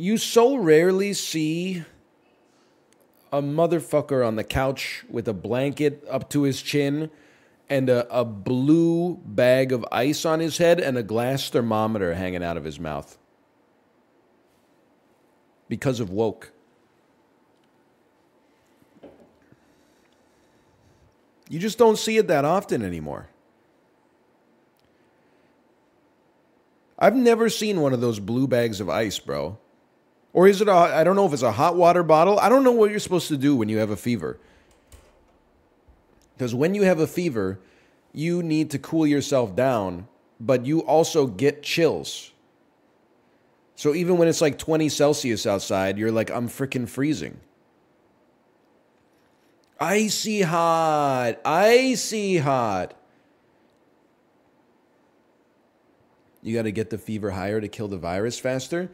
You so rarely see a motherfucker on the couch with a blanket up to his chin and a, a blue bag of ice on his head and a glass thermometer hanging out of his mouth because of woke. You just don't see it that often anymore. I've never seen one of those blue bags of ice, bro. Or is it a, I don't know if it's a hot water bottle. I don't know what you're supposed to do when you have a fever. Because when you have a fever, you need to cool yourself down, but you also get chills. So even when it's like 20 Celsius outside, you're like, I'm freaking freezing. Icy hot. Icy hot. You got to get the fever higher to kill the virus faster.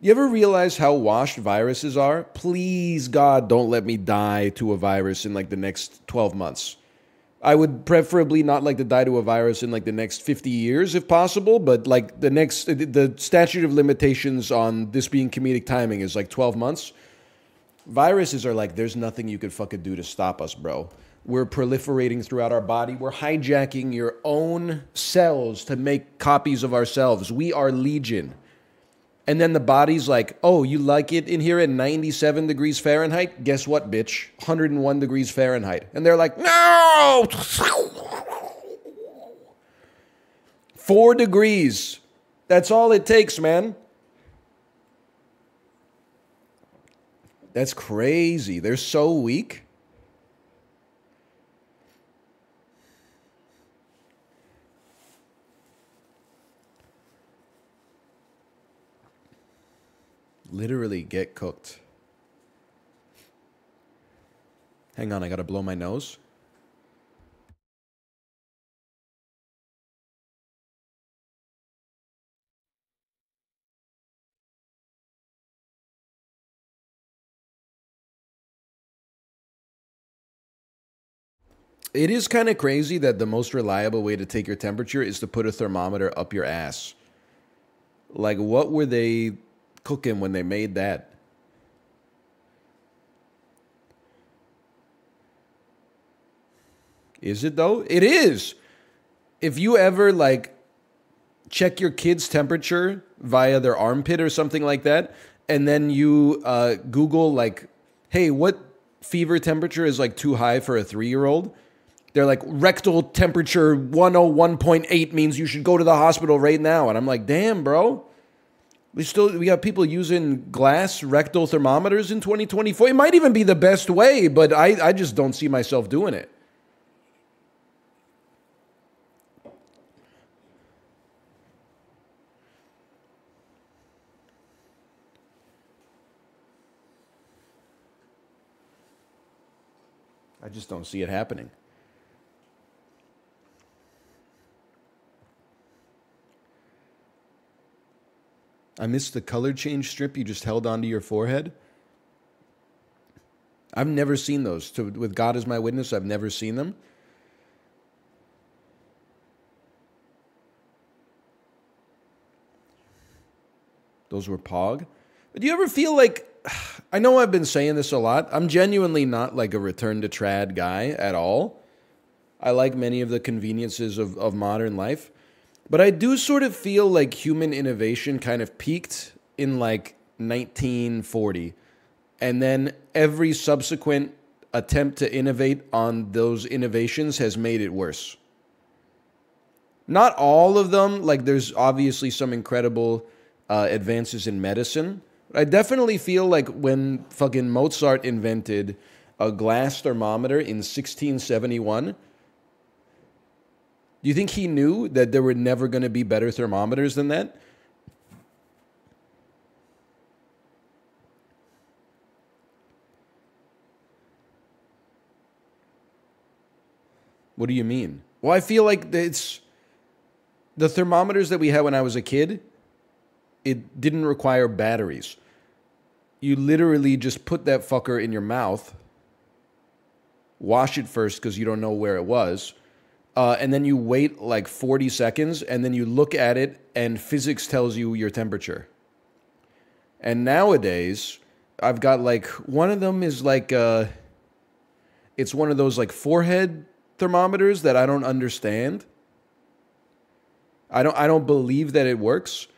You ever realize how washed viruses are? Please, God, don't let me die to a virus in like the next 12 months. I would preferably not like to die to a virus in like the next 50 years if possible, but like the next, the statute of limitations on this being comedic timing is like 12 months. Viruses are like, there's nothing you could fucking do to stop us, bro. We're proliferating throughout our body. We're hijacking your own cells to make copies of ourselves. We are legion. And then the body's like, oh, you like it in here at 97 degrees Fahrenheit? Guess what, bitch? 101 degrees Fahrenheit. And they're like, no! Four degrees. That's all it takes, man. That's crazy. They're so weak. Literally get cooked. Hang on, I gotta blow my nose. It is kind of crazy that the most reliable way to take your temperature is to put a thermometer up your ass. Like, what were they cooking when they made that. Is it though? It is. If you ever like check your kid's temperature via their armpit or something like that, and then you uh, Google like, hey, what fever temperature is like too high for a three year old? They're like rectal temperature 101.8 means you should go to the hospital right now. And I'm like, damn, bro. We still we got people using glass rectal thermometers in 2024. It might even be the best way, but I, I just don't see myself doing it. I just don't see it happening. I missed the color change strip you just held onto your forehead. I've never seen those. To, with God as my witness, I've never seen them. Those were Pog. But do you ever feel like I know I've been saying this a lot. I'm genuinely not like a return to trad guy at all. I like many of the conveniences of, of modern life. But I do sort of feel like human innovation kind of peaked in like 1940. And then every subsequent attempt to innovate on those innovations has made it worse. Not all of them, like, there's obviously some incredible uh, advances in medicine. I definitely feel like when fucking Mozart invented a glass thermometer in 1671, do you think he knew that there were never going to be better thermometers than that? What do you mean? Well, I feel like it's the thermometers that we had when I was a kid, it didn't require batteries. You literally just put that fucker in your mouth, wash it first because you don't know where it was uh, and then you wait like 40 seconds and then you look at it and physics tells you your temperature And nowadays, I've got like one of them is like uh it's one of those like forehead thermometers that I don't understand. I don't I don't believe that it works.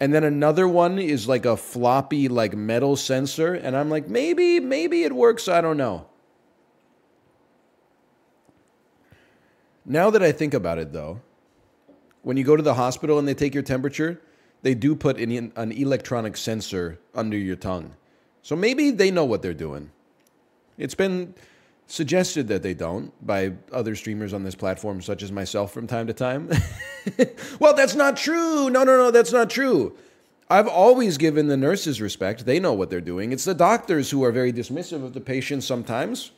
And then another one is like a floppy like metal sensor and I'm like maybe maybe it works, I don't know. Now that I think about it though, when you go to the hospital and they take your temperature, they do put in an electronic sensor under your tongue. So maybe they know what they're doing. It's been suggested that they don't by other streamers on this platform, such as myself from time to time. well, that's not true. No, no, no, that's not true. I've always given the nurses respect. They know what they're doing. It's the doctors who are very dismissive of the patients sometimes.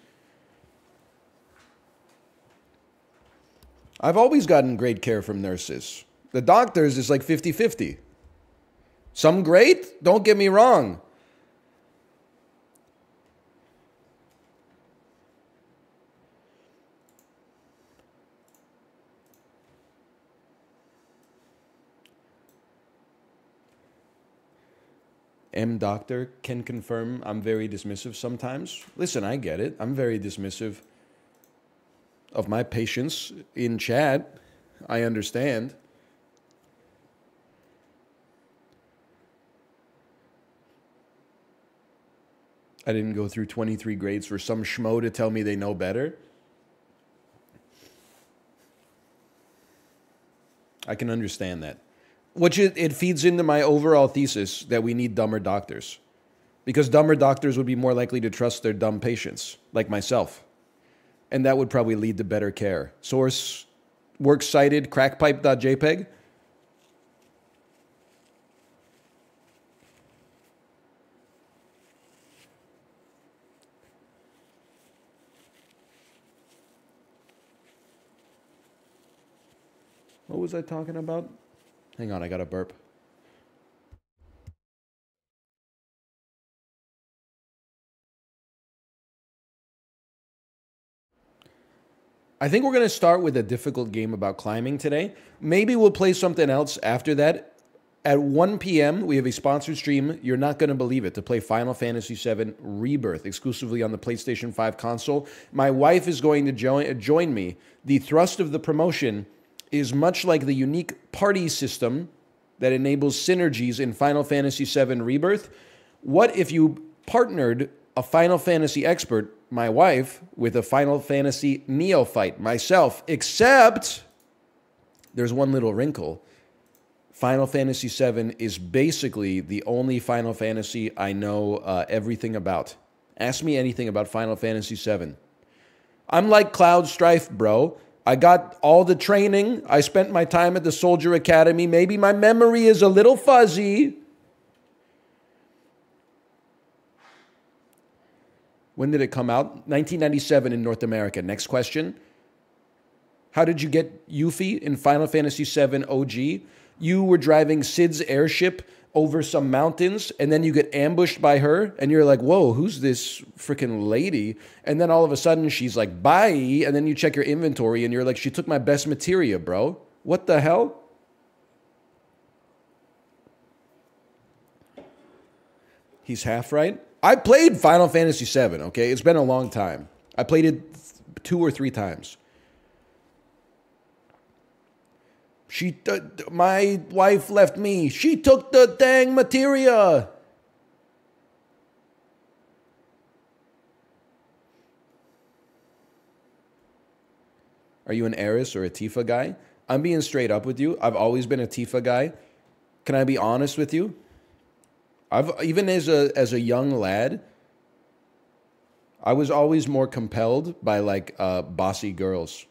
I've always gotten great care from nurses. The doctors is like 50 50. Some great, don't get me wrong. M Doctor can confirm I'm very dismissive sometimes. Listen, I get it. I'm very dismissive of my patients in chat. I understand. I didn't go through 23 grades for some schmo to tell me they know better. I can understand that. Which it, it feeds into my overall thesis that we need dumber doctors. Because dumber doctors would be more likely to trust their dumb patients, like myself. And that would probably lead to better care. Source works cited crackpipe.jpg. What was I talking about? Hang on, I got a burp. I think we're going to start with a difficult game about climbing today. Maybe we'll play something else after that. At 1 p.m., we have a sponsored stream. You're not going to believe it to play Final Fantasy VII Rebirth exclusively on the PlayStation 5 console. My wife is going to join, uh, join me. The thrust of the promotion is much like the unique party system that enables synergies in Final Fantasy VII Rebirth. What if you partnered a Final Fantasy expert, my wife, with a Final Fantasy neophyte, myself, except there's one little wrinkle. Final Fantasy VII is basically the only Final Fantasy I know uh, everything about. Ask me anything about Final Fantasy VII. I'm like Cloud Strife, bro. I got all the training. I spent my time at the Soldier Academy. Maybe my memory is a little fuzzy. When did it come out? 1997 in North America. Next question. How did you get Yuffie in Final Fantasy VII OG? You were driving Cid's airship over some mountains and then you get ambushed by her and you're like, whoa, who's this freaking lady? And then all of a sudden she's like, bye. And then you check your inventory and you're like, she took my best materia, bro. What the hell? He's half right. I played Final Fantasy VII, okay? It's been a long time. I played it two or three times. She, uh, my wife left me. She took the dang materia. Are you an Aeris or a Tifa guy? I'm being straight up with you. I've always been a Tifa guy. Can I be honest with you? I've even as a as a young lad, I was always more compelled by like uh, bossy girls.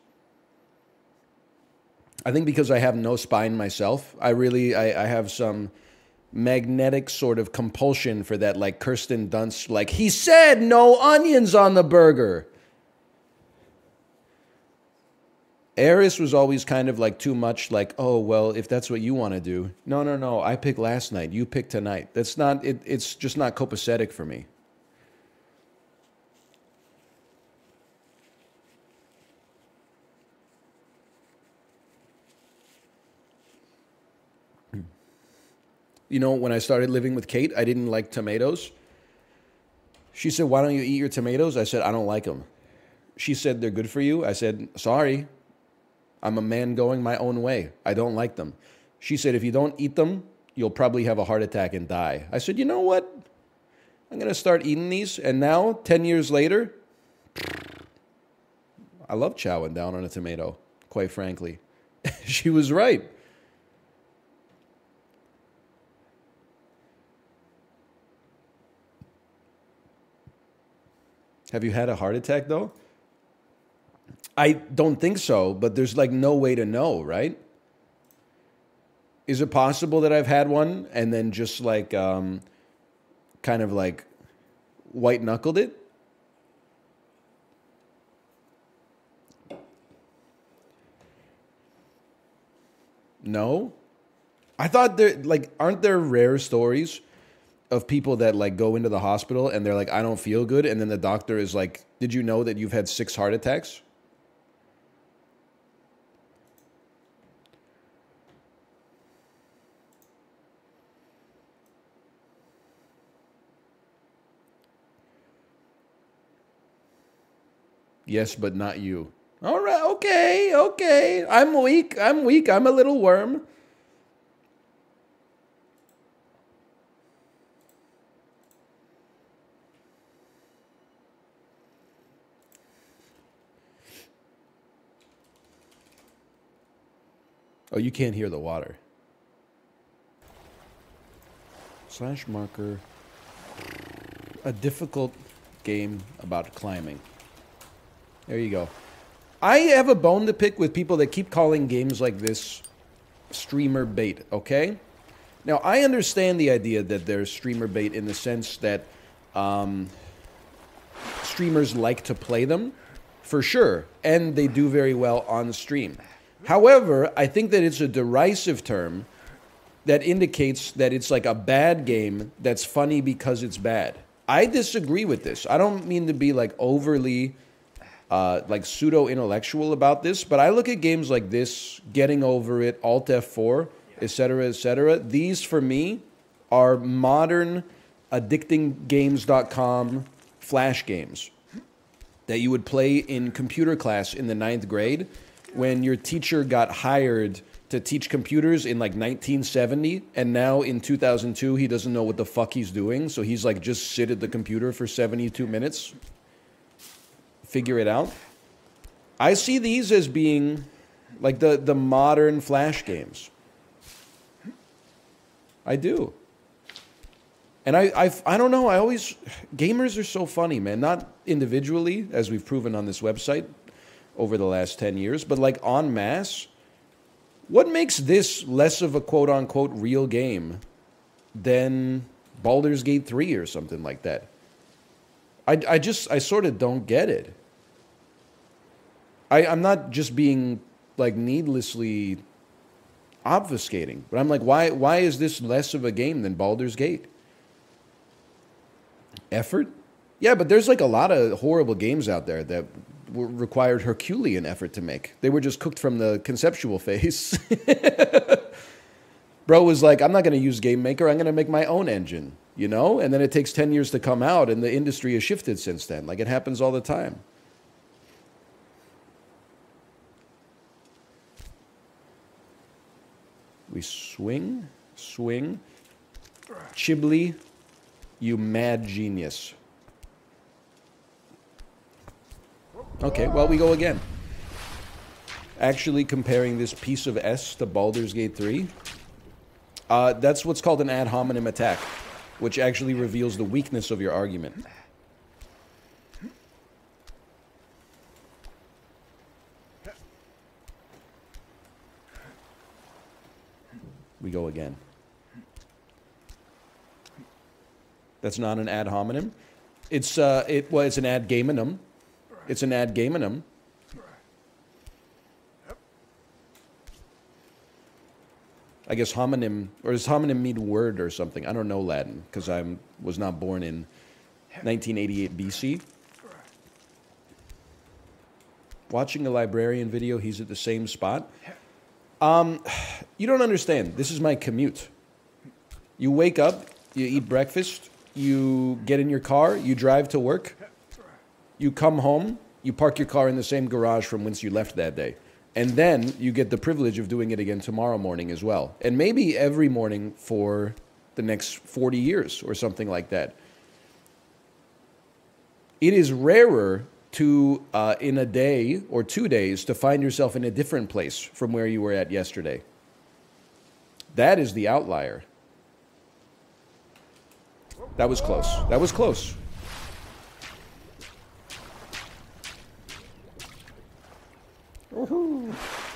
I think because I have no spine myself, I really I, I have some magnetic sort of compulsion for that like Kirsten Dunst like he said no onions on the burger. Aeris was always kind of like too much like, oh, well, if that's what you want to do. No, no, no. I picked last night. You picked tonight. That's not, it, it's just not copacetic for me. You know, when I started living with Kate, I didn't like tomatoes. She said, Why don't you eat your tomatoes? I said, I don't like them. She said, They're good for you. I said, Sorry. I'm a man going my own way. I don't like them. She said, If you don't eat them, you'll probably have a heart attack and die. I said, You know what? I'm going to start eating these. And now, 10 years later, I love chowing down on a tomato, quite frankly. she was right. Have you had a heart attack though? I don't think so, but there's like no way to know, right? Is it possible that I've had one and then just like um, kind of like white knuckled it? No. I thought there like aren't there rare stories of people that like go into the hospital and they're like I don't feel good and then the doctor is like did you know that you've had 6 heart attacks? Yes, but not you. All right, okay, okay. I'm weak. I'm weak. I'm a little worm. Oh, you can't hear the water. Slash marker. A difficult game about climbing. There you go. I have a bone to pick with people that keep calling games like this streamer bait, okay? Now, I understand the idea that there's streamer bait in the sense that um, streamers like to play them, for sure, and they do very well on stream. However, I think that it's a derisive term that indicates that it's like a bad game that's funny because it's bad. I disagree with this. I don't mean to be like overly uh, like pseudo intellectual about this, but I look at games like this, Getting Over It, Alt F4, etc., etc. These for me are modern addictinggames.com flash games that you would play in computer class in the ninth grade when your teacher got hired to teach computers in like 1970 and now in 2002 he doesn't know what the fuck he's doing so he's like just sit at the computer for 72 minutes figure it out. I see these as being like the, the modern Flash games. I do. And I, I, I don't know, I always, gamers are so funny, man. Not individually, as we've proven on this website over the last 10 years, but like en masse. What makes this less of a quote unquote real game than Baldur's Gate 3 or something like that? I, I just, I sort of don't get it. I, I'm not just being like needlessly obfuscating, but I'm like, why, why is this less of a game than Baldur's Gate? Effort? Yeah, but there's like a lot of horrible games out there that required Herculean effort to make. They were just cooked from the conceptual phase. Bro was like, I'm not going to use Game Maker. I'm going to make my own engine, you know? And then it takes 10 years to come out, and the industry has shifted since then. Like it happens all the time. We swing, swing. Chibli, you mad genius. Okay, well, we go again. Actually, comparing this piece of S to Baldur's Gate 3, uh, that's what's called an ad hominem attack, which actually reveals the weakness of your argument. We go again. That's not an ad hominem. It's uh, it well, an ad gamenum. It's an ad gamenum. I guess homonym, or does homonym mean word or something? I don't know Latin because I was not born in 1988 BC. Watching a librarian video, he's at the same spot. Um, you don't understand. This is my commute. You wake up, you eat breakfast, you get in your car, you drive to work, you come home, you park your car in the same garage from whence you left that day. And then you get the privilege of doing it again tomorrow morning as well. And maybe every morning for the next 40 years or something like that. It is rarer to, uh, in a day or two days, to find yourself in a different place from where you were at yesterday. That is the outlier. That was close. That was close. Woohoo.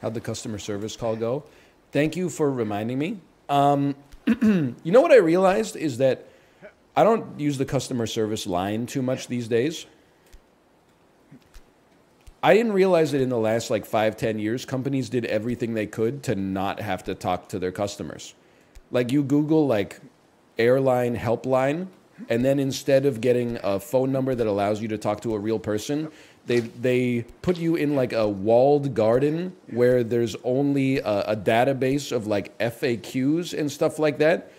How'd the customer service call go? Thank you for reminding me. Um, you know what I realized is that I don't use the customer service line too much these days. I didn't realize that in the last like five, ten years, companies did everything they could to not have to talk to their customers. Like you Google like airline helpline, and then instead of getting a phone number that allows you to talk to a real person, they they put you in like a walled garden where there's only a, a database of like FAQs and stuff like that.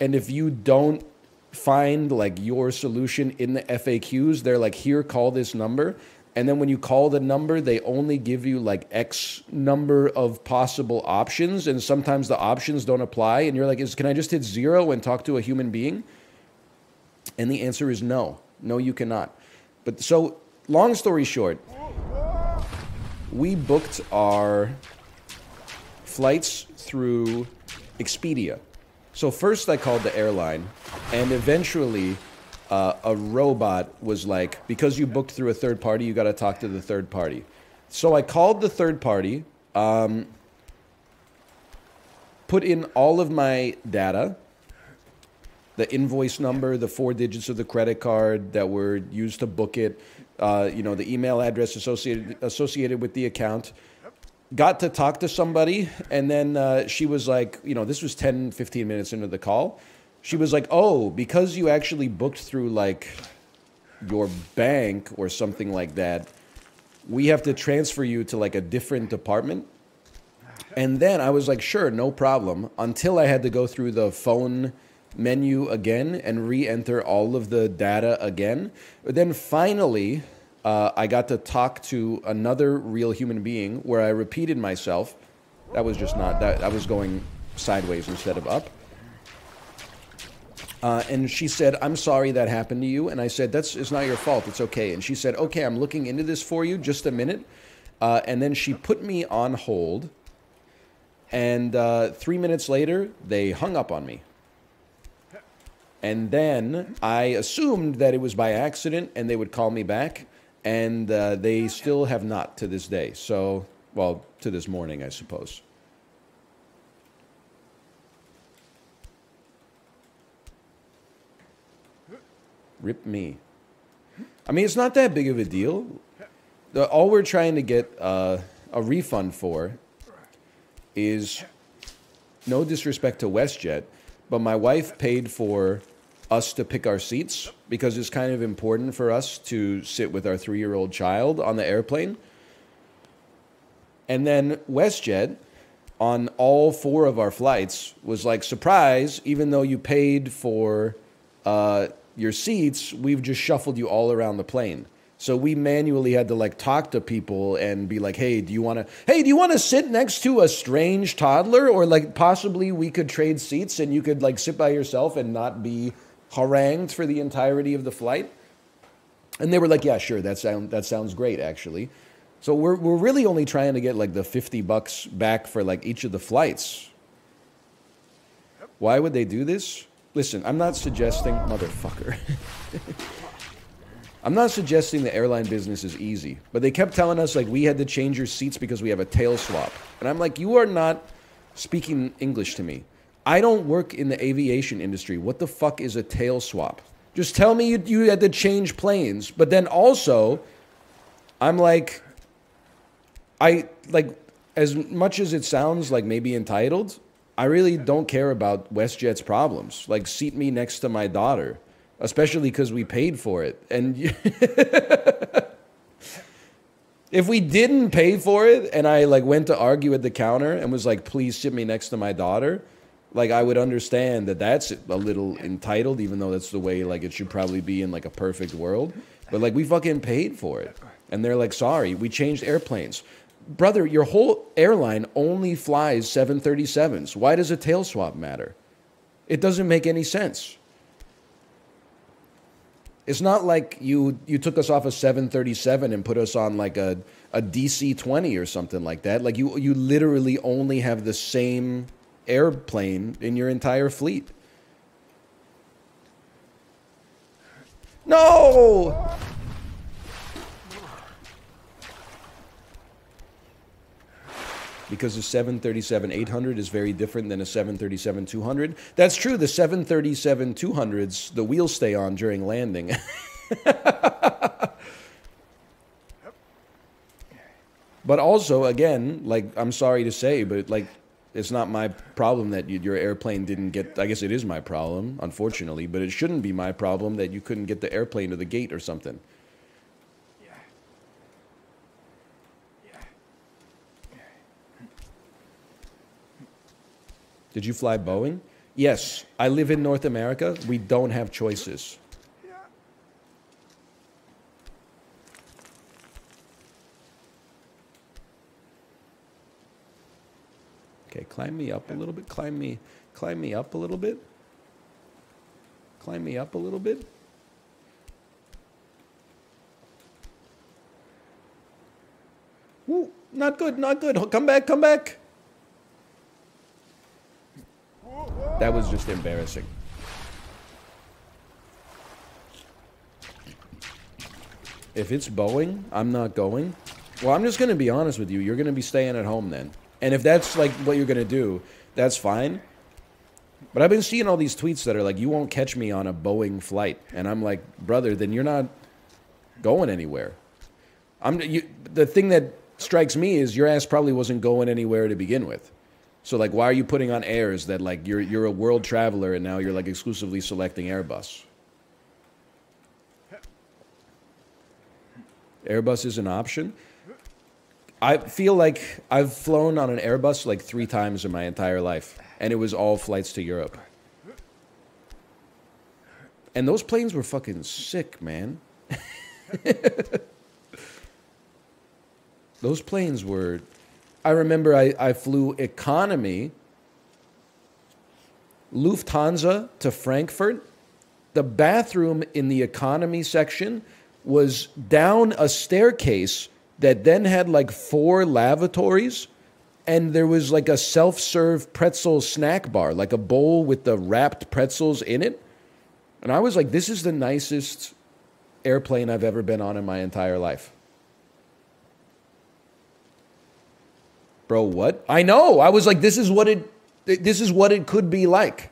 And if you don't find like your solution in the FAQs, they're like, here, call this number. And then when you call the number, they only give you like X number of possible options. And sometimes the options don't apply. And you're like, is, can I just hit zero and talk to a human being? And the answer is no. No, you cannot. But so, long story short, we booked our flights through Expedia. So, first I called the airline, and eventually uh, a robot was like, because you booked through a third party, you got to talk to the third party. So I called the third party, um, put in all of my data, the invoice number, the four digits of the credit card that were used to book it, uh, you know, the email address associated associated with the account. Got to talk to somebody, and then uh, she was like, you know, this was 10, 15 minutes into the call she was like, "Oh, because you actually booked through like your bank or something like that, we have to transfer you to like a different department." And then I was like, "Sure, no problem." Until I had to go through the phone menu again and re-enter all of the data again. But then finally, uh, I got to talk to another real human being where I repeated myself. That was just not that. I was going sideways instead of up. Uh, and she said, I'm sorry that happened to you. And I said, That's it's not your fault. It's okay. And she said, Okay, I'm looking into this for you. Just a minute. Uh, and then she put me on hold. And uh, three minutes later, they hung up on me. And then I assumed that it was by accident and they would call me back. And uh, they still have not to this day. So, well, to this morning, I suppose. Rip me. I mean, it's not that big of a deal. All we're trying to get uh, a refund for is no disrespect to WestJet, but my wife paid for us to pick our seats because it's kind of important for us to sit with our three year old child on the airplane. And then WestJet, on all four of our flights, was like, surprise, even though you paid for. Uh, your seats, we've just shuffled you all around the plane. So we manually had to like talk to people and be like, "Hey, do you want to Hey, do you want to sit next to a strange toddler or like possibly we could trade seats and you could like sit by yourself and not be harangued for the entirety of the flight?" And they were like, "Yeah, sure. That sound that sounds great actually." So we're we're really only trying to get like the 50 bucks back for like each of the flights. Why would they do this? Listen, I'm not suggesting, motherfucker. I'm not suggesting the airline business is easy, but they kept telling us like we had to change your seats because we have a tail swap. And I'm like, you are not speaking English to me. I don't work in the aviation industry. What the fuck is a tail swap? Just tell me you, you had to change planes. But then also, I'm like, I like, as much as it sounds like maybe entitled, I really don't care about WestJet's problems. Like, seat me next to my daughter. especially because we paid for it. And if we didn't pay for it, and I like went to argue at the counter and was like, "Please sit me next to my daughter," like I would understand that that's a little entitled, even though that's the way like it should probably be in like a perfect world. But like we fucking paid for it, and they're like, "Sorry, we changed airplanes." Brother, your whole airline only flies 737s. Why does a tail swap matter? It doesn't make any sense. It's not like you you took us off a 737 and put us on like a a DC 20 or something like that. Like you you literally only have the same airplane in your entire fleet. No! because the 737-800 is very different than a 737-200. That's true. The 737-200s, the wheels stay on during landing. but also, again, like I'm sorry to say, but like it's not my problem that you, your airplane didn't get. I guess it is my problem, unfortunately, but it shouldn't be my problem that you couldn't get the airplane to the gate or something. Yeah. Yeah. Yeah. Did you fly Boeing? Yes. I live in North America. We don't have choices. Okay, climb me up a little bit. Climb me, climb me up a little bit. Climb me up a little bit. Woo, not good, not good. Come back, come back. That was just embarrassing. If it's Boeing, I'm not going. Well, I'm just going to be honest with you. You're going to be staying at home then. And if that's like what you're going to do, that's fine. But I've been seeing all these tweets that are like, you won't catch me on a Boeing flight. And I'm like, brother, then you're not going anywhere. I'm, you, the thing that strikes me is your ass probably wasn't going anywhere to begin with. So like, why are you putting on airs that like you're you're a world traveler and now you're like exclusively selecting Airbus? Airbus is an option. I feel like I've flown on an Airbus like three times in my entire life, and it was all flights to Europe. And those planes were fucking sick, man. those planes were I remember I, I flew economy, Lufthansa to Frankfurt. The bathroom in the economy section was down a staircase that then had like four lavatories and there was like a self-serve pretzel snack bar like a bowl with the wrapped pretzels in it and i was like this is the nicest airplane i've ever been on in my entire life Bro, what? I know. I was like, this is what it this is what it could be like.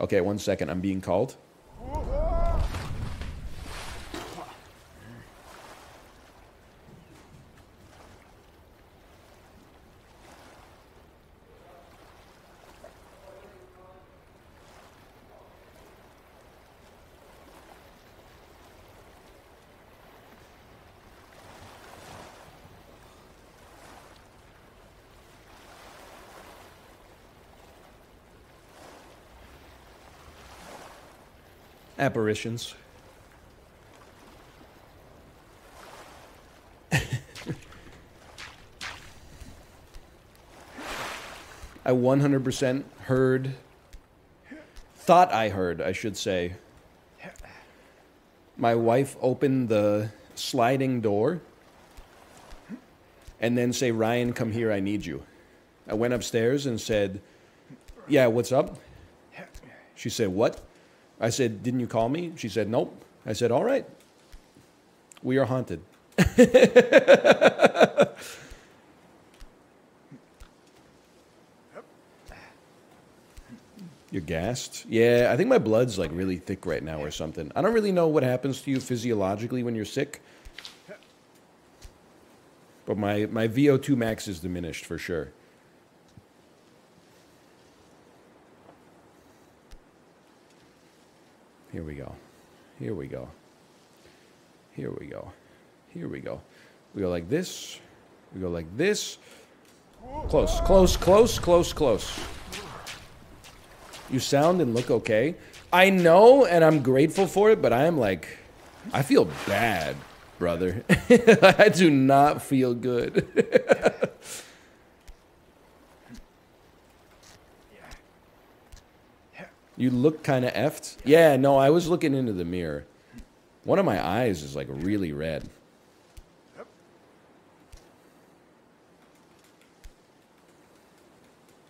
Okay, one second. I'm being called. Apparitions. I 100% heard, thought I heard, I should say. My wife opened the sliding door and then say, Ryan, come here, I need you. I went upstairs and said, Yeah, what's up? She said, What? I said, Didn't you call me? She said, Nope. I said, All right. We are haunted. You're gassed? Yeah, I think my blood's like really thick right now or something. I don't really know what happens to you physiologically when you're sick. But my, my VO2 max is diminished for sure. Here we go. Here we go. Here we go. Here we go. We go like this. We go like this. Close, close, close, close, close. You sound and look okay. I know, and I'm grateful for it, but I am like, I feel bad, brother. I do not feel good. you look kind of effed. Yeah, no, I was looking into the mirror. One of my eyes is like really red.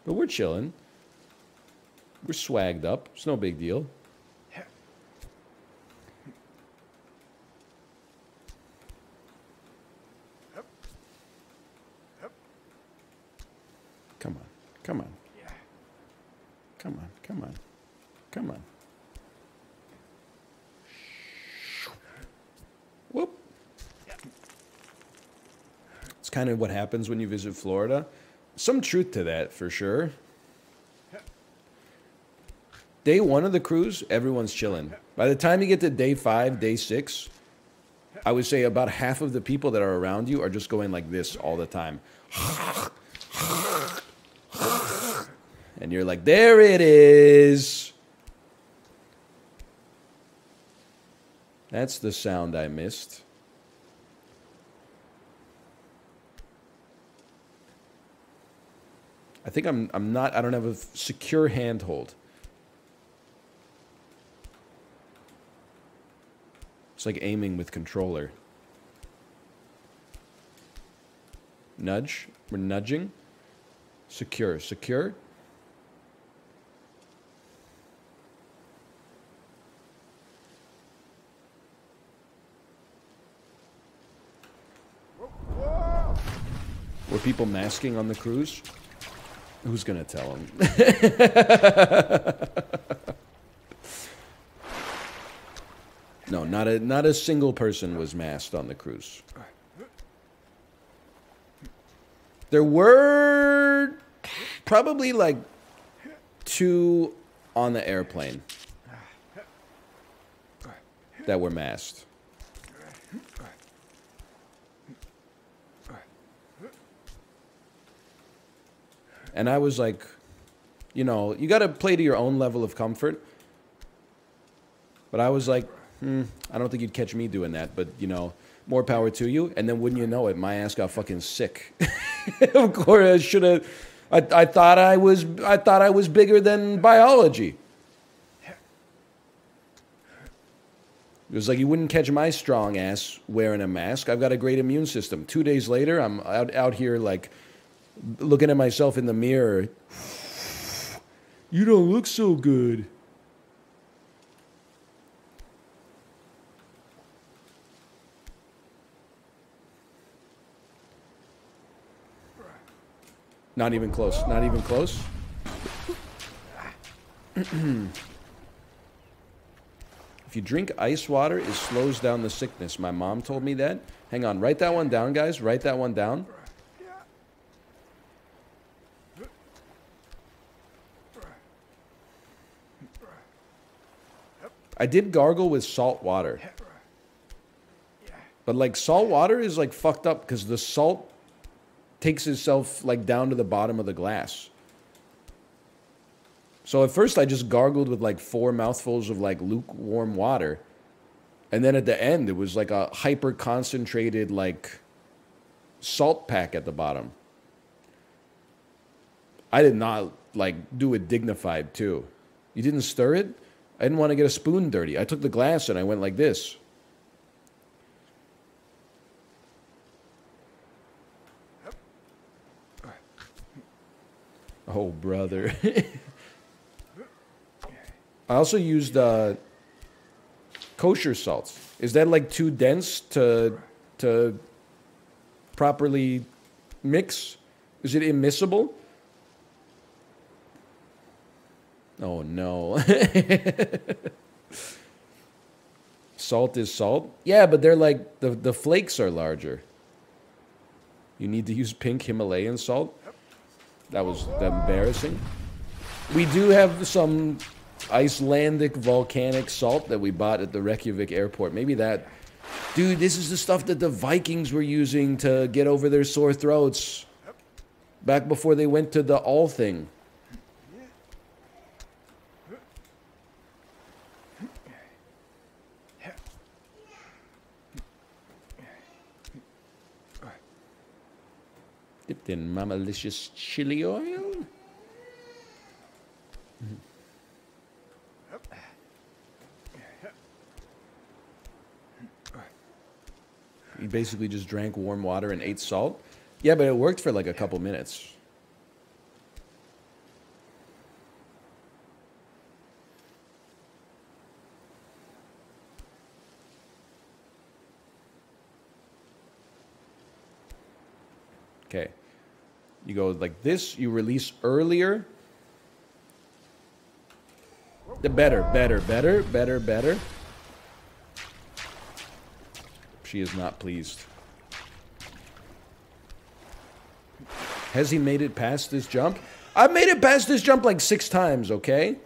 But we're chilling. We're swagged up. It's no big deal. Come on. Come on. Come on. Come on. Come on. Whoop. It's kind of what happens when you visit Florida. Some truth to that, for sure. Day one of the cruise, everyone's chilling. By the time you get to day five, day six, I would say about half of the people that are around you are just going like this all the time. And you're like, there it is. That's the sound I missed. I think I'm I'm not I don't have a secure handhold. It's like aiming with controller. Nudge. We're nudging. Secure. Secure. Were people masking on the cruise? Who's gonna tell them? no, not a not a single person was masked on the cruise. There were probably like two on the airplane that were masked. And I was like, you know, you got to play to your own level of comfort. But I was like, hmm, I don't think you'd catch me doing that. But, you know, more power to you. And then wouldn't you know it, my ass got fucking sick. of course, I should have. I, I thought I was. I thought I was bigger than biology. It was like you wouldn't catch my strong ass wearing a mask. I've got a great immune system. Two days later, I'm out, out here like looking at myself in the mirror. You don't look so good. Not even close. Not even close. if you drink ice water, it slows down the sickness. My mom told me that. Hang on. Write that one down, guys. Write that one down. I did gargle with salt water. But like salt water is like fucked up because the salt takes itself like down to the bottom of the glass. So at first I just gargled with like four mouthfuls of like lukewarm water. And then at the end it was like a hyper concentrated like salt pack at the bottom. I did not like do it dignified too. You didn't stir it? I didn't want to get a spoon dirty. I took the glass and I went like this. Oh, brother. I also used uh, kosher salts. Is that like too dense to to properly mix? Is it immiscible? Oh no. salt is salt? Yeah, but they're like the the flakes are larger. You need to use pink Himalayan salt. That was embarrassing. We do have some Icelandic volcanic salt that we bought at the Reykjavik airport. Maybe that. Dude, this is the stuff that the Vikings were using to get over their sore throats. Back before they went to the Althing. In mamalicious chili oil. He basically just drank warm water and ate salt. Yeah, but it worked for like a couple minutes. Okay. You go like this, you release earlier. The better, better, better, better, better. She is not pleased. Has he made it past this jump? I've made it past this jump like six times, okay?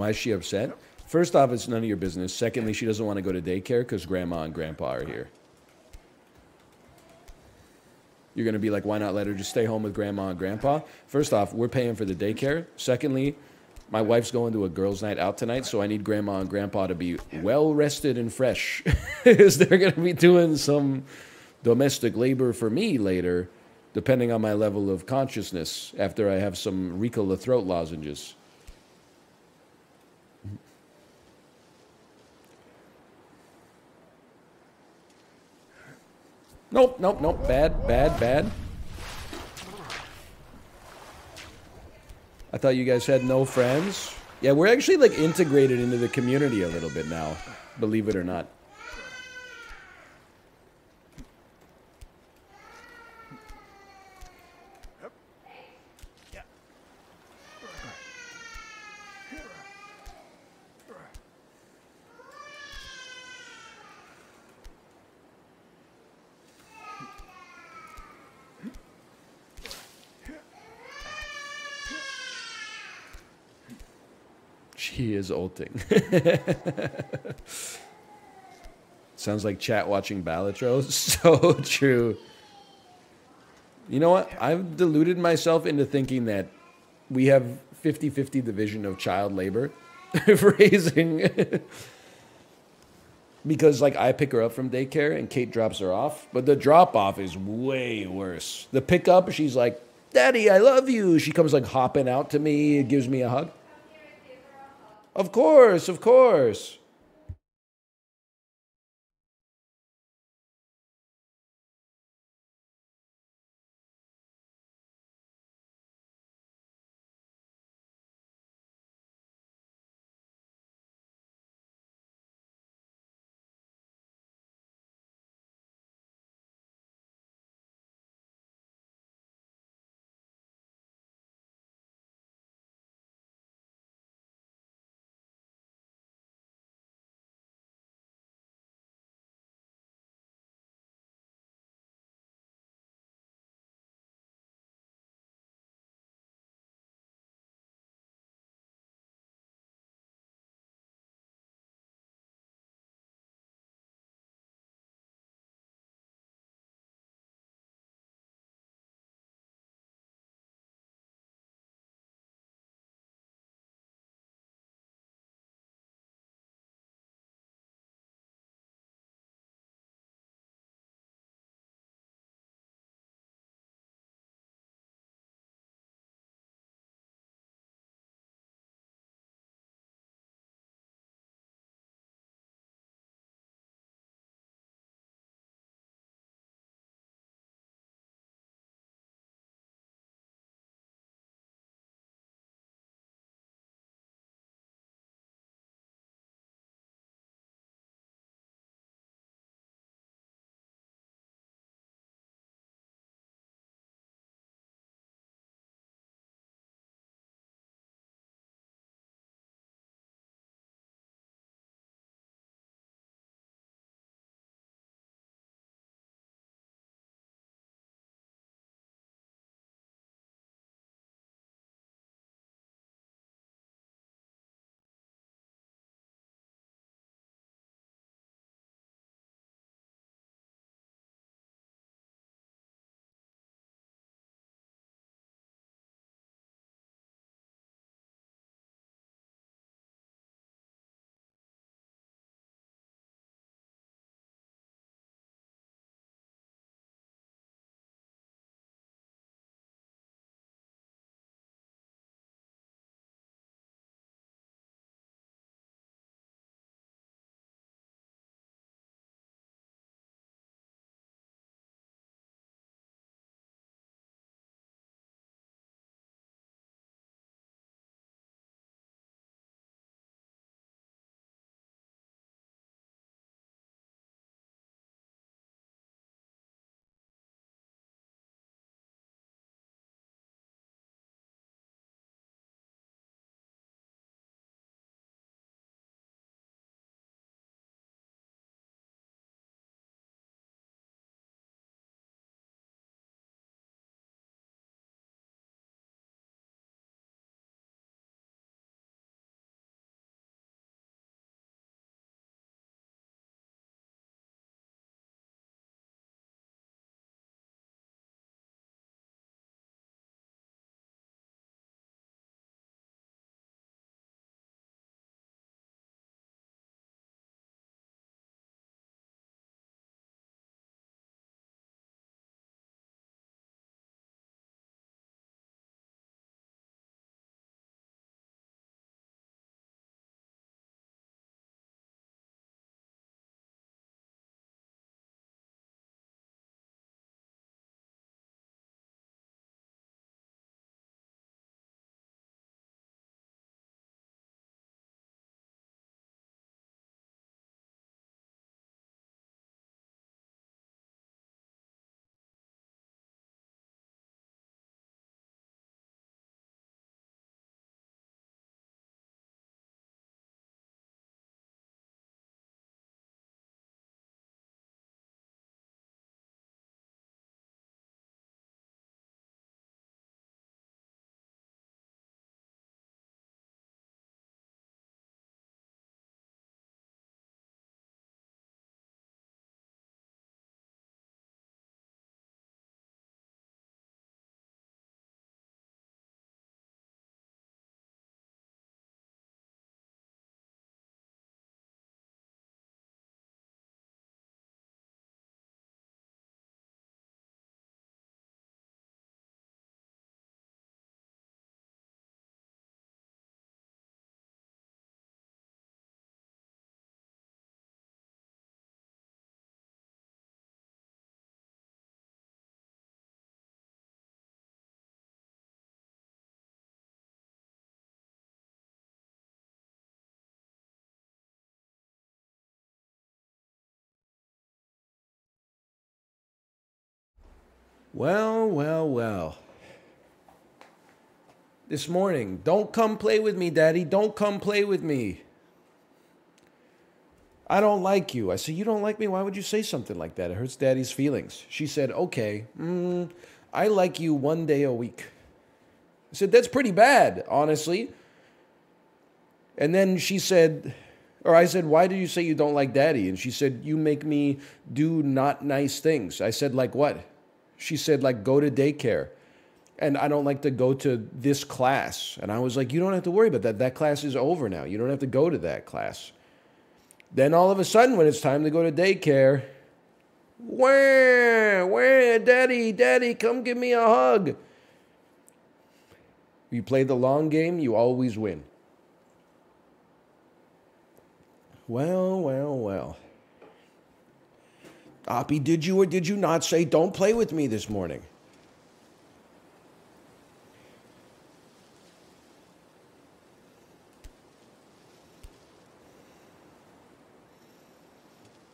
Why is she upset? First off, it's none of your business. Secondly, she doesn't want to go to daycare because grandma and grandpa are here. You're going to be like, why not let her just stay home with grandma and grandpa? First off, we're paying for the daycare. Secondly, my wife's going to a girls' night out tonight, so I need grandma and grandpa to be well rested and fresh. Because they're going to be doing some domestic labor for me later, depending on my level of consciousness after I have some Ricola throat lozenges. Nope, nope, nope. Bad, bad, bad. I thought you guys had no friends. Yeah, we're actually like integrated into the community a little bit now, believe it or not. Is ulting. Sounds like chat watching Balatros. So true. You know what? I've deluded myself into thinking that we have 50 50 division of child labor raising. because, like, I pick her up from daycare and Kate drops her off. But the drop off is way worse. The pickup, she's like, Daddy, I love you. She comes, like, hopping out to me, gives me a hug. Of course, of course. Well, well, well. This morning, don't come play with me, Daddy. Don't come play with me. I don't like you. I said, You don't like me? Why would you say something like that? It hurts Daddy's feelings. She said, Okay, mm, I like you one day a week. I said, That's pretty bad, honestly. And then she said, or I said, Why did you say you don't like daddy? And she said, You make me do not nice things. I said, Like what? She said, Like go to daycare. And I don't like to go to this class. And I was like, You don't have to worry about that. That class is over now. You don't have to go to that class. Then all of a sudden, when it's time to go to daycare, where, where, daddy, daddy, come give me a hug. You play the long game, you always win. Well, well, well. Oppie, did you or did you not say don't play with me this morning?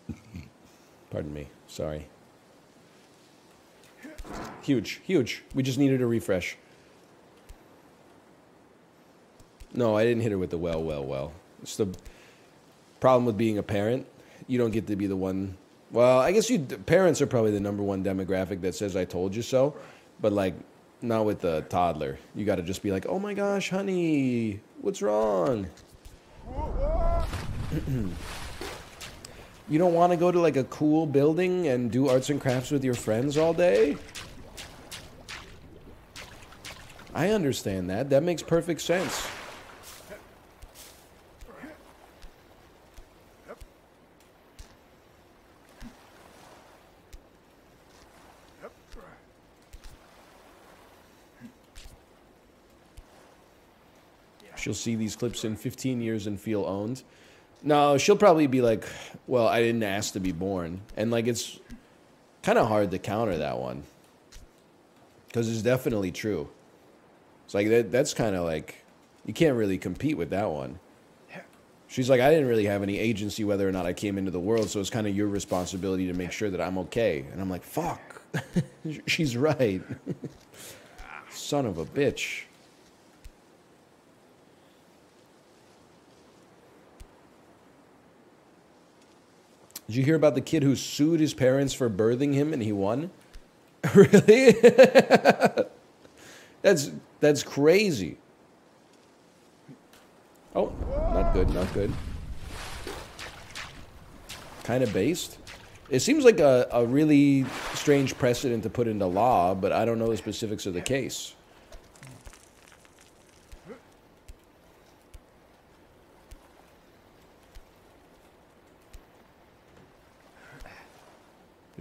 Pardon me. Sorry. Huge, huge. We just needed a refresh. No, I didn't hit her with the well, well, well. It's the problem with being a parent. You don't get to be the one. Well, I guess you parents are probably the number one demographic that says "I told you so," but like not with the toddler. You got to just be like, "Oh my gosh, honey, what's wrong?" you don't want to go to like a cool building and do arts and crafts with your friends all day? I understand that. That makes perfect sense. She'll see these clips in 15 years and feel owned. No, she'll probably be like, well, I didn't ask to be born. And like, it's kind of hard to counter that one. Because it's definitely true. It's like, that, that's kind of like, you can't really compete with that one. She's like, I didn't really have any agency whether or not I came into the world, so it's kind of your responsibility to make sure that I'm okay. And I'm like, fuck. She's right. Son of a bitch. Did you hear about the kid who sued his parents for birthing him and he won? really? that's that's crazy. Oh, not good, not good. Kind of based. It seems like a, a really strange precedent to put into law, but I don't know the specifics of the case.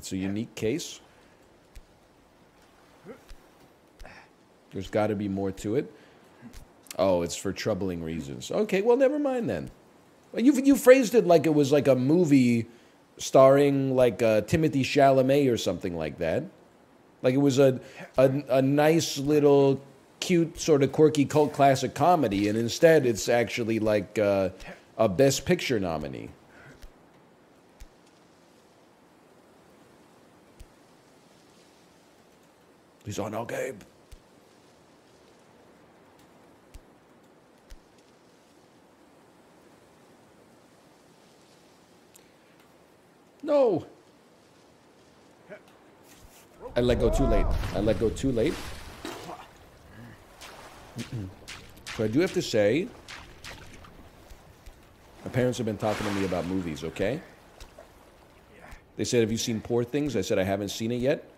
It's a unique case. There's got to be more to it. Oh, it's for troubling reasons. Okay, well, never mind then. You you phrased it like it was like a movie starring like uh, Timothée Chalamet or something like that. Like it was a, a a nice little cute sort of quirky cult classic comedy, and instead it's actually like uh, a Best Picture nominee. He's on our game. No. I let go too late. I let go too late. so I do have to say, my parents have been talking to me about movies, okay? They said, have you seen Poor Things? I said, I haven't seen it yet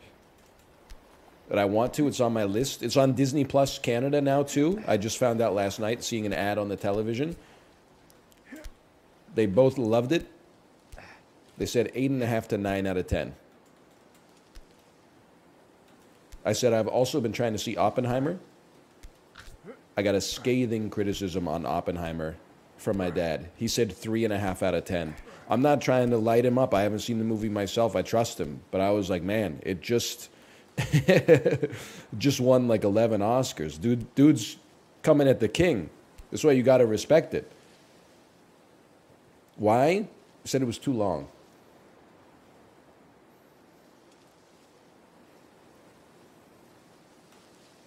but I want to. It's on my list. It's on Disney Plus Canada now too. I just found out last night seeing an ad on the television. They both loved it. They said eight and a half to nine out of ten. I said I've also been trying to see Oppenheimer. I got a scathing criticism on Oppenheimer from my dad. He said three and a half out of ten. I'm not trying to light him up. I haven't seen the movie myself. I trust him, but I was like, man, it just just won like 11 Oscars. Dude, dude's coming at the king. That's why you got to respect it. Why? He said it was too long.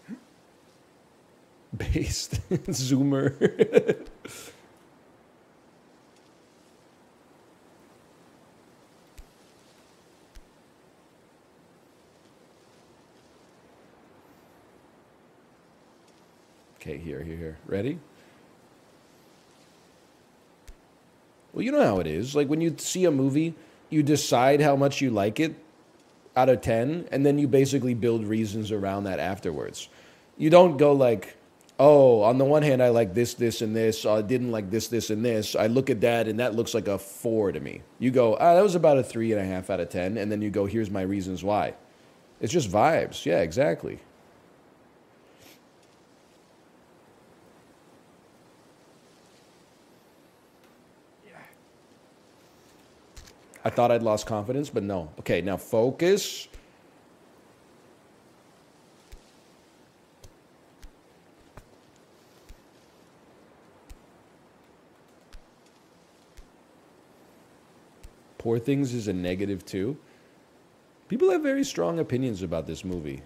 Based Zoomer. Okay, here, here, here. Ready? Well, you know how it is. Like when you see a movie, you decide how much you like it out of 10, and then you basically build reasons around that afterwards. You don't go like, oh, on the one hand, I like this, this, and this. I didn't like this, this, and this. I look at that, and that looks like a four to me. You go, ah, that was about a three and a half out of 10, and then you go, here's my reasons why. It's just vibes. Yeah, exactly. I thought I'd lost confidence, but no. Okay, now focus. Poor Things is a negative two. People have very strong opinions about this movie.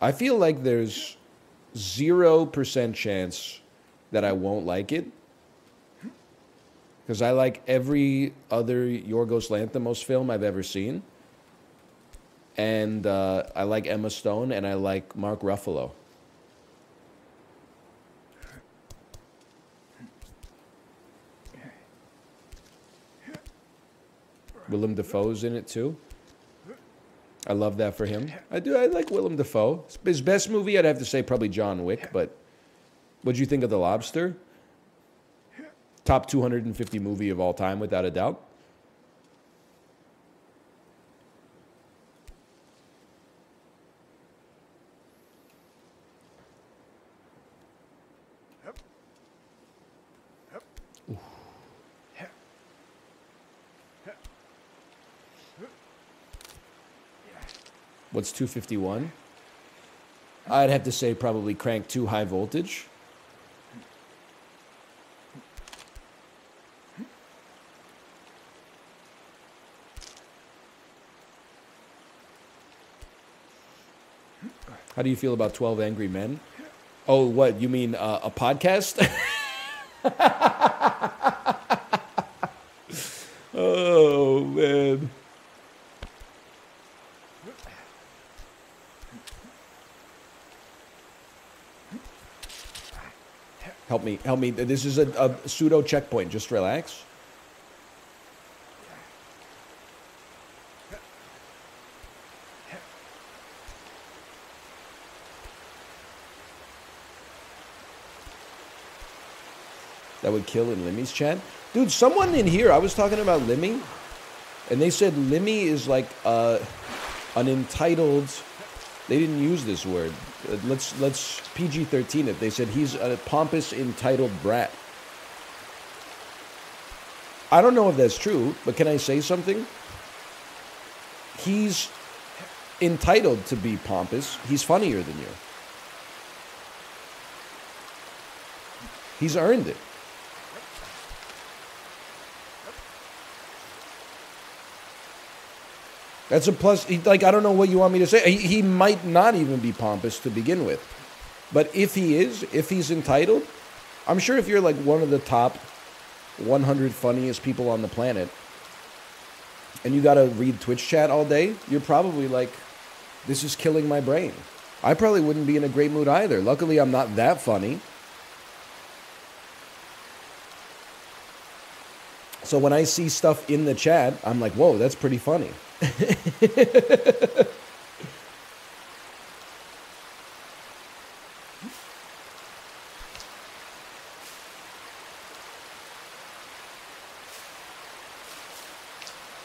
I feel like there's 0% chance that I won't like it because I like every other Yorgos Lanthimos film I've ever seen, and uh, I like Emma Stone and I like Mark Ruffalo. Willem Dafoe's in it too. I love that for him. I do. I like Willem Dafoe. His best movie, I'd have to say, probably John Wick. But what'd you think of The Lobster? Top 250 movie of all time, without a doubt. What's 251? I'd have to say probably crank 2 high voltage. How do you feel about 12 Angry Men? Oh, what? You mean uh, a podcast? oh, man. Help me, help me. This is a, a pseudo checkpoint. Just relax. That would kill in Limmy's chat. Dude, someone in here, I was talking about Limmy, and they said Limmy is like uh, an entitled. They didn't use this word. Uh, let's let's PG thirteen it. They said he's a pompous, entitled brat. I don't know if that's true, but can I say something? He's entitled to be pompous. He's funnier than you. He's earned it. That's a plus. He, like, I don't know what you want me to say. He, he might not even be pompous to begin with. But if he is, if he's entitled, I'm sure if you're like one of the top 100 funniest people on the planet and you got to read Twitch chat all day, you're probably like, this is killing my brain. I probably wouldn't be in a great mood either. Luckily, I'm not that funny. So when I see stuff in the chat, I'm like, whoa, that's pretty funny.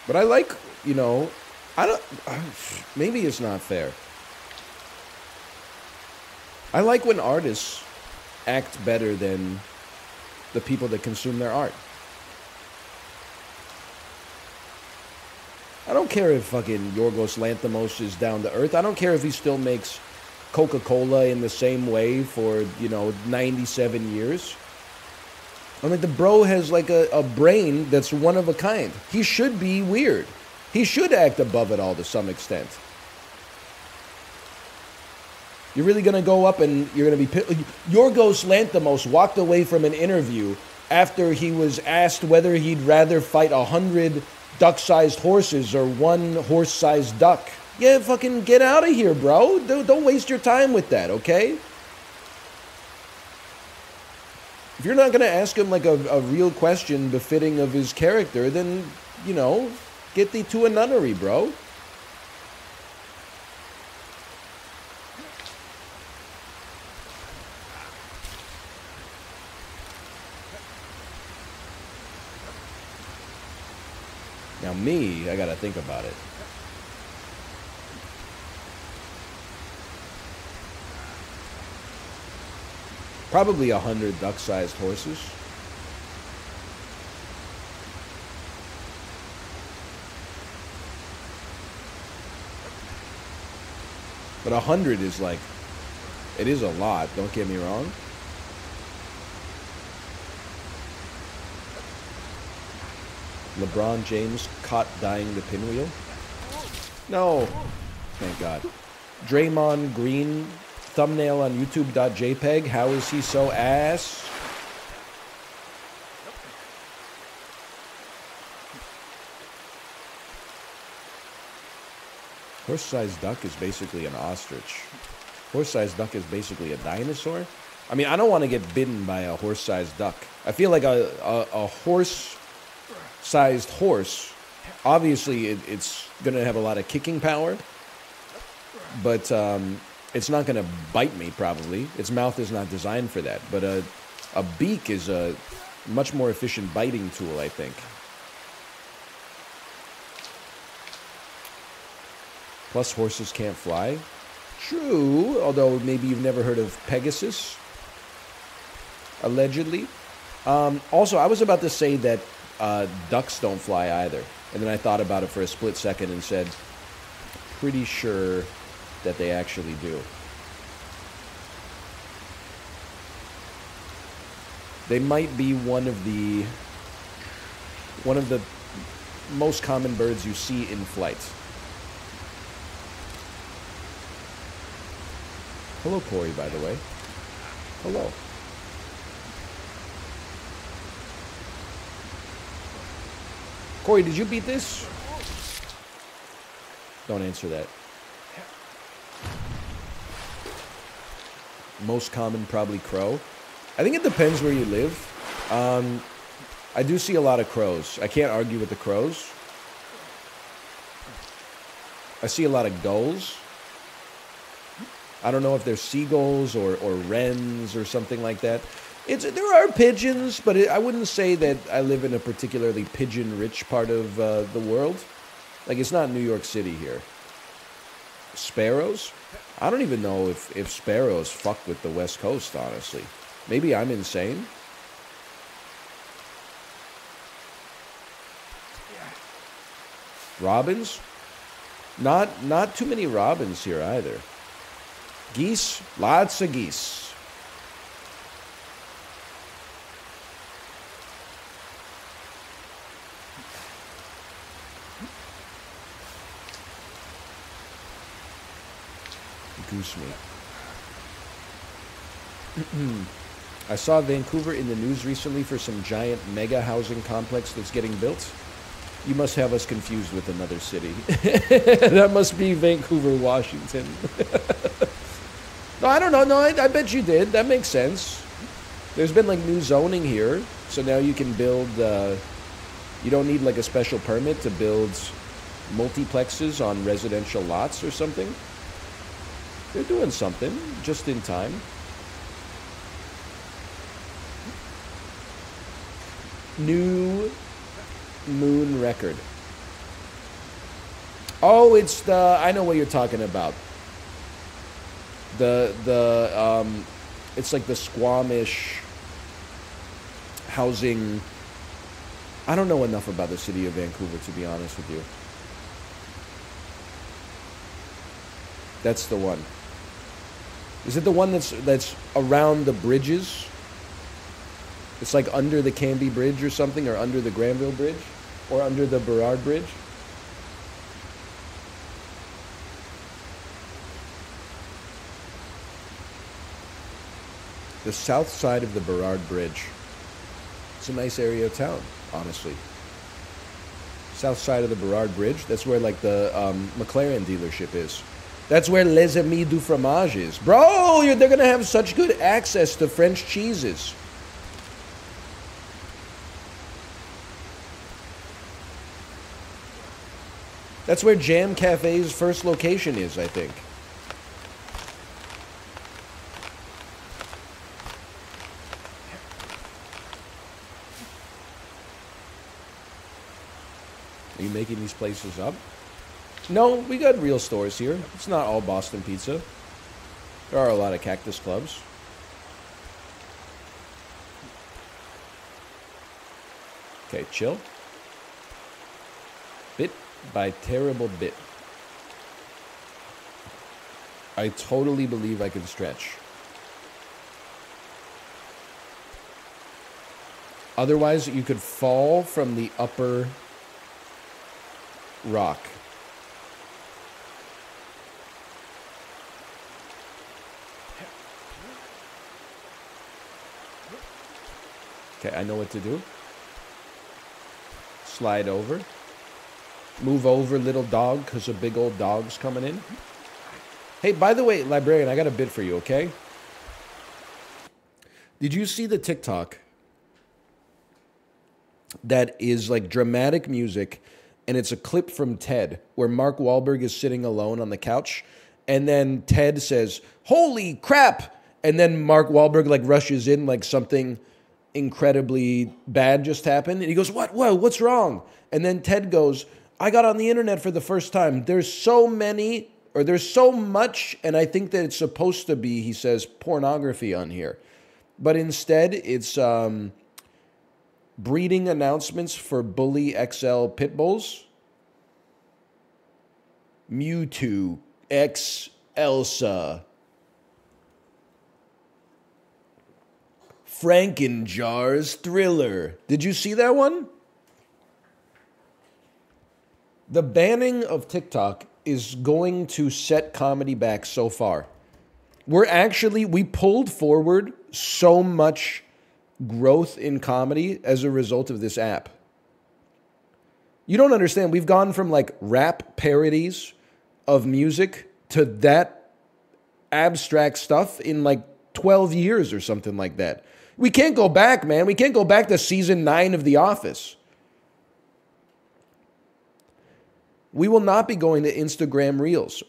But I like, you know, I don't, maybe it's not fair. I like when artists act better than the people that consume their art. I don't care if fucking Yorgos Lanthimos is down to earth. I don't care if he still makes Coca Cola in the same way for, you know, 97 years. I mean, the bro has like a, a brain that's one of a kind. He should be weird. He should act above it all to some extent. You're really gonna go up and you're gonna be. Yorgos Lanthimos walked away from an interview after he was asked whether he'd rather fight a hundred duck-sized horses or one horse-sized duck. Yeah, fucking get out of here, bro. Don't, waste your time with that, okay? If you're not gonna ask him like a, a real question befitting of his character, then you know, get thee to a nunnery, bro. Now me, I gotta think about it. Probably a hundred duck-sized horses. But a hundred is like, it is a lot, don't get me wrong. LeBron James caught dying the pinwheel? No. Thank God. Draymond Green thumbnail on youtube.jpg. How is he so ass? Horse-sized duck is basically an ostrich. Horse-sized duck is basically a dinosaur. I mean, I don't want to get bitten by a horse-sized duck. I feel like a, a, a horse sized horse, obviously it, it's going to have a lot of kicking power, but um, it's not going to bite me probably. Its mouth is not designed for that. But a, a beak is a much more efficient biting tool, I think. Plus, horses can't fly. True, although maybe you've never heard of Pegasus, allegedly. Um, also, I was about to say that uh, ducks don't fly either. And then I thought about it for a split second and said, pretty sure that they actually do. They might be one of the one of the most common birds you see in flight. Hello, Corey, by the way. Hello. Corey, did you beat this? Don't answer that. Most common, probably crow. I think it depends where you live. Um, I do see a lot of crows. I can't argue with the crows. I see a lot of gulls. I don't know if they're seagulls or, or wrens or something like that. It's there are pigeons, but it, I wouldn't say that I live in a particularly pigeon-rich part of uh, the world. Like it's not New York City here. Sparrows? I don't even know if, if sparrows fuck with the West Coast, honestly. Maybe I'm insane. Robins? Not not too many robins here either. Geese? Lots of geese. Meat. I saw Vancouver in the news recently for some giant mega housing complex that's getting built. You must have us confused with another city. that must be Vancouver, Washington. no, I don't know. No, I, I bet you did. That makes sense. There's been like new zoning here, so now you can build. Uh, you don't need like a special permit to build multiplexes on residential lots or something. They're doing something just in time. New moon record. Oh, it's the I know what you're talking about. The the um it's like the Squamish housing I don't know enough about the city of Vancouver to be honest with you. That's the one. Is it the one that's that's around the bridges? It's like under the Cambie Bridge or something, or under the Granville Bridge, or under the Burrard Bridge. The south side of the Burrard Bridge. It's a nice area of town, honestly. South side of the Burrard Bridge. That's where like the um, McLaren dealership is. That's where Les Amis du Fromage is. Bro, they're going to have such good access to French cheeses. That's where Jam Cafe's first location is, I think. Are you making these places up? No, we got real stores here. It's not all Boston Pizza. There are a lot of cactus clubs. Okay, chill. Bit by terrible bit. I totally believe I can stretch. Otherwise, you could fall from the upper rock. Okay, I know what to do. Slide over. Move over, little dog, because a big old dog's coming in. Hey, by the way, librarian, I got a bid for you, okay? Did you see the TikTok that is like dramatic music and it's a clip from Ted where Mark Wahlberg is sitting alone on the couch and then Ted says, "Holy crap!" and then Mark Wahlberg like rushes in like something incredibly bad just happened and he goes, "What? Whoa, what's wrong?" And then Ted goes, "I got on the internet for the first time. There's so many or there's so much and I think that it's supposed to be, he says, pornography on here. But instead, it's um breeding announcements for Bully XL pit bulls. Mewtwo X Elsa. Frankenjar's Thriller. Did you see that one? The banning of TikTok is going to set comedy back so far. We're actually, we pulled forward so much growth in comedy as a result of this app. You don't understand. We've gone from like rap parodies of music to that abstract stuff in like 12 years or something like that. We can't go back, man. We can't go back to season nine of The Office. We will not be going to Instagram Reels.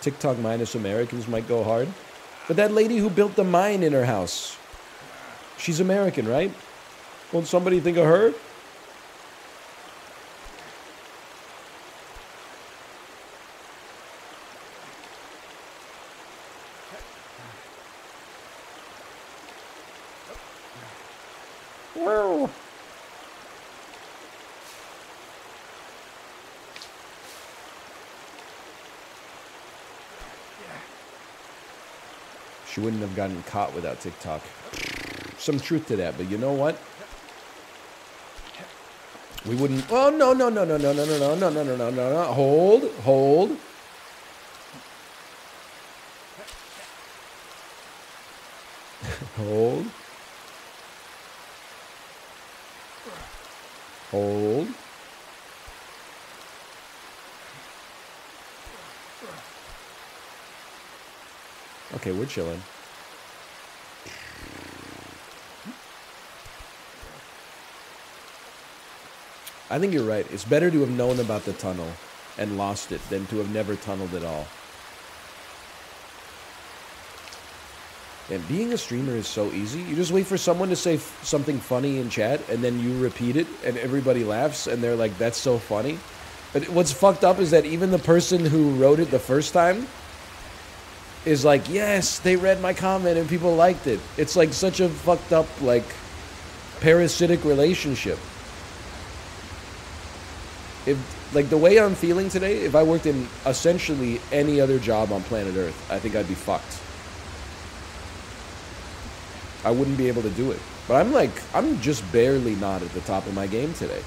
TikTok minus Americans might go hard. But that lady who built the mine in her house, she's American, right? Won't somebody think of her? Have gotten caught without TikTok. Some truth to that, but you know what? We wouldn't. Oh no no no no no no no no no no no no no no! Hold hold. hold. Hold. Okay, we're chilling. I think you're right. It's better to have known about the tunnel and lost it than to have never tunneled at all. And being a streamer is so easy. You just wait for someone to say something funny in chat, and then you repeat it, and everybody laughs, and they're like, "That's so funny." But what's fucked up is that even the person who wrote it the first time is like, "Yes, they read my comment and people liked it." It's like such a fucked up, like, parasitic relationship. If like the way I'm feeling today, if I worked in essentially any other job on planet Earth, I think I'd be fucked. I wouldn't be able to do it. But I'm like, I'm just barely not at the top of my game today.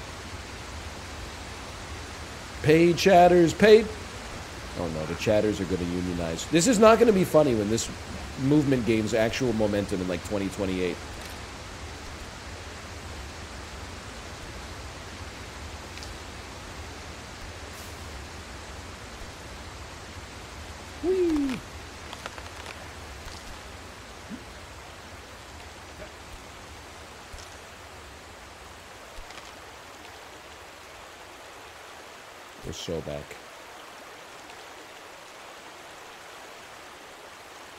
Paid chatters, paid. Oh no, the chatters are going to unionize. This is not going to be funny when this movement gains actual momentum in like 2028. Back.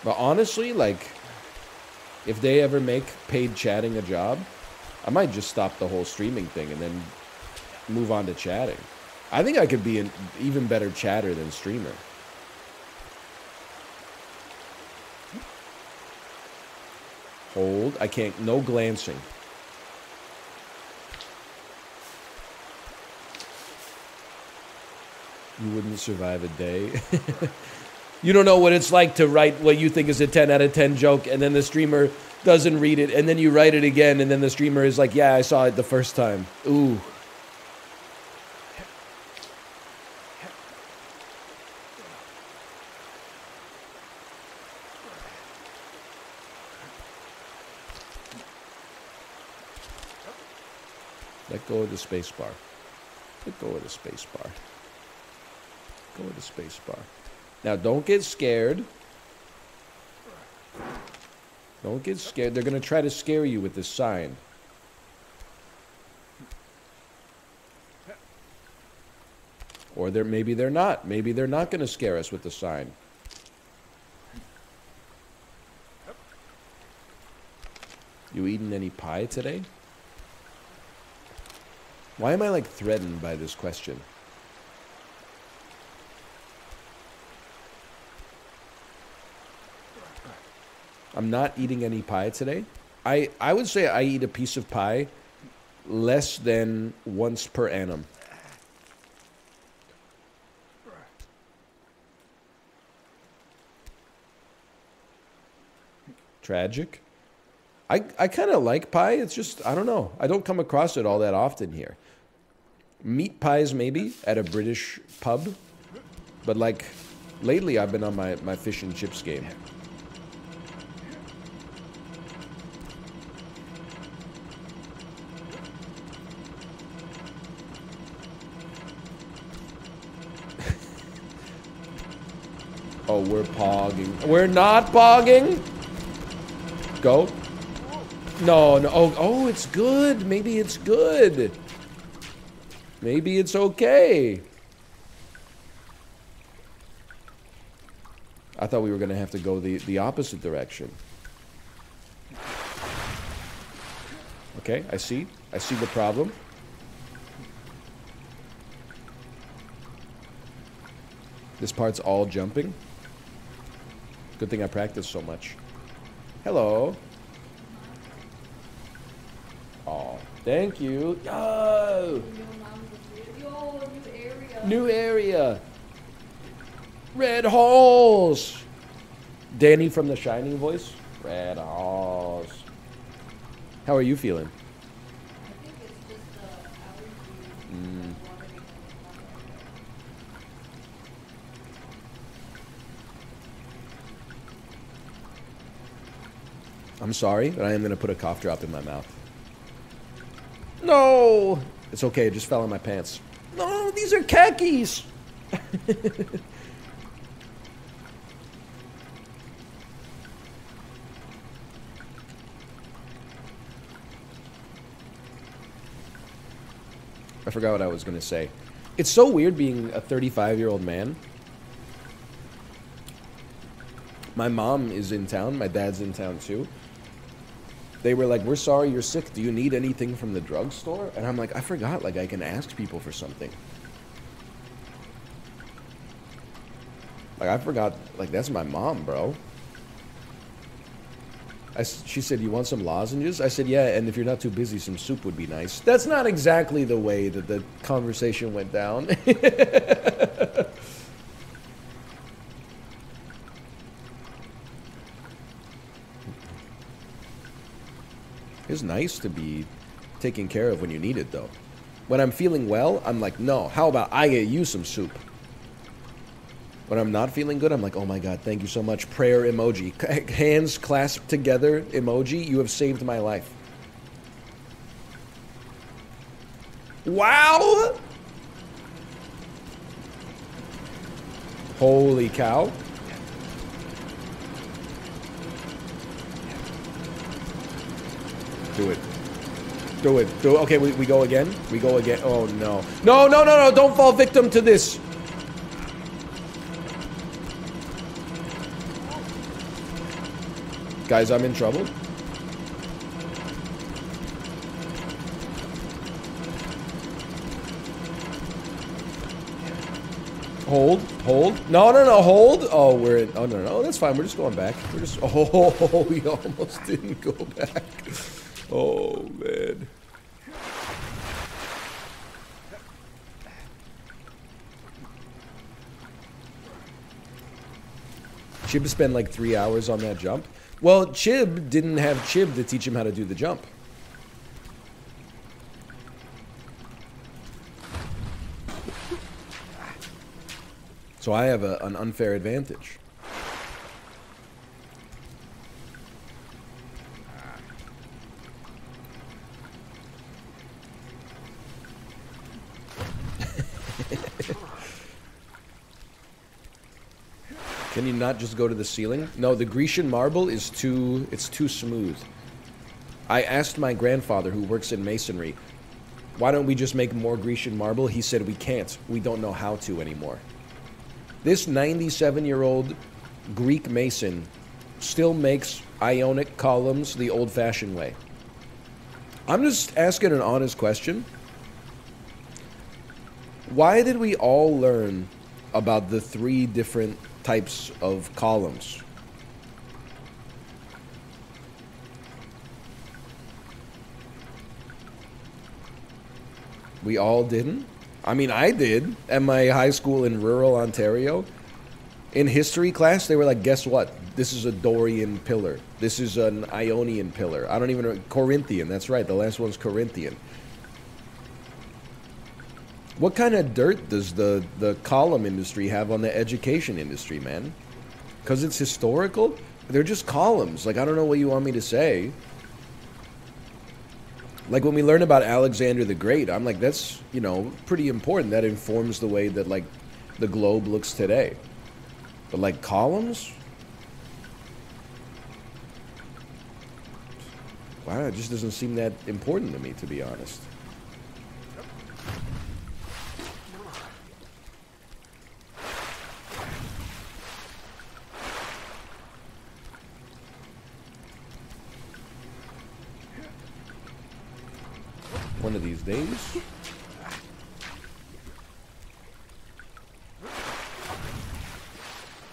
But honestly, like, if they ever make paid chatting a job, I might just stop the whole streaming thing and then move on to chatting. I think I could be an even better chatter than streamer. Hold. I can't. No glancing. You wouldn't survive a day. you don't know what it's like to write what you think is a 10 out of 10 joke, and then the streamer doesn't read it, and then you write it again, and then the streamer is like, Yeah, I saw it the first time. Ooh. Let go of the space bar. Let go of the space bar. Go with the space bar. Now, don't get scared. Don't get scared. They're going to try to scare you with this sign. Or they're, maybe they're not. Maybe they're not going to scare us with the sign. You eaten any pie today? Why am I like threatened by this question? I'm not eating any pie today. I, I would say I eat a piece of pie less than once per annum. Tragic. I, I kind of like pie. It's just, I don't know. I don't come across it all that often here. Meat pies, maybe, at a British pub. But, like, lately I've been on my, my fish and chips game. We're pogging. We're not pogging? Go. No, no. Oh, oh, it's good. Maybe it's good. Maybe it's okay. I thought we were going to have to go the, the opposite direction. Okay, I see. I see the problem. This part's all jumping. Good thing I practiced so much. Hello. Oh, thank you. Yo! New area. Red holes. Danny from The Shining voice. Red holes. How are you feeling? Mm. I'm sorry, but I am going to put a cough drop in my mouth. No! It's okay, it just fell in my pants. No, these are khakis! I forgot what I was going to say. It's so weird being a 35 year old man. My mom is in town, my dad's in town too they were like, "We're sorry you're sick. Do you need anything from the drugstore?" And I'm like, "I forgot. Like, I can ask people for something." Like, I forgot. Like, that's my mom, bro. I, she said, "You want some lozenges?" I said, "Yeah." And if you're not too busy, some soup would be nice. That's not exactly the way that the conversation went down. is nice to be taken care of when you need it, though. When I'm feeling well, I'm like, no, how about I get you some soup? When I'm not feeling good, I'm like, oh my god, thank you so much. Prayer emoji. Hands clasped together emoji. You have saved my life. Wow! Holy cow. Do it. Do it. Do it. Okay, we, we go again. We go again. Oh, no. No, no, no, no. Don't fall victim to this. Guys, I'm in trouble. Hold, hold. No, no, no, hold. Oh, we're in. Oh, no, no, that's fine. We're just going back. We're just. Oh, we almost didn't go back. Oh, man. Chib spent like three hours on that jump. Well, Chib didn't have Chib to teach him how to do the jump. So I have a, an unfair advantage. Can you not just go to the ceiling? No, the Grecian marble is too, it's too smooth. I asked my grandfather who works in masonry, why don't we just make more Grecian marble? He said we can't. We don't know how to anymore. This 97 year old Greek mason still makes ionic columns the old fashioned way. I'm just asking an honest question. Why did we all learn about the three different types of columns? We all didn't? I mean, I did at my high school in rural Ontario. In history class, they were like, guess what? This is a Dorian pillar. This is an Ionian pillar. I don't even know. Corinthian, that's right. The last one's Corinthian. What kind of dirt does the, the column industry have on the education industry, man? Because it's historical? They're just columns. Like, I don't know what you want me to say. Like when we learn about Alexander the Great, I'm like, that's, you know, pretty important. That informs the way that, like, the globe looks today. But, like, columns? Wow, it just doesn't seem that important to me, to be honest. One of these days.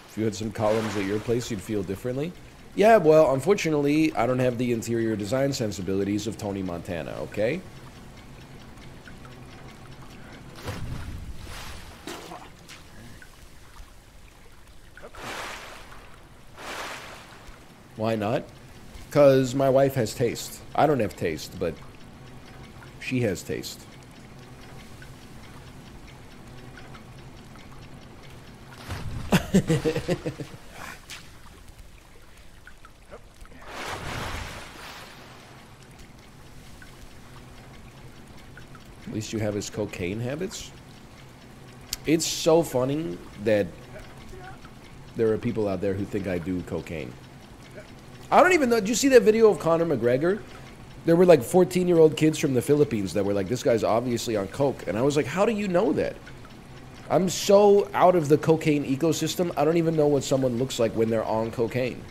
If you had some columns at your place, you'd feel differently. Yeah, well, unfortunately, I don't have the interior design sensibilities of Tony Montana, okay? Why not? Because my wife has taste. I don't have taste, but she has taste. At least you have his cocaine habits. It's so funny that there are people out there who think I do cocaine. I don't even know. Did you see that video of Conor McGregor there were like 14 year old kids from the Philippines that were like, this guy's obviously on coke. And I was like, how do you know that? I'm so out of the cocaine ecosystem, I don't even know what someone looks like when they're on cocaine.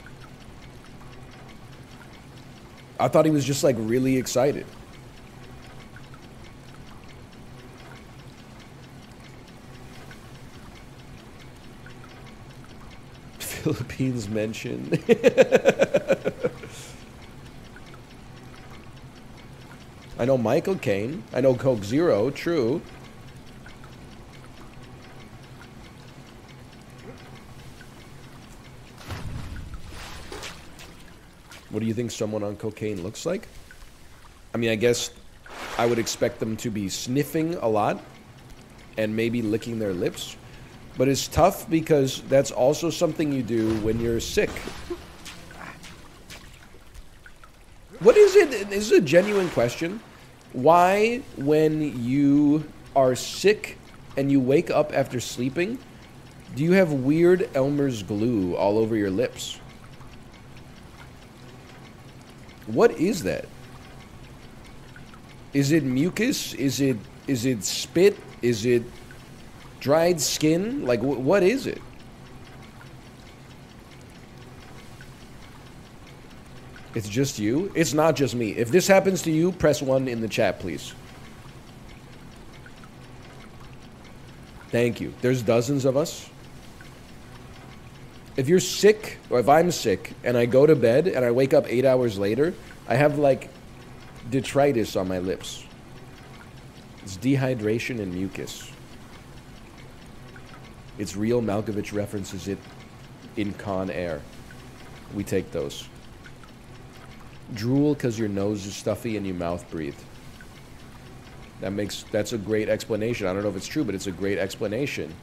I thought he was just like really excited. Philippines mention. I know Michael Caine. I know Coke Zero, true. What do you think someone on cocaine looks like? I mean, I guess I would expect them to be sniffing a lot and maybe licking their lips. But it's tough because that's also something you do when you're sick. What is it? This is a genuine question. Why, when you are sick and you wake up after sleeping, do you have weird Elmer's glue all over your lips? What is that? Is it mucus? Is it is it spit? Is it dried skin? Like wh what is it? It's just you? It's not just me. If this happens to you, press 1 in the chat, please. Thank you. There's dozens of us. If you're sick, or if I'm sick, and I go to bed and I wake up eight hours later, I have like detritus on my lips. It's dehydration and mucus. It's real. Malkovich references it in Con Air. We take those. Drool because your nose is stuffy and you mouth breathe. That makes that's a great explanation. I don't know if it's true, but it's a great explanation.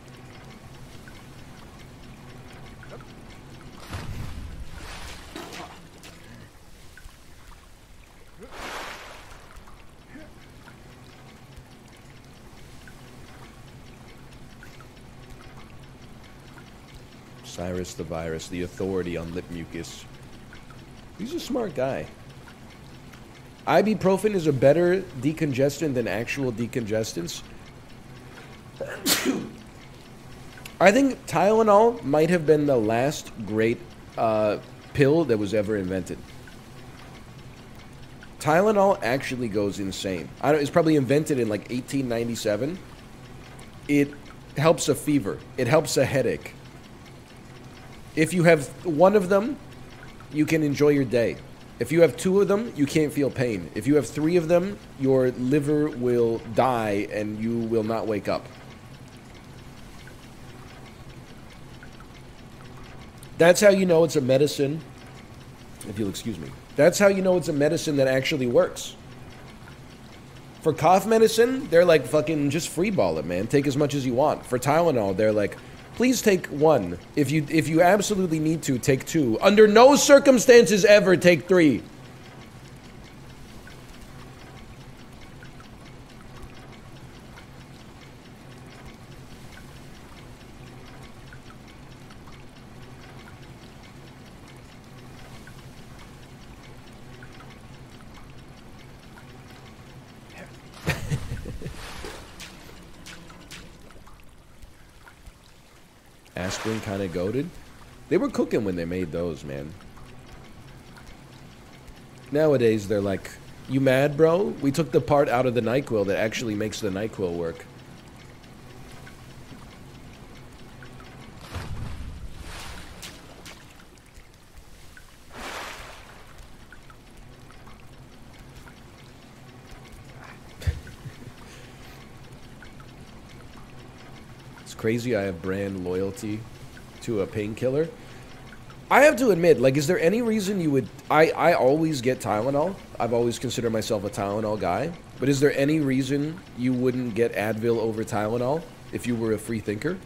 Cyrus the virus, the authority on lip mucus. He's a smart guy. Ibuprofen is a better decongestant than actual decongestants. I think Tylenol might have been the last great uh, pill that was ever invented. Tylenol actually goes insane. I don't, it's probably invented in like 1897. It helps a fever. It helps a headache. If you have one of them, you can enjoy your day. If you have two of them, you can't feel pain. If you have three of them, your liver will die and you will not wake up. That's how you know it's a medicine. If you'll excuse me. That's how you know it's a medicine that actually works. For cough medicine, they're like fucking just freeball it, man. Take as much as you want. For Tylenol, they're like, Please take one. If you if you absolutely need to, take two. Under no circumstances ever take three. aspirin kind of goaded. They were cooking when they made those, man. Nowadays, they're like, you mad, bro? We took the part out of the NyQuil that actually makes the NyQuil work. It's crazy I have brand loyalty to a painkiller. I have to admit, like, is there any reason you would... I, I always get Tylenol. I've always considered myself a Tylenol guy. But is there any reason you wouldn't get Advil over Tylenol if you were a free thinker?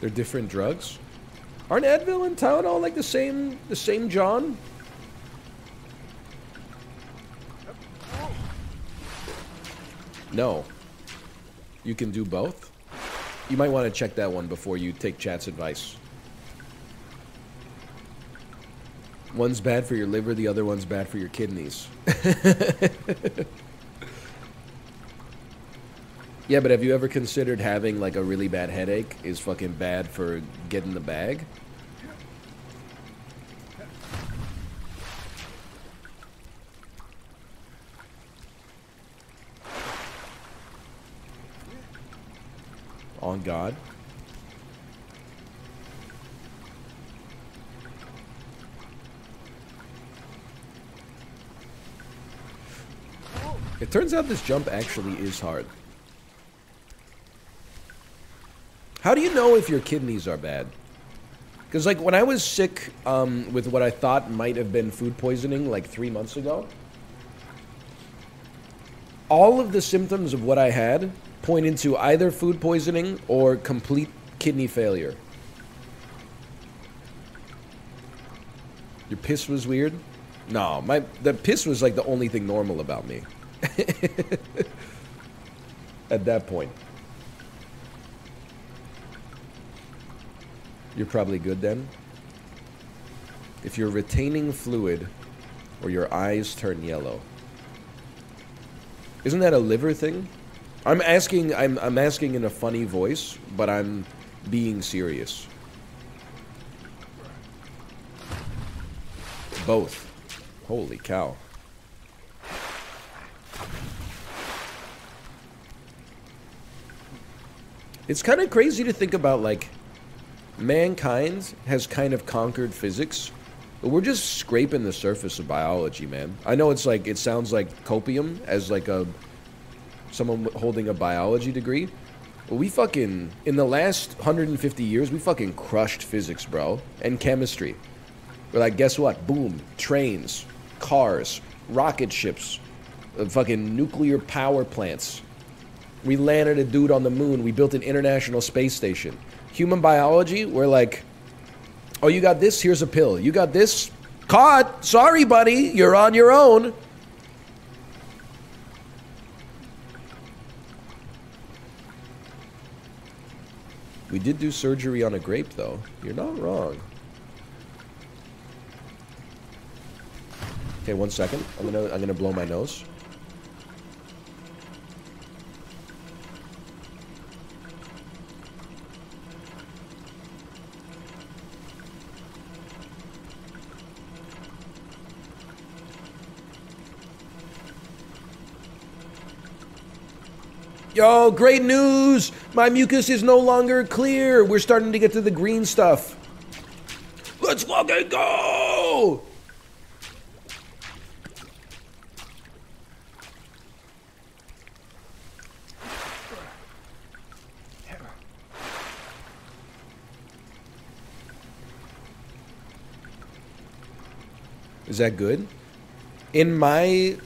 They're different drugs? Aren't Advil and Tylenol like the same the same John? No. You can do both? You might want to check that one before you take chat's advice. One's bad for your liver, the other one's bad for your kidneys. Yeah, but have you ever considered having like a really bad headache is fucking bad for getting the bag? On God. It turns out this jump actually is hard. How do you know if your kidneys are bad? Because like when I was sick um, with what I thought might have been food poisoning like three months ago, all of the symptoms of what I had pointed to either food poisoning or complete kidney failure. Your piss was weird? No, my the piss was like the only thing normal about me. At that point. You're probably good then. If you're retaining fluid or your eyes turn yellow. Isn't that a liver thing? I'm asking I'm I'm asking in a funny voice, but I'm being serious. Both. Holy cow. It's kind of crazy to think about like mankind has kind of conquered physics, but we're just scraping the surface of biology, man. I know it's like it sounds like copium as like a someone holding a biology degree. We fucking in the last 150 years, we fucking crushed physics, bro, and chemistry. We're like, guess what? Boom, trains, cars, rocket ships, uh, fucking nuclear power plants. We landed a dude on the moon. We built an international space station. Human biology, we're like, oh, you got this? Here's a pill. You got this? Caught. Sorry, buddy. You're on your own. We did do surgery on a grape, though. You're not wrong. Okay, one second. I'm gonna I'm gonna blow my nose. Yo, great news! My mucus is no longer clear. We're starting to get to the green stuff. Let's fucking go! Is that good? In my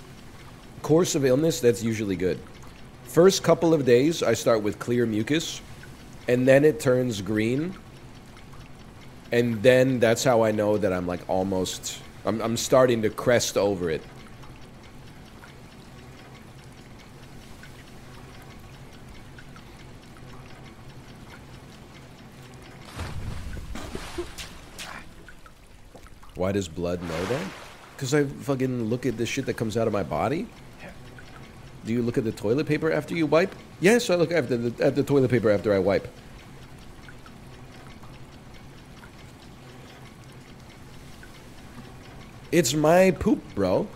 course of illness, that's usually good. First couple of days, I start with clear mucus, and then it turns green. And then that's how I know that I'm like almost, I'm, I'm starting to crest over it. Why does blood know that? Because I fucking look at the shit that comes out of my body. Do you look at the toilet paper after you wipe? Yes, I look after the, at the toilet paper after I wipe. It's my poop, bro.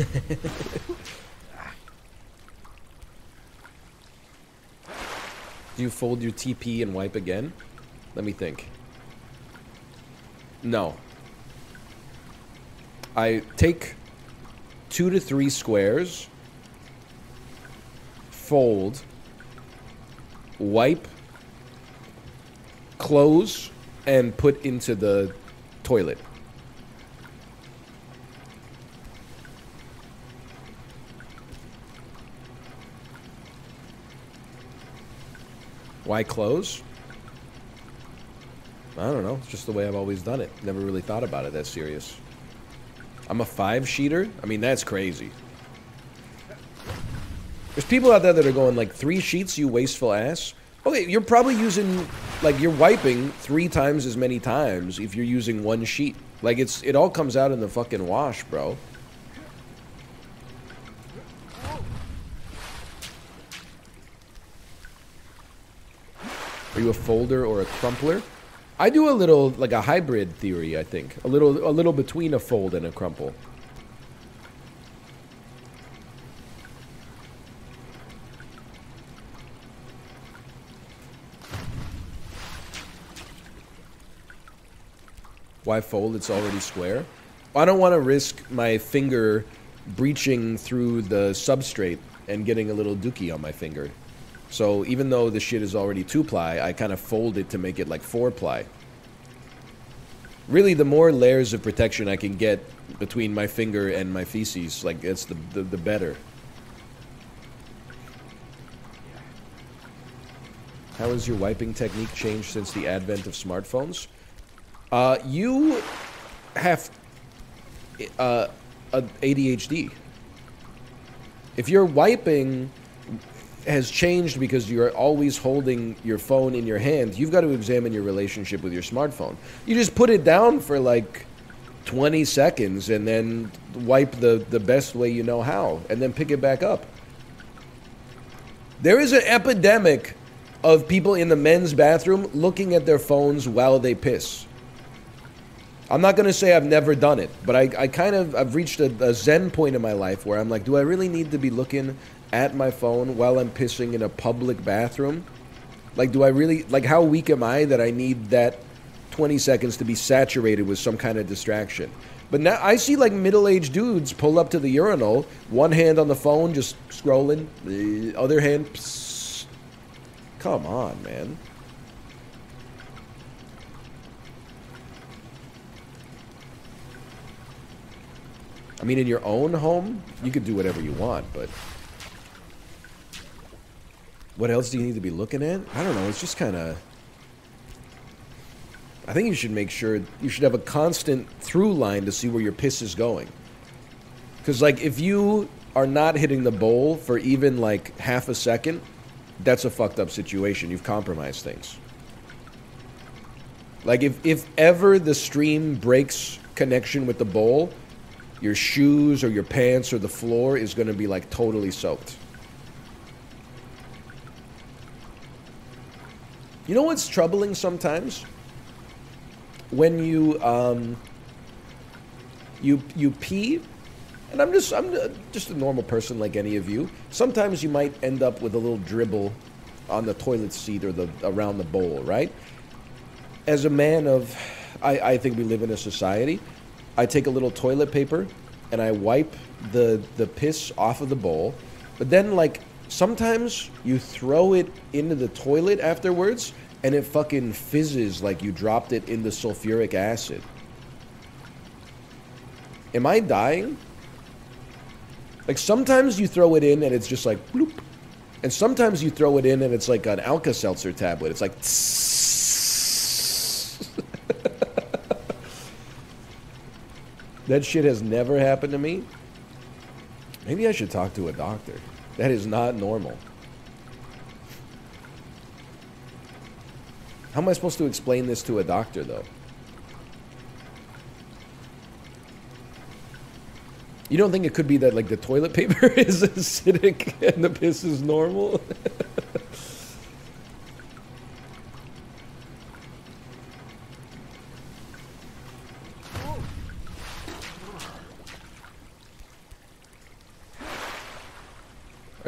Do you fold your TP and wipe again? Let me think. No. I take two to three squares, fold, wipe, close, and put into the toilet. Why close? I don't know. It's just the way I've always done it. Never really thought about it that serious. I'm a five sheeter? I mean, that's crazy. There's people out there that are going like three sheets, you wasteful ass. Okay, you're probably using like you're wiping three times as many times if you're using one sheet. Like it's it all comes out in the fucking wash, bro. Are you a folder or a crumpler? I do a little, like a hybrid theory, I think. A little, a little between a fold and a crumple. Why fold? It's already square. I don't want to risk my finger breaching through the substrate and getting a little dookie on my finger. So even though the shit is already two ply, I kind of fold it to make it like four ply. Really, the more layers of protection I can get between my finger and my feces, like it's the, the, the better. How has your wiping technique changed since the advent of smartphones? Uh, you have uh, ADHD. If you're wiping has changed because you're always holding your phone in your hand, you've got to examine your relationship with your smartphone. You just put it down for like 20 seconds and then wipe the, the best way you know how and then pick it back up. There is an epidemic of people in the men's bathroom looking at their phones while they piss. I'm not going to say I've never done it, but I, I kind of, I've reached a, a zen point in my life where I'm like, do I really need to be looking at my phone while I'm pissing in a public bathroom? Like, do I really, like, how weak am I that I need that 20 seconds to be saturated with some kind of distraction? But now I see like middle-aged dudes pull up to the urinal, one hand on the phone, just scrolling, the other hand, psst. come on, man. I mean, in your own home, you could do whatever you want, but what else do you need to be looking at? I don't know. It's just kind of. I think you should make sure you should have a constant through line to see where your piss is going. Because, like, if you are not hitting the bowl for even like half a second, that's a fucked up situation. You've compromised things. Like, if, if ever the stream breaks connection with the bowl, your shoes or your pants or the floor is going to be like totally soaked. You know what's troubling sometimes? When you um, you you pee, and I'm just I'm just a normal person like any of you. Sometimes you might end up with a little dribble on the toilet seat or the around the bowl, right? As a man of, I, I think we live in a society I take a little toilet paper and I wipe the the piss off of the bowl. But then like sometimes you throw it into the toilet afterwards and it fucking fizzes like you dropped it in the sulfuric acid. Am I dying? Like sometimes you throw it in and it's just like bloop. And sometimes you throw it in and it's like an Alka-Seltzer tablet. It's like That shit has never happened to me. Maybe I should talk to a doctor. That is not normal. How am I supposed to explain this to a doctor, though? You don't think it could be that, like, the toilet paper is acidic and the piss is normal?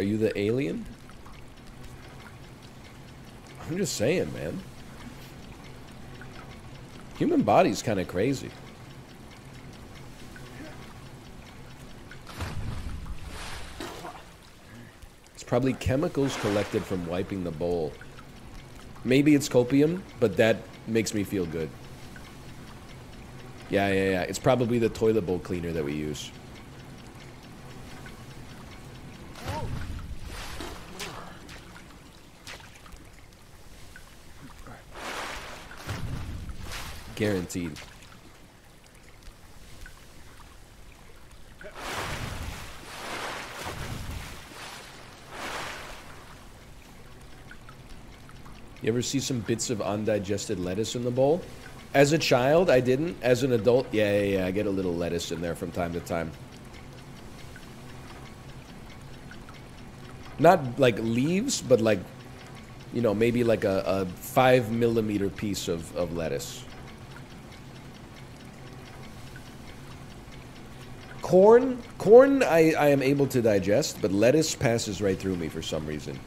Are you the alien? I'm just saying, man. Human body's kind of crazy. It's probably chemicals collected from wiping the bowl. Maybe it's copium, but that makes me feel good. Yeah, yeah, yeah. It's probably the toilet bowl cleaner that we use. Guaranteed. You ever see some bits of undigested lettuce in the bowl? As a child, I didn't. As an adult, yeah, yeah, yeah. I get a little lettuce in there from time to time. Not like leaves, but like, you know, maybe like a, a five millimeter piece of, of lettuce. Corn, corn I, I am able to digest, but lettuce passes right through me for some reason.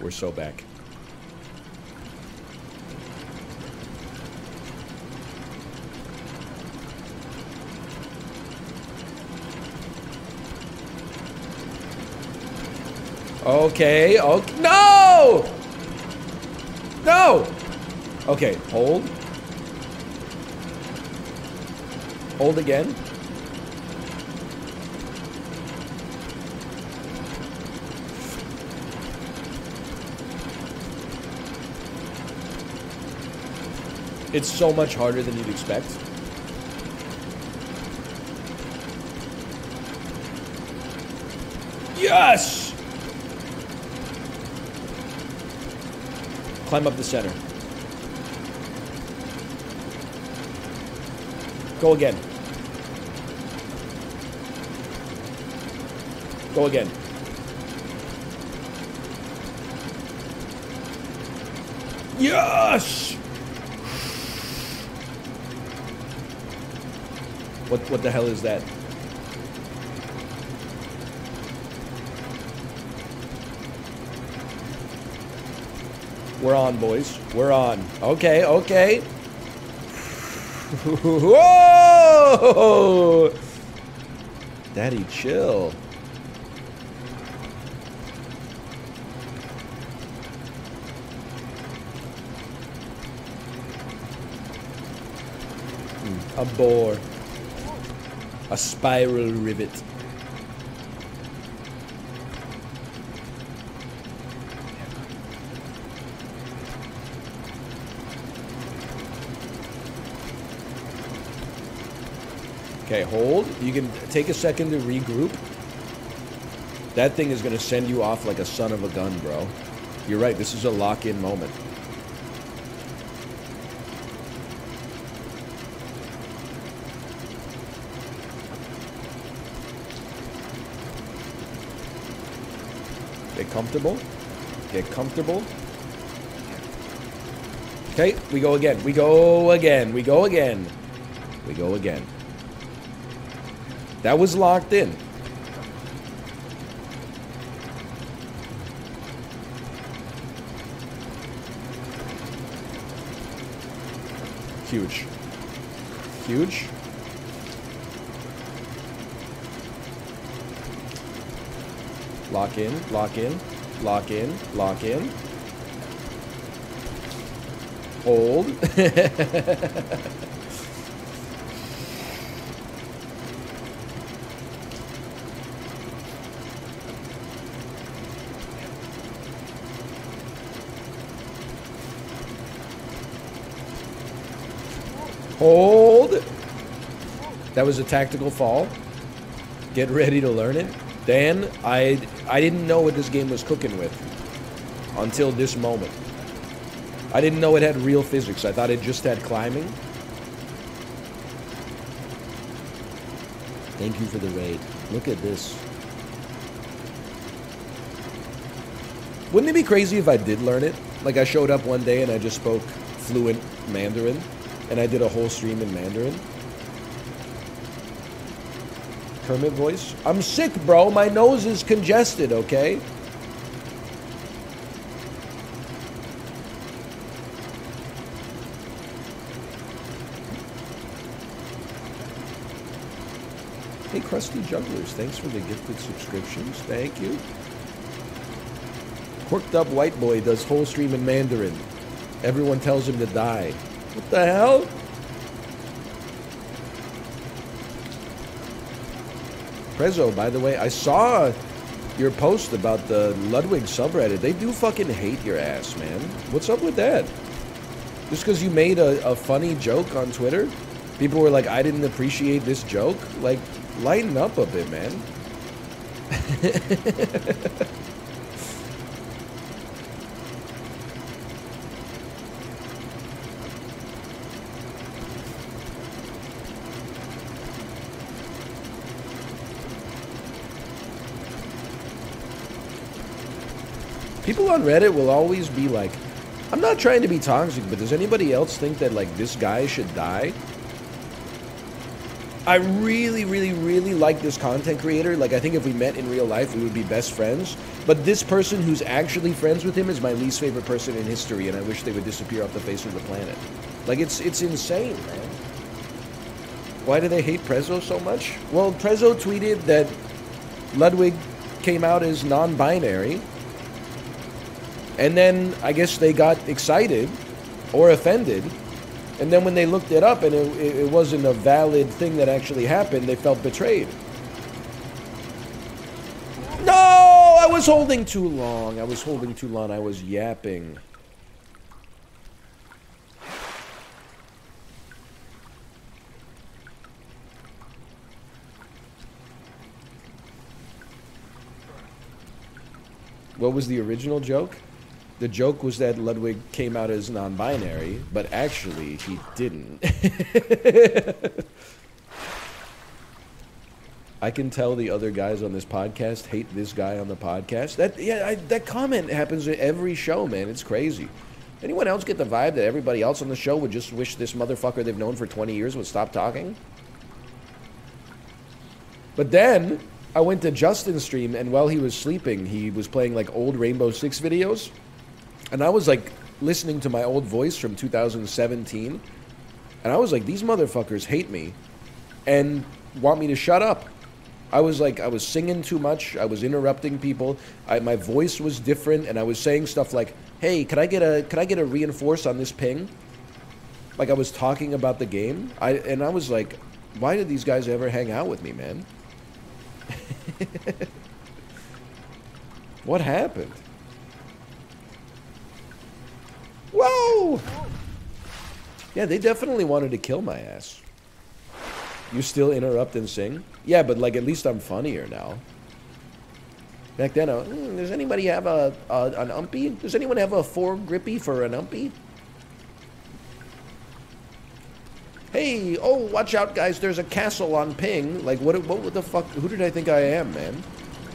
We're so back. Okay, okay. No! No! Okay, hold. Hold again. It's so much harder than you'd expect. Yes! Climb up the center. Go again. Go again. Yes! What what the hell is that? We're on, boys. We're on. Okay, okay. Whoa! Daddy, chill. Hmm, A bore. A spiral rivet. Okay, hold. You can take a second to regroup. That thing is going to send you off like a son of a gun, bro. You're right. This is a lock-in moment. Get comfortable. Get comfortable. Okay, we go again. We go again. We go again. We go again. That was locked in. Huge. Huge. Lock in, lock in, lock in, lock in. Hold. Hold. That was a tactical fall. Get ready to learn it. Dan, I I didn't know what this game was cooking with until this moment. I didn't know it had real physics. I thought it just had climbing. Thank you for the raid. Look at this. Wouldn't it be crazy if I did learn it? Like I showed up one day and I just spoke fluent Mandarin and I did a whole stream in Mandarin. Kermit voice. I'm sick, bro. My nose is congested, okay? Hey, Krusty Jugglers, thanks for the gifted subscriptions. Thank you. Quirked up white boy does whole stream in Mandarin. Everyone tells him to die. What the hell? Prezzo, by the way, I saw your post about the Ludwig subreddit. They do fucking hate your ass, man. What's up with that? Just because you made a, a funny joke on Twitter? People were like, I didn't appreciate this joke? Like, lighten up a bit, man. People on Reddit will always be like, I'm not trying to be toxic, but does anybody else think that like this guy should die? I really, really, really like this content creator. Like, I think if we met in real life, we would be best friends. But this person who's actually friends with him is my least favorite person in history, and I wish they would disappear off the face of the planet. Like, it's it's insane, man. Why do they hate Prezzo so much? Well, Prezzo tweeted that Ludwig came out as non-binary, and then I guess they got excited or offended and then when they looked it up and it, it wasn't a valid thing that actually happened, they felt betrayed. No! I was holding too long. I was holding too long. I was yapping. What was the original joke? The joke was that Ludwig came out as non-binary, but actually he didn't. I can tell the other guys on this podcast hate this guy on the podcast. That yeah, I, that comment happens in every show, man. It's crazy. Anyone else get the vibe that everybody else on the show would just wish this motherfucker they've known for 20 years would stop talking? But then I went to Justin's stream, and while he was sleeping, he was playing like old Rainbow Six videos. And I was like listening to my old voice from 2017, and I was like, these motherfuckers hate me and want me to shut up. I was like, I was singing too much. I was interrupting people. I, my voice was different, and I was saying stuff like, "Hey, could I get a could I get a reinforce on this ping?" Like I was talking about the game. I and I was like, why did these guys ever hang out with me, man? what happened? Whoa! Yeah, they definitely wanted to kill my ass. You still interrupt and sing? Yeah, but like at least I'm funnier now. Back then, mm, does anybody have a, a an umpy? Does anyone have a four grippy for an umpy? Hey, oh, watch out, guys! There's a castle on ping. Like, what? What the fuck? Who did I think I am, man?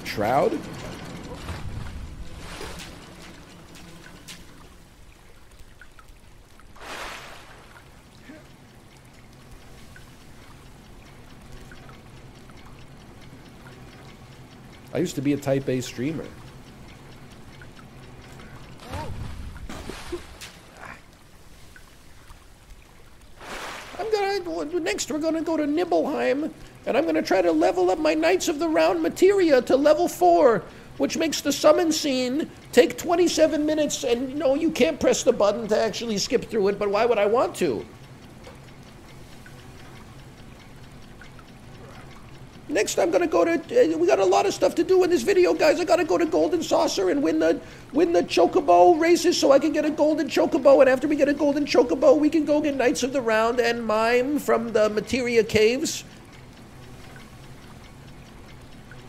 Shroud? I used to be a Type A streamer. I'm gonna next. We're gonna go to Nibelheim, and I'm gonna try to level up my Knights of the Round materia to level four, which makes the summon scene take 27 minutes. And you know you can't press the button to actually skip through it. But why would I want to? Next, I'm gonna go to. Uh, we got a lot of stuff to do in this video, guys. I gotta go to Golden Saucer and win the win the Chocobo races, so I can get a Golden Chocobo. And after we get a Golden Chocobo, we can go get Knights of the Round and Mime from the Materia Caves.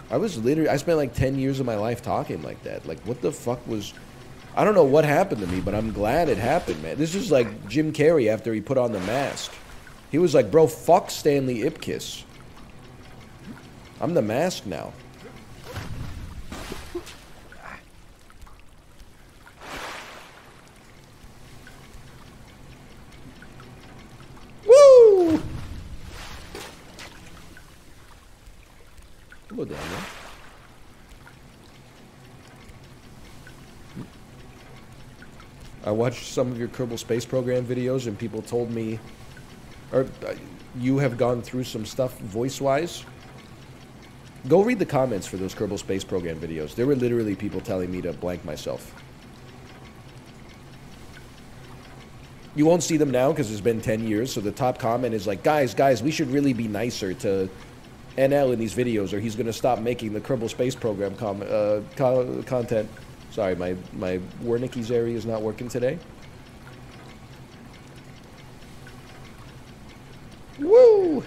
I was literally. I spent like ten years of my life talking like that. Like, what the fuck was? I don't know what happened to me, but I'm glad it happened, man. This is like Jim Carrey after he put on the mask. He was like, bro, fuck Stanley Ipkiss. I'm the mask now. Woo! Hello, Daniel. I watched some of your Kerbal Space Program videos, and people told me, or uh, you have gone through some stuff voice-wise. Go read the comments for those Kerbal Space Program videos. There were literally people telling me to blank myself. You won't see them now because it's been 10 years, so the top comment is like, guys, guys, we should really be nicer to NL in these videos or he's going to stop making the Kerbal Space Program uh, co content. Sorry, my, my Wernicke's area is not working today. Woo!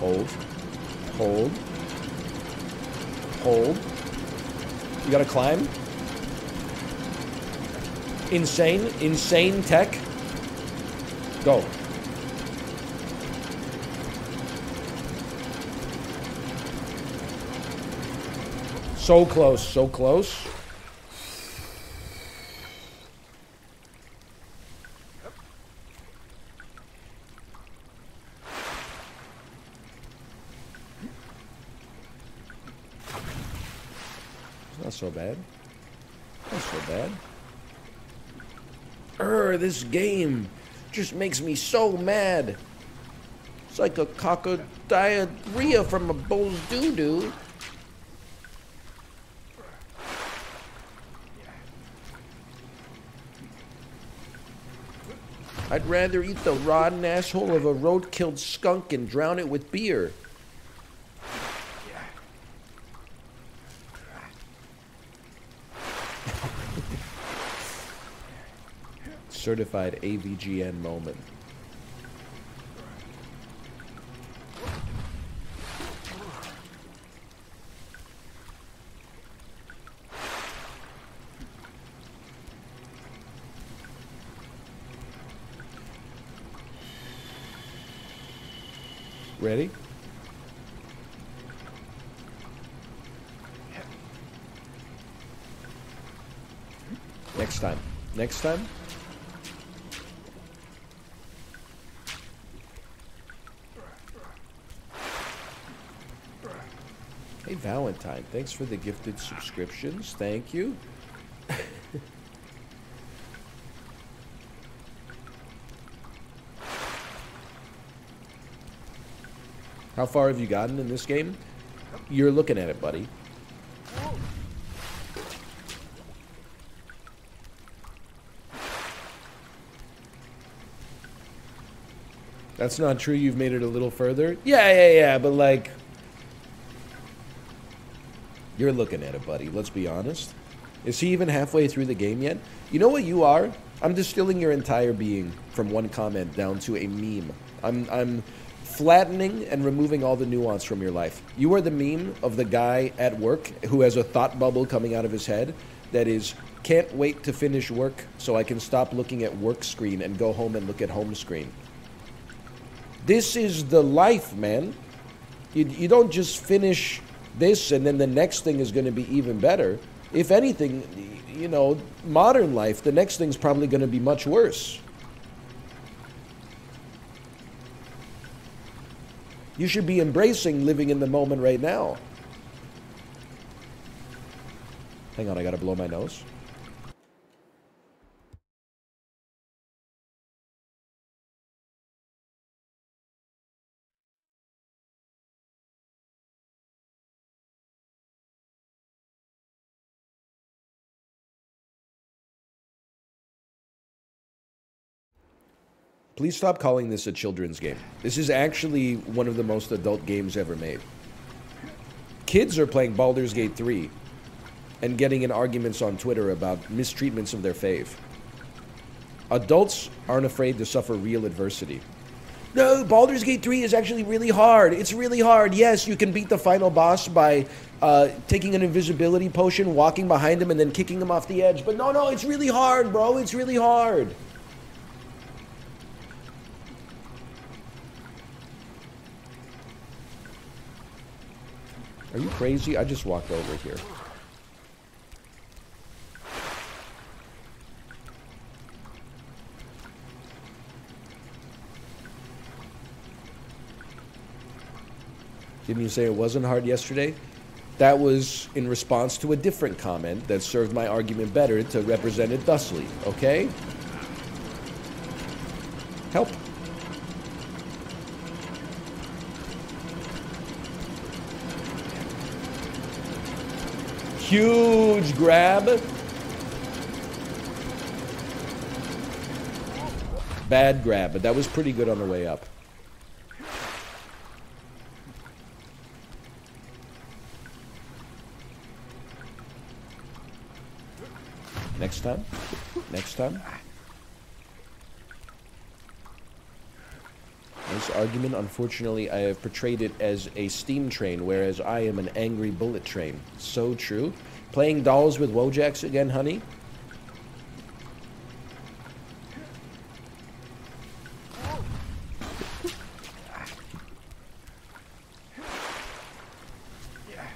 Hold. Hold. Hold. You gotta climb. Insane. Insane tech. Go. So close. So close. Not so bad. Not so bad. Err, this game just makes me so mad. It's like a diarrhea from a bull's doo-doo. I'd rather eat the rotten asshole of a road-killed skunk and drown it with beer. Certified AVGN moment. Ready? Next time. Next time. Hey, Valentine. Thanks for the gifted subscriptions. Thank you. How far have you gotten in this game? You're looking at it, buddy. That's not true. You've made it a little further. Yeah, yeah, yeah. But like, you're looking at it, buddy. Let's be honest. Is he even halfway through the game yet? You know what you are? I'm distilling your entire being from one comment down to a meme. I'm, I'm flattening and removing all the nuance from your life. You are the meme of the guy at work who has a thought bubble coming out of his head that is, can't wait to finish work so I can stop looking at work screen and go home and look at home screen. This is the life, man. You, you don't just finish this and then the next thing is going to be even better. If anything, you know, modern life, the next thing's probably going to be much worse. You should be embracing living in the moment right now. Hang on, I gotta blow my nose. Please stop calling this a children's game. This is actually one of the most adult games ever made. Kids are playing Baldur's Gate 3 and getting in arguments on Twitter about mistreatments of their fave. Adults aren't afraid to suffer real adversity. No, Baldur's Gate 3 is actually really hard. It's really hard. Yes, you can beat the final boss by uh, taking an invisibility potion, walking behind him, and then kicking him off the edge. But no, no, it's really hard, bro. It's really hard. Are you crazy? I just walked over here. Didn't you say it wasn't hard yesterday? That was in response to a different comment that served my argument better to represent it thusly, okay? Help. Huge grab. Bad grab, but that was pretty good on the way up. Next time. Next time. This argument, unfortunately, I have portrayed it as a steam train, whereas I am an angry bullet train. So true. Playing dolls with Wojaks again, honey?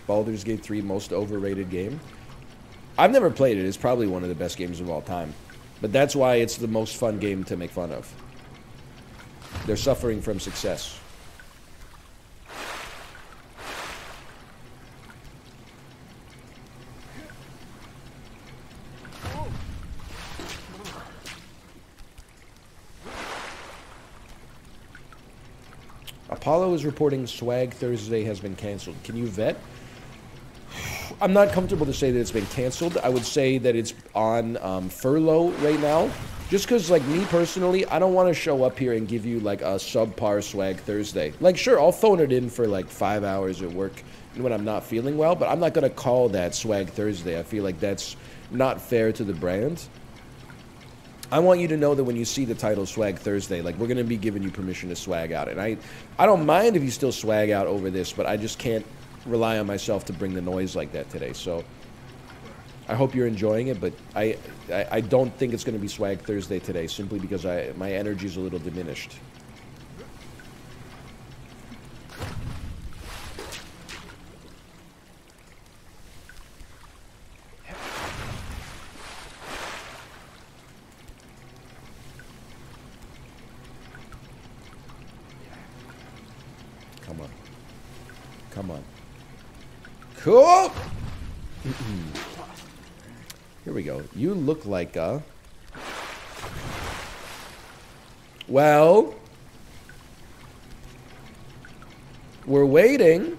Baldur's Gate 3 most overrated game. I've never played it. It's probably one of the best games of all time. But that's why it's the most fun game to make fun of. They're suffering from success. Apollo is reporting Swag Thursday has been canceled. Can you vet? I'm not comfortable to say that it's been canceled. I would say that it's on um, furlough right now. Just because, like, me personally, I don't want to show up here and give you, like, a subpar Swag Thursday. Like, sure, I'll phone it in for, like, five hours at work when I'm not feeling well, but I'm not going to call that Swag Thursday. I feel like that's not fair to the brand. I want you to know that when you see the title Swag Thursday, like we're gonna be giving you permission to swag out, and I, I don't mind if you still swag out over this, but I just can't rely on myself to bring the noise like that today. So I hope you're enjoying it, but I, I, I don't think it's gonna be Swag Thursday today, simply because I my energy is a little diminished. Come on. Come on. Cool! Here we go. You look like a... Well... We're waiting.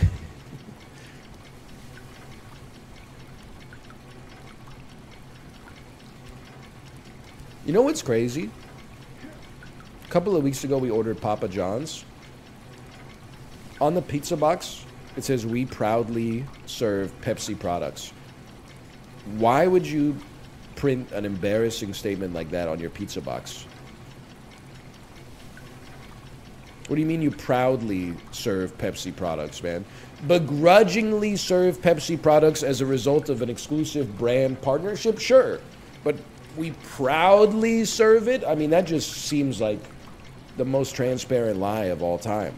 You know what's crazy? A couple of weeks ago, we ordered Papa John's. On the pizza box, it says, We proudly serve Pepsi products. Why would you print an embarrassing statement like that on your pizza box? What do you mean you proudly serve Pepsi products, man? Begrudgingly serve Pepsi products as a result of an exclusive brand partnership? Sure. But we proudly serve it? I mean, that just seems like the most transparent lie of all time.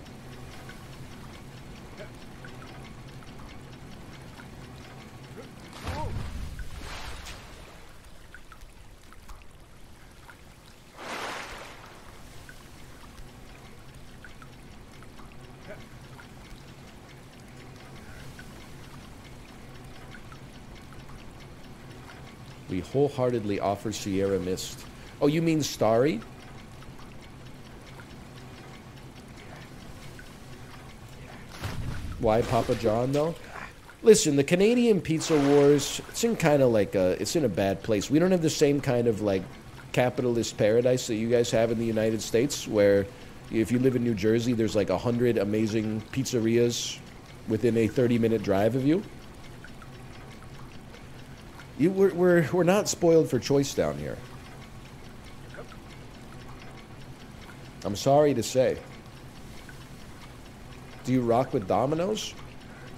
We wholeheartedly offer Sierra Mist. Oh, you mean Starry? Why Papa John though? Listen, the Canadian pizza wars, it's in kind of like a, it's in a bad place. We don't have the same kind of like capitalist paradise that you guys have in the United States where if you live in New Jersey, there's like a hundred amazing pizzerias within a 30 minute drive of you. You, we're, we're, we're not spoiled for choice down here. I'm sorry to say. Do you rock with Domino's?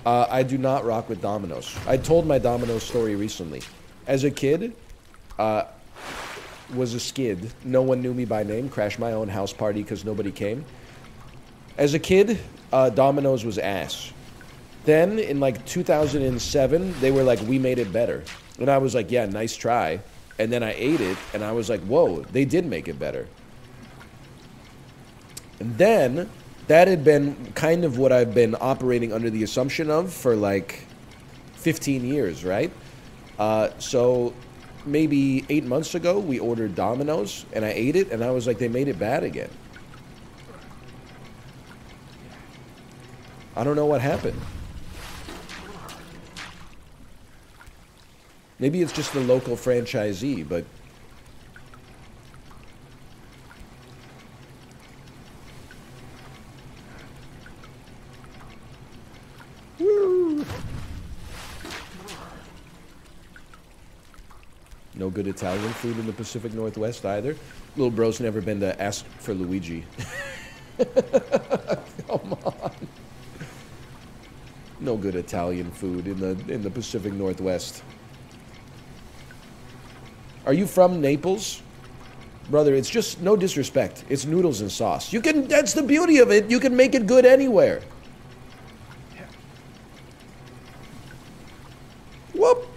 Uh, I do not rock with Domino's. I told my Domino's story recently. As a kid, uh, was a skid. No one knew me by name. Crashed my own house party because nobody came. As a kid, uh, Domino's was ass. Then in like 2007, they were like, "We made it better," and I was like, "Yeah, nice try." And then I ate it, and I was like, "Whoa, they did make it better." And then that had been kind of what I've been operating under the assumption of for like 15 years, right? Uh, so maybe eight months ago, we ordered Domino's and I ate it and I was like, they made it bad again. I don't know what happened. Maybe it's just the local franchisee, but No good Italian food in the Pacific Northwest either. Little bro's never been to ask for Luigi. Come on. No good Italian food in the in the Pacific Northwest. Are you from Naples? Brother, it's just no disrespect. It's noodles and sauce. You can that's the beauty of it. You can make it good anywhere. Whoop.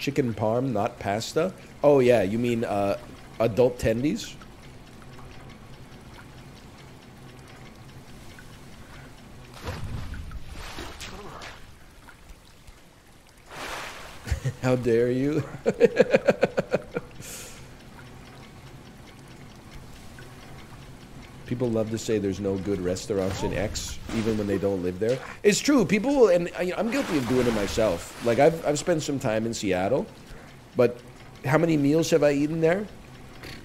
Chicken parm, not pasta. Oh yeah, you mean uh, adult tendies? How dare you? People love to say there's no good restaurants in X, even when they don't live there. It's true. People will, and I- I'm guilty of doing it myself. Like I've I've spent some time in Seattle, but how many meals have I eaten there?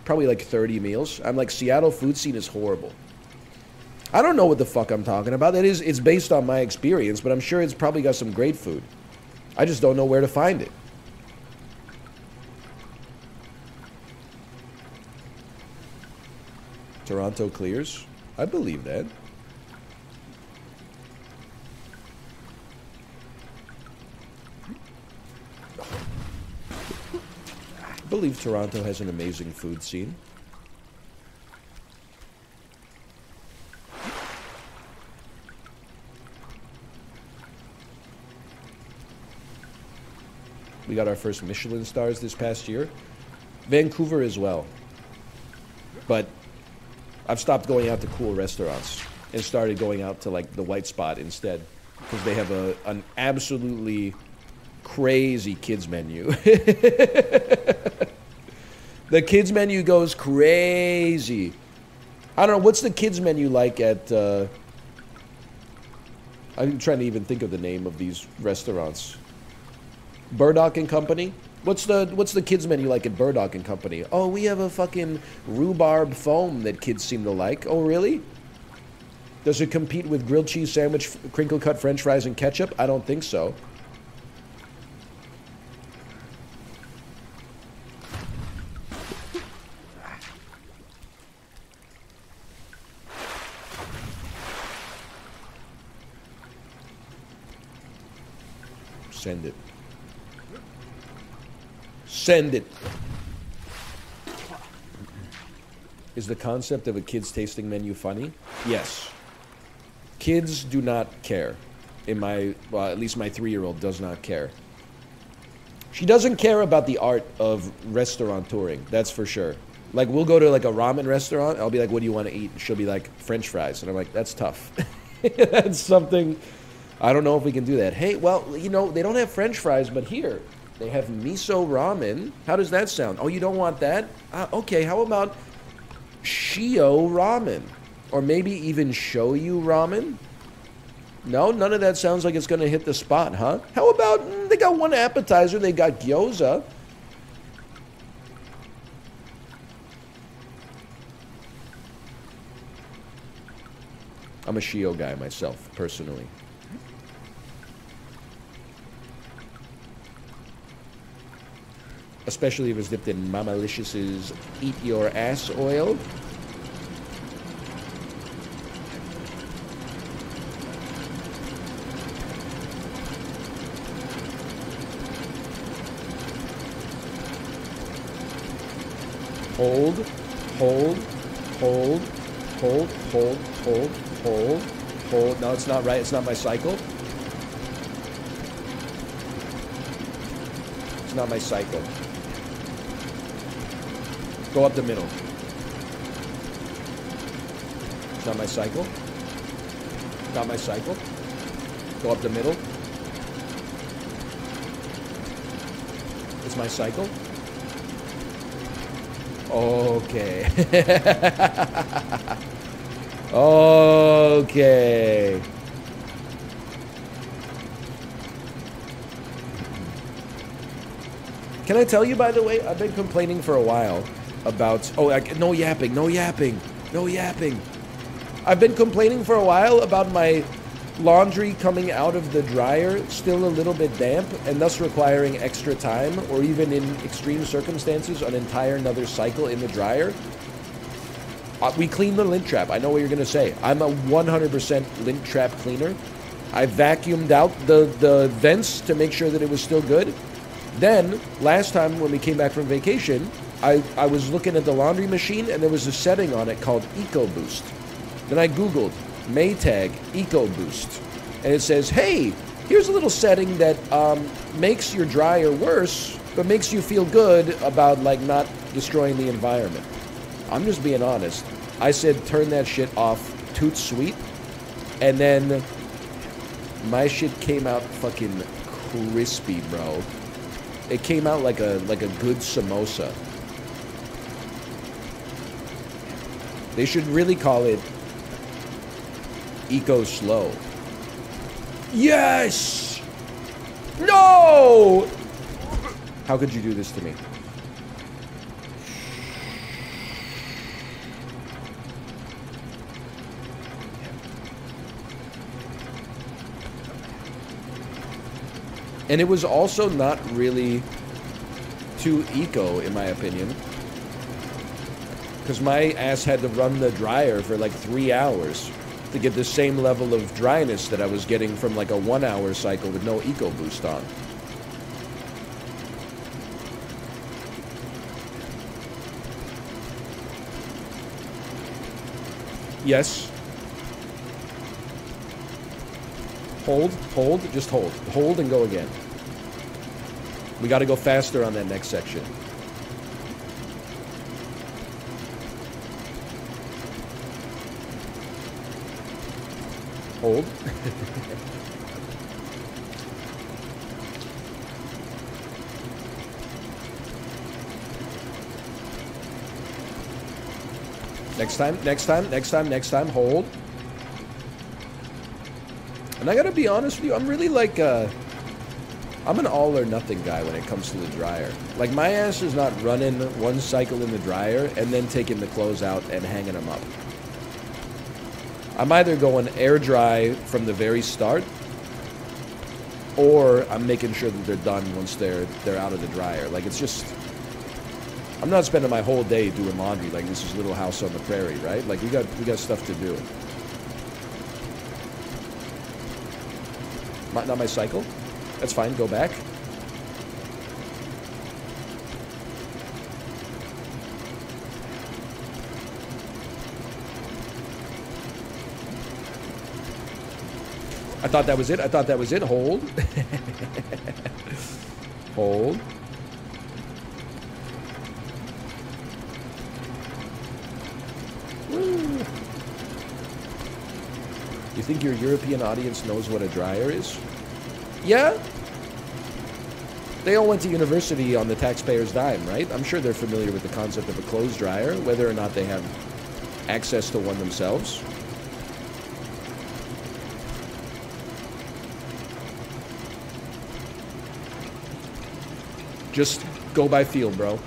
Probably like 30 meals. I'm like Seattle food scene is horrible. I don't know what the fuck I'm talking about. That is, it's based on my experience, but I'm sure it's probably got some great food. I just don't know where to find it. Toronto clears? I believe that. I believe Toronto has an amazing food scene. We got our first Michelin stars this past year. Vancouver as well. But I've stopped going out to cool restaurants and started going out to like the White Spot instead because they have a an absolutely crazy kids menu. the kids menu goes crazy. I don't know what's the kids menu like at. Uh, I'm trying to even think of the name of these restaurants. Burdock and Company. What's the what's the kids menu like at Burdock and Company? Oh, we have a fucking rhubarb foam that kids seem to like. Oh, really? Does it compete with grilled cheese sandwich, crinkle cut French fries, and ketchup? I don't think so. Send it. Send it. Is the concept of a kids tasting menu funny? Yes. Kids do not care. In my, well, at least my three year old does not care. She doesn't care about the art of restaurant touring. that's for sure. Like, we'll go to like a ramen restaurant, I'll be like, what do you want to eat? And she'll be like, French fries. And I'm like, that's tough. that's something, I don't know if we can do that. Hey, well, you know, they don't have French fries, but here, they have miso ramen. How does that sound? Oh, you don't want that? Uh, okay, how about shio ramen? Or maybe even shoyu ramen? No, none of that sounds like it's going to hit the spot, huh? How about mm, they got one appetizer, they got gyoza. I'm a shio guy myself, personally. Especially if it's dipped in Mamalicious's Eat Your Ass oil. Hold, hold, hold, hold, hold, hold, hold, hold. No, it's not right. It's not my cycle. It's not my cycle. Go up the middle. Not my cycle. Not my cycle. Go up the middle. It's my cycle. Okay. okay. Can I tell you, by the way, I've been complaining for a while about. Oh, I, no yapping, no yapping, no yapping. I've been complaining for a while about my laundry coming out of the dryer still a little bit damp and thus requiring extra time or even in extreme circumstances an entire another cycle in the dryer. Uh, we clean the lint trap. I know what you're going to say. I'm a 100% lint trap cleaner. I vacuumed out the, the vents to make sure that it was still good. Then, last time when we came back from vacation, I, I was looking at the laundry machine and there was a setting on it called EcoBoost. Then I Googled Maytag EcoBoost. And it says, hey, here's a little setting that um, makes your dryer worse, but makes you feel good about like not destroying the environment. I'm just being honest. I said turn that shit off toot sweet. And then my shit came out fucking crispy, bro. It came out like a like a good samosa. They should really call it Eco Slow. Yes! No! How could you do this to me? And it was also not really too eco, in my opinion. Because my ass had to run the dryer for like three hours to get the same level of dryness that I was getting from like a one hour cycle with no eco boost on. Yes. Hold, hold, just hold. Hold and go again. We got to go faster on that next section. Hold. next time, next time, next time, next time. Hold. And I gotta be honest with you, I'm really like, uh, I'm an all or nothing guy when it comes to the dryer. Like, my ass is not running one cycle in the dryer and then taking the clothes out and hanging them up. I'm either going air dry from the very start, or I'm making sure that they're done once they're they're out of the dryer. Like it's just, I'm not spending my whole day doing laundry like this is a Little House on the Prairie, right? Like we got we got stuff to do. not my cycle. That's fine. Go back. I thought that was it. I thought that was it. Hold. Hold. Woo. You think your European audience knows what a dryer is? Yeah. They all went to university on the taxpayer's dime, right? I'm sure they're familiar with the concept of a clothes dryer, whether or not they have access to one themselves. Just go by feel, bro.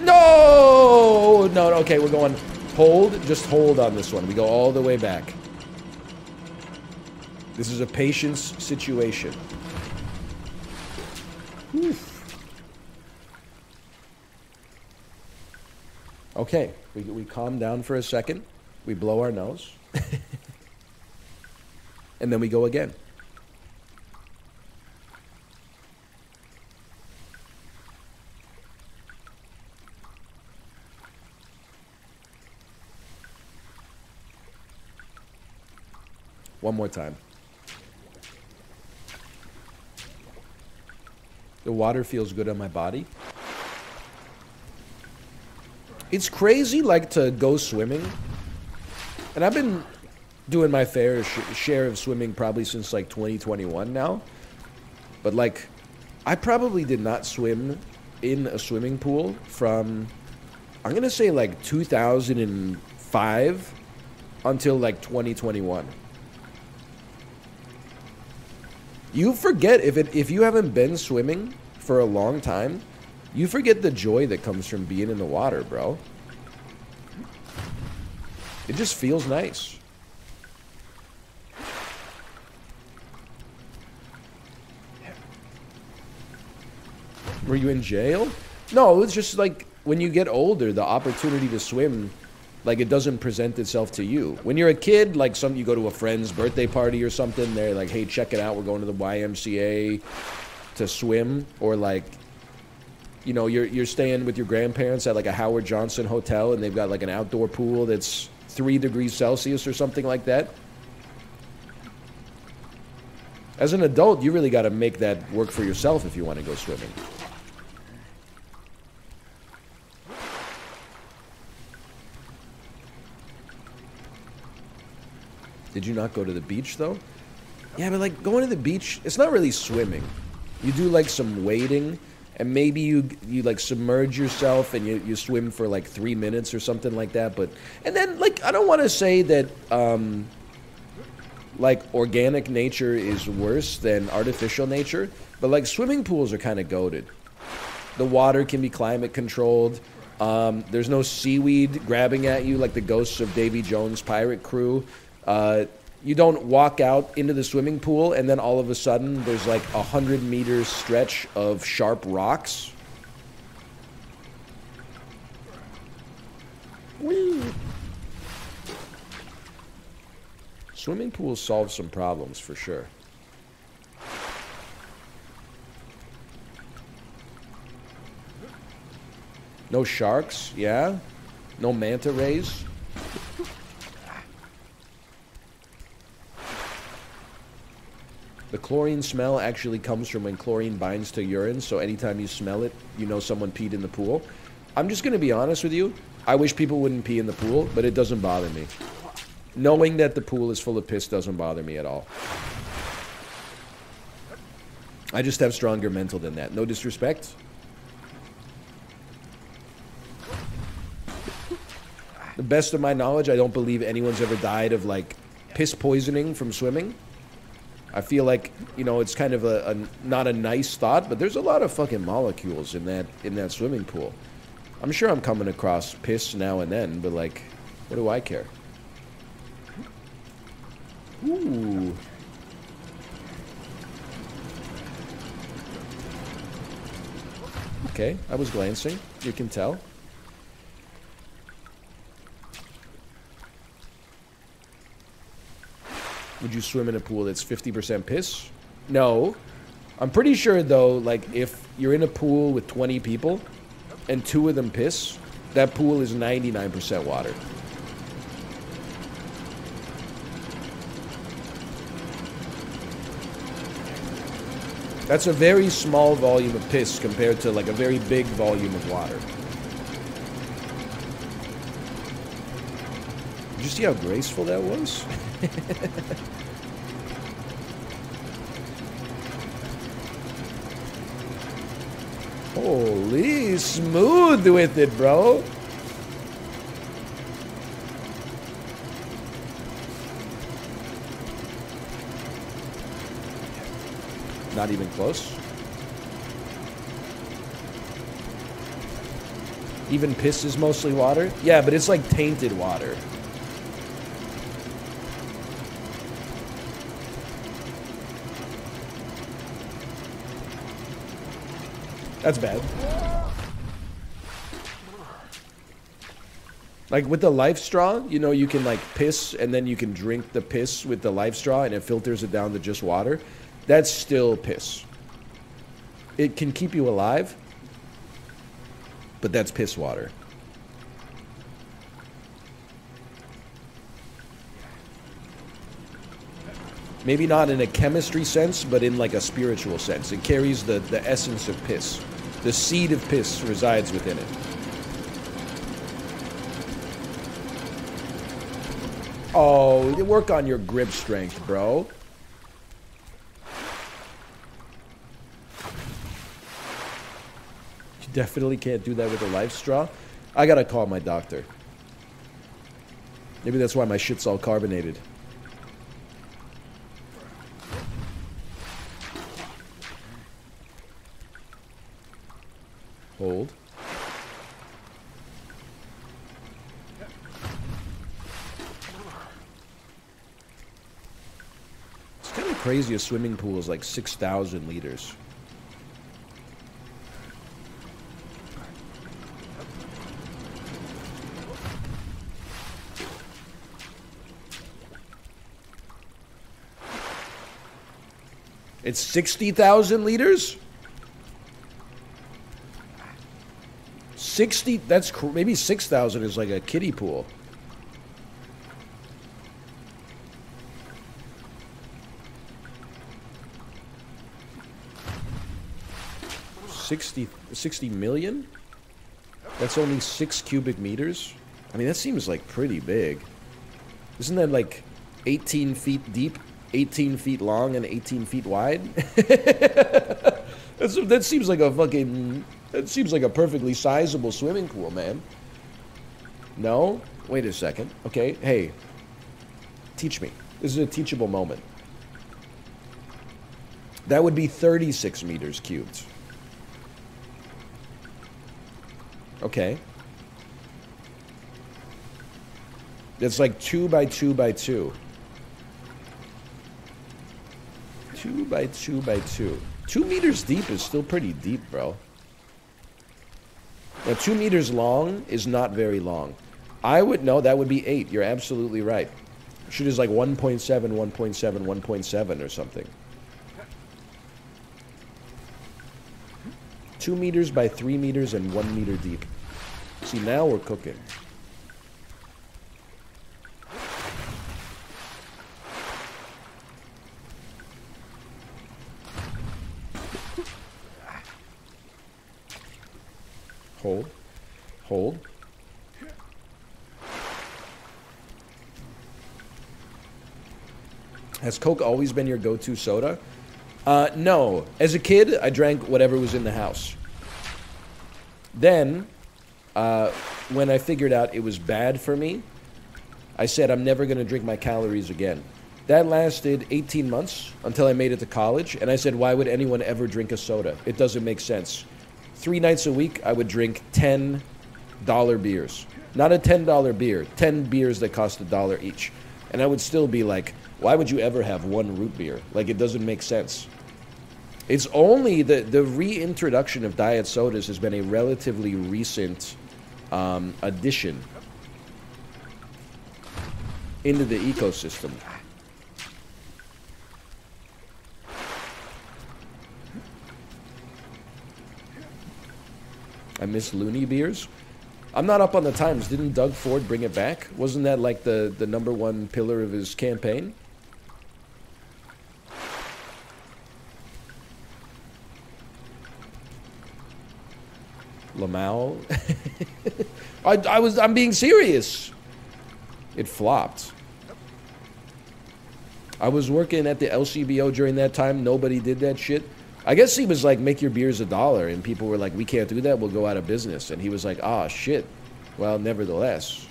No! No, okay, we're going hold. Just hold on this one. We go all the way back. This is a patience situation. Okay, we, we calm down for a second. We blow our nose. and then we go again. One more time. The water feels good on my body. It's crazy, like, to go swimming. And I've been doing my fair sh share of swimming probably since, like, 2021 now. But, like, I probably did not swim in a swimming pool from, I'm going to say, like, 2005 until, like, 2021. You forget if it if you haven't been swimming for a long time, you forget the joy that comes from being in the water, bro. It just feels nice. Were you in jail? No, it's just like when you get older, the opportunity to swim Like it doesn't present itself to you. When you're a kid, like some you go to a friend's birthday party or something, they're like, "Hey, check it out. We're going to the YMCA to swim," or like you know, you're you're staying with your grandparents at like a Howard Johnson hotel and they've got like an outdoor pool that's 3 degrees Celsius or something like that. As an adult, you really got to make that work for yourself if you want to go swimming. Did you not go to the beach though? Yeah, but like going to the beach, it's not really swimming. You do like some wading and maybe you you like submerge yourself and you, you swim for like three minutes or something like that. But and then like I don't want to say that um, like organic nature is worse than artificial nature, but like swimming pools are kind of goaded. The water can be climate controlled. Um, there's no seaweed grabbing at you like the ghosts of Davy Jones' pirate crew. Uh, you don't walk out into the swimming pool and then all of a sudden there's like a hundred meters stretch of sharp rocks. Whee. Swimming pools solve some problems for sure. No sharks, yeah? No manta rays? The chlorine smell actually comes from when chlorine binds to urine, so anytime you smell it, you know someone peed in the pool. I'm just going to be honest with you. I wish people wouldn't pee in the pool, but it doesn't bother me. Knowing that the pool is full of piss doesn't bother me at all. I just have stronger mental than that. No disrespect. The best of my knowledge, I don't believe anyone's ever died of like piss poisoning from swimming. I feel like you know it's kind of a, a, not a nice thought, but there's a lot of fucking molecules in that in that swimming pool. I'm sure I'm coming across piss now and then, but like, what do I care? Ooh. Okay, I was glancing. You can tell. Would you swim in a pool that's 50% piss? No. I'm pretty sure though, like if you're in a pool with 20 people and two of them piss, that pool is 99% water. That's a very small volume of piss compared to like a very big volume of water. Did you see how graceful that was? Holy smooth with it, bro. Not even close. Even piss is mostly water? Yeah, but it's like tainted water. That's bad. Like with the life straw, you know, you can like piss and then you can drink the piss with the life straw and it filters it down to just water. That's still piss. It can keep you alive, but that's piss water. Maybe not in a chemistry sense, but in like a spiritual sense. It carries the, the essence of piss. The seed of piss resides within it. Oh, you work on your grip strength, bro. You definitely can't do that with a life straw. I gotta call my doctor. Maybe that's why my shit's all carbonated. Hold. It's kind of crazy a swimming pool is like 6,000 liters. It's 60,000 liters? 60, that's maybe 6,000 is like a kiddie pool. 60, 60 million? That's only six cubic meters? I mean, that seems like pretty big. Isn't that like 18 feet deep, 18 feet long, and 18 feet wide? that seems like a fucking. That seems like a perfectly sizable swimming pool, man. No? Wait a second. Okay, hey. Teach me. This is a teachable moment. That would be 36 meters cubed. Okay. It's like two by two by two. Two by two by two. Two meters deep is still pretty deep, bro. Now, two meters long is not very long. I would know that would be eight. You're absolutely right. Should is like 1.7, 1.7, 1.7 or something. Two meters by three meters and one meter deep. See, now we're cooking. Hold. Hold. Has Coke always been your go-to soda? Uh, no. As a kid, I drank whatever was in the house. Then, uh, when I figured out it was bad for me, I said I'm never going to drink my calories again. That lasted 18 months until I made it to college, and I said, why would anyone ever drink a soda? It doesn't make sense. Three nights a week, I would drink $10 beers. Not a $10 beer, 10 beers that cost a dollar each. And I would still be like, why would you ever have one root beer? Like, it doesn't make sense. It's only the, the reintroduction of diet sodas has been a relatively recent um, addition into the ecosystem. I miss loonie beers. I'm not up on the times. Didn't Doug Ford bring it back? Wasn't that like the, the number one pillar of his campaign? Lamau. I, I was I'm being serious. It flopped. I was working at the LCBO during that time. Nobody did that shit. I guess he was like, make your beers a dollar. And people were like, we can't do that. We'll go out of business. And he was like, ah, shit. Well, nevertheless.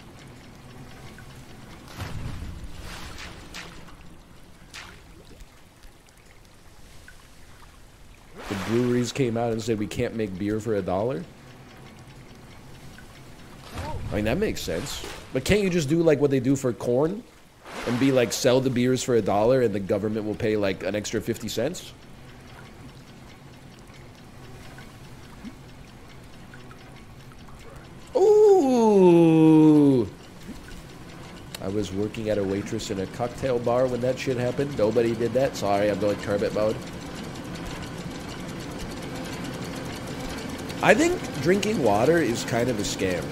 The breweries came out and said, we can't make beer for a dollar. I mean, that makes sense. But can't you just do like what they do for corn? And be like, sell the beers for a dollar and the government will pay like an extra 50 cents? Ooh! I was working at a waitress in a cocktail bar when that shit happened. Nobody did that. Sorry, I'm going turbot mode. I think drinking water is kind of a scam.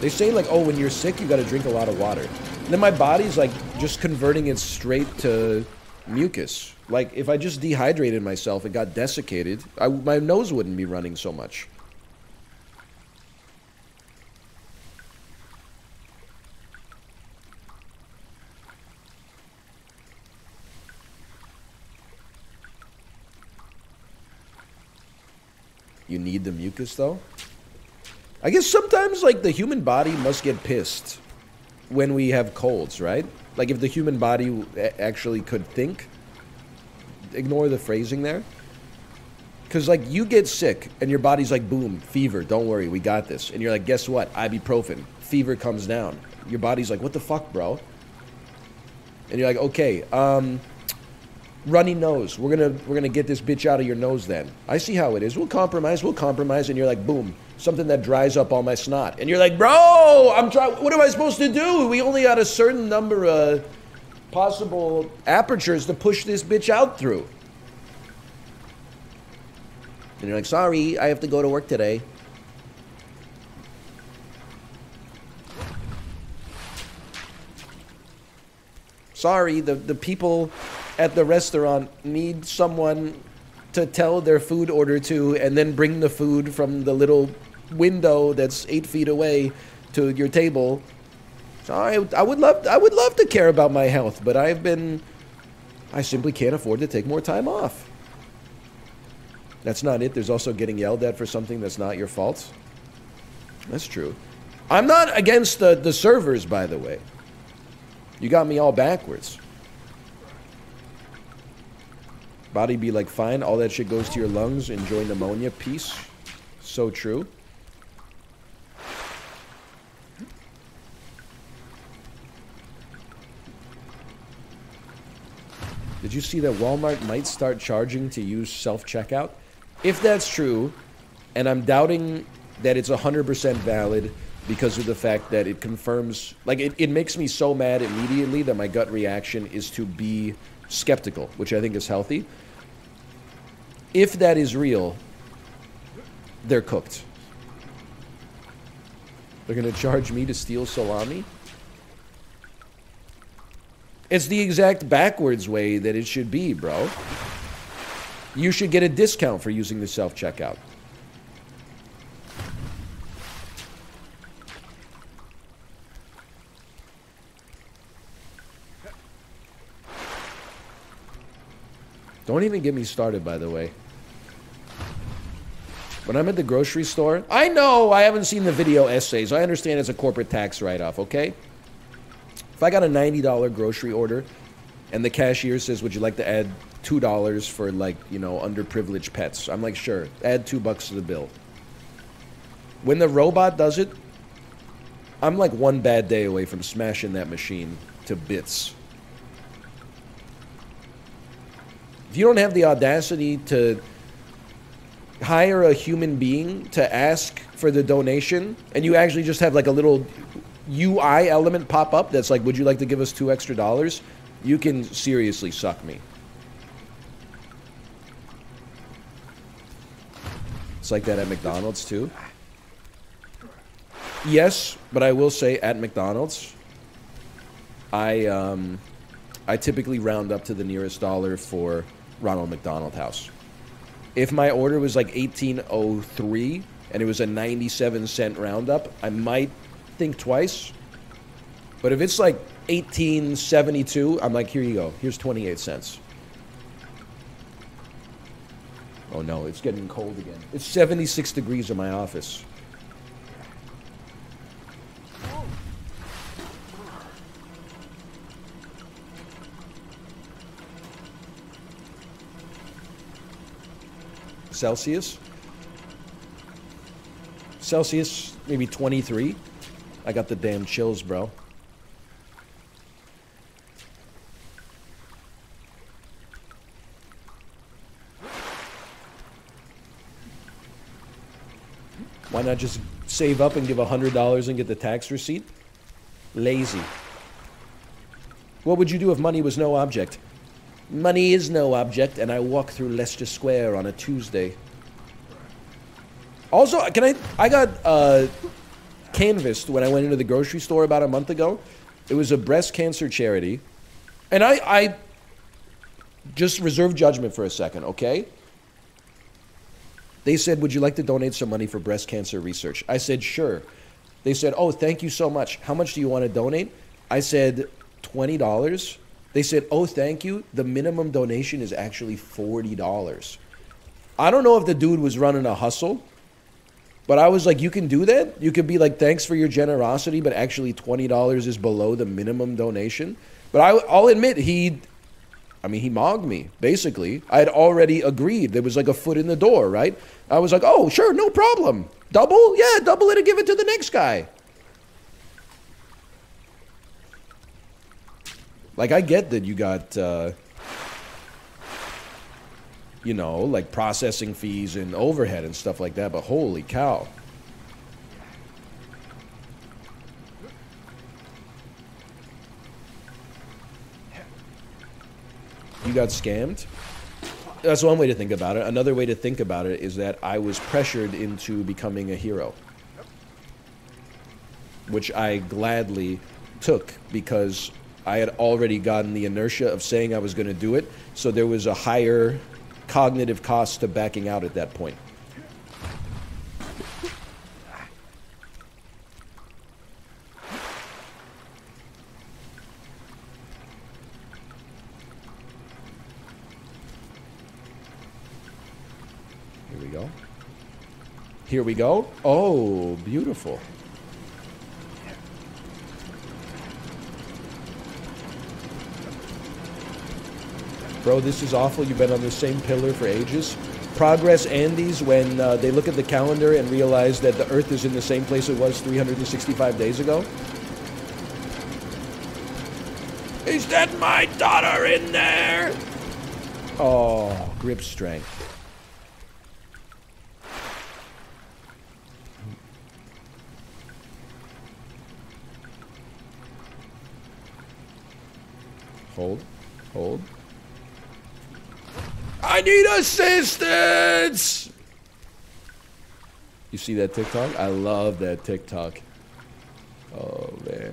They say like, oh, when you're sick, you got to drink a lot of water. And then my body's like just converting it straight to mucus. Like if I just dehydrated myself and got desiccated, I, my nose wouldn't be running so much. You need the mucus though? I guess sometimes like the human body must get pissed when we have colds, right? Like if the human body actually could think. Ignore the phrasing there. Because like you get sick and your body's like, boom, fever. Don't worry, we got this. And you're like, guess what? Ibuprofen. Fever comes down. Your body's like, what the fuck, bro? And you're like, okay, um, runny nose. We're gonna we're gonna get this bitch out of your nose. Then I see how it is. We'll compromise. We'll compromise. And you're like, boom, something that dries up all my snot. And you're like, bro, I'm trying. What am I supposed to do? We only got a certain number of possible apertures to push this bitch out through. And you're like, sorry, I have to go to work today. Sorry, the, the people at the restaurant need someone to tell their food order to and then bring the food from the little window that's eight feet away to your table. So I, I would love I would love to care about my health, but I've been I simply can't afford to take more time off. That's not it. There's also getting yelled at for something that's not your fault. That's true. I'm not against the, the servers, by the way. You got me all backwards. Body be like, fine, all that shit goes to your lungs. Enjoy pneumonia. Peace. So true. Did you see that Walmart might start charging to use self-checkout? If that's true, and I'm doubting that it's 100% valid because of the fact that it confirms, like, it, it makes me so mad immediately that my gut reaction is to be skeptical, which I think is healthy. If that is real, they're cooked. They're going to charge me to steal salami? It's the exact backwards way that it should be, bro. You should get a discount for using the self-checkout. Don't even get me started, by the way. When I'm at the grocery store, I know I haven't seen the video essays. I understand it's a corporate tax write-off, okay? If I got a $90 grocery order and the cashier says, would you like to add $2 for like, you know, underprivileged pets? I'm like, sure, add two bucks to the bill. When the robot does it, I'm like one bad day away from smashing that machine to bits. If you don't have the audacity to hire a human being to ask for the donation and you actually just have like a little UI element pop up that's like, would you like to give us two extra dollars? You can seriously suck me. It's like that at McDonald's too. Yes, but I will say at McDonald's, I um, I typically round up to the nearest dollar for Ronald McDonald House. If my order was like 1803 and it was a 97 cent roundup, I might think twice. But if it's like 1872, I'm like, here you go. Here's 28 cents. Oh no, it's getting cold again. It's 76 degrees in my office. Celsius. Celsius, maybe 23. I got the damn chills, bro. Why not just save up and give $100 and get the tax receipt? Lazy. What would you do if money was no object? Money is no object, and I walk through Leicester Square on a Tuesday. Also, can I... I got, uh canvassed when I went into the grocery store about a month ago. It was a breast cancer charity. And I, I just reserve judgment for a second, okay? They said, Would you like to donate some money for breast cancer research? I said, Sure. They said, Oh, thank you so much. How much do you want to donate? I said, $20. They said, Oh, thank you. The minimum donation is actually $40. I don't know if the dude was running a hustle but I was like, you can do that? You can be like, thanks for your generosity, but actually $20 is below the minimum donation. But I, I'll admit, he, I mean, he mogged me, basically. I had already agreed. There was like a foot in the door, right? I was like, oh, sure, no problem. Double? Yeah, double it and give it to the next guy. Like, I get that you got, uh, you know, like processing fees and overhead and stuff like that, but holy cow. You got scammed. That's one way to think about it. Another way to think about it is that I was pressured into becoming a hero, which I gladly took because I had already gotten the inertia of saying I was going to do it. So there was a higher cognitive cost to backing out at that point. Here we go. Here we go. Oh, beautiful. Bro, this is awful. You've been on the same pillar for ages. Progress Andes, when uh, they look at the calendar and realize that the Earth is in the same place it was 365 days ago. Is that my daughter in there? Oh, grip strength. Hold. Hold. I need assistance! You see that TikTok? I love that TikTok. Oh, man.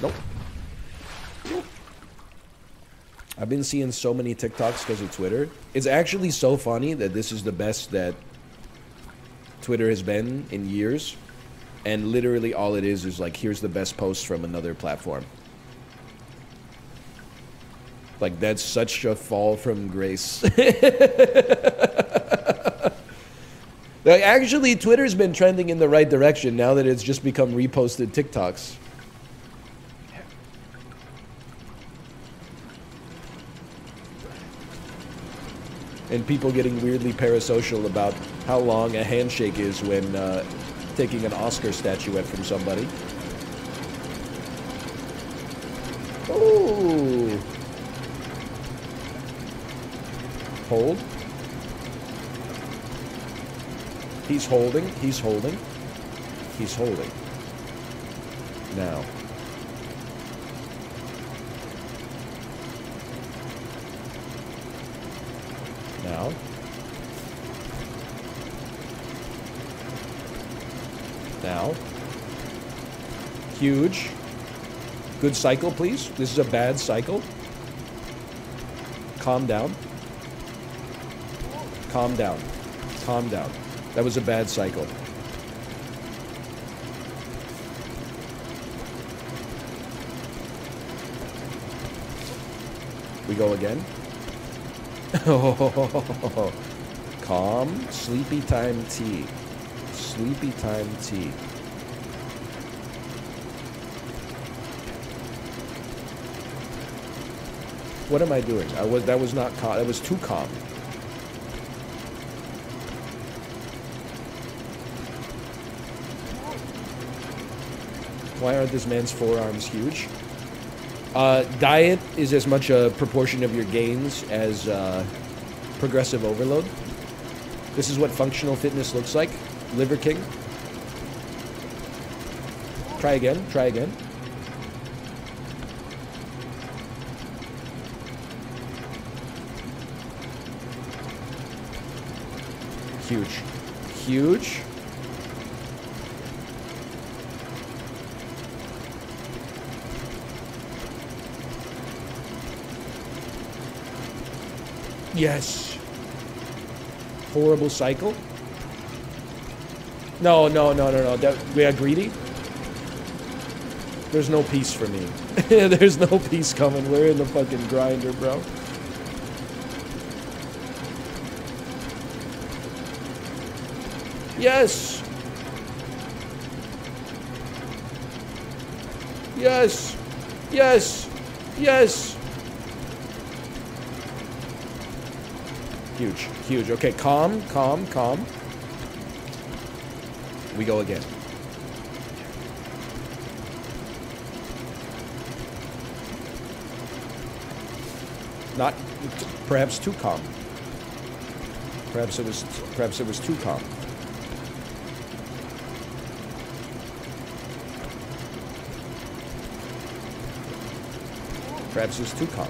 Nope. I've been seeing so many TikToks because of Twitter. It's actually so funny that this is the best that Twitter has been in years. And literally all it is is like, here's the best post from another platform. Like, that's such a fall from grace. like, actually, Twitter's been trending in the right direction now that it's just become reposted TikToks. and people getting weirdly parasocial about how long a handshake is when uh, taking an Oscar statuette from somebody. Oh. Hold. He's holding. He's holding. He's holding. Now. Now. Now. Huge. Good cycle, please. This is a bad cycle. Calm down. Calm down. Calm down. That was a bad cycle. We go again. Calm. Sleepy time tea. Sleepy time tea. What am I doing? I was that was not calm. That was too calm. Why aren't this man's forearms huge? Uh, diet is as much a proportion of your gains as uh, progressive overload. This is what functional fitness looks like. Liver King. Try again. Try again. Huge. Huge. Yes. Horrible cycle. No, no, no, no, no. That, we are greedy. There's no peace for me. There's no peace coming. We're in the fucking grinder, bro. Yes. Yes. Yes. Yes. Huge. Huge. Okay, calm, calm, calm. We go again. Not perhaps too calm. Perhaps it was perhaps it was too calm. It was too calm.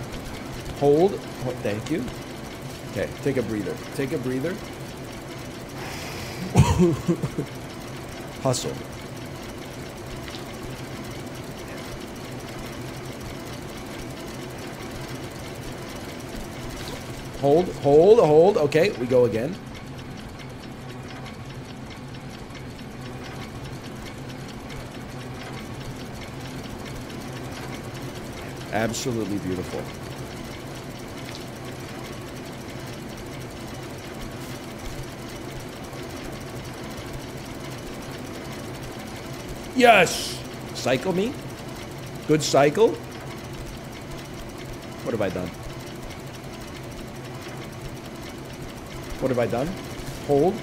Hold. Oh, thank you. Okay, take a breather. Take a breather. Hustle. Hold, hold, hold. Okay, we go again. Absolutely beautiful. Yes! Cycle me? Good cycle? What have I done? What have I done? Hold.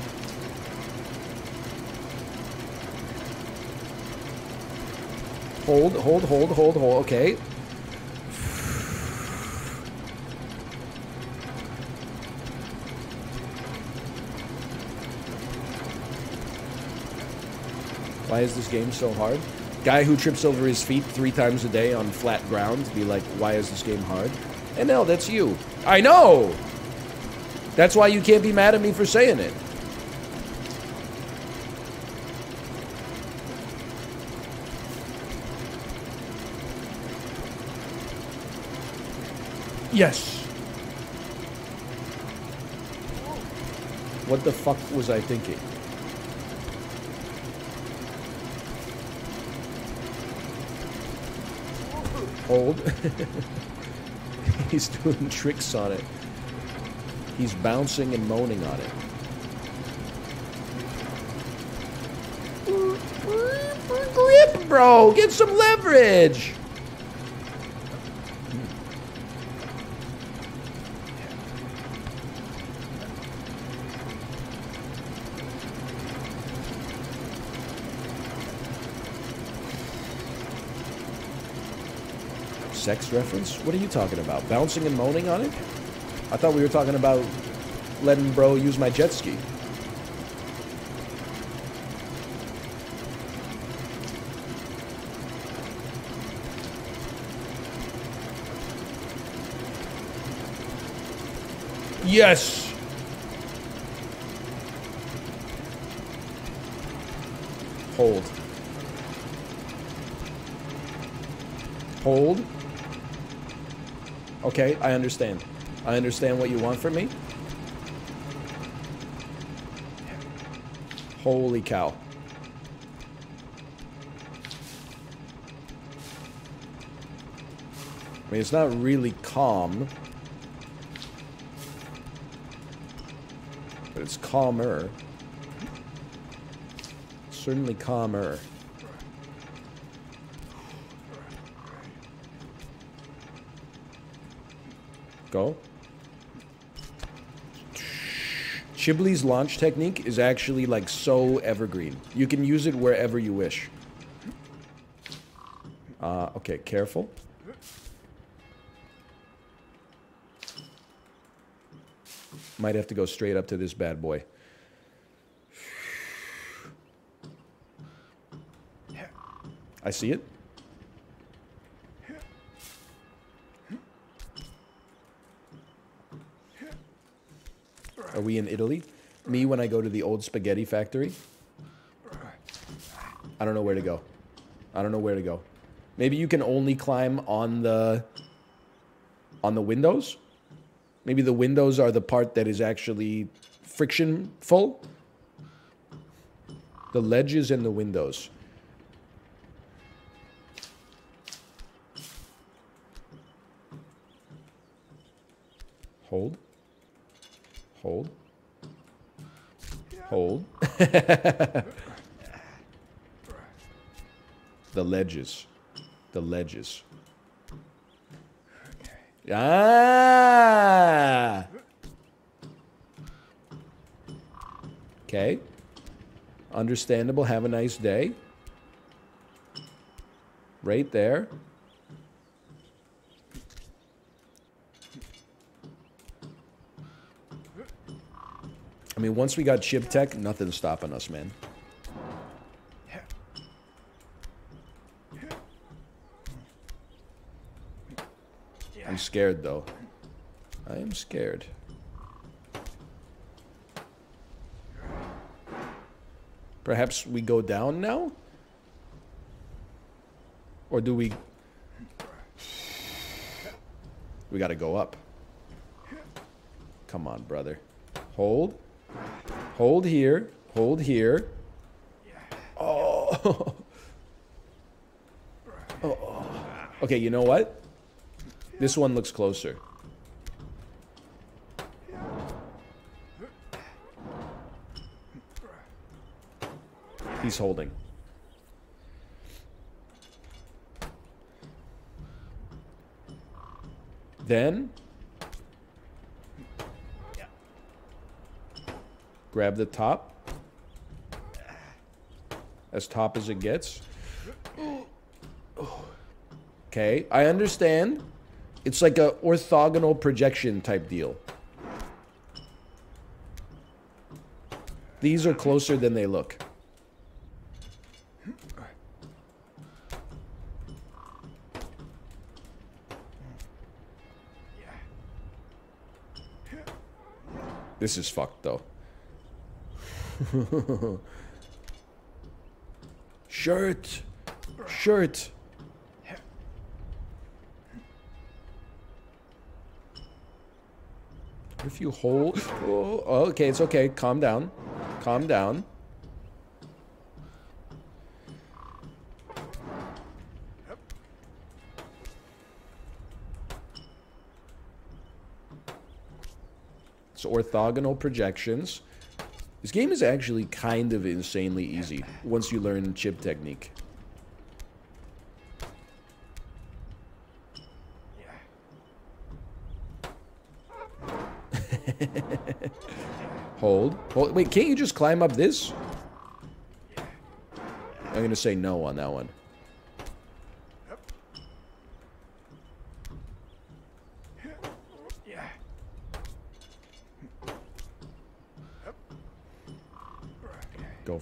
Hold, hold, hold, hold, hold. Okay. Why is this game so hard? Guy who trips over his feet three times a day on flat ground be like, why is this game hard? And no, that's you. I know! That's why you can't be mad at me for saying it. Yes. What the fuck was I thinking? Hold. He's doing tricks on it. He's bouncing and moaning on it. Grip, bro! Get some leverage! Sex reference? What are you talking about? Bouncing and moaning on it? I thought we were talking about letting bro use my jet ski. Yes. Hold. Hold. Okay, I understand. I understand what you want from me. Holy cow. I mean, it's not really calm. But it's calmer. Certainly calmer. Go. Chibli's launch technique is actually like so evergreen. You can use it wherever you wish. Uh, okay, careful. Might have to go straight up to this bad boy. I see it. In Italy? Me when I go to the old spaghetti factory? I don't know where to go. I don't know where to go. Maybe you can only climb on the on the windows? Maybe the windows are the part that is actually friction full? The ledges and the windows. Hold. Hold. Hold. the ledges. The ledges. Ah! Okay. Understandable. Have a nice day. Right there. I mean, once we got chip tech, nothing's stopping us, man. I'm scared, though. I am scared. Perhaps we go down now? Or do we... We gotta go up. Come on, brother. Hold. Hold here. Hold here. Oh. oh. Okay, you know what? This one looks closer. He's holding. Then grab the top. As top as it gets. Okay, I understand. It's like a orthogonal projection type deal. These are closer than they look. This is fucked though. Shirt! Shirt! If you hold... Oh, oh, okay, it's okay. Calm down. Calm down. It's orthogonal projections. This game is actually kind of insanely easy once you learn chip technique. Hold. Hold. Wait, can't you just climb up this? I'm going to say no on that one.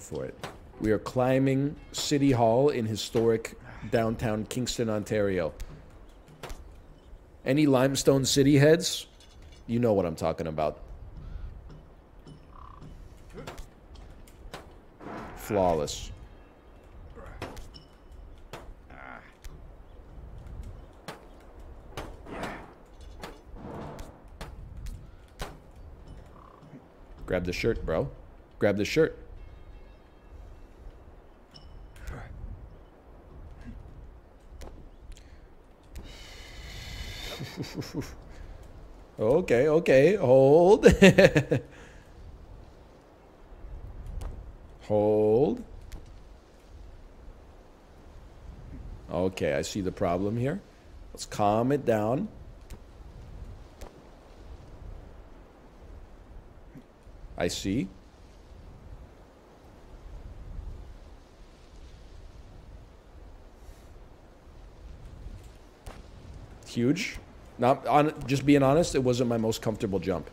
For it. We are climbing City Hall in historic downtown Kingston, Ontario. Any Limestone City heads? You know what I'm talking about. Flawless. Grab the shirt, bro. Grab the shirt. Okay, okay. Hold. Hold. Okay, I see the problem here. Let's calm it down. I see. Huge. Not on just being honest, it wasn't my most comfortable jump.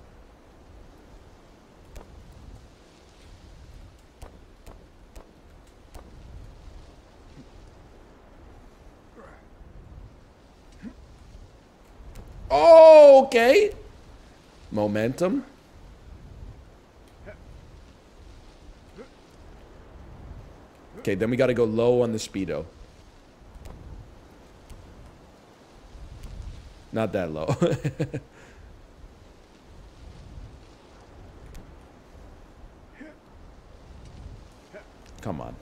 Oh, okay. Momentum. Okay, then we got to go low on the speedo. Not that low. Come on.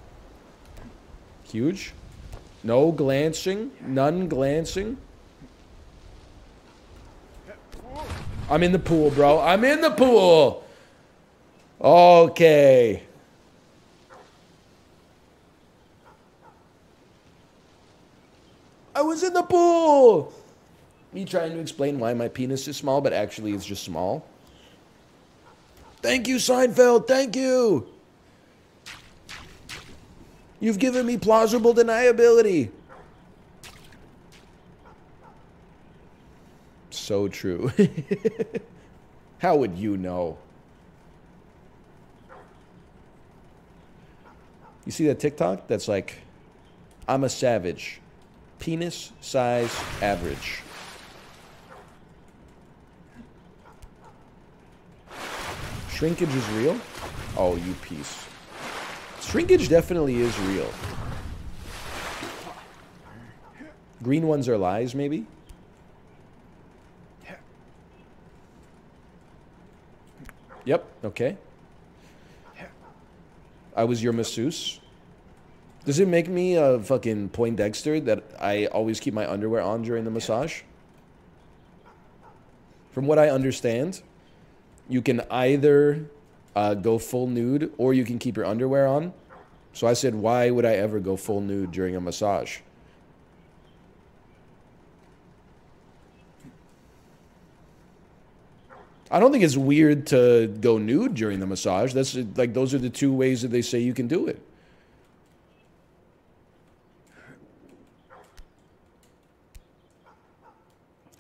Huge. No glancing. None glancing. I'm in the pool, bro. I'm in the pool. Okay. Me trying to explain why my penis is small, but actually it's just small. Thank you, Seinfeld. Thank you. You've given me plausible deniability. So true. How would you know? You see that TikTok that's like, I'm a savage. Penis size average. Shrinkage is real? Oh, you piece. Shrinkage definitely is real. Green ones are lies, maybe? Yep, okay. I was your masseuse. Does it make me a fucking Poindexter that I always keep my underwear on during the massage? From what I understand, you can either uh, go full nude or you can keep your underwear on. So I said, why would I ever go full nude during a massage? I don't think it's weird to go nude during the massage. That's like those are the two ways that they say you can do it.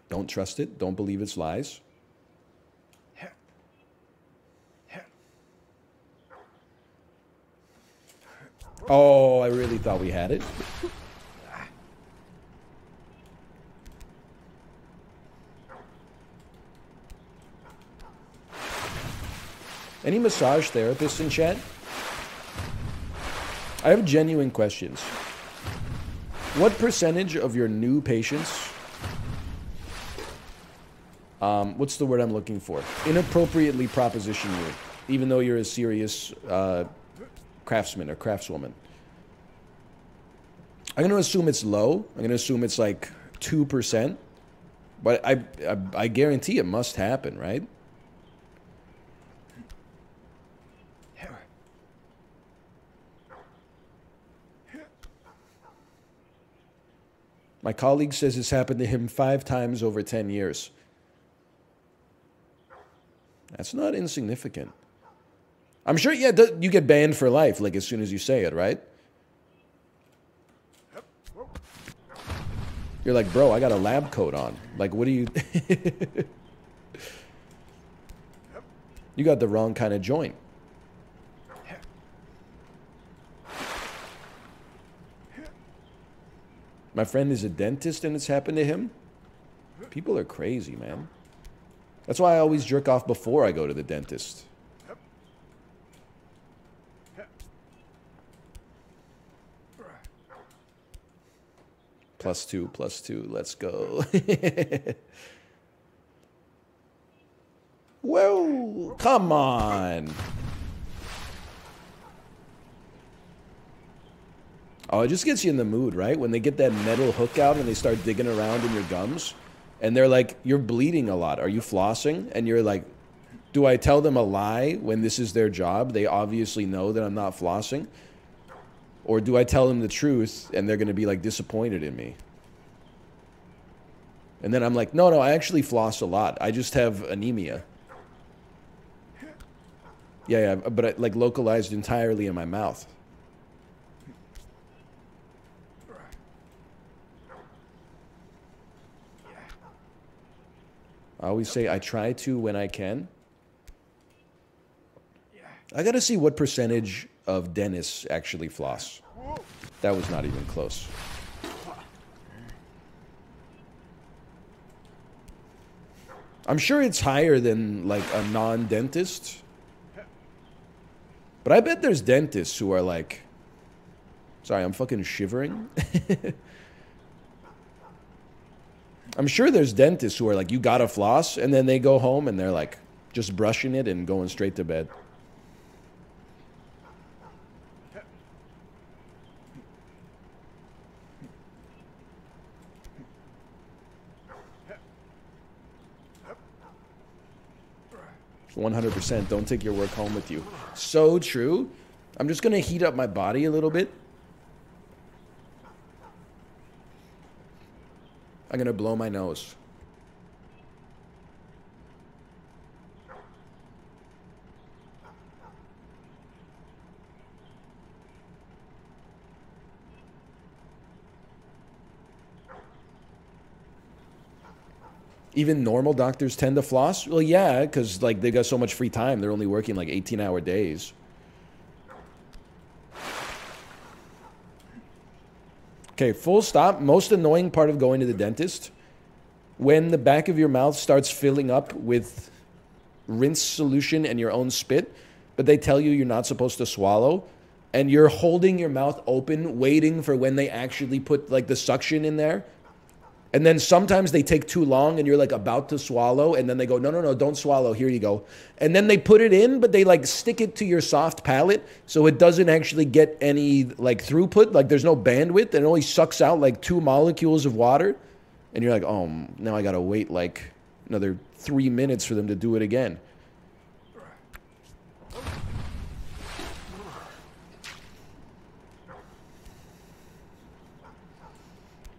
Don't trust it. Don't believe it's lies. Oh, I really thought we had it. Any massage therapists in chat? I have genuine questions. What percentage of your new patients, um, what's the word I'm looking for? Inappropriately proposition you, even though you're a serious uh, craftsman or craftswoman? I'm going to assume it's low. I'm going to assume it's like 2%. But I, I, I guarantee it must happen, right? My colleague says it's happened to him five times over 10 years. That's not insignificant. I'm sure, yeah, you get banned for life, like as soon as you say it, right? You're like, bro, I got a lab coat on. Like, what do you... you got the wrong kind of joint. My friend is a dentist and it's happened to him. People are crazy, man. That's why I always jerk off before I go to the dentist. Plus two, plus two, let's go. Whoa, come on. Oh, it just gets you in the mood, right? When they get that metal hook out and they start digging around in your gums and they're like, you're bleeding a lot. Are you flossing? And you're like, do I tell them a lie when this is their job? They obviously know that I'm not flossing. Or do I tell them the truth and they're going to be like disappointed in me? And then I'm like, no, no, I actually floss a lot. I just have anemia. Yeah, yeah, but I, like localized entirely in my mouth. I always say I try to when I can. I got to see what percentage of dentists actually floss. That was not even close. I'm sure it's higher than like a non-dentist. But I bet there's dentists who are like Sorry, I'm fucking shivering. I'm sure there's dentists who are like, you gotta floss, and then they go home and they're like, just brushing it and going straight to bed. One hundred percent. Don't take your work home with you. So true. I'm just gonna heat up my body a little bit I'm going to blow my nose. Even normal doctors tend to floss? Well, yeah, because like they got so much free time. They're only working like 18 hour days. Okay, full stop. Most annoying part of going to the dentist when the back of your mouth starts filling up with rinse solution and your own spit, but they tell you you're not supposed to swallow and you're holding your mouth open waiting for when they actually put like the suction in there and then sometimes they take too long and you're like about to swallow and then they go, no, no, no, don't swallow. Here you go. And then they put it in, but they like stick it to your soft palate so it doesn't actually get any like throughput. Like there's no bandwidth and it only sucks out like two molecules of water. And you're like, oh, now I got to wait like another three minutes for them to do it again.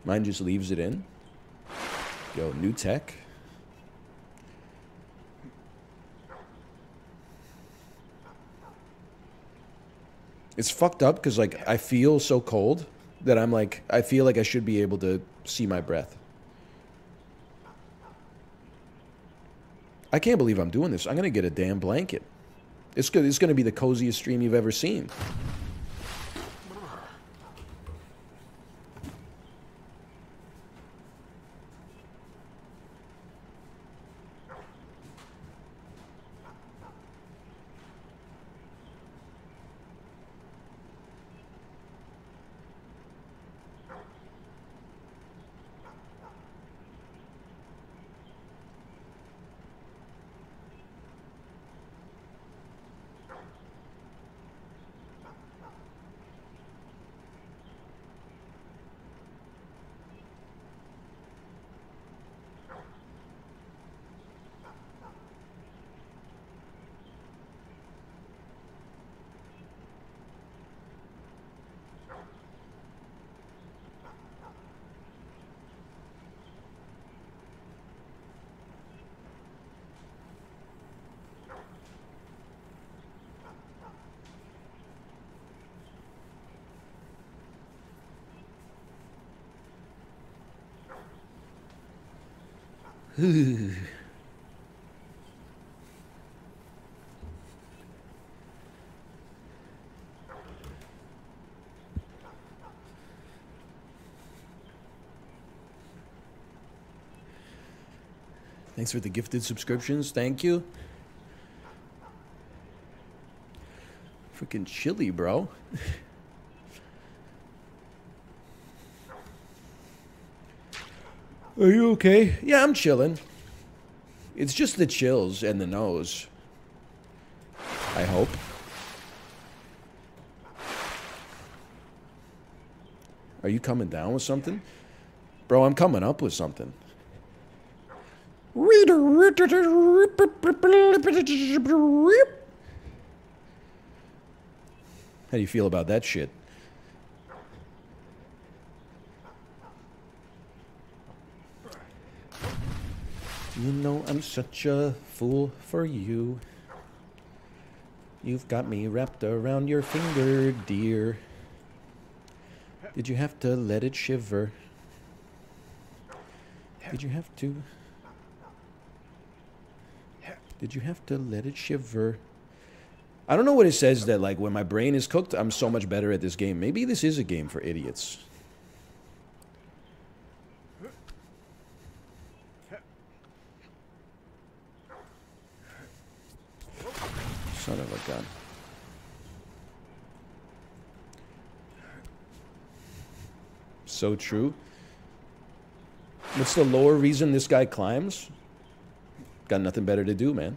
Mine just leaves it in. Yo, new tech. It's fucked up because like I feel so cold that I'm like I feel like I should be able to see my breath. I can't believe I'm doing this. I'm gonna get a damn blanket. It's. It's gonna be the coziest stream you've ever seen. Thanks for the gifted subscriptions. Thank you. Freaking chilly, bro. Are you okay? Yeah, I'm chilling. It's just the chills and the nose. I hope. Are you coming down with something? Bro, I'm coming up with something. How do you feel about that shit? I'm such a fool for you. You've got me wrapped around your finger, dear. Did you have to let it shiver? Did you have to? Did you have to let it shiver? I don't know what it says that like when my brain is cooked, I'm so much better at this game. Maybe this is a game for idiots. Son of a gun. So true. What's the lower reason this guy climbs? Got nothing better to do, man.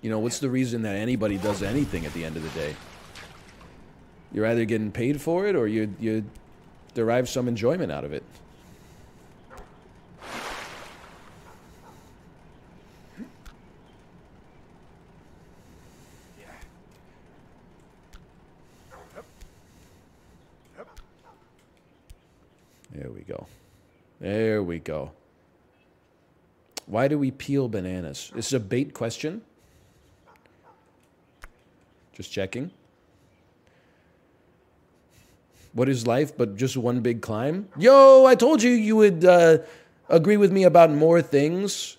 You know, what's the reason that anybody does anything at the end of the day? You're either getting paid for it or you you derive some enjoyment out of it. There we go. There we go. Why do we peel bananas? This is a bait question. Just checking. What is life but just one big climb? Yo, I told you you would uh, agree with me about more things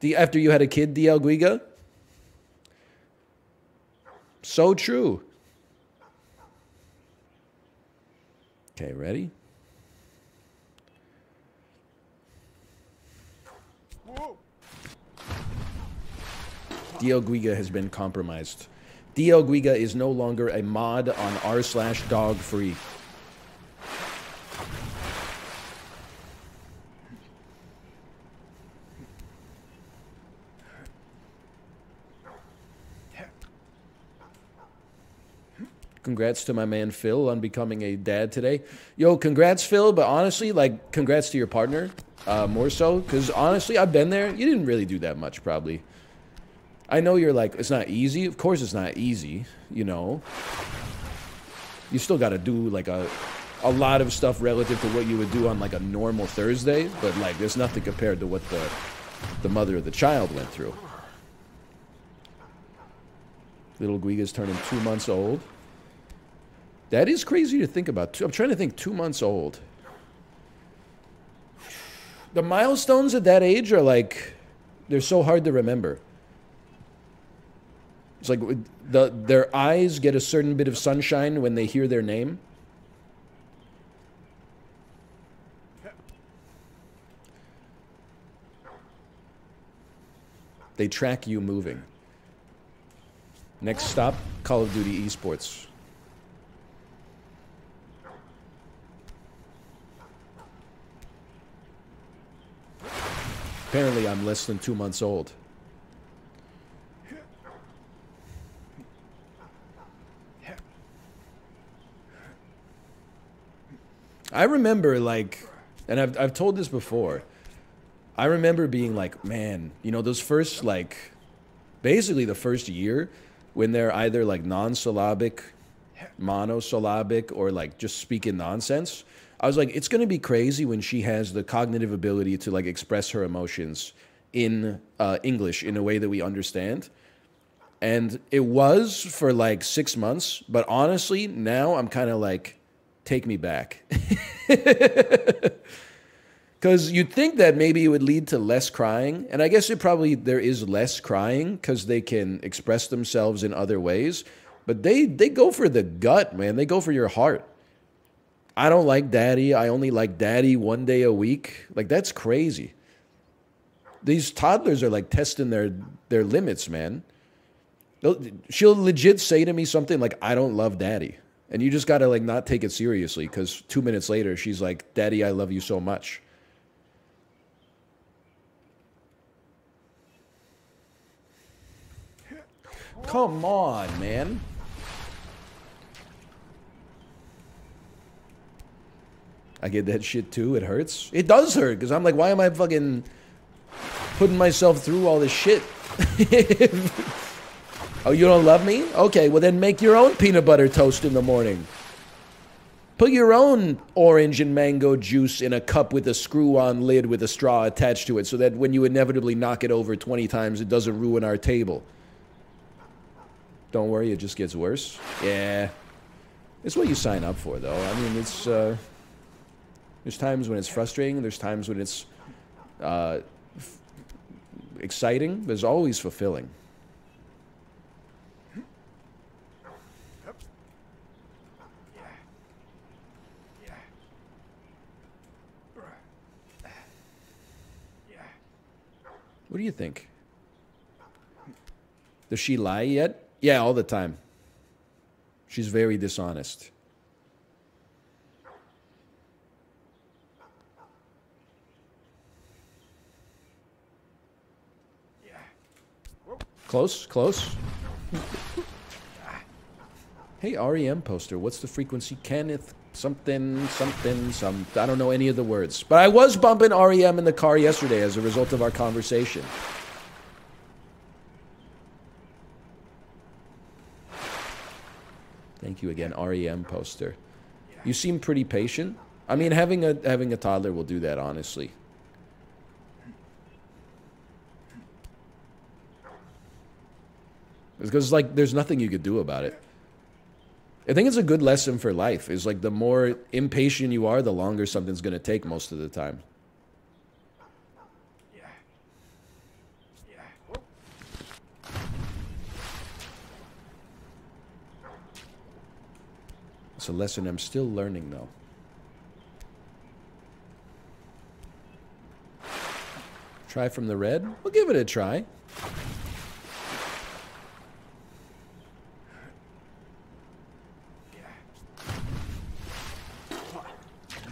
the, after you had a kid, DL Guiga? So true. Okay, ready? DL Guiga has been compromised. DL Guiga is no longer a mod on r slash dog free. Congrats to my man Phil on becoming a dad today. Yo, congrats, Phil. But honestly, like, congrats to your partner uh, more so. Because honestly, I've been there. You didn't really do that much, probably. I know you're like, it's not easy. Of course, it's not easy, you know. You still got to do like a, a lot of stuff relative to what you would do on like a normal Thursday. But like, there's nothing compared to what the, the mother of the child went through. Little Guiga's turning two months old. That is crazy to think about. I'm trying to think two months old. The milestones at that age are like, they're so hard to remember. It's like the, their eyes get a certain bit of sunshine when they hear their name. They track you moving. Next stop, Call of Duty Esports. Apparently, I'm less than two months old. I remember, like, and I've, I've told this before. I remember being like, man, you know, those first, like, basically the first year when they're either like non syllabic, monosyllabic, or like just speaking nonsense I was like, it's going to be crazy when she has the cognitive ability to like express her emotions in uh, English in a way that we understand. And it was for like six months, but honestly, now I'm kind of like, take me back. Because you'd think that maybe it would lead to less crying. And I guess it probably, there is less crying because they can express themselves in other ways. But they, they go for the gut, man. They go for your heart. I don't like daddy. I only like daddy one day a week. Like that's crazy. These toddlers are like testing their their limits, man. She'll legit say to me something like, "I don't love daddy," and you just gotta like not take it seriously because two minutes later she's like, "Daddy, I love you so much." Come on, man. I get that shit too. It hurts. It does hurt because I'm like, why am I fucking putting myself through all this shit? oh, you don't love me? Okay, well then make your own peanut butter toast in the morning. Put your own orange and mango juice in a cup with a screw-on lid with a straw attached to it so that when you inevitably knock it over 20 times, it doesn't ruin our table. Don't worry, it just gets worse. Yeah. It's what you sign up for, though. I mean, it's... Uh, there's times when it's frustrating. There's times when it's uh, exciting. There's always fulfilling. What do you think? Does she lie yet? Yeah, all the time. She's very dishonest. Close, close. Hey, REM poster, what's the frequency? Kenneth something, something, some. I don't know any of the words. But I was bumping REM in the car yesterday as a result of our conversation. Thank you again, REM poster. You seem pretty patient. I mean, having a having a toddler will do that, honestly. because like there's nothing you could do about it. I think it's a good lesson for life. Is like the more impatient you are, the longer something's gonna take most of the time. Yeah. It's a lesson I'm still learning though. Try from the red? We'll give it a try.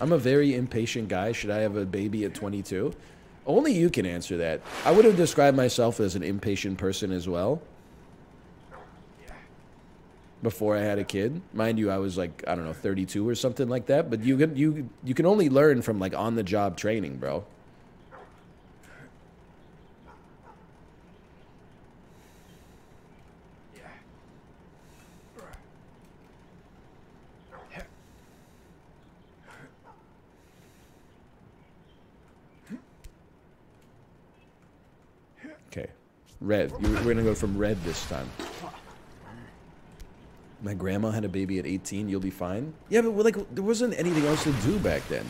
I'm a very impatient guy. Should I have a baby at 22? Only you can answer that. I would have described myself as an impatient person as well. Before I had a kid, mind you, I was like I don't know, 32 or something like that. But you can you you can only learn from like on the job training, bro. Okay. Red. We're going to go from red this time. My grandma had a baby at 18. You'll be fine. Yeah, but like there wasn't anything else to do back then.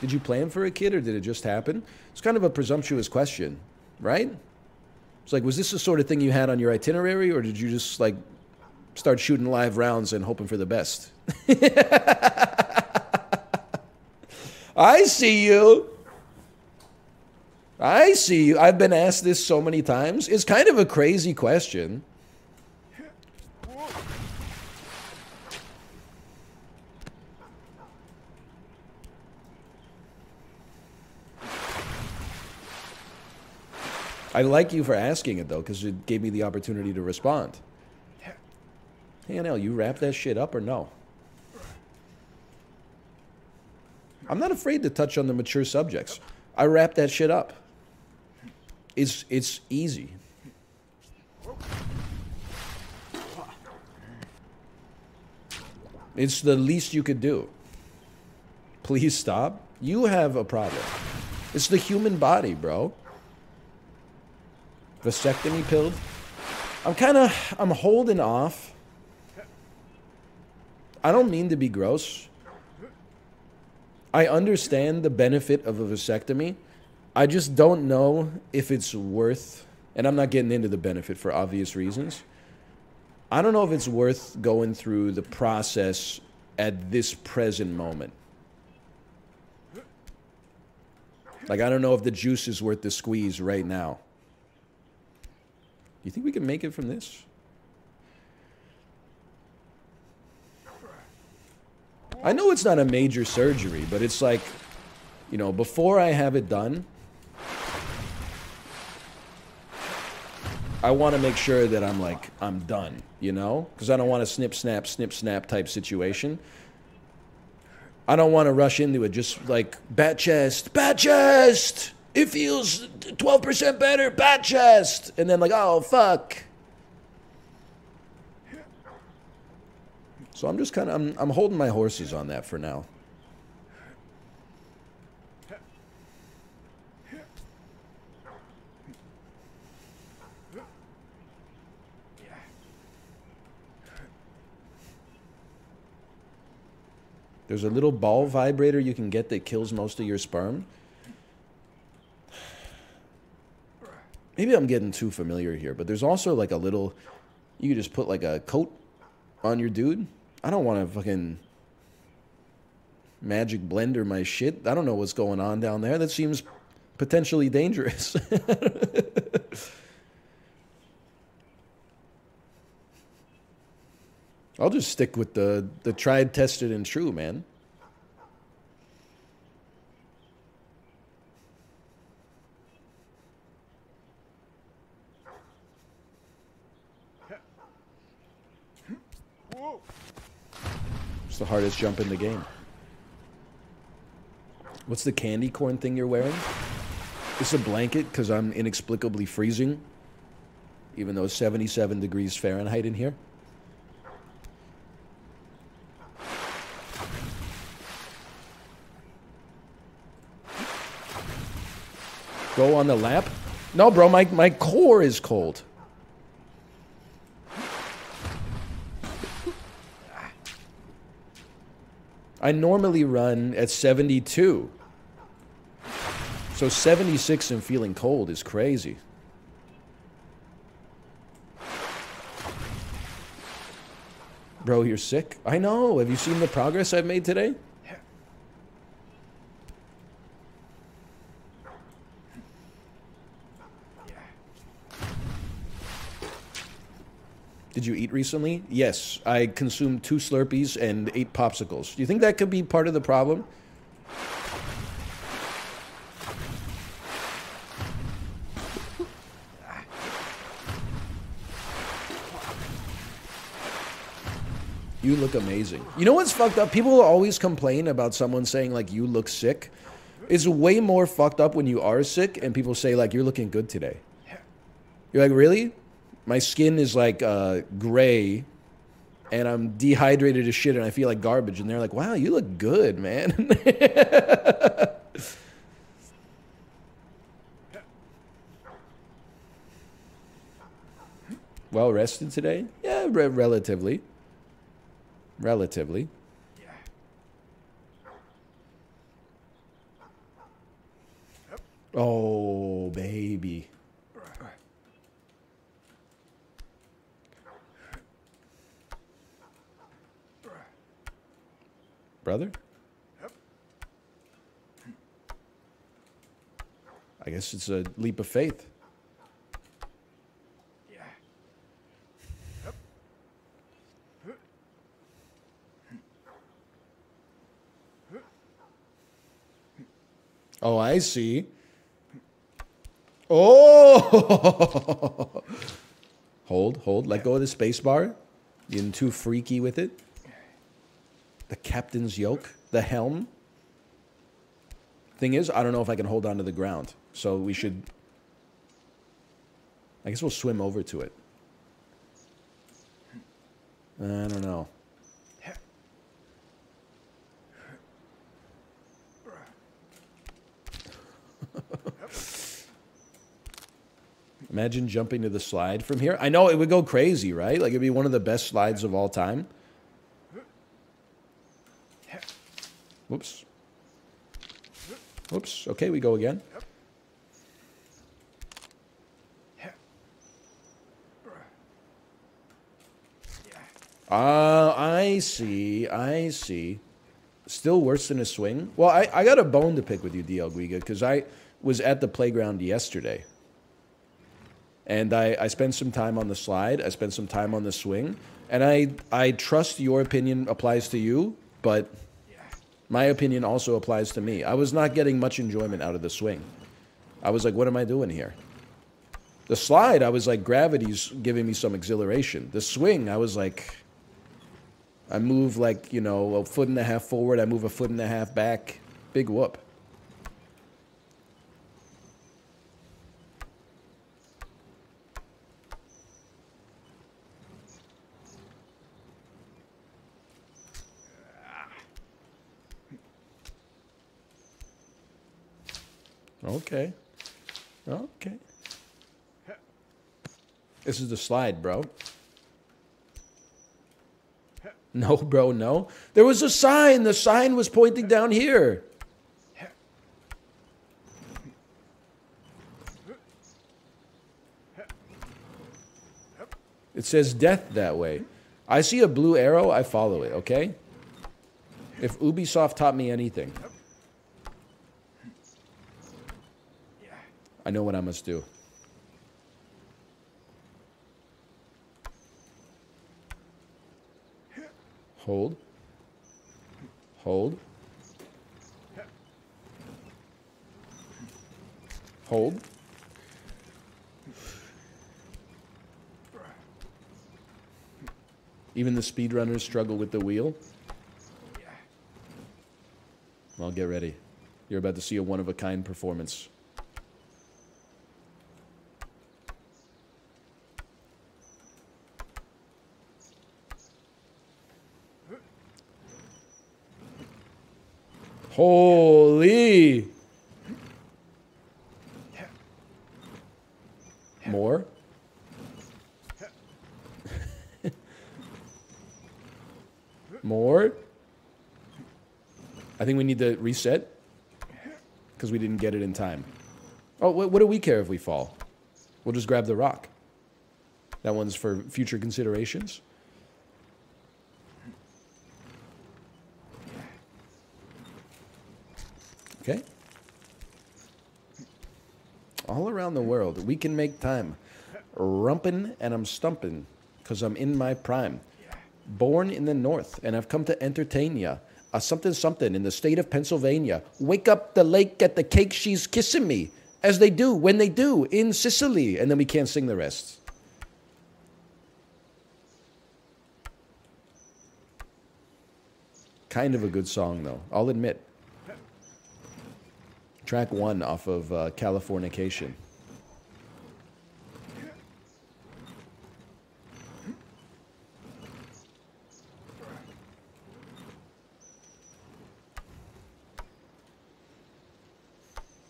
Did you plan for a kid or did it just happen? It's kind of a presumptuous question, right? It's like, was this the sort of thing you had on your itinerary or did you just like start shooting live rounds and hoping for the best? I see you. I see you. I've been asked this so many times. It's kind of a crazy question. I like you for asking it though, because it gave me the opportunity to respond. Hey, NL, you wrap that shit up or no? I'm not afraid to touch on the mature subjects. I wrap that shit up. It's it's easy. It's the least you could do. Please stop. You have a problem. It's the human body, bro. Vasectomy pilled. I'm kind of I'm holding off. I don't mean to be gross. I understand the benefit of a vasectomy. I just don't know if it's worth, and I'm not getting into the benefit for obvious reasons. I don't know if it's worth going through the process at this present moment. Like, I don't know if the juice is worth the squeeze right now. Do You think we can make it from this? I know it's not a major surgery, but it's like, you know, before I have it done, I want to make sure that I'm like, I'm done, you know? Because I don't want a snip, snap, snip, snap type situation. I don't want to rush into it just like, bat chest, bat chest! It feels 12% better, bat chest! And then like, oh, fuck. So I'm just kind of I'm I'm holding my horses on that for now. There's a little ball vibrator you can get that kills most of your sperm. Maybe I'm getting too familiar here, but there's also like a little you just put like a coat on your dude. I don't want to fucking magic blender my shit. I don't know what's going on down there. That seems potentially dangerous. I'll just stick with the the tried, tested, and true, man. It's the hardest jump in the game. What's the candy corn thing you're wearing? It's a blanket because I'm inexplicably freezing, even though it's 77 degrees Fahrenheit in here. Go on the lap? No, bro, my, my core is cold. I normally run at 72. So 76 and feeling cold is crazy. Bro, you're sick. I know. Have you seen the progress I've made today? Did you eat recently? Yes, I consumed two Slurpees and eight popsicles. Do you think that could be part of the problem? You look amazing. You know what's fucked up? People always complain about someone saying like you look sick. It's way more fucked up when you are sick and people say like you're looking good today. You're like, really? My skin is like uh, gray and I'm dehydrated as shit and I feel like garbage. And they're like, wow, you look good, man. well rested today? Yeah, re relatively. Relatively. Oh, baby. Brother? I guess it's a leap of faith. Oh, I see. Oh! hold, hold. Let go of the space bar. Getting too freaky with it. The captain's yoke. The helm. Thing is, I don't know if I can hold on to the ground. So we should... I guess we'll swim over to it. I don't know. Imagine jumping to the slide from here. I know it would go crazy, right? Like it'd be one of the best slides of all time. Whoops. Whoops. Okay, we go again. Ah, uh, I see. I see. Still worse than a swing? Well, I, I got a bone to pick with you, DL Guiga, because I was at the playground yesterday. And I, I spent some time on the slide. I spent some time on the swing. And I, I trust your opinion applies to you, but my opinion also applies to me. I was not getting much enjoyment out of the swing. I was like, what am I doing here? The slide, I was like, gravity's giving me some exhilaration. The swing, I was like, I move like, you know, a foot and a half forward, I move a foot and a half back. Big whoop. Okay. Okay. This is the slide, bro. No, bro, no. There was a sign. The sign was pointing down here. It says death that way. I see a blue arrow, I follow it, okay? If Ubisoft taught me anything, I know what I must do. Hold. Hold. Hold. Even the speedrunners struggle with the wheel. Well, get ready. You're about to see a one-of-a-kind performance. Holy. More? More? I think we need to reset because we didn't get it in time. Oh, what, what do we care if we fall? We'll just grab the rock. That one's for future considerations. Okay? All around the world, we can make time. Rumpin' and I'm stumpin' because I'm in my prime. Born in the north, and I've come to entertain ya. A something something in the state of Pennsylvania. Wake up the lake at the cake she's kissing me. As they do when they do in Sicily. And then we can't sing the rest. Kind of a good song, though. I'll admit. Track one off of uh, Californication.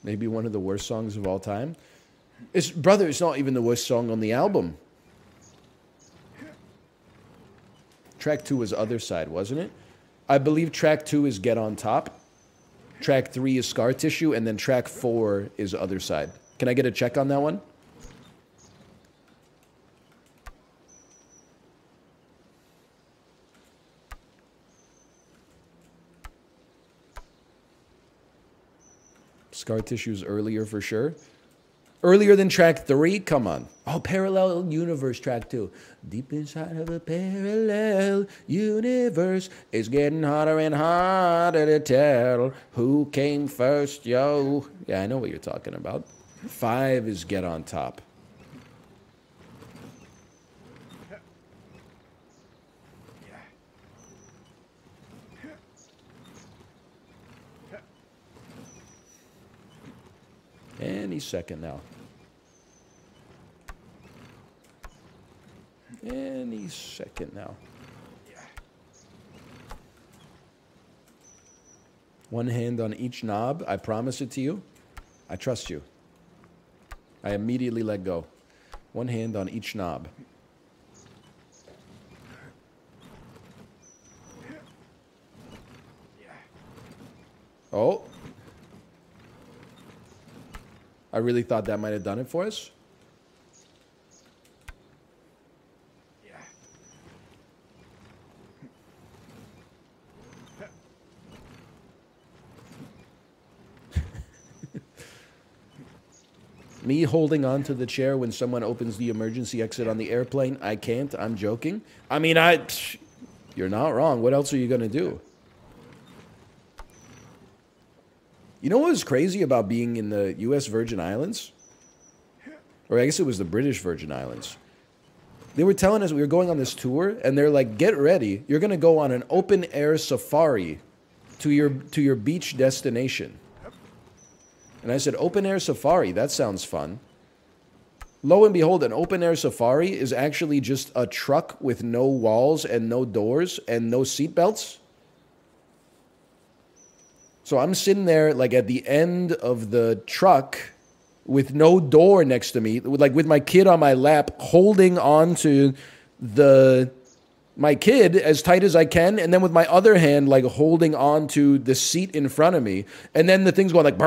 Maybe one of the worst songs of all time. It's brother, it's not even the worst song on the album. Track two was Other Side, wasn't it? I believe track two is Get on Top. Track three is Scar Tissue, and then track four is Other Side. Can I get a check on that one? Scar Tissue's earlier for sure. Earlier than track three? Come on. Oh, Parallel Universe track two. Deep inside of a parallel universe, it's getting harder and harder to tell who came first, yo. Yeah, I know what you're talking about. Five is Get on Top. Any second now. Any second now. One hand on each knob. I promise it to you. I trust you. I immediately let go. One hand on each knob. Oh. I really thought that might have done it for us. Me holding on to the chair when someone opens the emergency exit on the airplane, I can't. I'm joking. I mean, I. You're not wrong. What else are you going to do? You know what was crazy about being in the U.S. Virgin Islands? Or I guess it was the British Virgin Islands. They were telling us we were going on this tour, and they're like, "Get ready! You're going to go on an open air safari to your to your beach destination." And I said, "Open air safari? That sounds fun." Lo and behold, an open air safari is actually just a truck with no walls and no doors and no seatbelts. So I'm sitting there like at the end of the truck with no door next to me, like with my kid on my lap, holding on to the my kid as tight as I can, and then with my other hand, like holding on to the seat in front of me. And then the thing's going like,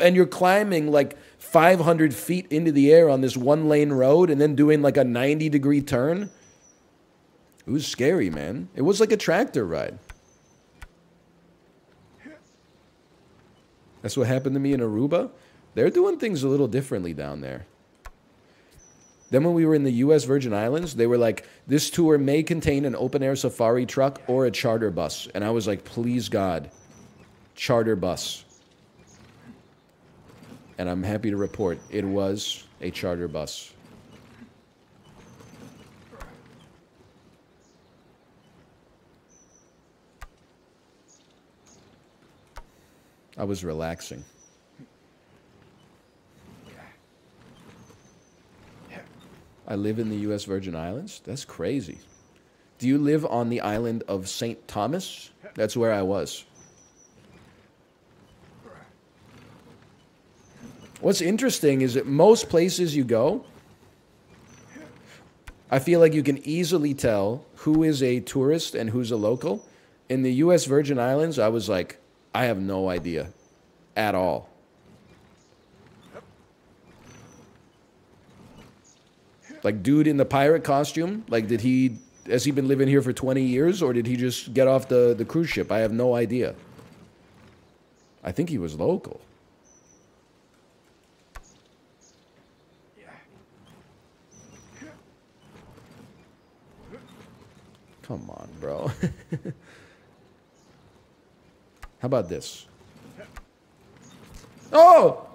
and you're climbing like 500 feet into the air on this one lane road and then doing like a 90 degree turn. It was scary, man. It was like a tractor ride. That's what happened to me in Aruba. They're doing things a little differently down there. Then when we were in the US Virgin Islands, they were like, this tour may contain an open air safari truck or a charter bus. And I was like, please God, charter bus. And I'm happy to report it was a charter bus. I was relaxing. I live in the U.S. Virgin Islands. That's crazy. Do you live on the island of St. Thomas? That's where I was. What's interesting is that most places you go, I feel like you can easily tell who is a tourist and who's a local. In the U.S. Virgin Islands, I was like, I have no idea at all. Like, dude in the pirate costume, like, did he, has he been living here for 20 years or did he just get off the, the cruise ship? I have no idea. I think he was local. Come on, bro. How about this? Oh!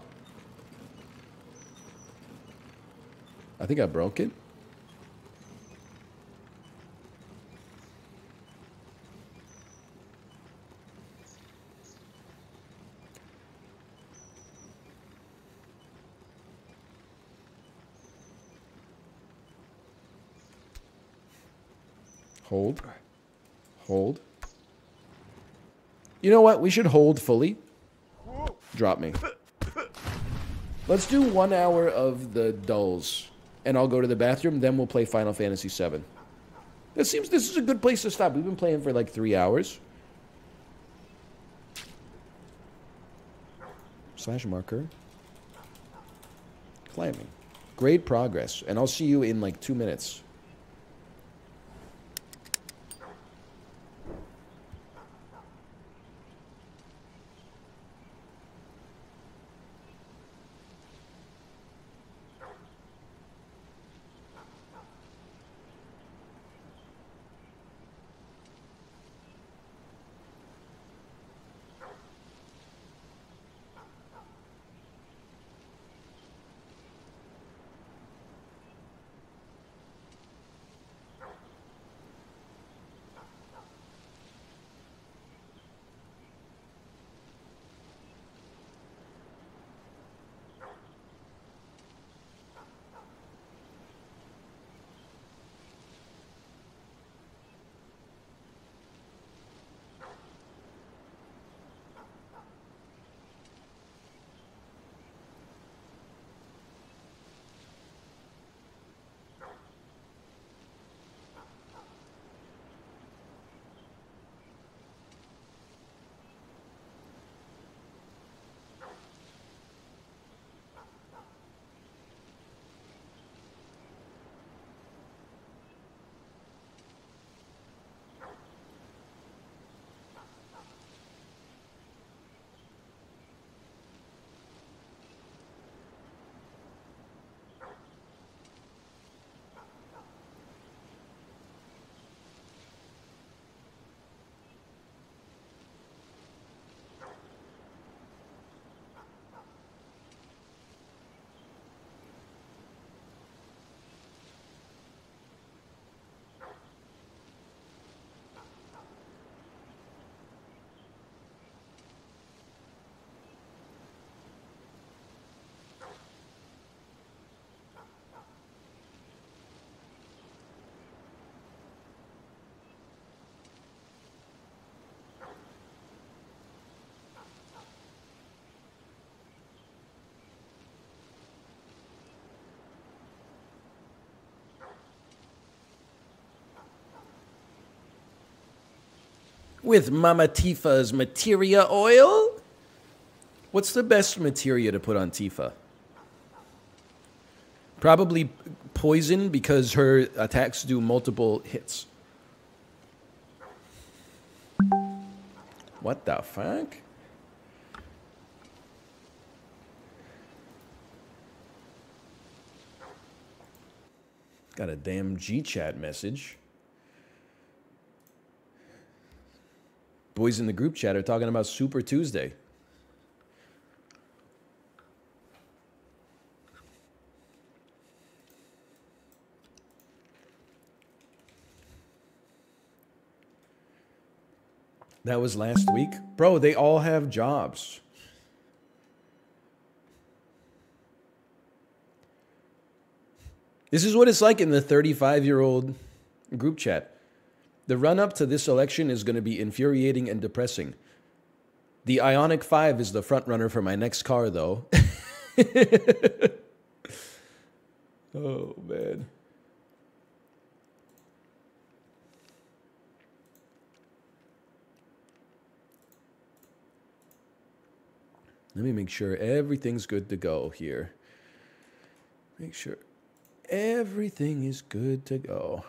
I think I broke it. Hold. Hold. You know what? We should hold fully. Drop me. Let's do one hour of the dulls. And I'll go to the bathroom. Then we'll play Final Fantasy VII. This seems this is a good place to stop. We've been playing for like three hours. Slash marker. Climbing. Great progress. And I'll see you in like two minutes. With Mama Tifa's materia oil. What's the best materia to put on Tifa? Probably poison because her attacks do multiple hits. What the fuck? Got a damn G chat message. Boys in the group chat are talking about Super Tuesday. That was last week. Bro, they all have jobs. This is what it's like in the 35 year old group chat. The run up to this election is going to be infuriating and depressing. The Ioniq 5 is the front runner for my next car, though. oh, man. Let me make sure everything's good to go here. Make sure everything is good to go.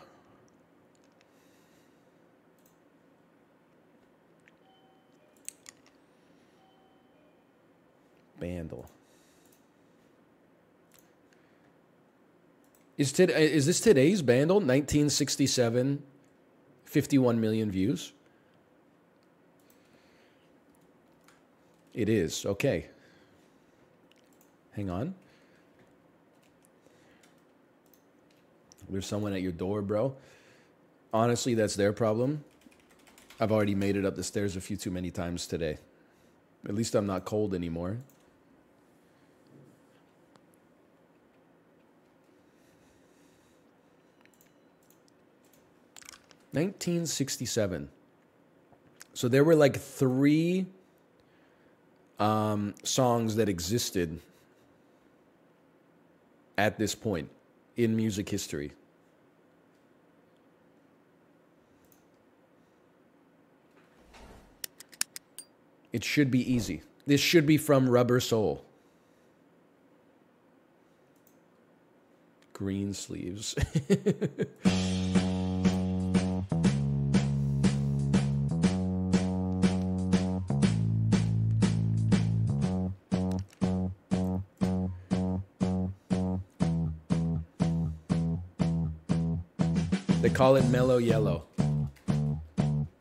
Bandle. Is, to, uh, is this today's Bandle? 1967, 51 million views? It is. Okay. Hang on. There's someone at your door, bro. Honestly, that's their problem. I've already made it up the stairs a few too many times today. At least I'm not cold anymore. Nineteen sixty seven. So there were like three um, songs that existed at this point in music history. It should be easy. This should be from Rubber Soul. Green sleeves. call it mellow yellow.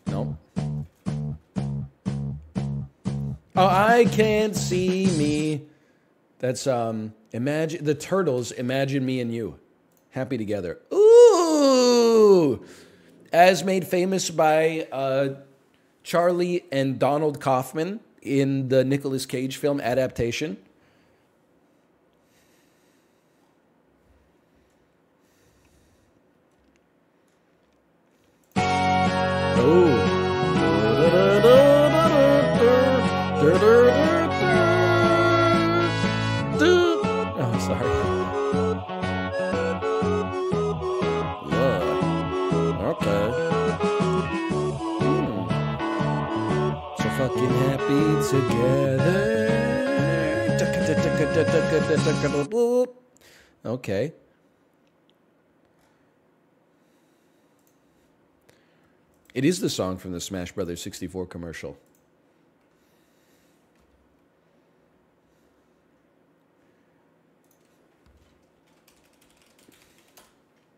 No. Oh, I can't see me. That's um imagine the turtles, imagine me and you. Happy together. Ooh. As made famous by uh, Charlie and Donald Kaufman in the Nicolas Cage film adaptation. Okay. It is the song from the Smash Brothers 64 commercial.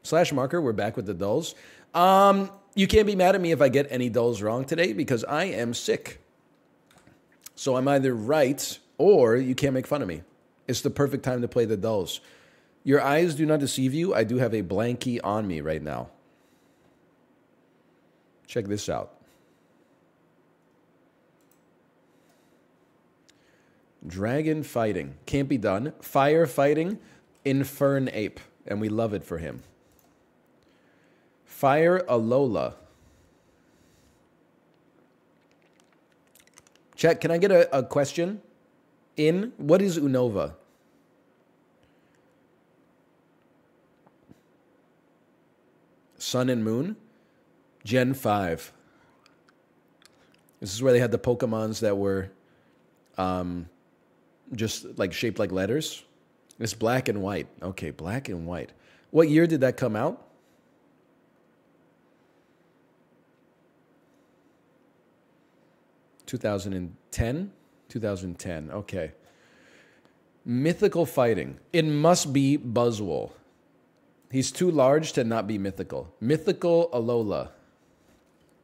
Slash marker, we're back with the dulls. Um, you can't be mad at me if I get any dulls wrong today because I am sick. So I'm either right or you can't make fun of me. It's the perfect time to play the dulls. Your eyes do not deceive you. I do have a blankie on me right now. Check this out. Dragon fighting. Can't be done. Fire fighting. Infernape. And we love it for him. Fire Alola. Chat, can I get a, a question? In what is Unova? Sun and Moon? Gen 5. This is where they had the Pokemons that were um, just like shaped like letters. It's black and white. Okay, black and white. What year did that come out? Two thousand and ten. Two thousand ten. Okay. Mythical fighting. It must be Buzzwole. He's too large to not be mythical. Mythical Alola.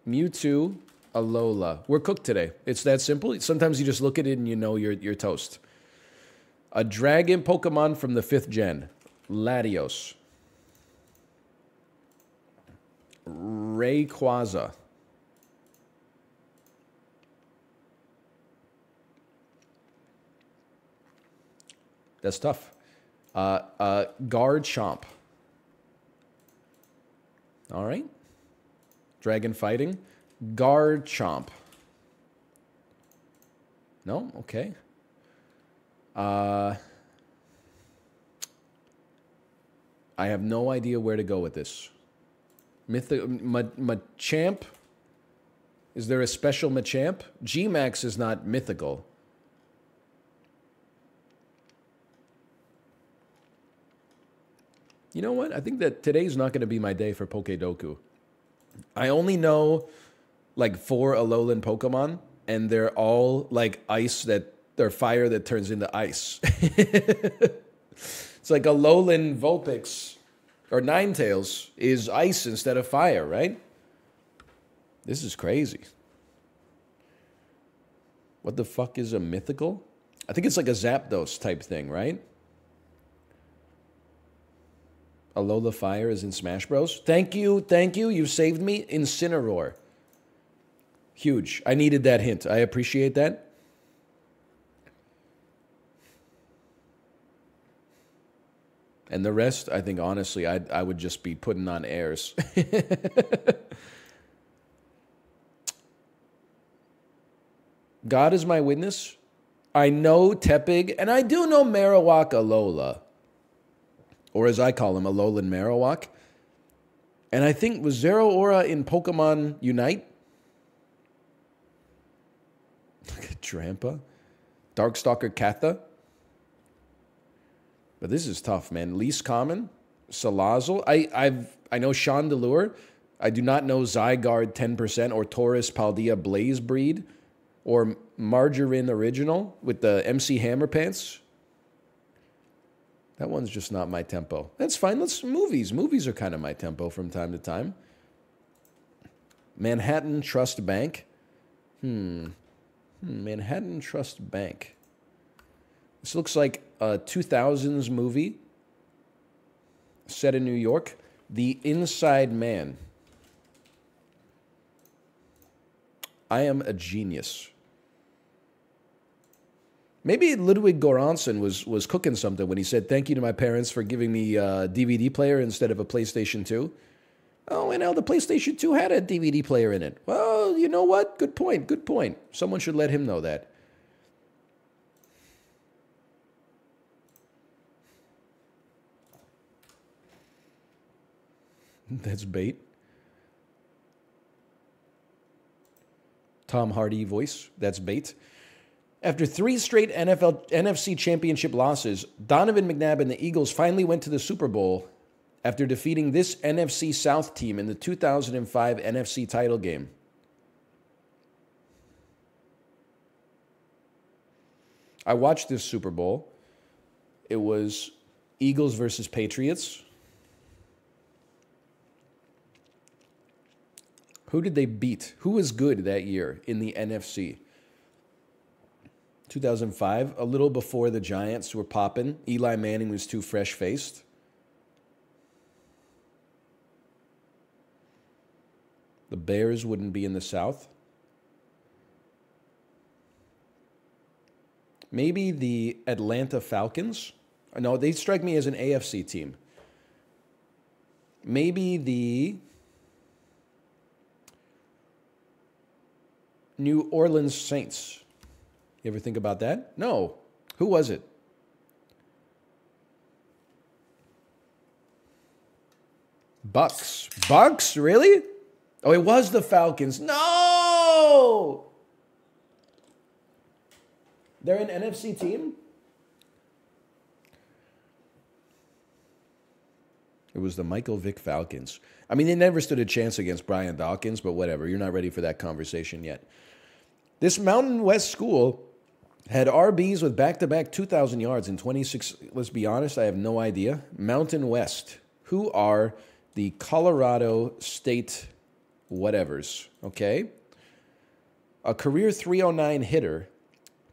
Mewtwo, Alola. We're cooked today. It's that simple. Sometimes you just look at it and you know you're, you're toast. A dragon Pokemon from the fifth gen. Latios. Rayquaza. That's tough. Uh, uh, Garchomp. All right. Dragon fighting. Garchomp. No? Okay. Uh, I have no idea where to go with this. Myth- Machamp? Is there a special Machamp? Gmax is not mythical. You know what? I think that today's not going to be my day for Pokedoku. I only know like four Alolan Pokemon, and they're all like ice that They're fire that turns into ice. it's like Alolan Vulpix or Ninetales is ice instead of fire, right? This is crazy. What the fuck is a mythical? I think it's like a Zapdos type thing, right? Alola Fire is in Smash Bros. Thank you, thank you. You saved me. Incineroar. Huge. I needed that hint. I appreciate that. And the rest, I think honestly, I I would just be putting on airs. God is my witness. I know Tepig, and I do know Marowak Alola. Or as I call him, a lowland Marowak. And I think was Zeraora in Pokemon Unite? Drampa? Darkstalker Katha? But this is tough, man. Least common, Salazzle. I I've I know Chandelure. I do not know Zygarde 10% or Tauros Paldea Blaze Breed or Margarine Original with the MC Hammer pants. That one's just not my tempo. That's fine. Let's movies. Movies are kind of my tempo from time to time. Manhattan Trust Bank. Hmm. hmm. Manhattan Trust Bank. This looks like a 2000s movie set in New York. The Inside Man. I am a genius. Maybe Ludwig Göransson was was cooking something when he said, "Thank you to my parents for giving me uh, a DVD player instead of a PlayStation 2." Oh, and now the PlayStation 2 had a DVD player in it. Well, you know what? Good point. Good point. Someone should let him know that. That's bait. Tom Hardy voice. That's bait. After three straight NFL NFC championship losses, Donovan McNabb and the Eagles finally went to the Super Bowl after defeating this NFC South team in the 2005 NFC title game. I watched this Super Bowl. It was Eagles versus Patriots. Who did they beat? Who was good that year in the NFC? 2005, a little before the Giants were popping. Eli Manning was too fresh faced. The Bears wouldn't be in the South. Maybe the Atlanta Falcons. No, they strike me as an AFC team. Maybe the New Orleans Saints. You ever think about that? No. Who was it? Bucks. Bucks? Really? Oh, it was the Falcons. No! They're an NFC team? It was the Michael Vick Falcons. I mean, they never stood a chance against Brian Dawkins, but whatever. You're not ready for that conversation yet. This Mountain West school had RBs with back to back 2,000 yards in 26. Let's be honest, I have no idea. Mountain West. Who are the Colorado State whatevers? Okay. A career 309 hitter.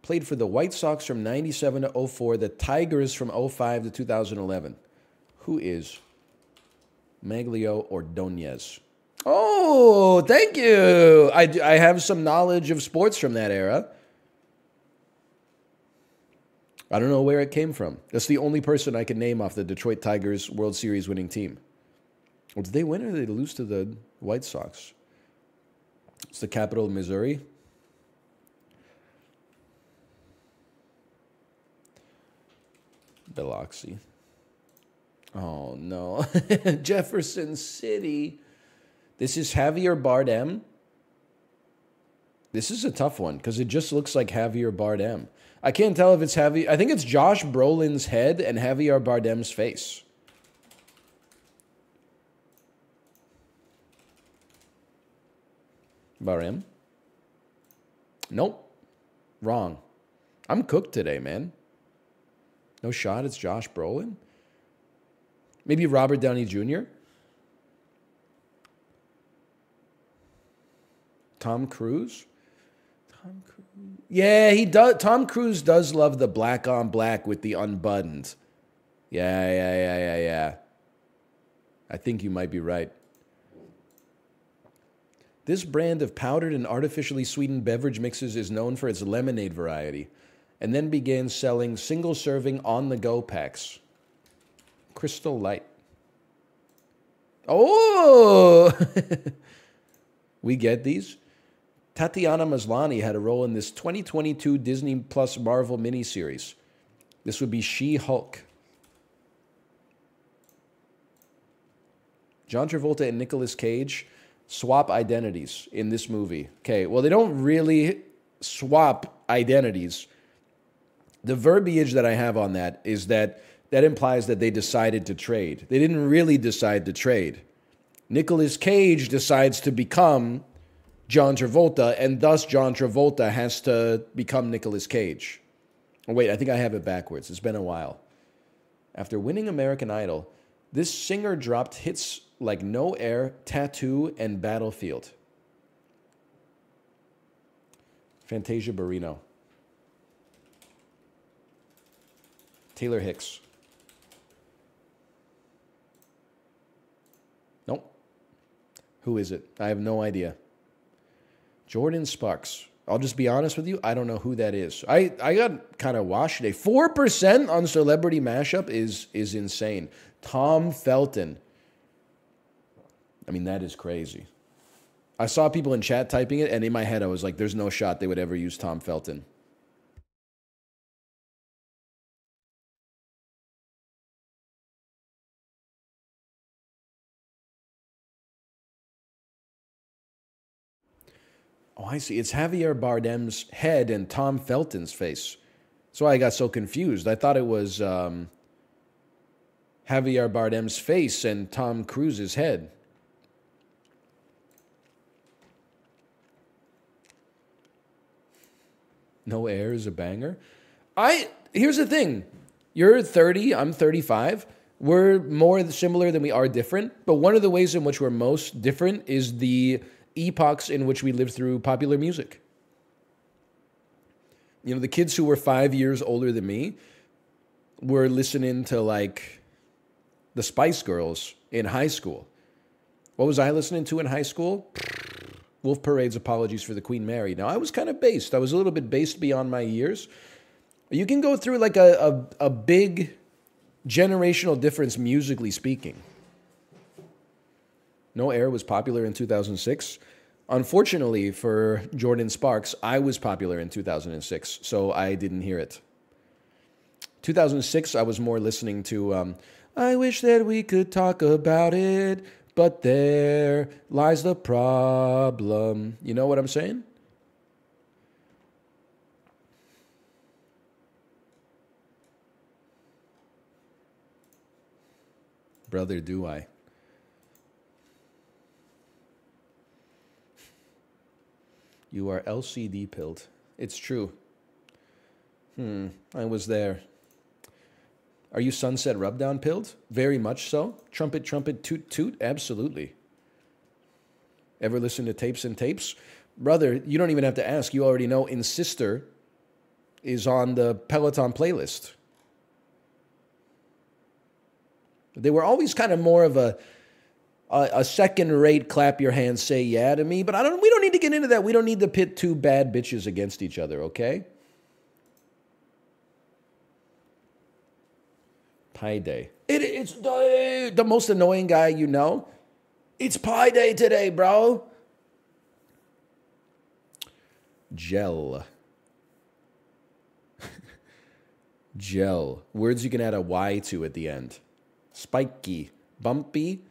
Played for the White Sox from 97 to 04, the Tigers from 05 to 2011. Who is Magglio Ordonez? Oh, thank you. I, I have some knowledge of sports from that era. I don't know where it came from. That's the only person I can name off the Detroit Tigers World Series winning team. Well, did they win or did they lose to the White Sox? It's the capital of Missouri. Biloxi. Oh no. Jefferson City. This is Javier Bardem. This is a tough one because it just looks like Javier Bardem. I can't tell if it's Javier. I think it's Josh Brolin's head and Javier Bardem's face. Bardem. Nope. Wrong. I'm cooked today, man. No shot. It's Josh Brolin. Maybe Robert Downey Jr. Tom Cruise. Tom Cruise. Yeah, he does. Tom Cruise does love the black on black with the unbuttoned. Yeah, yeah, yeah, yeah, yeah. I think you might be right. This brand of powdered and artificially sweetened beverage mixes is known for its lemonade variety and then began selling single serving on the go packs. Crystal Light. Oh! we get these. Tatiana Maslany had a role in this 2022 Disney Plus Marvel miniseries. This would be She Hulk. John Travolta and Nicolas Cage swap identities in this movie. Okay, well, they don't really swap identities the verbiage that I have on that is that that implies that they decided to trade. They didn't really decide to trade. Nicolas Cage decides to become John Travolta, and thus John Travolta has to become Nicolas Cage. Oh, wait, I think I have it backwards. It's been a while. After winning American Idol, this singer dropped hits like No Air, Tattoo, and Battlefield. Fantasia Barrino. Taylor Hicks. Nope. Who is it? I have no idea. Jordin Sparks. I'll just be honest with you. I don't know who that is. I, I got kind of washed today. Four percent on Celebrity Mashup is is insane. Tom Felton. I mean, that is crazy. I saw people in chat typing it, and in my head, I was like, "There's no shot they would ever use Tom Felton." Oh, I see. It's Javier Bardem's head and Tom Felton's face. That's why I got so confused. I thought it was um, Javier Bardem's face and Tom Cruise's head. No air is a banger. I here's the thing. You're 30, I'm 35. We're more similar than we are different, but one of the ways in which we're most different is the epochs in which we lived through popular music. You know, the kids who were five years older than me were listening to like the Spice Girls in high school. What was I listening to in high school? Wolf Parade's Apologies for the Queen Mary. Now, I was kind of based. I was a little bit based beyond my years. You can go through like a, a, a big generational difference musically speaking. No Air was popular in 2006. Unfortunately for Jordin Sparks, I was popular in 2006, so I didn't hear it. 2006, I was more listening to um, I wish that we could talk about it, but there lies the problem. You know what I'm saying? Brother, do I? You are LCD pilled. It's true. Hmm, I was there. Are you sunset rubdown pilled? Very much so. Trumpet, trumpet, toot, toot? Absolutely. Ever listen to tapes and tapes? Brother, you don't even have to ask. You already know Insistor is on the Peloton playlist. They were always kind of more of a a, a second rate clap your hands say yeah to me, but I don't we don't need to get into that. We don't need to pit two bad bitches against each other, okay? Pie Day. It, it's the, the most annoying guy you know. It's Pie Day today, bro. Gel. Gel. Words you can add a Y to at the end. Spiky. Bumpy.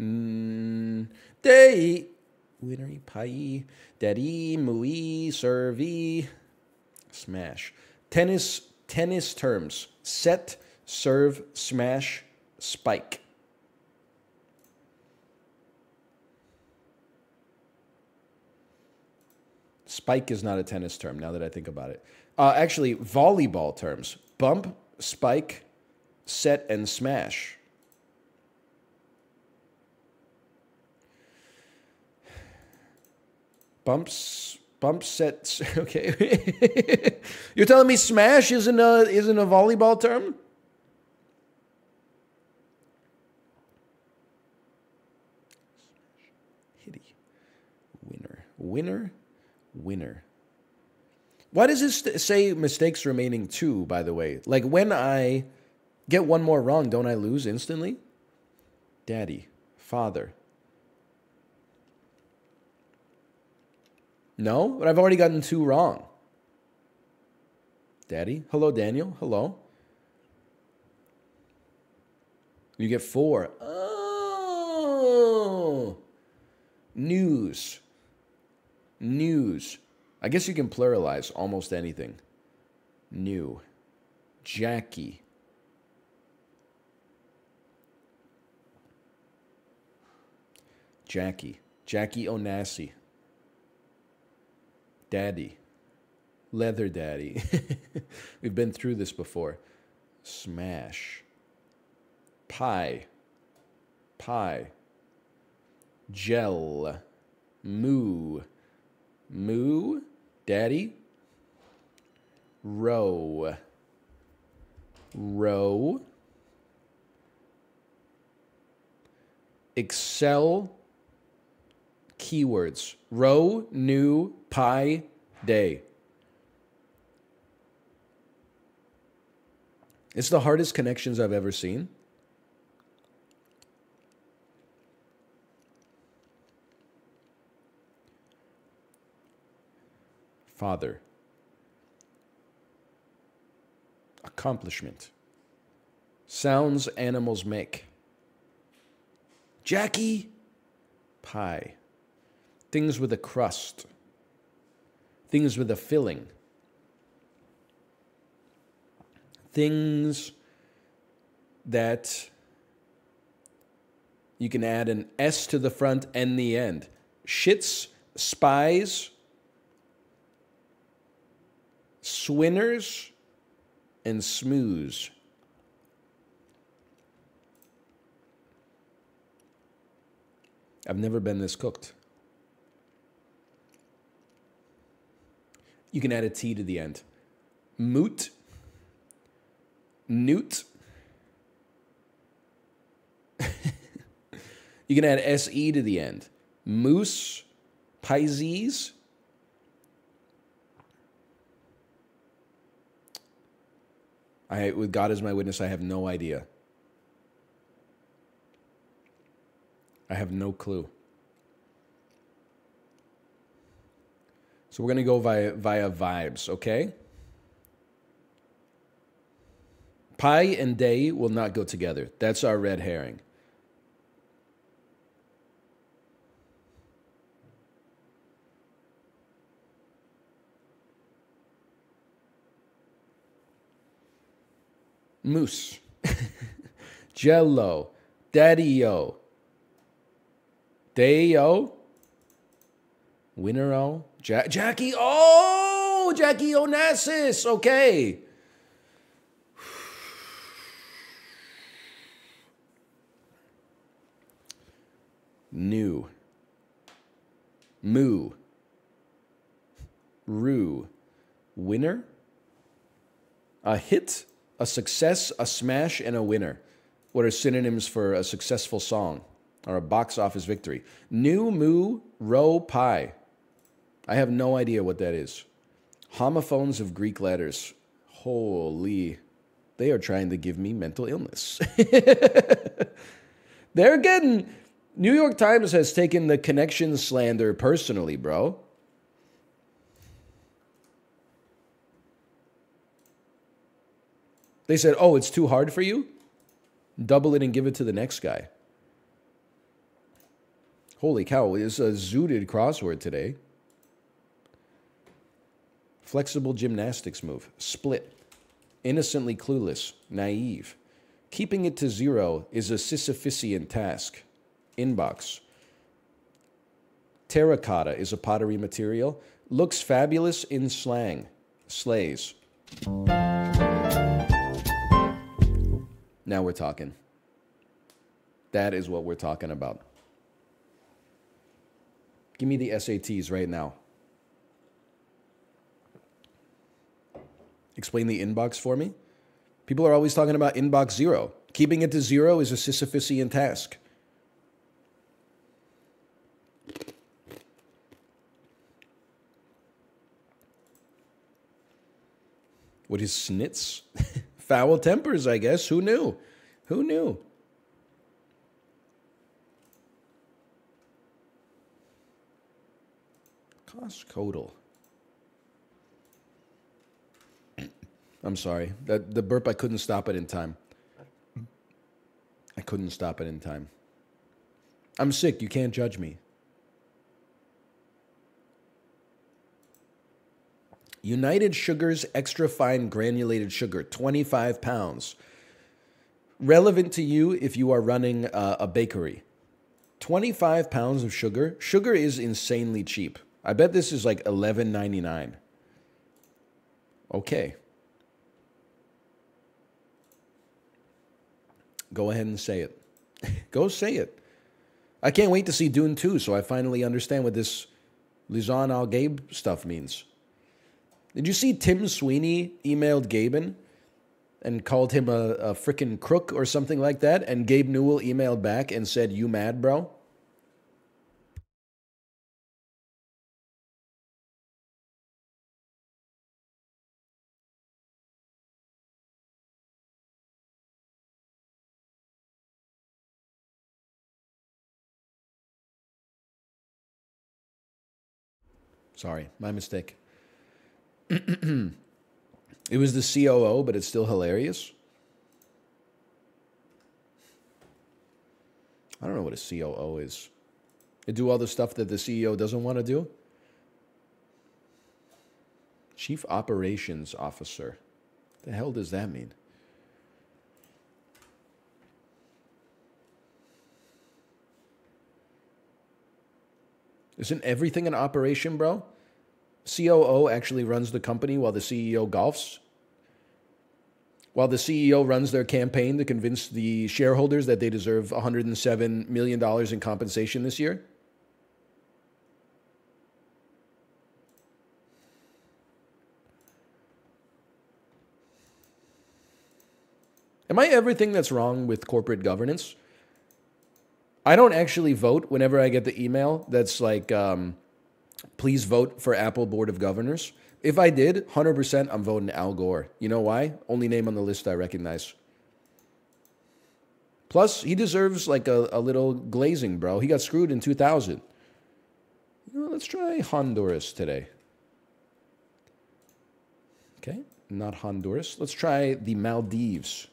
Mm, day. Winnery pie. Daddy. Mui. Servy. Smash. Tennis. Tennis terms. Set. Serve. Smash. Spike. Spike is not a tennis term now that I think about it. Uh, actually, volleyball terms bump, spike, set, and smash. Bumps, bump sets. Okay, you're telling me smash isn't a isn't a volleyball term? Hitty, winner, winner, winner. Why does this say mistakes remaining two? By the way, like when I get one more wrong, don't I lose instantly? Daddy, father, No, but I've already gotten two wrong. Daddy. Hello, Daniel. Hello. You get four. Oh. News. News. I guess you can pluralize almost anything. New. Jackie. Jackie. Jackie Onassi. Daddy. Leather Daddy. We've been through this before. Smash. Pie. Pie. Gel. Moo. Moo. Daddy. Row. Row. Excel keywords row, new, pie, day. It's the hardest connections I've ever seen. Father. Accomplishment. Sounds animals make. Jackie. Pie things with a crust, things with a filling, things that you can add an S to the front and the end. Shits, spies, swinners, and smooze. I've never been this cooked. You can add a T to the end. Moot. Newt. you can add SE to the end. Moose. Pisces. I, with God as my witness, I have no idea. I have no clue. So we're going to go via, via vibes, okay? Pie and day will not go together. That's our red herring. Moose. Jello. Daddy-o. Day-o. Winner-o. Ja- Jackie, oh, Jackie Onassis. Okay. New. Moo. Rue. Winner. A hit, a success, a smash, and a winner. What are synonyms for a successful song or a box office victory? New, moo, row, pie. I have no idea what that is. Homophones of Greek letters. Holy. They are trying to give me mental illness. They're getting. New York Times has taken the connection slander personally, bro. They said, oh, it's too hard for you? Double it and give it to the next guy. Holy cow, it's a zooted crossword today. Flexible gymnastics move. Split. Innocently clueless. Naive. Keeping it to zero is a Sisyphusian task. Inbox. Terracotta is a pottery material. Looks fabulous in slang. Slays. Now we're talking. That is what we're talking about. Give me the SATs right now. Explain the inbox for me. People are always talking about inbox zero. Keeping it to zero is a Sisyphusian task. What is snits? Foul tempers, I guess. Who knew? Who knew? Coscodal. I'm sorry. That the burp I couldn't stop it in time. I couldn't stop it in time. I'm sick, you can't judge me. United Sugars extra fine granulated sugar, 25 pounds. Relevant to you if you are running uh, a bakery. 25 pounds of sugar. Sugar is insanely cheap. I bet this is like 11.99. Okay. Go ahead and say it. Go say it. I can't wait to see Dune 2 so I finally understand what this Lisan Al Gabe stuff means. Did you see Tim Sweeney emailed Gaben and called him a, a crook or something like that? And Gabe Newell emailed back and said, You mad, bro? Sorry, my mistake. it was the COO, but it's still hilarious. I don't know what a COO is. They do all the stuff that the CEO doesn't want to do. Chief Operations Officer. The hell does that mean? Isn't everything an operation, bro? COO actually runs the company while the CEO golfs. While the CEO runs their campaign to convince the shareholders that they deserve $107 million in compensation this year. Am I everything that's wrong with corporate governance? I don't actually vote whenever I get the email that's like, um, please vote for Apple Board of Governors. If I did, 100% I'm voting Al Gore. You know why? Only name on the list I recognize. Plus, he deserves like a, a little glazing, bro. He got screwed in 2000. You know, let's try Honduras today. Okay, not Honduras. Let's try the Maldives.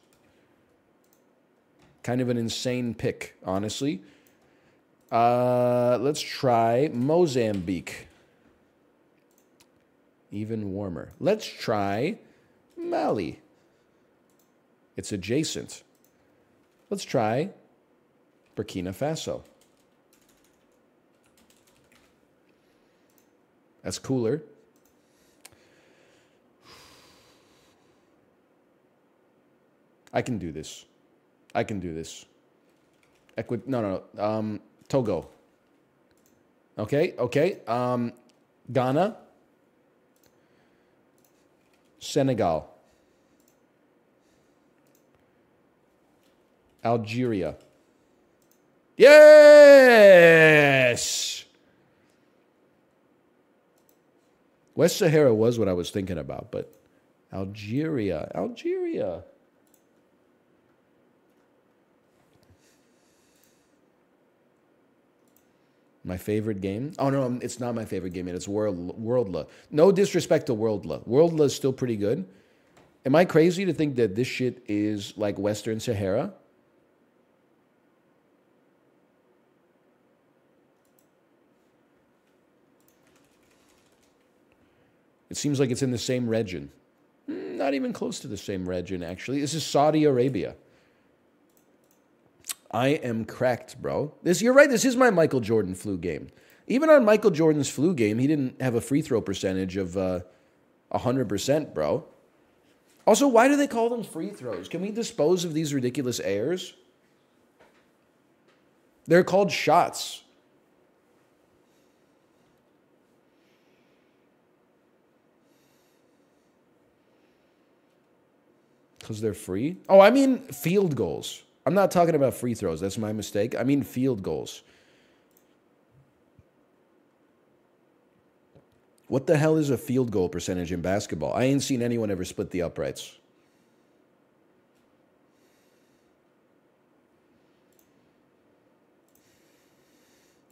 Kind of an insane pick, honestly. Uh, let's try Mozambique. Even warmer. Let's try Mali. It's adjacent. Let's try Burkina Faso. That's cooler. I can do this. I can do this. Equi- no, no, no. Um, Togo. Okay, okay. Um, Ghana. Senegal. Algeria. Yes! West Sahara was what I was thinking about, but Algeria. Algeria. My favorite game? Oh no, it's not my favorite game. It's World Worldla. No disrespect to Worldla. Worldla is still pretty good. Am I crazy to think that this shit is like Western Sahara? It seems like it's in the same region. Hmm, not even close to the same region, actually. This is Saudi Arabia. I am cracked, bro. This you're right. This is my Michael Jordan flu game. Even on Michael Jordan's flu game, he didn't have a free throw percentage of uh, 100%, bro. Also, why do they call them free throws? Can we dispose of these ridiculous errors? They're called shots. Because they're free? Oh, I mean field goals. I'm not talking about free throws. That's my mistake. I mean field goals. What the hell is a field goal percentage in basketball? I ain't seen anyone ever split the uprights.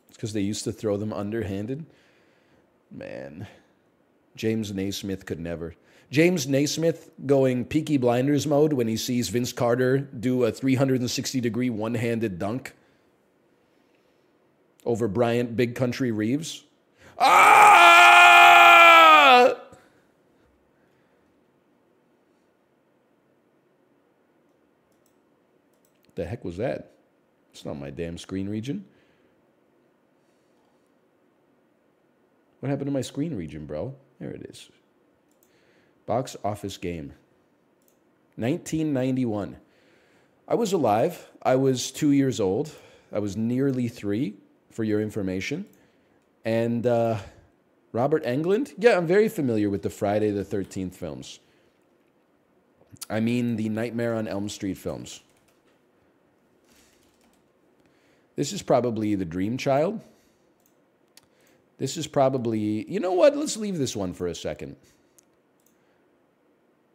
It's because they used to throw them underhanded. Man, James Naismith could never. James Naismith going Peaky Blinders mode when he sees Vince Carter do a 360 degree one handed dunk over Bryant Big Country Reeves. Ah! The heck was that? It's not my damn screen region. What happened to my screen region, bro? There it is. Box office game. 1991. I was alive. I was two years old. I was nearly three, for your information. And uh, Robert Englund? Yeah, I'm very familiar with the Friday the 13th films. I mean, the Nightmare on Elm Street films. This is probably The Dream Child. This is probably, you know what? Let's leave this one for a second.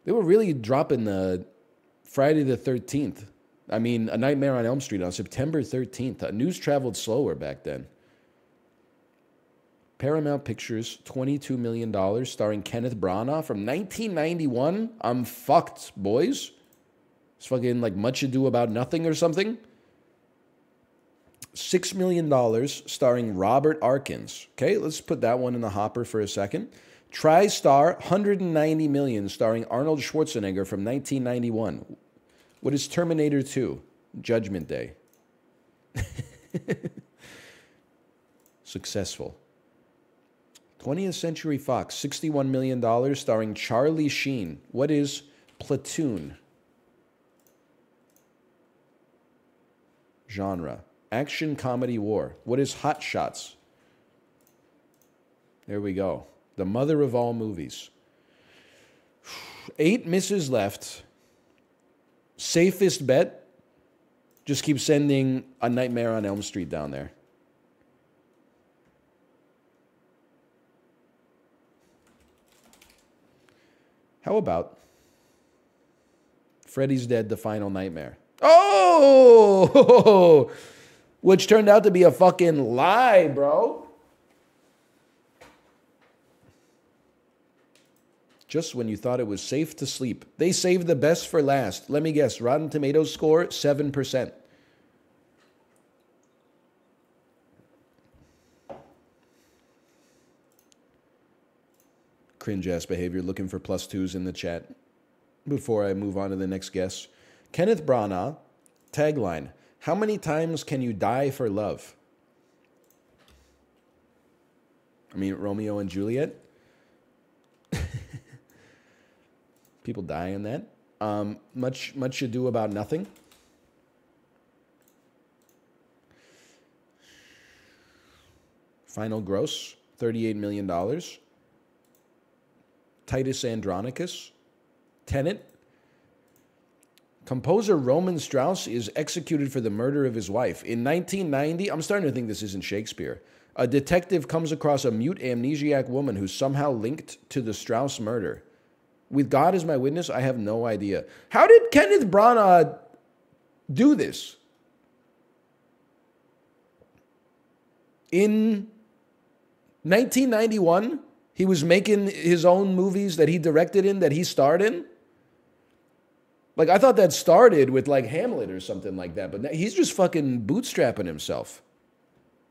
They were really dropping the Friday the 13th. I mean, A Nightmare on Elm Street on September 13th. Uh, news traveled slower back then. Paramount Pictures, $22 million, starring Kenneth Branagh from 1991. I'm fucked, boys. It's fucking like Much Ado About Nothing or something. $6 million starring Robert Arkins. Okay, let's put that one in the hopper for a second. TriStar, 190 million, starring Arnold Schwarzenegger from 1991. What is Terminator 2? Judgment Day. Successful. 20th Century Fox, $61 million, starring Charlie Sheen. What is Platoon? Genre action comedy war. What is Hot Shots? There we go. The mother of all movies. Eight misses left. Safest bet just keep sending a Nightmare on Elm Street down there. How about Freddy's Dead, The Final Nightmare? Oh! which turned out to be a fucking lie, bro. Just when you thought it was safe to sleep, they saved the best for last. Let me guess Rotten Tomatoes score 7%. Cringe ass behavior, looking for plus twos in the chat before I move on to the next guest. Kenneth Branagh, tagline how many times can you die for love? I mean, Romeo and Juliet. People die in that. Um, much, much ado about nothing. Final gross, $38 million. Titus Andronicus. Tenet, Composer Roman Strauss is executed for the murder of his wife. In 1990, I'm starting to think this isn't Shakespeare. A detective comes across a mute amnesiac woman who's somehow linked to the Strauss murder. With God as my witness, I have no idea. How did Kenneth Branagh do this? In 1991, he was making his own movies that he directed in, that he starred in. Like I thought that started with like Hamlet or something like that, but he's just fucking bootstrapping himself.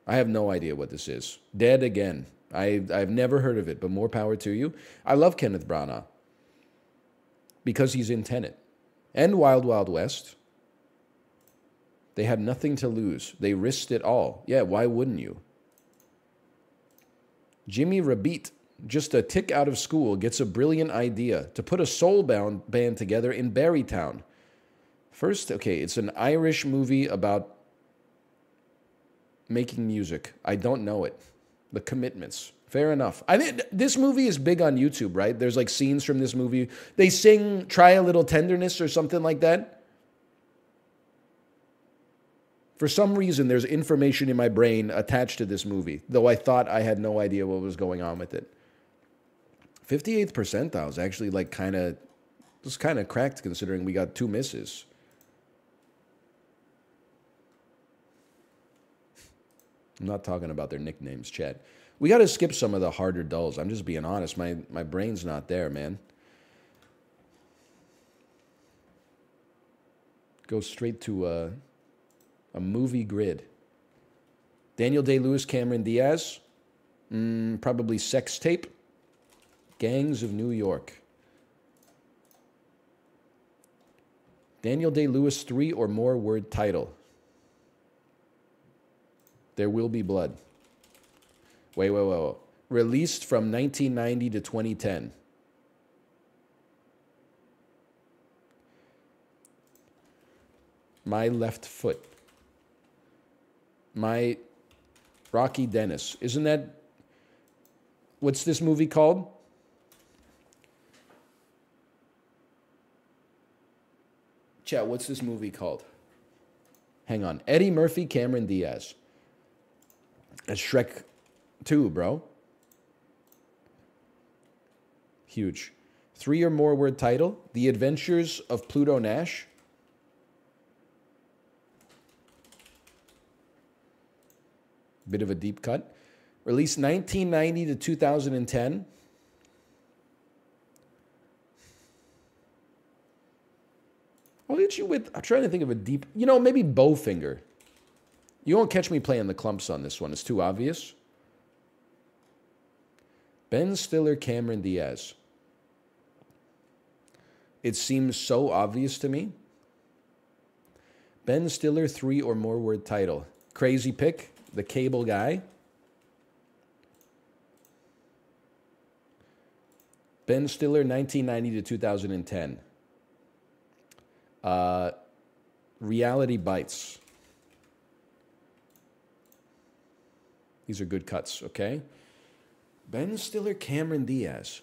I have no idea what this is. Dead again. I I've never heard of it, but more power to you. I love Kenneth Branagh because he's in Tenet and Wild Wild West. They had nothing to lose. They risked it all. Yeah, why wouldn't you? Jimmy Rabbitte, just a tick out of school, gets a brilliant idea to put a soul bound band together in Barrytown. First, okay, it's an Irish movie about making music. I don't know it. The commitments. Fair enough. I think this movie is big on YouTube, right? There's like scenes from this movie. They sing Try a Little Tenderness or something like that. For some reason, there's information in my brain attached to this movie, though I thought I had no idea what was going on with it. 58th percentile is actually like kind of, just kind of cracked considering we got two misses. I'm not talking about their nicknames, Chad. We got to skip some of the harder dulls. I'm just being honest. My my brain's not there, man. Go straight to a, a movie grid. Daniel Day Lewis, Cameron Diaz, mm, probably sex tape. Gangs of New York. Daniel Day Lewis, three or more word title. There Will Be Blood. Wait, wait, wait, wait. Released from 1990 to 2010. My Left Foot. My Rocky Dennis. Isn't that. What's this movie called? Chat, what's this movie called? Hang on. Eddie Murphy, Cameron Diaz. That's Shrek 2, bro. Huge. Three or more word title The Adventures of Pluto Nash. Bit of a deep cut. Released 1990 to 2010. I'll hit you with. I'm trying to think of a deep. You know, maybe Bowfinger. You won't catch me playing the clumps on this one. It's too obvious. Ben Stiller, Cameron Diaz. It seems so obvious to me. Ben Stiller, three or more word title. Crazy pick, the cable guy. Ben Stiller, 1990 to 2010. Uh, Reality Bites. These are good cuts, okay? Ben Stiller, Cameron Diaz.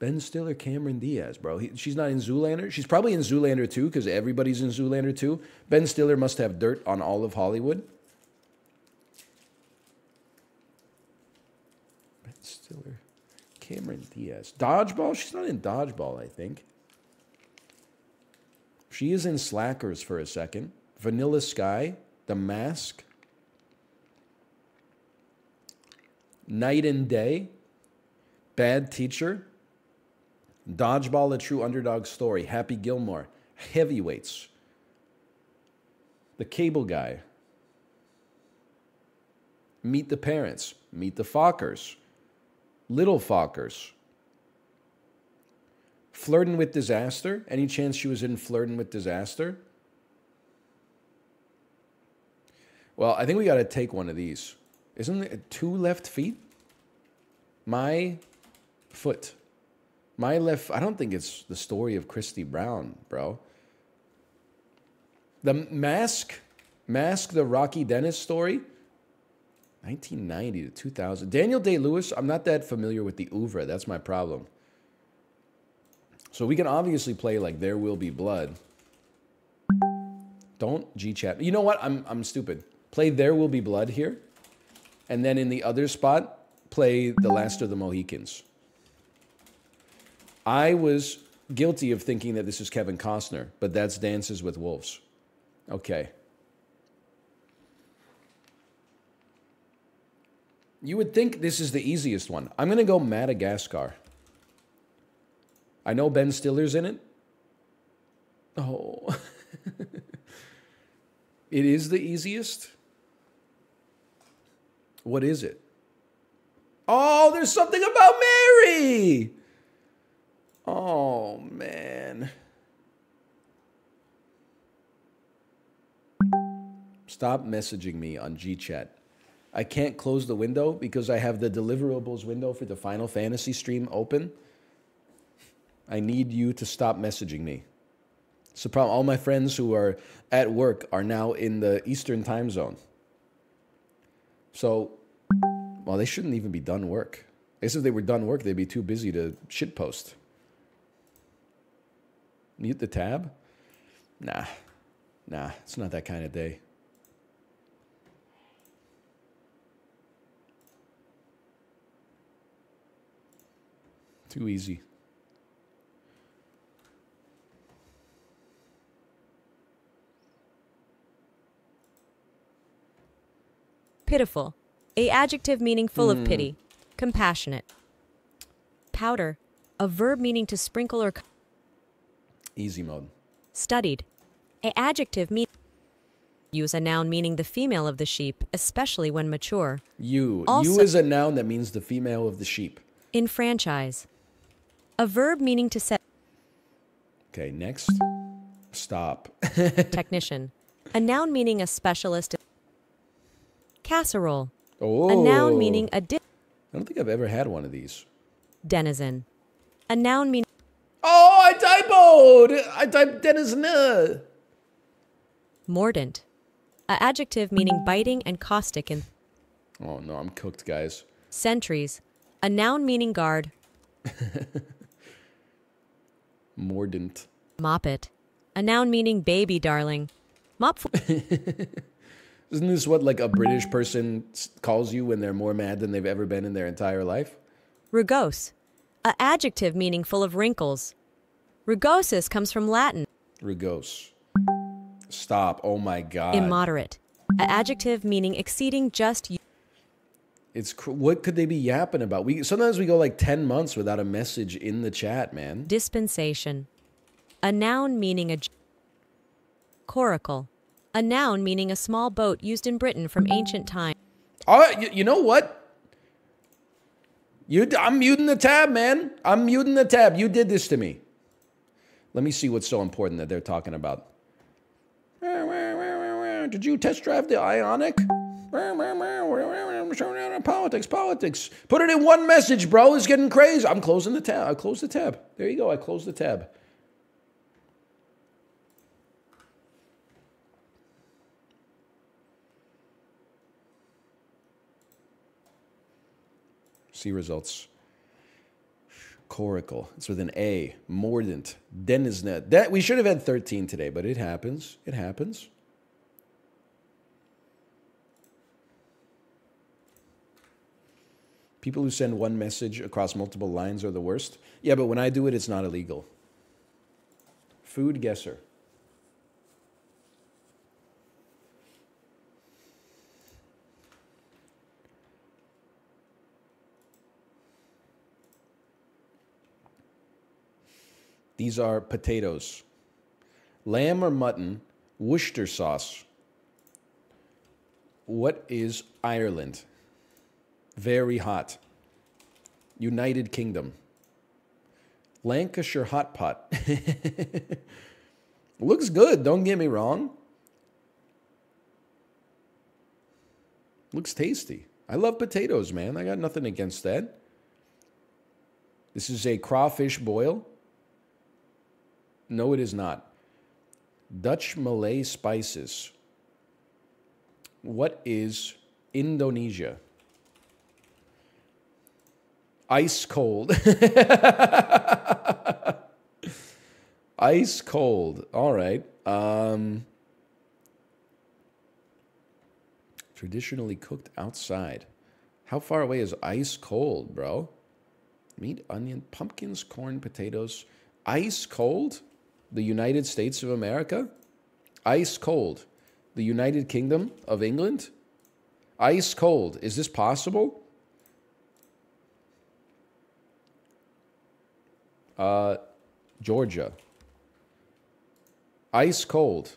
Ben Stiller, Cameron Diaz, bro. He, she's not in Zoolander. She's probably in Zoolander 2 because everybody's in Zoolander 2. Ben Stiller must have dirt on all of Hollywood. Ben Stiller, Cameron Diaz. Dodgeball? She's not in Dodgeball, I think. She is in Slackers for a second. Vanilla Sky, The Mask. Night and Day, Bad Teacher, Dodgeball, a true underdog story, Happy Gilmore, Heavyweights, The Cable Guy, Meet the Parents, Meet the Fockers, Little Fockers, Flirting with Disaster. Any chance she was in Flirting with Disaster? Well, I think we got to take one of these. Isn't it two left feet? My foot. My left. I don't think it's the story of Christy Brown, bro. The mask, mask, the Rocky Dennis story. 1990 to 2000. Daniel Day Lewis. I'm not that familiar with the oeuvre. That's my problem. So we can obviously play like There Will Be Blood. Don't G chat. You know what? I'm I'm stupid. Play There Will Be Blood here and then in the other spot, play The Last of the Mohicans. I was guilty of thinking that this is Kevin Costner, but that's Dances with Wolves. Okay. You would think this is the easiest one. I'm going to go Madagascar. I know Ben Stiller's in it. Oh. it is the easiest. What is it? Oh, there's something about Mary. Oh, man. Stop messaging me on GChat. I can't close the window because I have the deliverables window for the Final Fantasy stream open. I need you to stop messaging me. It's a problem. All my friends who are at work are now in the Eastern time zone. So, well, they shouldn't even be done work. I guess if they were done work, they'd be too busy to shitpost. Mute the tab? Nah. Nah, it's not that kind of day. Too easy. Pitiful. A adjective meaning full Hmm. of pity. Compassionate. Powder. A verb meaning to sprinkle or Easy mode. studied. A adjective mean use a noun meaning the female of the sheep, especially when mature. You. you is a noun that means the female of the sheep. Enfranchise. A verb meaning to set Okay, next. Stop. technician. A noun meaning a specialist. Casserole. Oh. A noun oh. meaning a dish. I don't think I've ever had one of these. denizen. A noun meaning Oh, I typoed! I typed denizen. mordant. A adjective meaning biting and caustic in Oh no, I'm cooked, guys. Sentries. A noun meaning guard. Mordant. Moppet. A noun meaning baby darling. Mop. Isn't this what like a British person calls you when they're more mad than they've ever been in their entire life? Rugose. A adjective meaning full of wrinkles. Rugosus comes from Latin. Rugose. Stop. Oh my god. Immoderate. A adjective meaning exceeding just It's what could they be yapping about? We sometimes we go like 10 months without a message in the chat, man. dispensation. A noun meaning a coracle. A noun meaning a small boat used in Britain from ancient times. Oh, you, you know what? You, I'm muting the tab, man. I'm muting the tab. You did this to me. Let me see what's so important that they're talking about. Did you test drive the Ioniq? Politics, politics. Put it in one message, bro. It's getting crazy. I'm closing the tab. I closed the tab. There you go. I closed the tab. See results. Coracle. It's with an A. Mordant. Denisnet. That we should have had 13 today, but it happens. It happens. People who send one message across multiple lines are the worst. Yeah, but when I do it, it's not illegal. Food guesser. These are potatoes. Lamb or mutton, Worcester sauce. What is Ireland? Very hot. United Kingdom. Lancashire hot pot. Looks good, don't get me wrong. Looks tasty. I love potatoes, man. I got nothing against that. This is a crawfish boil. No, it is not. Dutch Malay spices. What is Indonesia? Ice cold. Ice cold. All right. Um, traditionally cooked outside. How far away is ice cold, bro? Meat, onion, pumpkins, corn, potatoes. Ice cold? The United States of America? Ice cold. The United Kingdom of England? Ice cold. Is this possible? Uh, Georgia. Ice cold.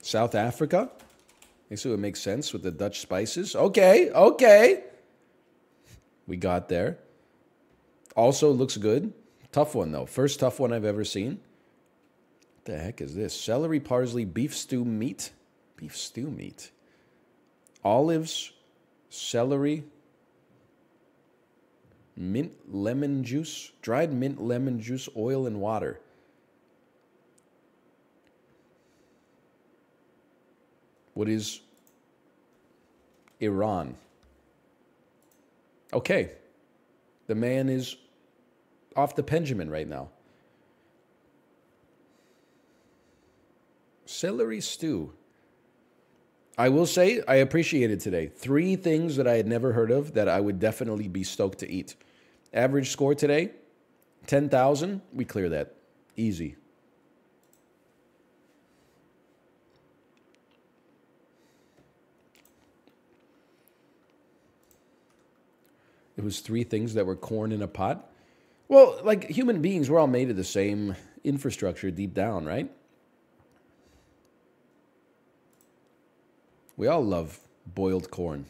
South Africa? I guess it would make sense with the Dutch spices. Okay, okay. We got there. Also looks good. Tough one though. First tough one I've ever seen. What the heck is this? Celery, parsley, beef stew meat. Beef stew meat. Olives, celery, mint lemon juice, dried mint lemon juice, oil, and water. What is Iran? Okay. The man is off the Benjamin right now. Celery stew. I will say I appreciate it today. Three things that I had never heard of that I would definitely be stoked to eat. Average score today, 10,000. We clear that. Easy. It was three things that were corn in a pot. Well, like human beings, we're all made of the same infrastructure deep down, right? We all love boiled corn.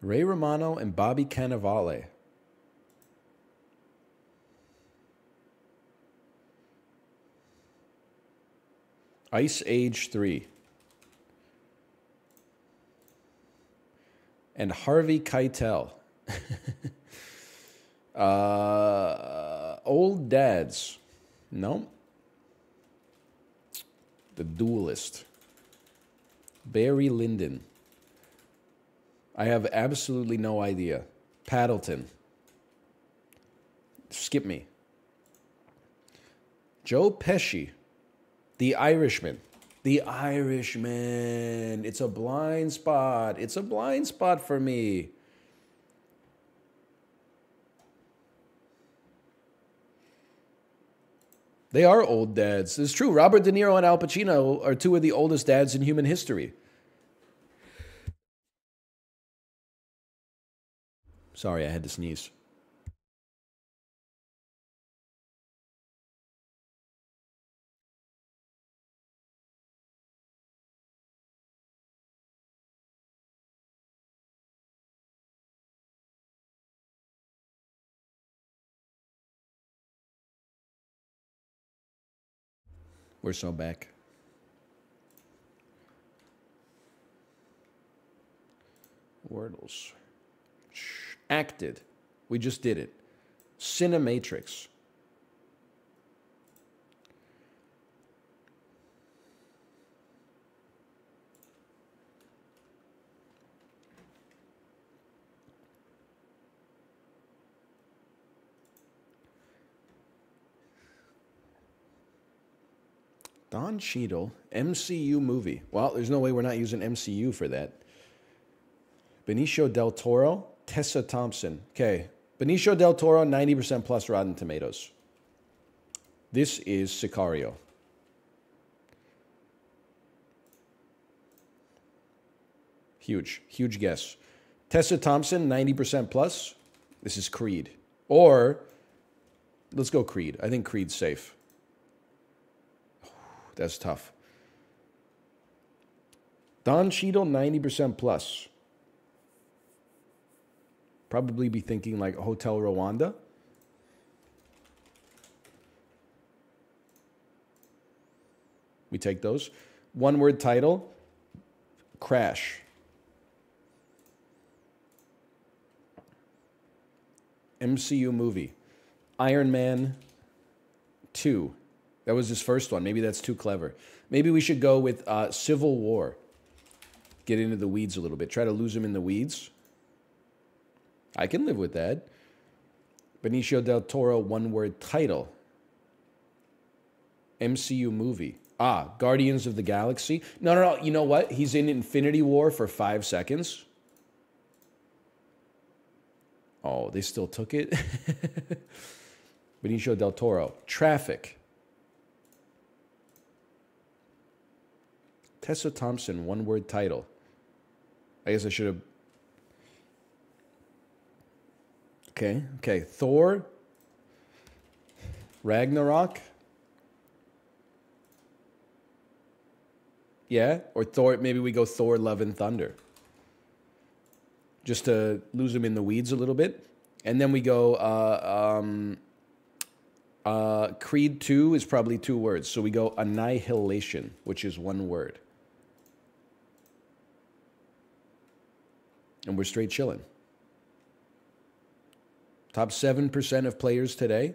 Ray Romano and Bobby Cannavale. Ice Age 3. And Harvey Keitel. uh, old dads. No. The Duelist. Barry Lyndon. I have absolutely no idea. Paddleton. Skip me. Joe Pesci. The Irishman. The Irishman. It's a blind spot. It's a blind spot for me. They are old dads. It's true. Robert De Niro and Al Pacino are two of the oldest dads in human history. Sorry, I had to sneeze. We're so back. Wordles. Acted. We just did it. Cinematrix. Don Cheadle, MCU movie. Well, there's no way we're not using MCU for that. Benicio del Toro, Tessa Thompson. Okay. Benicio del Toro, 90% plus Rotten Tomatoes. This is Sicario. Huge, huge guess. Tessa Thompson, 90% plus. This is Creed. Or let's go Creed. I think Creed's safe. That's tough. Don Cheadle, 90% plus. Probably be thinking like Hotel Rwanda. We take those. One word title Crash. MCU movie Iron Man 2. That was his first one. Maybe that's too clever. Maybe we should go with uh, Civil War. Get into the weeds a little bit. Try to lose him in the weeds. I can live with that. Benicio del Toro, one word title. MCU movie. Ah, Guardians of the Galaxy. No, no, no. You know what? He's in Infinity War for five seconds. Oh, they still took it. Benicio del Toro. Traffic. Tessa Thompson, one word title. I guess I should have. Okay, okay. Thor. Ragnarok. Yeah, or Thor. Maybe we go Thor, Love and Thunder. Just to lose him in the weeds a little bit. And then we go, uh, um, uh, Creed 2 is probably two words. So we go annihilation, which is one word. And we're straight chilling. Top 7% of players today.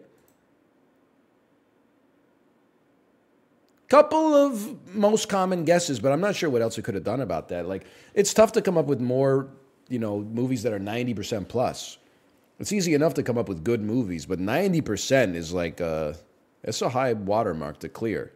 Couple of most common guesses, but I'm not sure what else we could have done about that. Like, it's tough to come up with more, you know, movies that are 90% plus. It's easy enough to come up with good movies, but 90% is like a, it's a high watermark to clear.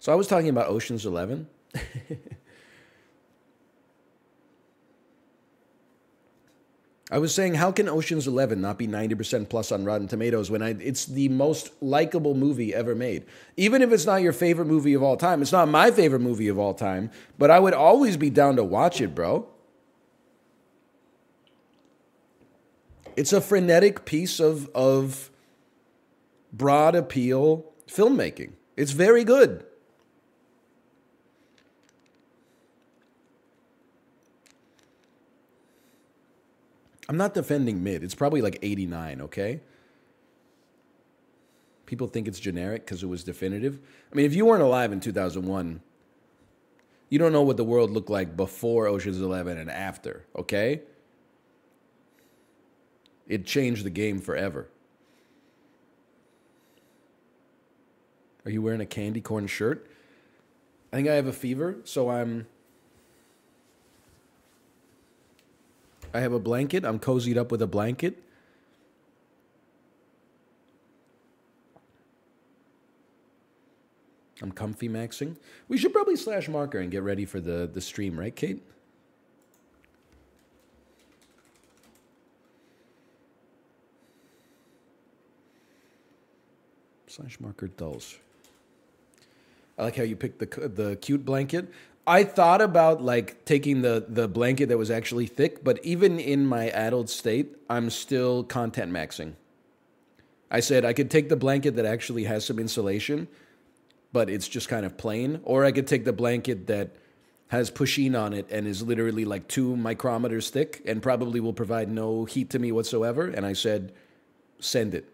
So I was talking about Ocean's 11. I was saying, how can Ocean's 11 not be 90% plus on Rotten Tomatoes when I, it's the most likable movie ever made? Even if it's not your favorite movie of all time, it's not my favorite movie of all time, but I would always be down to watch it, bro. It's a frenetic piece of, of broad appeal filmmaking. It's very good. I'm not defending mid. It's probably like 89, okay? People think it's generic because it was definitive. I mean, if you weren't alive in 2001, you don't know what the world looked like before Ocean's 11 and after, okay? It changed the game forever. Are you wearing a candy corn shirt? I think I have a fever, so I'm I have a blanket. I'm cozied up with a blanket. I'm comfy maxing. We should probably slash marker and get ready for the, the stream, right, Kate? Slash marker dulls. I like how you picked the the cute blanket. I thought about like taking the the blanket that was actually thick, but even in my adult state, I'm still content maxing. I said I could take the blanket that actually has some insulation, but it's just kind of plain, or I could take the blanket that has pusheen on it and is literally like two micrometers thick and probably will provide no heat to me whatsoever. And I said, send it.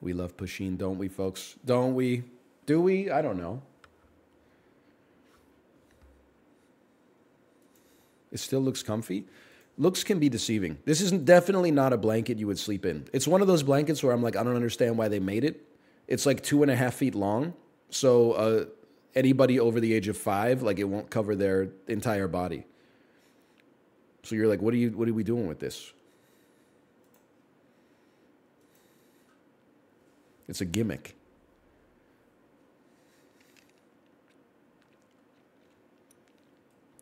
We love Pusheen, don't we, folks? Don't we? Do we? I don't know. It still looks comfy. Looks can be deceiving. This is definitely not a blanket you would sleep in. It's one of those blankets where I'm like, I don't understand why they made it. It's like two and a half feet long. So uh, anybody over the age of five, like it won't cover their entire body. So you're like, what are you? What are we doing with this? It's a gimmick.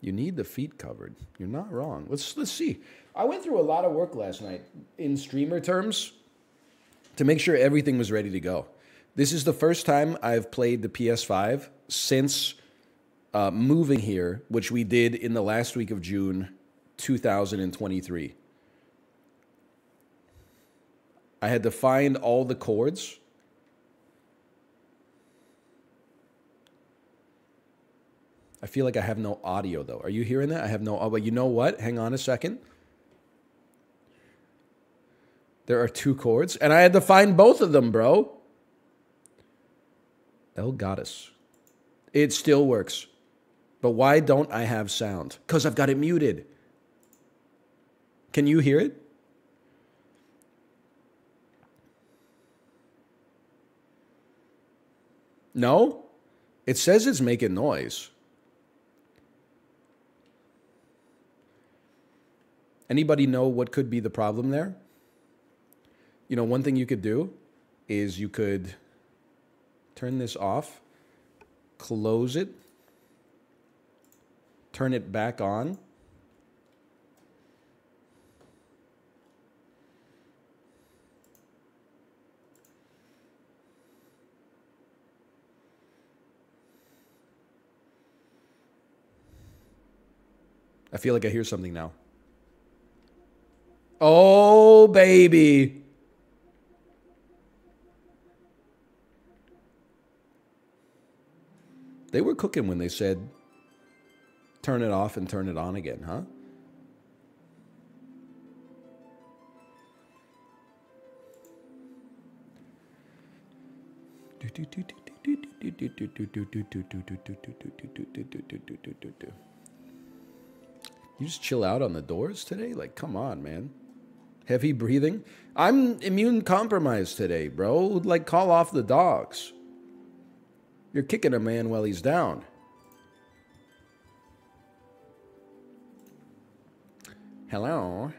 You need the feet covered. You're not wrong. Let's let's see. I went through a lot of work last night in streamer terms to make sure everything was ready to go. This is the first time I've played the PS5 since uh, moving here, which we did in the last week of June 2023. I had to find all the cords I feel like I have no audio though. Are you hearing that? I have no. Oh, but you know what? Hang on a second. There are two chords, and I had to find both of them, bro. El Goddess. It still works. But why don't I have sound? Because I've got it muted. Can you hear it? No? It says it's making noise. Anybody know what could be the problem there? You know, one thing you could do is you could turn this off close it, turn it back on. I feel like I hear something now. Oh, baby. They were cooking when they said turn it off and turn it on again, huh? You just chill out on the doors today? Like, come on, man. Heavy breathing? I'm immune compromised today, bro. Like, call off the dogs. You're kicking a man while he's down. Hello.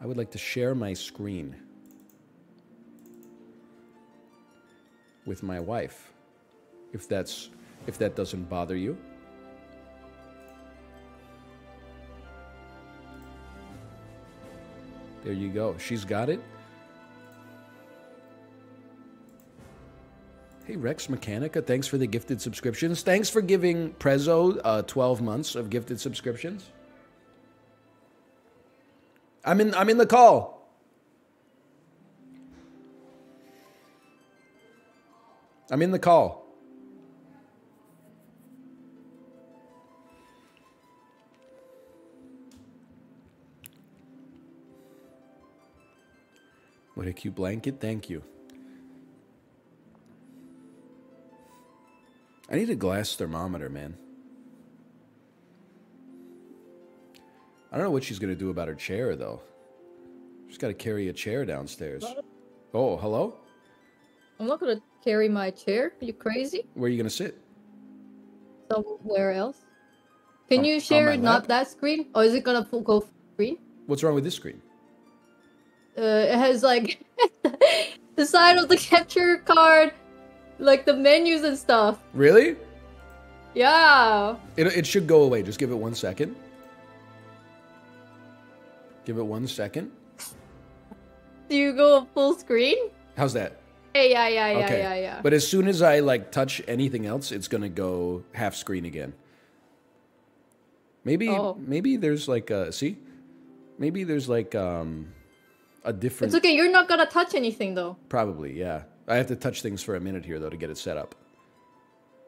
I would like to share my screen with my wife. If that's if that doesn't bother you. There you go. She's got it. Hey, Rex Mechanica, thanks for the gifted subscriptions. Thanks for giving Prezzo uh, 12 months of gifted subscriptions. I'm in, I'm in the call. I'm in the call. What a cute blanket. Thank you. I need a glass thermometer, man. I don't know what she's going to do about her chair, though. She's got to carry a chair downstairs. Oh, hello? I'm not gonna carry my chair. Are you crazy? Where are you going to sit? Somewhere else. Can On- you share not that screen? Or is it gonna go full screen? What's wrong with this screen? Uh, it has like the side of the capture card, like the menus and stuff. Really? Yeah. It, it should go away. Just give it one second. Give it one second. Do you go full screen? How's that? Hey, yeah, yeah, yeah, okay. yeah, yeah. But as soon as I like touch anything else, it's gonna go half screen again. Maybe Oh. maybe there's like a see? Maybe there's like um a different It's okay. You're not gonna touch anything though. probably, yeah. I have to touch things for a minute here though to get it set up.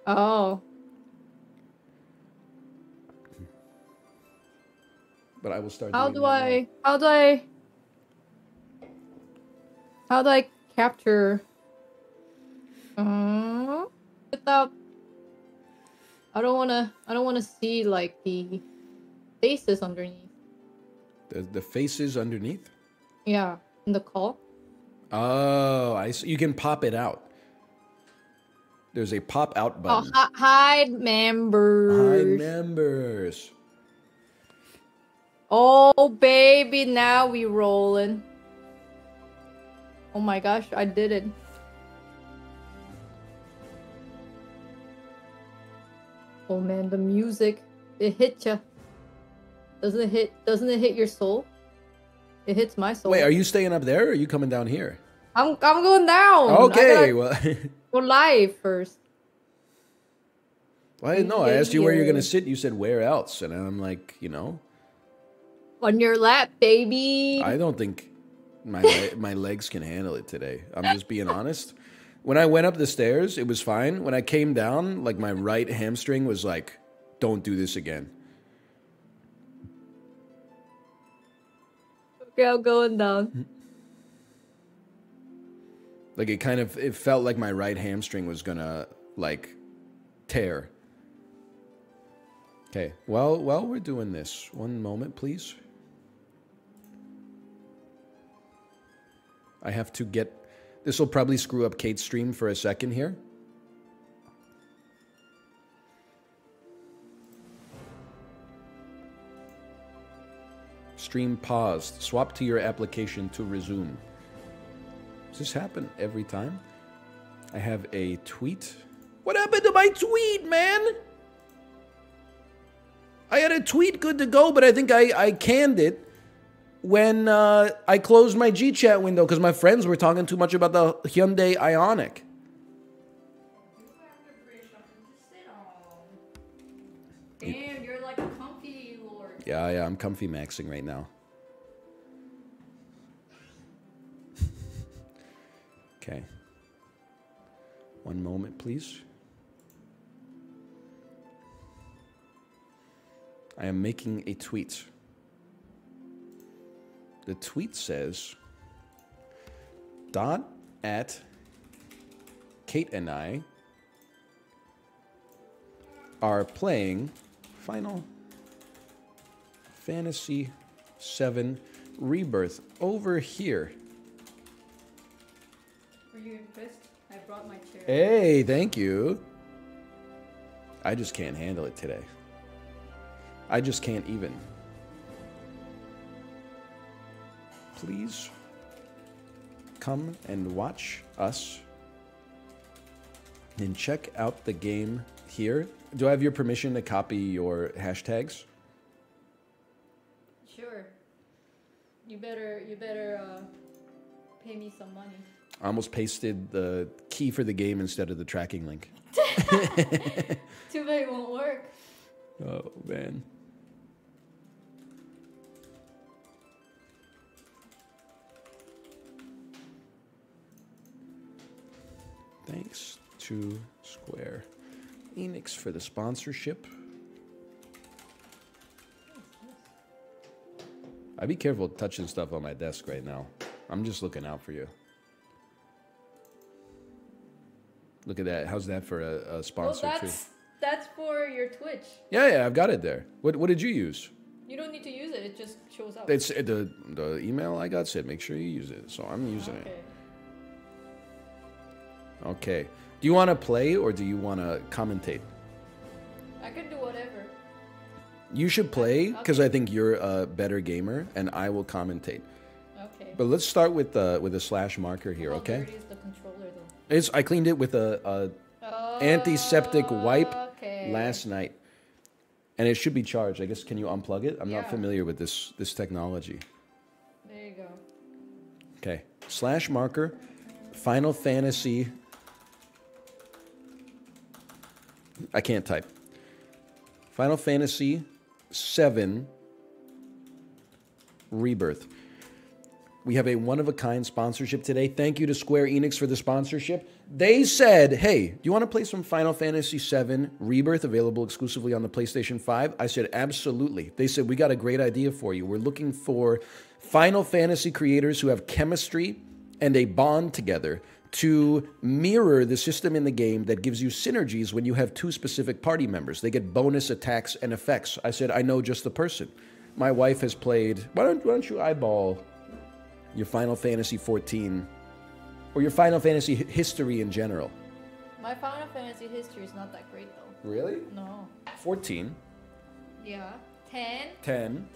Oh. But I will start How doing do that now. I? How do I? How do I capture? Uh, without. I don't wanna. I don't wanna see like the faces underneath. the, the faces underneath? Yeah, in the call. Oh, I see. You can pop it out. There's a pop out Oh, button. hi- hide Hi, members. members. oh baby, now we rolling. Oh my gosh, I did it. Oh man, the music, it hit ya. Doesn't it hit? Doesn't it hit your soul? It hits my soul. Wait, are you staying up there or are you coming down here? I'm I'm going down. Okay, well, go live first. well, I didn't know. I asked you where you're going to sit. You said where else, and I'm like, you know, On your lap, baby. I don't think my my legs can handle it today. I'm just being honest. When I went up the stairs, it was fine. When I came down, like my right hamstring was like, "Don't do this again." I'm going down. Like it kind of it felt like my right hamstring was gonna like tear. Okay. Well, while we're doing this, one moment, please. I have to get. This will probably screw up Kate's stream for a second here. Stream paused. Swap to your application to resume. Does this happen every time? I have a tweet What happened to my tweet, man? I had a tweet good to go, but I think I, I canned it when uh, I closed my GChat window because my friends were talking too much about the Hyundai Ioniq. Yeah, yeah, I'm comfy maxing right now. okay. One moment, please. I am making a tweet. The tweet says Dot at Kate and I are playing Final Fantasy 7 Rebirth over here. Were you impressed? I brought my chair. Hey, thank you. I just can't handle it today. I just can't even. Please come and watch us and check out the game here. Do I have your permission to copy your hashtags? You better, you better uh, pay me some money. I almost pasted the key for the game instead of the tracking link. Too bad it won't work. Oh, man. Thanks to Square Enix for the sponsorship. I be careful touching stuff on my desk right now. I'm just looking out for you. Look at that. How's that for a, a Well, sponsor tree? that's that's for your Twitch. Yeah, yeah, I've got it there. What what did you use? You don't need to use it. It just shows up. It's the the email I got said make sure you use it. So I'm using okay. it. Okay. Do you want to play or do you want to commentate? You should play because Okay. I think you're a better gamer and I will commentate. Okay. But let's start with the with a slash marker here, How okay? dirty is the controller though? It's I cleaned it with a, a Oh, antiseptic wipe okay. last night. And it should be charged. I guess can you unplug it? I'm not familiar with this this technology. There you go. Okay. Slash marker, Final Fantasy. I can't type. Final Fantasy VII Rebirth. We have a one of a kind sponsorship today. Thank you to Square Enix for the sponsorship. They said, hey, do you want to play some Final Fantasy VII Rebirth available exclusively on the PlayStation 5? I said, absolutely. They said, we got a great idea for you. We're looking for Final Fantasy creators who have chemistry and a bond together to mirror the system in the game that gives you synergies when you have two specific party members. They get bonus attacks and effects. I said, I know just the person. My wife has played. Why don't, why don't you eyeball your Final Fantasy 14 or your Final Fantasy hi- history in general? My Final Fantasy history is not that great though. Really? No. 14, Yeah. 10, 10,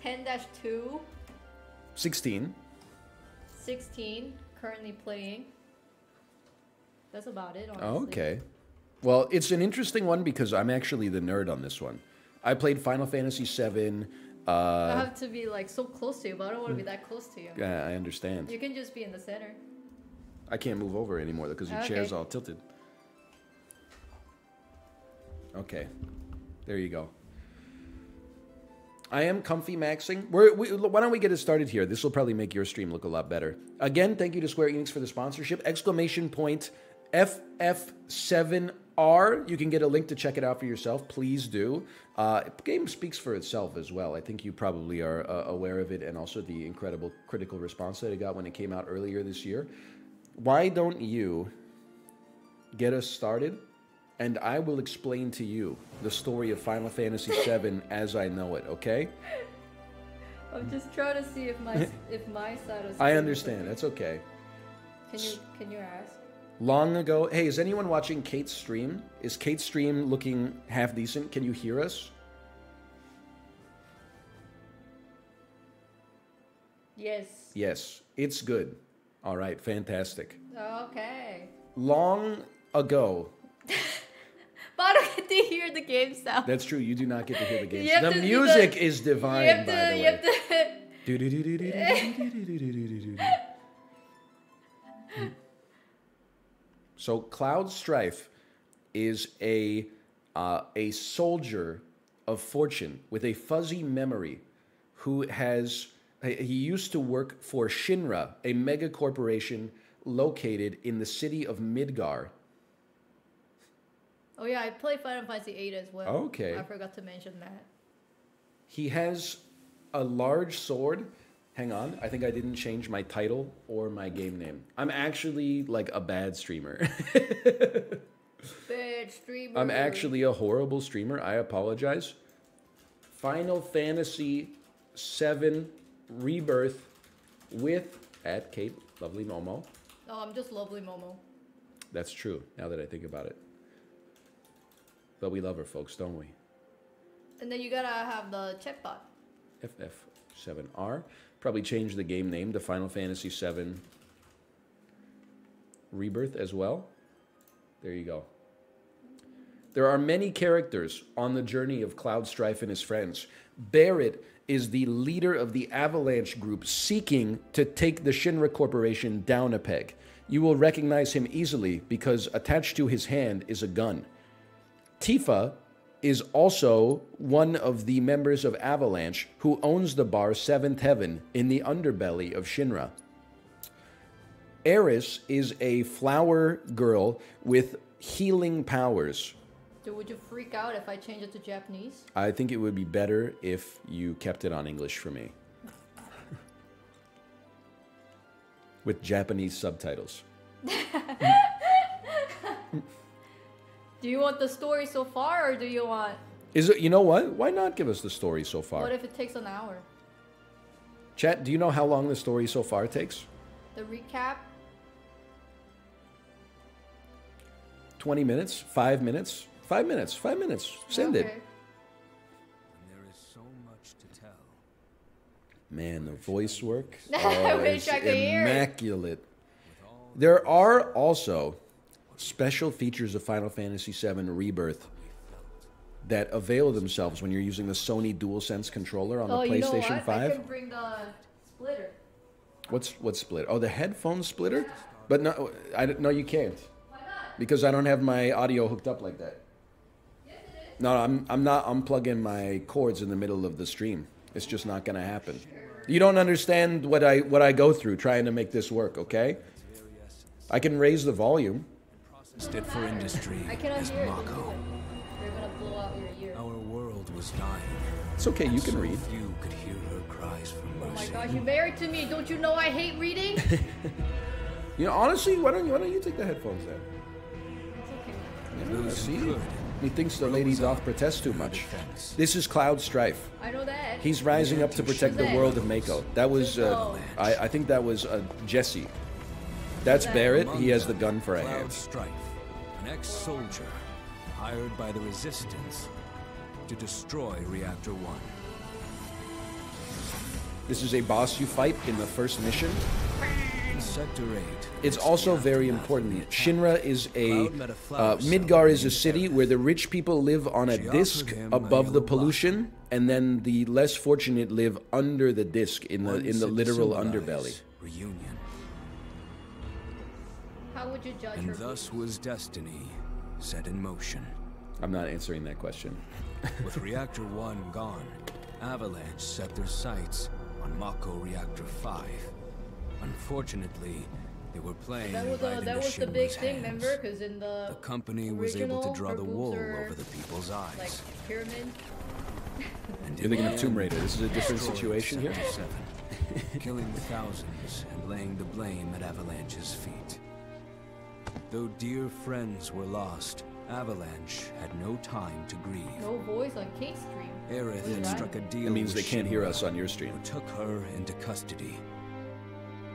10-2, 16. 16, currently playing. That's about it, honestly. Okay. Well, it's an interesting one because I'm actually the nerd on this one. I played Final Fantasy 7. I Uh, have to be like so close to you, but I don't want to be that close to you. yeah, I understand. You can just be in the center. I can't move over anymore because your Okay. chair's all tilted. Okay, there you go. I am comfy maxing. We're, we, why don't we get it started here? This will probably make your stream look a lot better. Again, thank you to Square Enix for the sponsorship. Exclamation point FF7R. You can get a link to check it out for yourself. Please do. Uh, game speaks for itself as well. I think you probably are uh, aware of it and also the incredible critical response that it got when it came out earlier this year. Why don't you get us started? And I will explain to you the story of Final Fantasy VII as I know it, okay? I'm just trying to see if my if my side is. I understand. That's okay. Can you can you ask? Long ago, hey, is anyone watching Kate's stream? Is Kate's stream looking half decent? Can you hear us? Yes. Yes, it's good. All right, fantastic. Okay. Long ago, but I don't get to hear the game sound. That's true. You do not get to hear the game. Have The music have- is divine, you have by to, the you way. have to. So Cloud Strife is a uh, a soldier of fortune with a fuzzy memory who has he used to work for Shinra, a mega corporation located in the city of Midgar. Oh yeah, I play Final Fantasy VIII as well. Okay. I forgot to mention that. He has a large sword. Hang on, I think I didn't change my title or my game name. I'm actually like a bad streamer. Bad streamer. I'm actually a horrible streamer. I apologize. Final Fantasy VII Rebirth with at Kate Lovely Momo. Oh, I'm just lovely Momo. That's true. Now that I think about it, but we love her, folks, don't we? And then you gotta have the chatbot. FF7R. Probably change the game name to Final Fantasy VII Rebirth as well. There you go. There are many characters on the journey of Cloud Strife and his friends. Barret is the leader of the Avalanche group seeking to take the Shinra Corporation down a peg. You will recognize him easily because attached to his hand is a gun. Tifa is also one of the members of Avalanche who owns the bar Seventh Heaven in the underbelly of Shinra. Aeris is a flower girl with healing powers. Dude, would you freak out if I change it to Japanese? I think it would be better if you kept it on English for me. With Japanese subtitles. Do you want the story so far, or do you want? Is it, you know what? Why not give us the story so far? What if it takes an hour? Chat, do you know how long the story so far takes? The recap. 20 minutes? Five minutes? Five minutes? Five minutes. Send it. Okay. There is so much to tell. Man, the voice work I oh, wish I could hear it. immaculate. There are also special features of Final Fantasy VII Rebirth that avail themselves when you're using the Sony DualSense controller on Oh, the you know PlayStation what? I 5. can bring the splitter. What's what's splitter? Oh, the headphone splitter? But no, I don't- no, you can't Why not? because I don't have my audio hooked up like that. Yes, it is. No, I'm I'm not unplugging my cords in the middle of the stream. It's just not gonna happen. You don't understand what I what I go through trying to make this work, okay? I can raise the volume. Stood for industry I cannot as hear Mako. music. They're gonna blow out your ear. Our world was dying. It's okay, you can so read. Few could hear her cries for Oh my mercy. gosh, you married to me. Don't you know I hate reading? You know, honestly, why don't you why don't you take the headphones then? it's okay. Yeah, see? who He thinks the lady rose doth protest too much. This is Cloud Strife. I know that. He's rising up to protect the world of Mako. That was, uh, I, I think that was uh, Jesse. That's Barret. He has the gun for a Cloud hand. Strife, an ex-soldier hired by the Resistance to destroy Reactor 1. This is a boss you fight in the first mission. Sector 8, It's also very aftermath of the important. Shinra is a Cloud met a flower uh, Midgar is a city where the rich people live on a disc above the pollution, and then the less fortunate live under the disc in the in the literal underbelly. Reunion. How would you judge And her? thus was destiny set in motion. I'm not answering that question. With Reactor 1 gone, Avalanche set their sights on Mako Reactor 5. Unfortunately, they were playing That was, right uh, into that was the big Shinra's thing, hands. remember? Because in the, The company was able to draw the wool are, over the people's like eyes. pyramid. And You're thinking of Tomb Raider. This is a different situation here. Killing thousands and laying the blame at Avalanche's feet. Though dear friends were lost, Avalanche had no time to grieve. No voice on Kate's stream. Aerith had struck a deal That means they can't hear us on your stream. who took her into custody.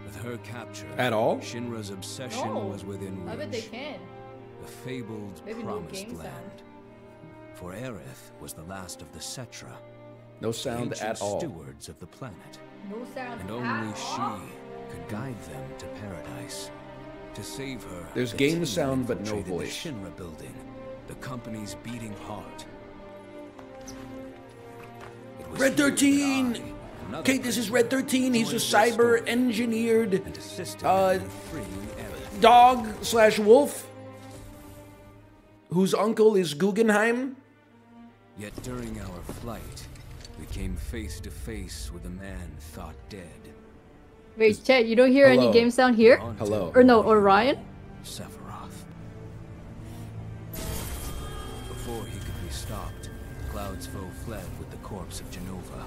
With her capture, At all? Shinra's obsession No. was within reach. I bet they can. The fabled Maybe promised land. sound. For Aerith was the last of the Cetra. No sound ancient at all. stewards of the planet. No sound And at only she all. could guide them to paradise. To save her, There's the game sound, but no voice. The Shinra building, the company's beating heart. Red 13! Okay, this is Red 13. He's a cyber engineered uh, in freeing Aerith. dog slash wolf whose uncle is Guggenheim. Yet during our flight, we came face to face with a man thought dead. Wait, Chet, you don't hear Hello. any game sound here? Hello. Or no, Orion? Sephiroth. Before he could be stopped, Cloudsfoe fled with the corpse of Jenova.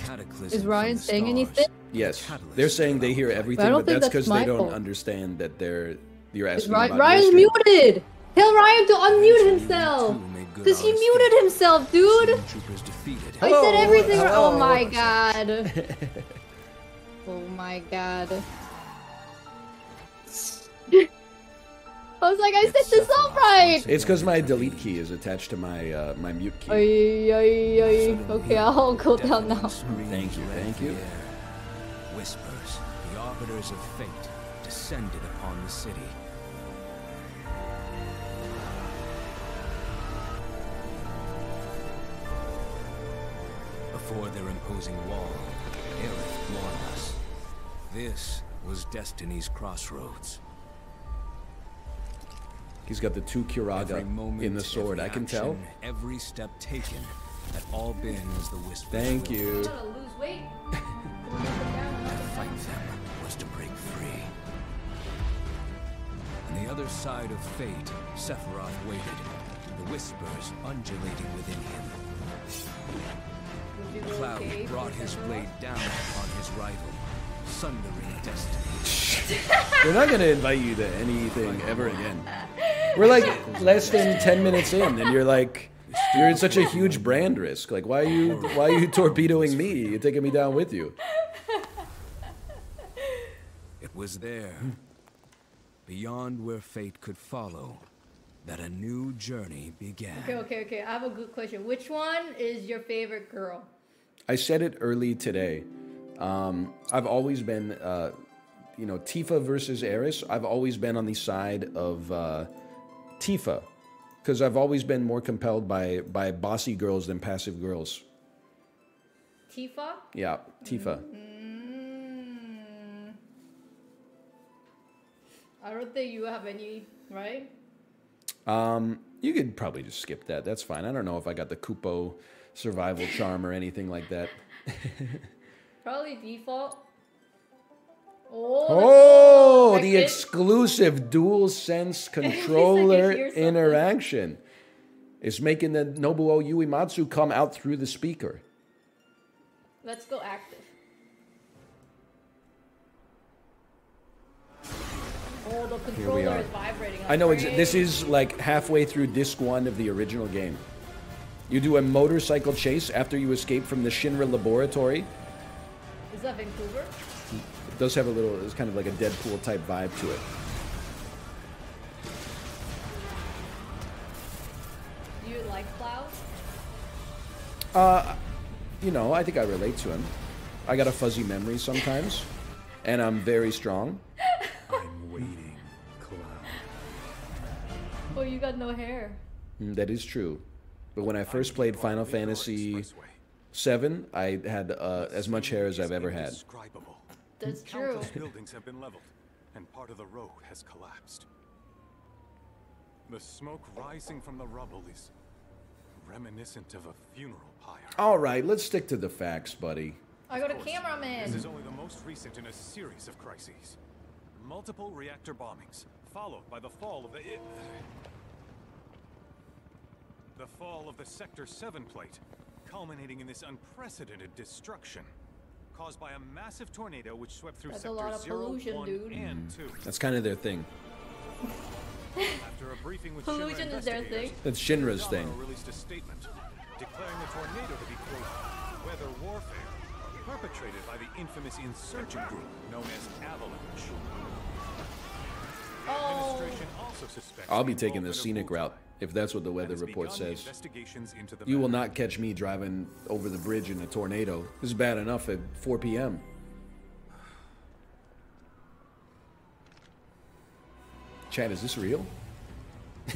Cataclysm Is Ryan saying stars. anything? Yes, they're saying they hear everything, I don't but that's that's because they don't fault. understand that they're you're Is asking Ry- about Ryan's your stream. muted! Tell Ryan to unmute himself! too Because he our muted himself, dude! Stormtroopers. I oh, said everything. Oh my god. oh my god. I was like, I set this up right. It's because my delete key is attached to my uh, my mute key. Ay, ay, ay. Suddenly, Okay, I'll go down deafening now. screams Thank you, thank you. Whispers, the arbiters of fate, descended upon the city. Before their imposing wall, Aerith warned us. This was destiny's crossroads. He's got the two Every Kiraga moment, in the sword. every I can tell. Every step taken had all been as the whisper. Thank you. gonna lose weight. To fight them was to break free. On the other side of fate, Sephiroth waited, the whispers undulating within him. Cloud brought his blade down upon his rival, sundering destiny. We're not gonna invite you to anything ever again. We're like less than ten minutes in, and you're like, you're in such a huge brand risk. Like, why are you, why are you torpedoing me? You're taking me down with you. It was there, beyond where fate could follow, that a new journey began. Okay, okay, okay. I have a good question. Which one is your favorite girl? I said it early today. Um, I've always been, uh, you know, Tifa versus Aeris. I've always been on the side of uh, Tifa because I've always been more compelled by by bossy girls than passive girls. Tifa? Yeah, Tifa. Mm. I don't think you have any, right? Um, you could probably just skip that. That's fine. I don't know if I got the Kupo survival charm or anything like that. Probably default. Oh, Oh, the exclusive dual sense controller interaction. is making the Nobuo Uematsu come out through the speaker. Let's go active. Oh, the Here we are. is vibrating. I know ex- this is like halfway through disc one of the original game. You do a motorcycle chase after you escape from the Shinra laboratory. Is that Vancouver? It does have a little, it's kind of like a Deadpool type vibe to it. Do you like Cloud? Uh, you know, I think I relate to him. I got a fuzzy memory sometimes, and I'm very strong. I'm waiting, Cloud. Oh, you got no hair. Mm, That is true. But when I first played Final Fantasy VII, I had uh, as much hair as I've ever had. That's true. Countless buildings have been leveled, and part of the road has collapsed. The smoke rising from the rubble is reminiscent of a funeral pyre. All right, let's stick to the facts, buddy. I got a cameraman. This is only the most recent in a series of crises. Multiple reactor bombings, followed by the fall of the... The fall of the Sector 7 plate, culminating in this unprecedented destruction. Caused by a massive tornado which swept through That's a Sector lot of 0, pollution, 1, dude. and 2. That's kind of their thing. After a briefing with Pollution Shinra is their thing. That's Shinra's thing. released a statement declaring the tornado to be quote weather warfare perpetrated by the infamous insurgent group known as Avalanche. Oh, also I'll be taking the scenic Wutai route if that's what the weather report says. investigations into the You will not catch me driving over the bridge in a tornado. This is bad enough at 4 p.m. Chad, is this real?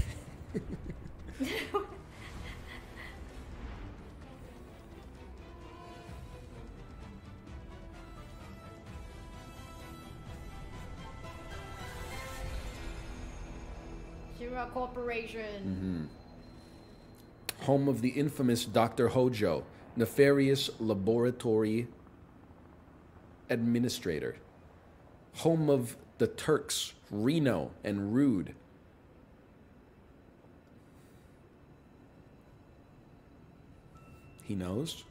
Corporation. Mm-hmm. Home of the infamous Dr. Hojo, nefarious laboratory administrator. Home of the Turks, Reno and Rude. He knows.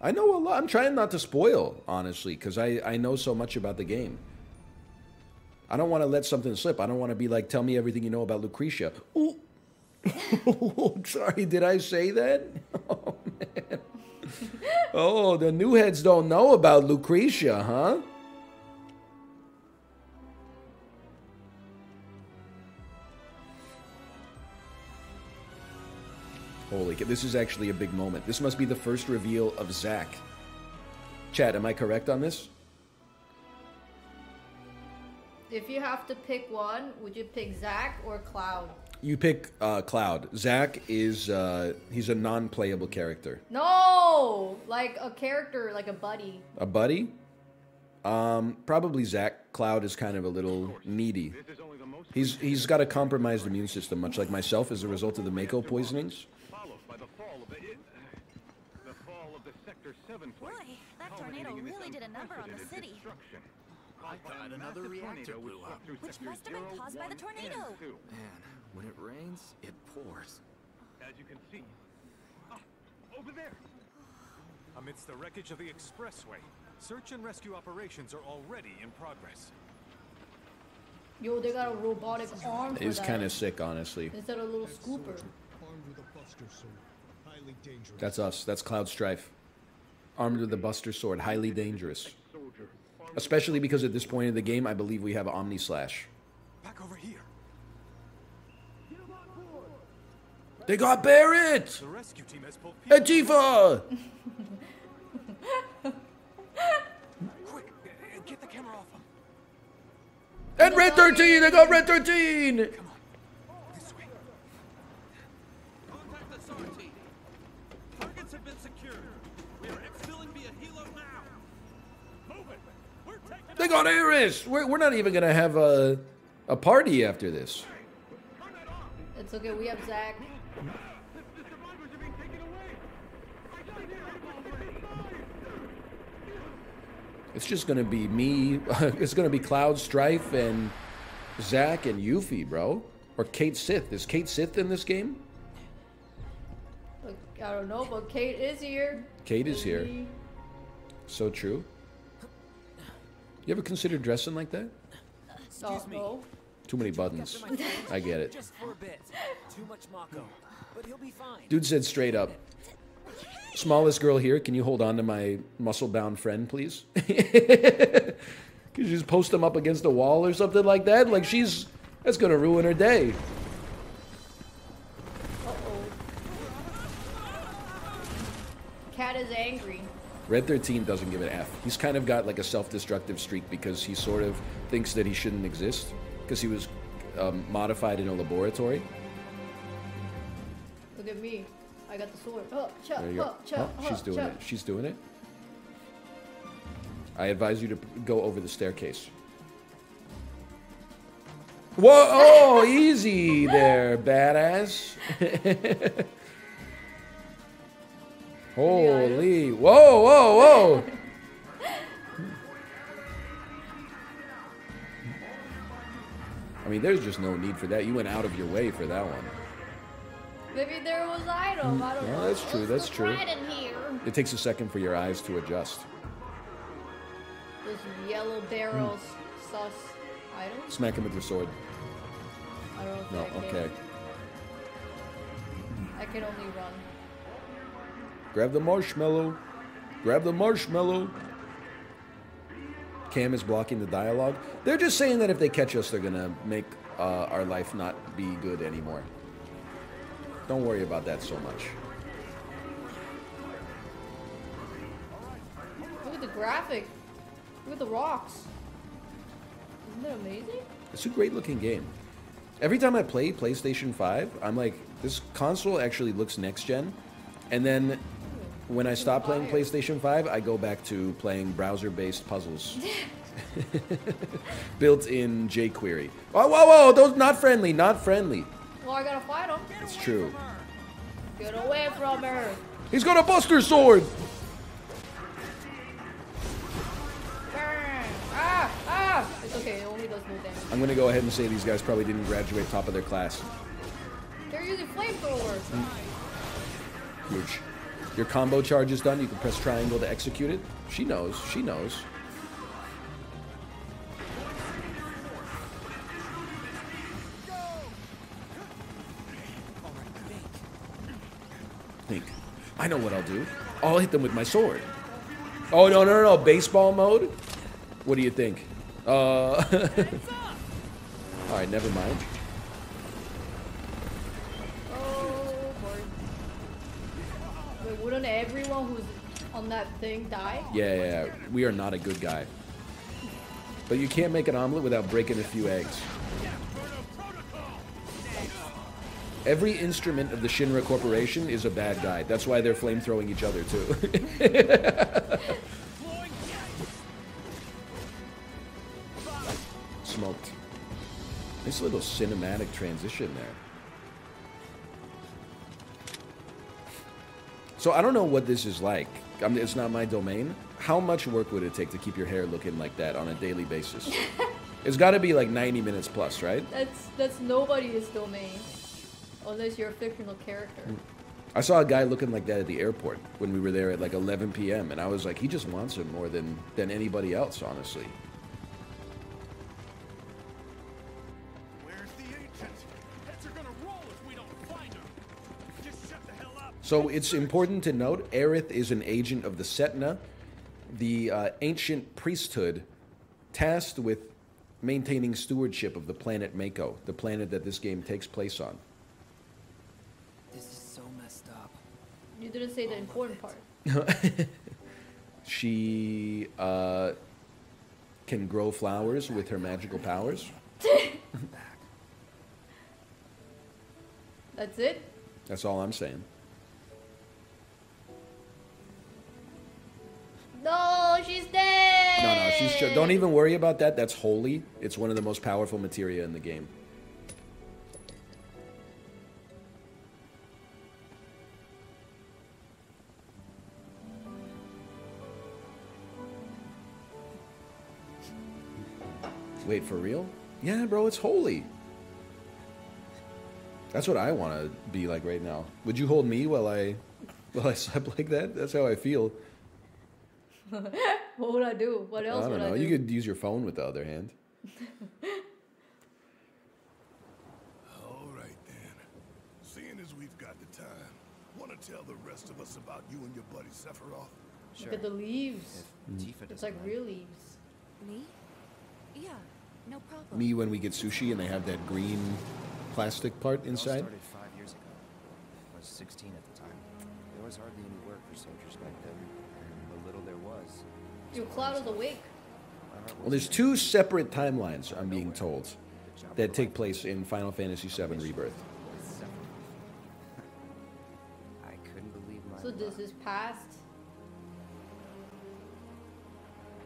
I know a lot. I'm trying not to spoil, honestly, because I, I know so much about the game. I don't want to let something slip. I don't want to be like, tell me everything you know about Lucrecia. Ooh. Sorry, did I say that? Oh, man. Oh, the new heads don't know about Lucrecia, huh? Holy cow, this is actually a big moment. This must be the first reveal of Zack. Chad, am I correct on this? If you have to pick one, would you pick Zack or Cloud? You pick uh, Cloud. Zack is uh, he's a non-playable character. No, like a character, like a buddy. A buddy? Um, probably Zack. Cloud is kind of a little needy. This is only the most He's he's got a compromised immune system, much like myself, as a result of the Mako poisonings. followed by the fall of the the fall of the Sector 7 Boy, that tornado culminating in this really did a number on the city. Destruction. I thought another reactor blew up. Which must have been caused by the tornado. Man, when it rains, it pours. As you can see. Ah, over there. Amidst the wreckage of the expressway, search and rescue operations are already in progress. Yo, they got a robotic arm for It's kind of sick, honestly. Instead of a little scooper. Armed with a buster sword. Highly dangerous. That's us. That's Cloud Strife. Armed with the Buster Sword, highly dangerous. Especially because at this point in the game, I believe we have Omni Slash. back over here. They got Barret! The rescue team has pulled And people. Quick, get the camera off them. And Red 13! They got Red 13! This way. Contact the SAR team. Targets have been secured. We are exfilling via helo now. Move it. They got Aeris! We're, we're not even gonna have a, a party after this. It's okay, we have Zack. The survivors are being taken away. I gotta get out It's just gonna be me. it's gonna be Cloud Strife and Zack and Yuffie, bro. Or Cait Sith. Is Cait Sith in this game? I don't know, but Kate is here. Kate is here. So true. You ever consider dressing like that? Oh, no. Too many buttons. I get it. Just for a bit. Too much Mako. But he'll be fine. Dude said straight up. Smallest girl here, can you hold on to my muscle bound friend, please? Could you just post them up against a wall or something like that? Like she's that's gonna ruin her day. Uh-oh. Cat is angry. Red 13 doesn't give an F. He's kind of got like a self-destructive streak because he sort of thinks that he shouldn't exist because he was um, modified in a laboratory. Look at me. I got the sword. Oh, chop, There you go. oh, chop, Oh, she's doing chop. it. She's doing it. I advise you to go over the staircase. Whoa! Oh, easy there, badass. Holy! Whoa! Whoa! Whoa! I mean, there's just no need for that. You went out of your way for that one. Maybe there was item. I don't No, know. that's true, Let's that's true. In here. It takes a second for your eyes to adjust. This yellow barrels sus items. Smack him with your sword. I don't know No, I okay. I can only run. Grab the marshmallow. Grab the marshmallow. Cam is blocking the dialogue. They're just saying that if they catch us, they're gonna make uh, our life not be good anymore. Don't worry about that so much. Look at the graphic. Look at the rocks. Isn't that amazing? It's a great looking game. Every time I play PlayStation 5, I'm like, this console actually looks next gen. And then when I stop playing PlayStation 5, I go back to playing browser based puzzles. Built in jQuery. Oh, whoa, whoa, those not friendly, not friendly. Well, I gotta fight him. It's true. Get away from her. He's got a Buster Sword! Ah, ah. It's okay. It only does no damage. I'm gonna go ahead and say these guys probably didn't graduate top of their class. They're using flamethrowers. Huge. Your combo charge is done. You can press triangle to execute it. She knows. She knows. Think. I know what I'll do. I'll hit them with my sword. Oh no no no! no. Baseball mode. What do you think? Uh. All right, never mind. Oh, boy. Wait, wouldn't everyone who's on that thing die? Yeah, yeah, yeah. We are not a good guy. But you can't make an omelet without breaking a few eggs. Every instrument of the Shinra Corporation is a bad guy. That's why they're flamethrowing each other too. Smoked. Nice little cinematic transition there. So I don't know what this is like. I mean, it's not my domain. How much work would it take to keep your hair looking like that on a daily basis? it's got to be like 90 minutes plus, right? That's that's nobody's domain, unless you're a fictional character. Mm. I saw a guy looking like that at the airport when we were there at like 11 p.m. and I was like, he just wants it more than than anybody else, honestly. So it's important to note, Aerith is an agent of the Cetra, the uh, ancient priesthood tasked with maintaining stewardship of the planet Mako, the planet that this game takes place on. This is so messed up. You didn't say the important part. She uh, can grow flowers with her magical powers. That's it. That's all I'm saying. No, she's dead. No, no, she's don't even worry about that. That's holy. It's one of the most powerful materia in the game. Wait, for real? Yeah, bro, it's holy. That's what I want to be like right now. Would you hold me while I while I slept like that? That's how I feel. what would I do? What else I don't know. I do? You could use your phone with the other hand. All right then. Seeing as we've got the time, want to tell the rest of us about you and your buddy Sephiroth? Look at the leaves. Tifa mm. It's like real leaves. Me? Yeah, no problem. Me when we get sushi and they have that green plastic part It all inside. started five years ago. I was 16 at the time. There was hardly any work for soldiers back then, and the little there was. Your cloud is awake. my Well, there's two separate timelines, I'm being told, that take place in Final Fantasy VII Rebirth. I couldn't believe my So this is past,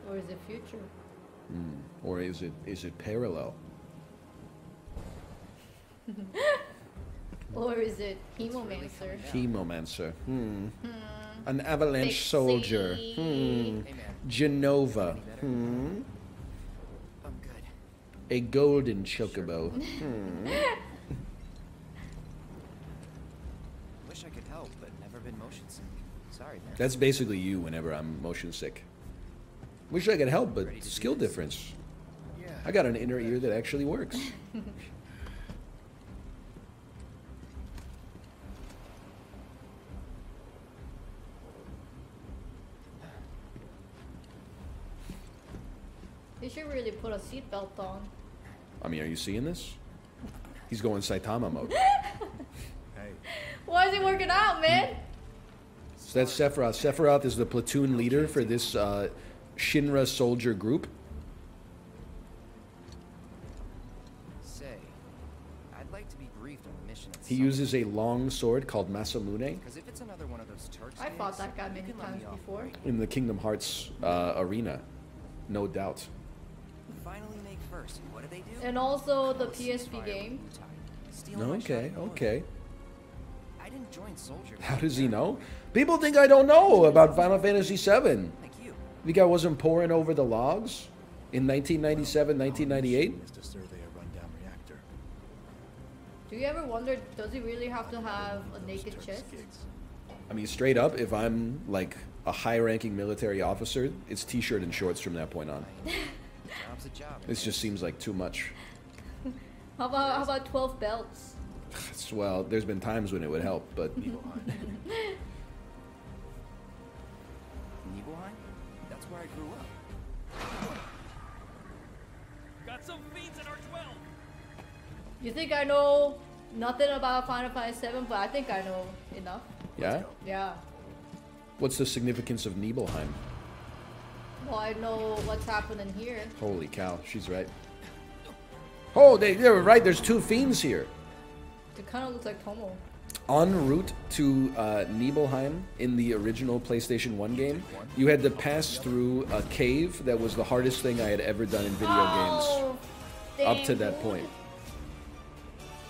or is it future? Or is it is it parallel? Or is it Hemomancer? Chemomancer. Hmm. An avalanche Big soldier. Hmm. Hey man, Jenova. Hmm. I'm good. A golden chocobo. Hmm. Wish I could help, but never been motion sick. Sorry, man. That's basically you whenever I'm motion sick. Wish I could help, but skill difference. yeah. I got an inner ear that actually works. really put a seatbelt on. I mean, are you seeing this? He's going Saitama mode. Hey, Why is he working out, man? So that's Sephiroth. Sephiroth is the platoon leader for this uh, Shinra soldier group. Say, I'd like to be briefed on the mission He uses a long sword called Masamune if it's another one of those Turks, I fought that guy many times before. in the Kingdom Hearts uh, arena, no doubt. Finally. What do they do? And also the Call PSP game. with Wu-Tang. Stealing my Okay, okay. I didn't join soldier. How does he know? People think I don't know about Final Fantasy VII. Like you. The guy wasn't pouring over the logs in 1997, 1998. Is to survey a rundown reactor. Do you ever wonder, does he really have to have a naked chest? I mean, straight up, if I'm like a high-ranking military officer, it's t-shirt and shorts from that point on. Job's job. This just seems like too much. How about how about 12 belts? Well, there's been times when it would help, but Nibelheim? That's where I grew up. Got some fiends in our 12. You think I know nothing about Final Fantasy 7, but I think I know enough. yeah. Yeah. What's the significance of Nibelheim? Well, I know what's happening here. Holy cow, she's right. Oh, they, they were right. There's two fiends here. It kind of looks like Tomo. En route to uh, Nibelheim in the original PlayStation 1 game, you had to pass through a cave that was the hardest thing I had ever done in video oh, games up to that point.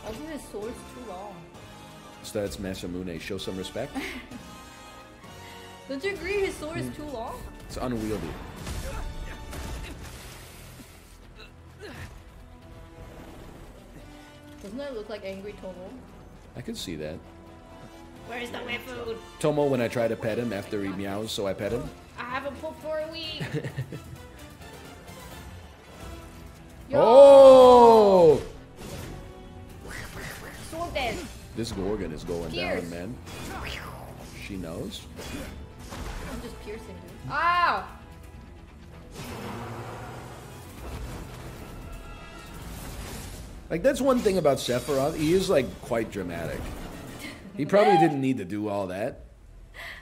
Also, his sword's too long. So that's Masamune. Show some respect. Don't you agree his sword is Hmm. too long? It's unwieldy. Doesn't it look like angry Tomo? I could see that. Where's the wet food? Tomo, when I try to pet him after he meows, so I pet him. I haven't pooped for a week. Yo, Oh! sword dance. This Gorgon is going Pierce. down, man. She knows. I'm just piercing, Ah! Like that's one thing about Sephiroth. He is like quite dramatic. He probably didn't need to do all that.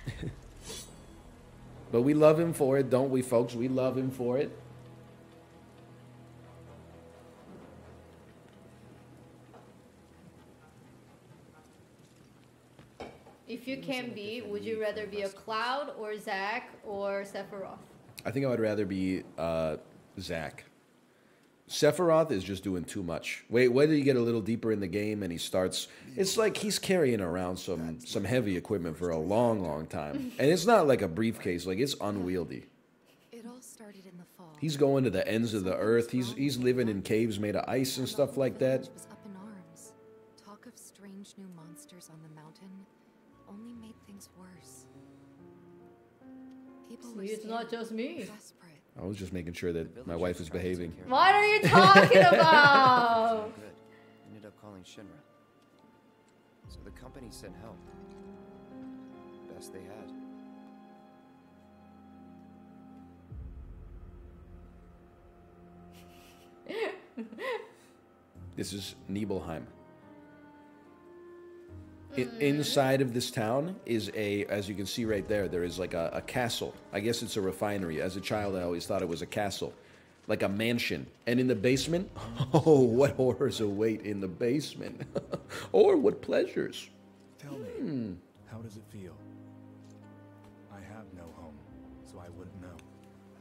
but we love him for it, don't we, folks? We love him for it. If you can be, would you rather be a Cloud or Zack or Sephiroth? I think I would rather be uh, Zack. Sephiroth is just doing too much. Wait, whether you get a little deeper in the game and he starts, it's like he's carrying around some some heavy equipment for a long, long time, and it's not like a briefcase. Like it's unwieldy. It all started in the fall. He's going to the ends of the earth. He's he's living in caves made of ice and stuff like that. It's not just me. I was just making sure that my wife is behaving. What are you talking about? Good. Ended up calling Shinra. So the company sent help. Best they had. This is Nibelheim. I- inside of this town is a, as you can see right there, there is like a, a castle. I guess it's a refinery. As a child, I always thought it was a castle, like a mansion. And in the basement, oh, what horrors await in the basement, or what pleasures. Tell me, Hmm. how does it feel? I have no home, so I wouldn't know.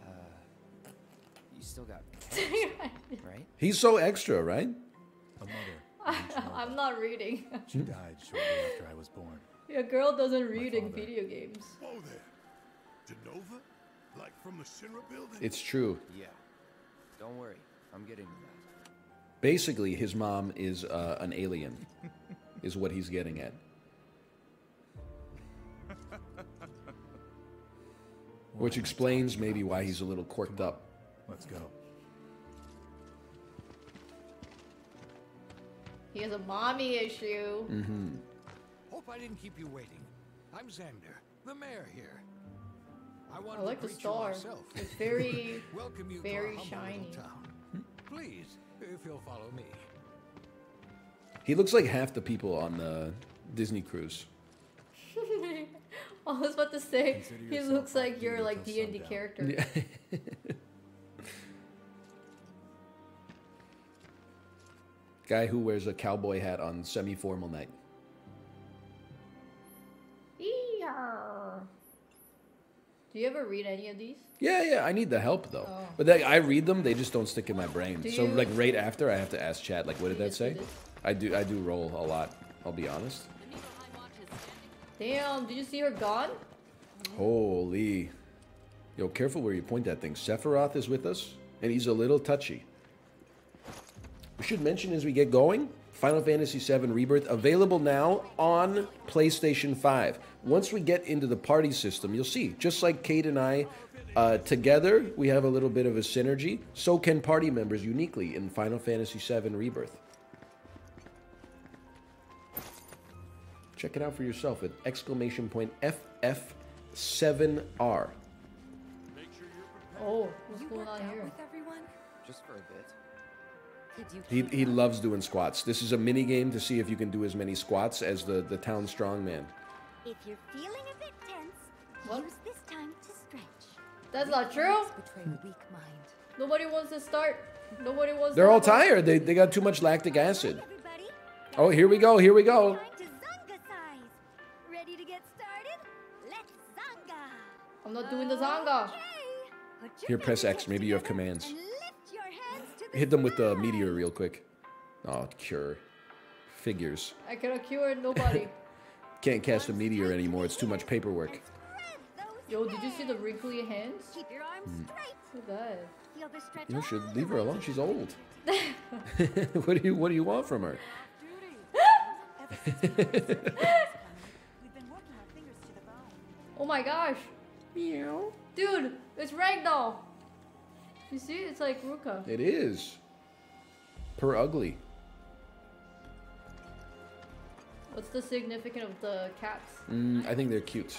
Uh, you still got parents, right? He's so extra, right? A. I'm not reading. She died shortly after I was born. Your girl doesn't read in video games. Oh there. Jenova? Like from the Shinra building? It's true. Yeah. Don't worry. I'm getting that. Basically, his mom is uh, an alien, is what he's getting at. Which explains maybe why he's a little quirked up. Let's go. He has a mommy issue. Mm-hmm. Hope I didn't keep you waiting. I'm Xander, the mayor here. I want I like to the star. You myself. It's very, Welcome you very to our humble little shiny. town. Please, if you'll follow me. He looks like half the people on the Disney cruise. I was about to say, he looks like your like D and D sundown. character. Guy who wears a cowboy hat on semi formal night. Do you ever read any of these? Yeah, yeah. I need the help though. Oh. But they, I read them; they just don't stick in my brain. So, like right after, I have to ask Chad, like, what did that say? I do, I do roll a lot. I'll be honest. Damn! Did you see her gone? Holy! Yo, careful where you point that thing. Sephiroth is with us, and he's a little touchy. We should mention as we get going Final Fantasy VII Rebirth available now on PlayStation 5. Once we get into the party system, you'll see, just like Kate and I uh, together, we have a little bit of a synergy. So can party members uniquely in Final Fantasy VII Rebirth. Check it out for yourself at exclamation point FF7R. Oh, what's going on here? With everyone? Just for a bit. Could you He, he loves doing squats. This is a mini game to see if you can do as many squats as the, the town strongman. If you're feeling a bit tense, What? use this time to stretch. That's not true. Betray a weak mind. Nobody wants to start. Nobody wants. They're to all have a- tired. They, they got too much lactic acid. Oh, here we go. Here we go. time to Zunga size. Ready to get started? Let's Zunga. I'm not doing the zanga. Okay. Here, press X. Maybe you have together commands. Hit them with the meteor real quick. Oh, cure. Figures. I cannot cure nobody. Can't cast a meteor anymore. It's too much paperwork. Yo, did you see the wrinkly hands? Keep your arms Hmm. straight. Look at that. Feel the You should leave her alone. She's old. what do you What do you want from her? We've been working our fingers to the bone. Oh my gosh. Meow. Dude, it's Ragdoll. You see? It's like Ruka. It is. Per ugly. What's the significance of the cats? Mm, I think they're cute.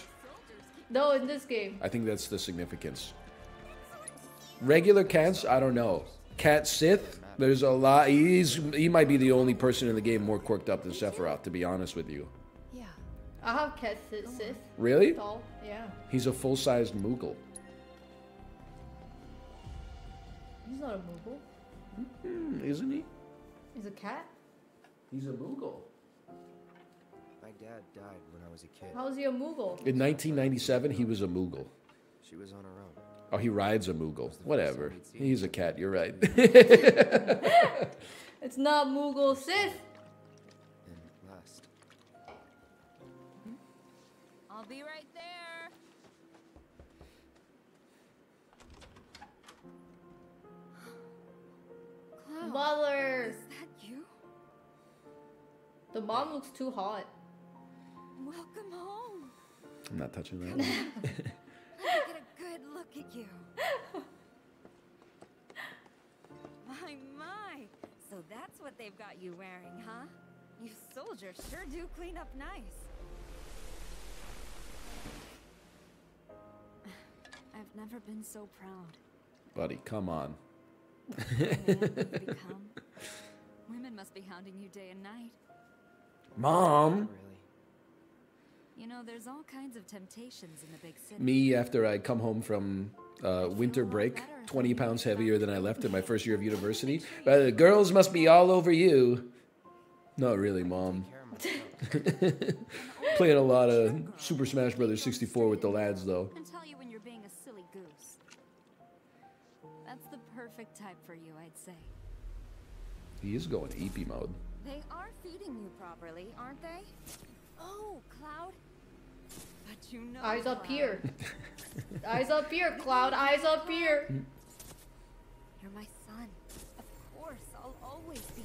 No, in this game. I think that's the significance. Regular cats, I don't know. Cat Sith, there's a lot. He's he might be the only person in the game more quirked up than Sephiroth, to be honest with you. Yeah. I have cat Sith. Sith. Really? Tall. Yeah. He's a full-sized Moogle. He's not a Moogle. Hmm, isn't he? He's a cat. He's a Moogle. My dad died when I was a kid. How is he a Moogle? In 1997, he was a Moogle. She was on her own. Oh, he rides a Moogle. Whatever. He's a cat. You're right. It's not Moogle Sith. And last. I'll be right Cloud, Mother. is that you? The mom looks too hot. Welcome home. I'm not touching that. Let me get a good look at you. My, my. So that's what they've got you wearing, huh? You soldiers sure do clean up nice. I've never been so proud. Buddy, come on. Women must be hounding you day and night. Mom. You know, there's all kinds of temptations in the big city. Me, after I come home from uh, winter break, 20 pounds heavier than I left in my first year of university. Uh, the girls must be all over you. Not really, Mom. Care of myself. Playing a lot of Super Smash Bros. 64 with the lads, though. Perfect type for you, I'd say. He is going EP mode. They are feeding you properly, aren't they? Oh, Cloud. But you know. Eyes up Cloud, here. Eyes up here, Cloud. Eyes up here. You're my son. Of course, I'll always be.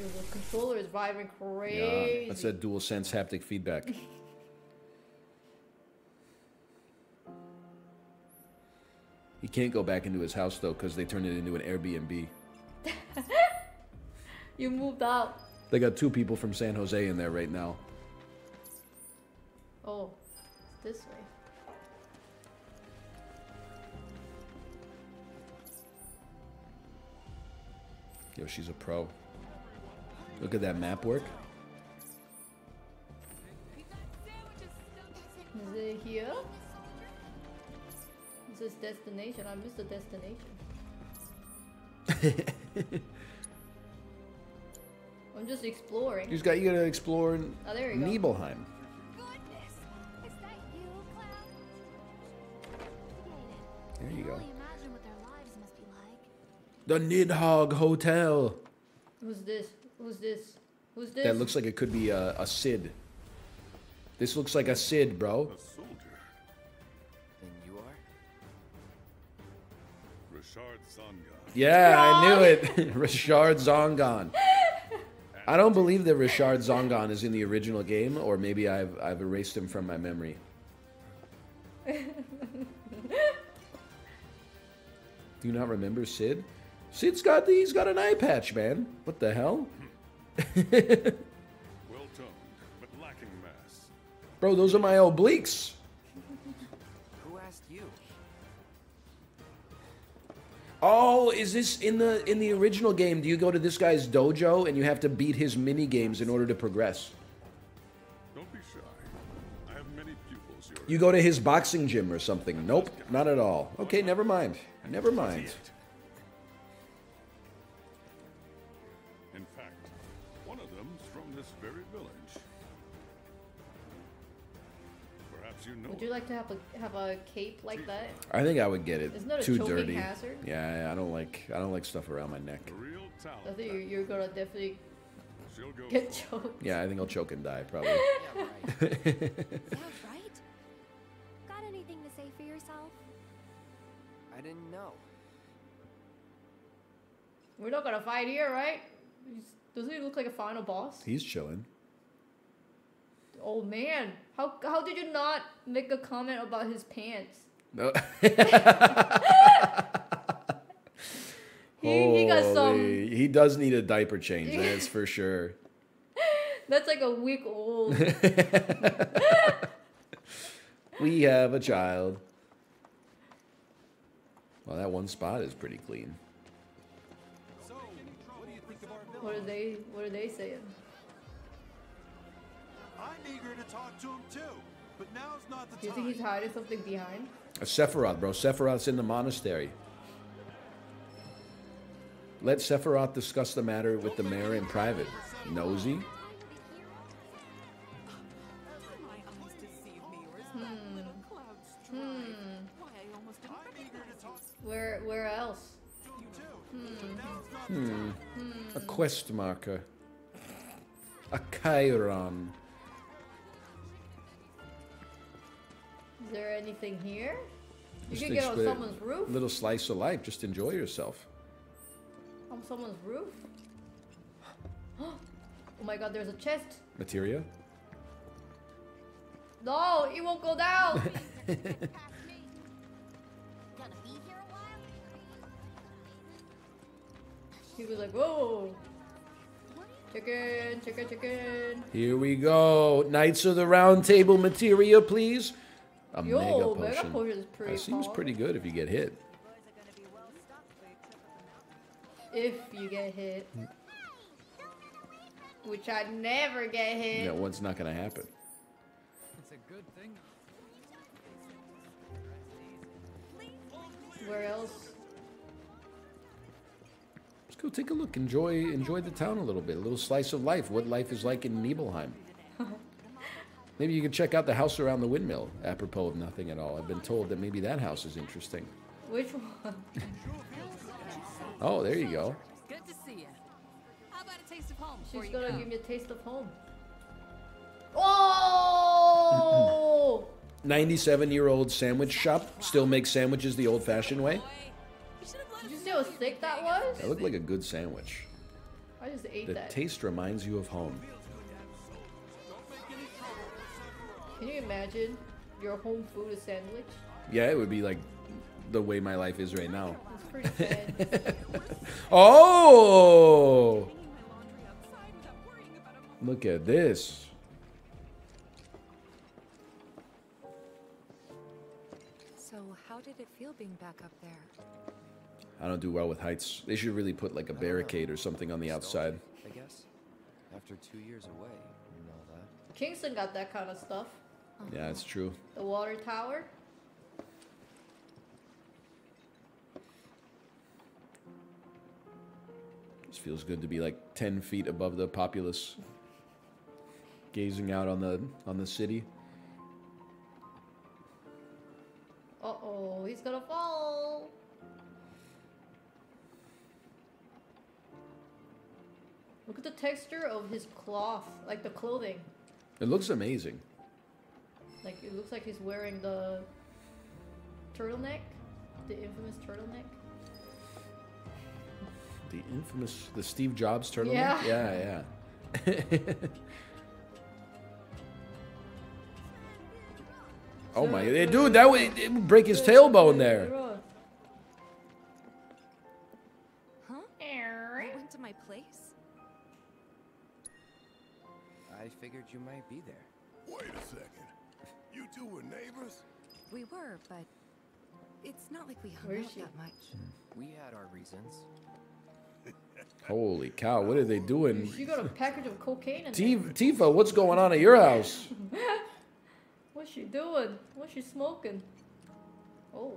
Yo, the controller is vibing Yeah, that's that dual sense haptic feedback. he can't go back into his house though because they turned it into an Airbnb. You moved out. They got two people from San Jose in there right now. Oh, this way. Yo, she's a pro. Look at that map work. Is it here? This is destination. I missed the destination. I'm just exploring. You just got you gotta explore in oh, there you Nibelheim. Go. There you go. The Nidhogg Hotel. Who's this? Who's this? Who's this? That looks like it could be a, a Cid. This looks like a Cid, bro. A Richard Zangan. Yeah, I knew it. Richard Zangan. I don't believe that Richard Zangan is in the original game, or maybe I've I've erased him from my memory. Do you not remember Cid? Cid's got the, he's got an eye patch, man. What the hell? Well toned, but lacking mass. Bro, those are my obliques. Oh, is this in the in the original game? Do you go to this guy's dojo and you have to beat his mini games in order to progress? Don't be shy. I have many pupils You go to his boxing gym or something? Nope, not at all. Okay, never mind. Never mind. You you like to have a have a cape like that? I think I would get it. it. Isn't that a Too choking dirty. hazard? Yeah, I don't like I don't like stuff around my neck. Real. I think you're, you're gonna definitely go get choked. Yeah, I think I'll choke and die probably. Yeah, right? Got anything to say for yourself? I didn't know. We're not gonna fight here, right? He's- Doesn't he look like a final boss? He's chilling. Oh man, how how did you not make a comment about his pants? No. He, he got some. He does need a diaper change. That's for sure. That's like a week old. We have a child. Well, that one spot is pretty clean. what are they? What are they saying? I'm eager to talk to him too, but now's not the Do you time. think he's hiding something behind? A Sephiroth, bro. Sephiroth's in the monastery. Let Sephiroth discuss the matter with the mayor in private. Nosy? Hmm. Hmm. Where where else? Hmm. hmm. A quest marker. A Chiron. Is there anything here? You Just can get on someone's roof. Little slice of life. Just enjoy yourself. On someone's roof. oh my god, there's a chest. Materia? No, it won't go down. he was like, whoa. Chicken, chicken, chicken. Here we go. Knights of the Round Table materia, please. A Yo, mega Mega potion. Potion is pretty that seems pretty good if you get hit. If you get hit. Which I never get hit. Yeah, one's not going to happen. It's a good thing. Where else? Let's go take a look. Enjoy enjoy the town a little bit. A little slice of life. What life is like in Nibelheim. Maybe you could check out the house around the windmill, apropos of nothing at all. I've been told that maybe that house is interesting. Which one? Oh, there you go. Good to see you. How about a taste of home She's gonna go? give me a taste of home. Oh! 97 year old sandwich shop still makes sandwiches the old fashioned way. Did you see how thick that was? That looked like a good sandwich. I just ate The that. taste reminds you of home. Can you imagine your home food a sandwich? Yeah, it would be like the way my life is right now. It's pretty sad. Oh! Look at this. So, how did it feel being back up there? I don't do well with heights. They should really put like a barricade or something on the outside. I guess. After two years away you know that. Kingston got that kind of stuff. Yeah, it's uh-huh. true. The water tower. This feels good to be like 10 feet above the populace, gazing out on the on the city. Uh oh, he's gonna fall. Look at the texture of his cloth, like the clothing. It looks amazing. Like it looks like he's wearing the turtleneck, the infamous turtleneck. The infamous, the Steve Jobs turtleneck. Yeah. yeah, yeah. oh my, eh, dude, that would it would break his tailbone there. Huh? You went to my place? I figured you might be there. Wait a second. You two were neighbors? We were, but it's not like we hung Where is out she? that much. We had our reasons. Holy cow, what are they doing? She got a package of cocaine in there. Tifa, what's going on at your house? What's she doing? What's she smoking? Oh,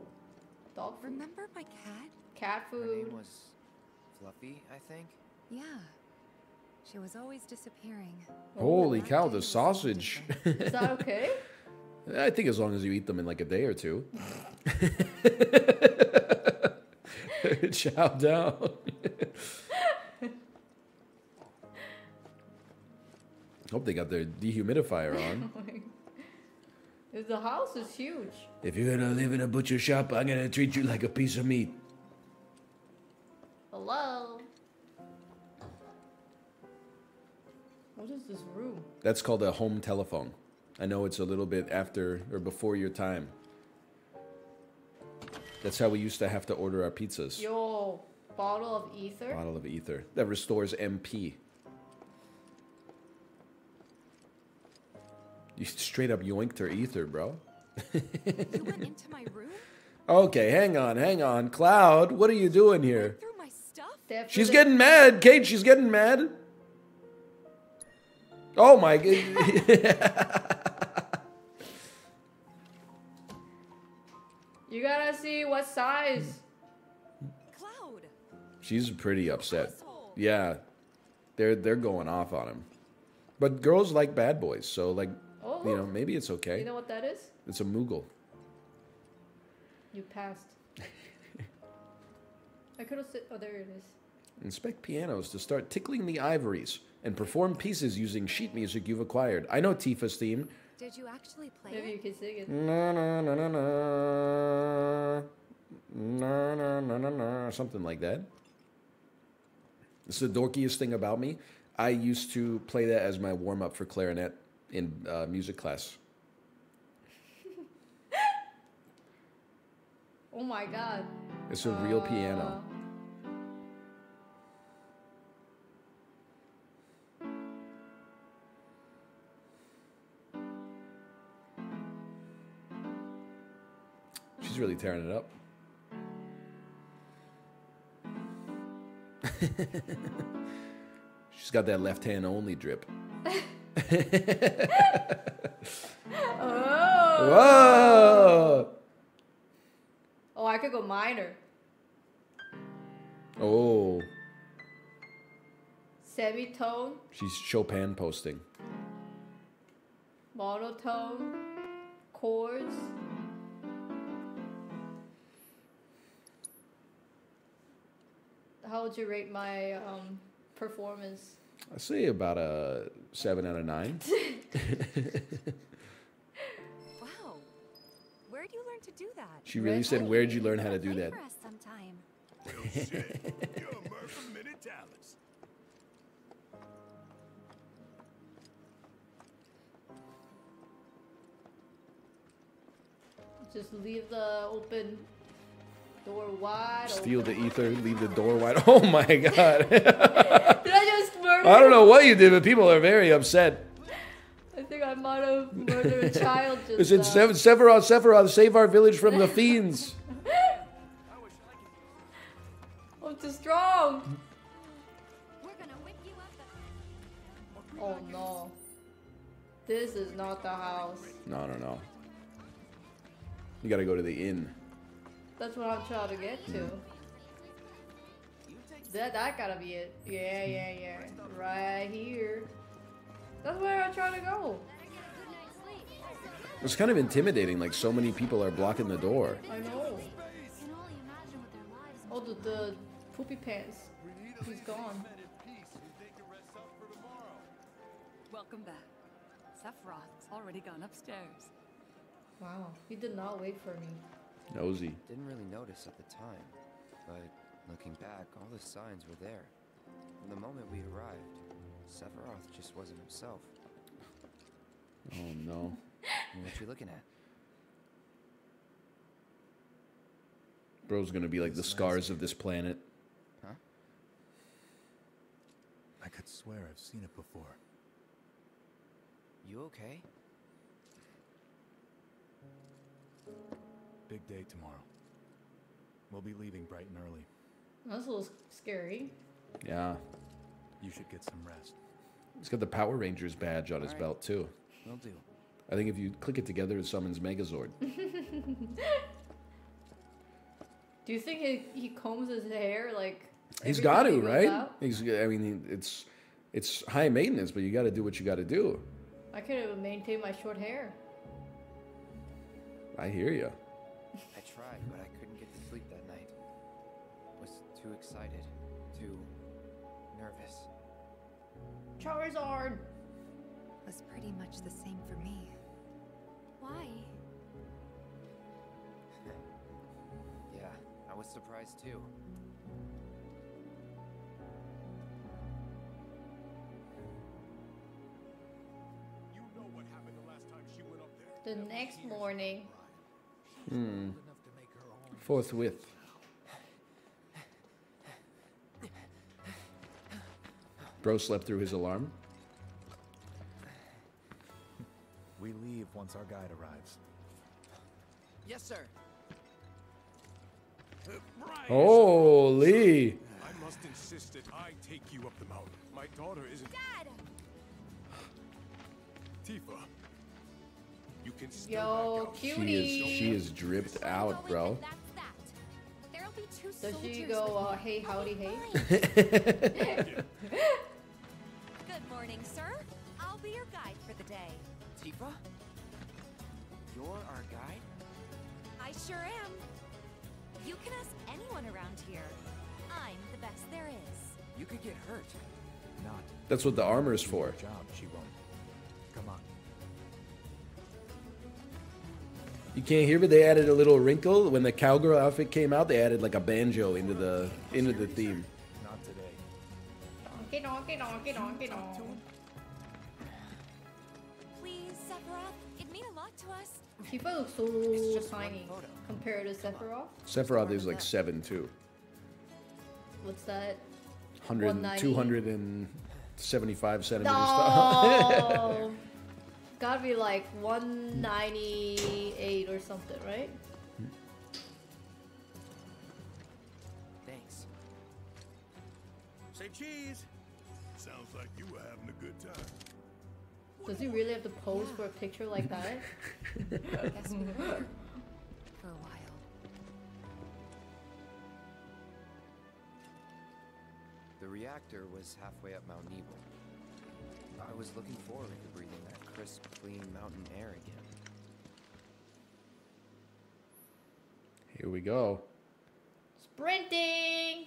dog food. Remember my cat? Cat food. Her food. name was Fluffy, I think. Yeah. She was always disappearing. Holy cow, the sausage. Is that okay? I think as long as you eat them in like a day or two. Chow down. Hope they got their dehumidifier oh on. the house is huge. if you're gonna live in a butcher shop, I'm gonna treat you like a piece of meat. Hello. What is this room? That's called a home telephone. I know it's a little bit after or before your time. That's how we used to have to order our pizzas. Yo, bottle of ether. Bottle of ether that restores MP. You straight up yoinked her ether, bro. You went into my room? Okay, hang on, hang on. Cloud, what are you doing here? Through my stuff? She's getting mad. Kate, she's getting mad. Oh my god. You gotta see what size. Cloud. she's pretty upset. Yeah. They're they're going off on him. But girls like bad boys, so like Oh, you know, maybe it's okay. You know what that is? It's a Moogle. You passed. I could have said. Oh, there it is. Inspect pianos to start tickling the ivories and perform pieces using sheet music you've acquired. I know Tifa's theme. Did you actually play Maybe it? you can sing it. Na na na na na. Na na na na na. Something like that. It's the dorkiest thing about me. I used to play that as my warm up for clarinet in uh, music class. Oh my god. It's a real piano. She's really tearing it up. She's got that left hand only drip. Oh. Whoa! Oh, I could go minor. Oh, Semitone, she's Chopin posting. monotone, chords. How would you rate my um, performance? I say about a seven out of nine. Wow. Where'd you learn to do that? She really said, "Where'd you learn how to do that?" for us sometime. Well, shit. You're a man of. Just leave the open door wide. Steal the ether, leave the door wide. Oh my god! Did I just murder? I don't know what you did, but people are very upset. I think I might have murdered a child just Is it Sephiroth? Sephiroth, save our village from the fiends. I'm too strong. We're gonna whip you up. Oh no. This is not the house. No, no, no. You gotta go to the inn. That's what I'm trying to get to. Mm-hmm. That that gotta be it. Yeah, yeah, yeah. Right here. That's where I'm trying to go. It's kind of intimidating. Like so many people are blocking the door. I know. Oh, the, the poopy pants. He's gone. Welcome back. Sephiroth's already gone upstairs. Wow, he did not wait for me. Nosy. Didn't really notice at the time, but looking back, all the signs were there. From the moment we arrived, Sephiroth just wasn't himself. Oh no. What you looking at? Bro's gonna be like the scars of this planet. Huh? I could swear I've seen it before. You okay? Big day tomorrow. We'll be leaving bright and early. That's a little scary. Yeah. You should get some rest. He's got the Power Rangers badge on his Alright. belt too. Will do. I think if you click it together, it summons Megazord. Do you think he, he combs his hair like? He's got to, he right? out? He's. I mean, it's it's high maintenance, but you got to do what you got to do. I could have maintained my short hair. I hear you. I tried, but I couldn't get to sleep that night. Was too excited, too nervous. Charizard. Was pretty much the same for me. Why? Yeah, I was surprised too. You know what happened the last time she went up there. The next morning. Hmm. Forthwith. Bro slept through his alarm. We leave once our guide arrives. Yes, sir. Holy! I must insist that I take you up the mountain. My daughter isn't. Dad! Tifa. You can Yo, back out. She cutie. is she is dripped out, bro. That's that. There'll be two Does she go, uh, hey, howdy, hey? Good morning, sir. I'll be your guide for the day. Tifa? You're our guide? I sure am. You can ask anyone around here. I'm the best there is. You could get hurt. Not. That's what the armor is for. Job, she won't. You can't hear, but they added a little wrinkle when the cowgirl outfit came out. They added like a banjo into the into the theme. Not today. Donkey, donkey, donkey, donkey, donkey. Please, Sephiroth, it'd mean a lot to us. Tifa looks so tiny compared to Sephiroth. Sephiroth is like seven two. What's that? 100, 275 centimeters tall. No. Gotta be like 198 or something, right? Thanks. Say cheese. Sounds like you were having a good time. Does he really have to pose for a picture like that? Guess we were for a while. The reactor was halfway up Mount Nibel. I was looking forward to breathing that crisp, clean mountain air again. Here we go. Sprinting!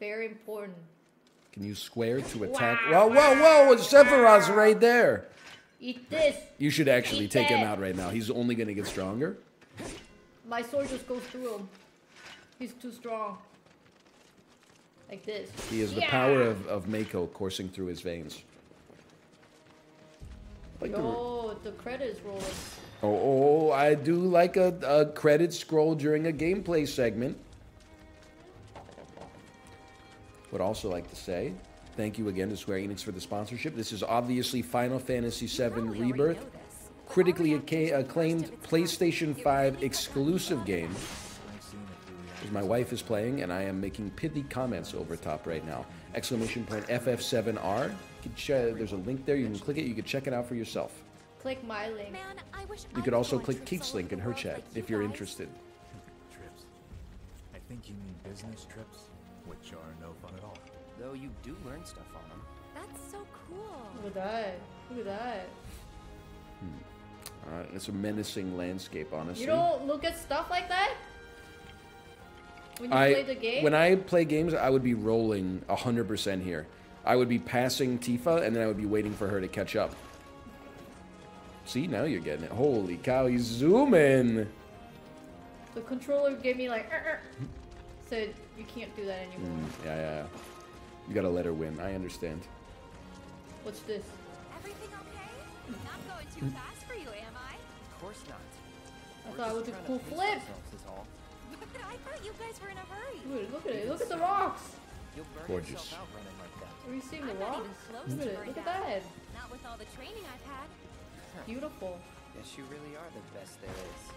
Very important. Can you square to attack? Whoa, whoa, whoa! Sephiroth's right there. Eat this! You should actually Eat take him out right now. He's only going to get stronger. My sword just goes through him. He's too strong. Like this. He has the Yeah! power of, of Mako coursing through his veins. Like the- Yo, the credits roll. oh, oh, I do like a, a credit scroll during a gameplay segment. Would also like to say thank you again to Square Enix for the sponsorship. This is obviously Final Fantasy VII Rebirth, critically acca- acclaimed PlayStation 5 exclusive game. As my wife is playing, and I am making pithy comments over top right now. Exclamation point FF7R. You can che- there's a link there. You can click it. You can check it out for yourself. Click my link. Man, I wish You could could also click trips Keith's link in her chat like if you you're guys. interested. Trips. I think you mean business trips, which are no fun at all. Though you do learn stuff on them. That's so cool. Look at that. Look at that. Uh, it's a menacing landscape, honestly. You don't look at stuff like that? When you I play the game? when I play games, I would be rolling hundred percent here. I would be passing Tifa, and then I would be waiting for her to catch up. See, now you're getting it. Holy cow, he's zooming. The controller gave me like, "Er, er." said you can't do that anymore. Mm, yeah, yeah, yeah. You gotta let her win. I understand. What's this? Everything okay? Not going too fast for you, am I? Of course not. I We're thought it was a cool flip. I thought you guys were in a hurry. Dude, look at it. Look at the rocks. You'll burn Gorgeous. yourself out running like that. Are you seeing the rocks? Look at it. Look at out. that. Not with all the training I've had. Beautiful. Guess you really are the best there is.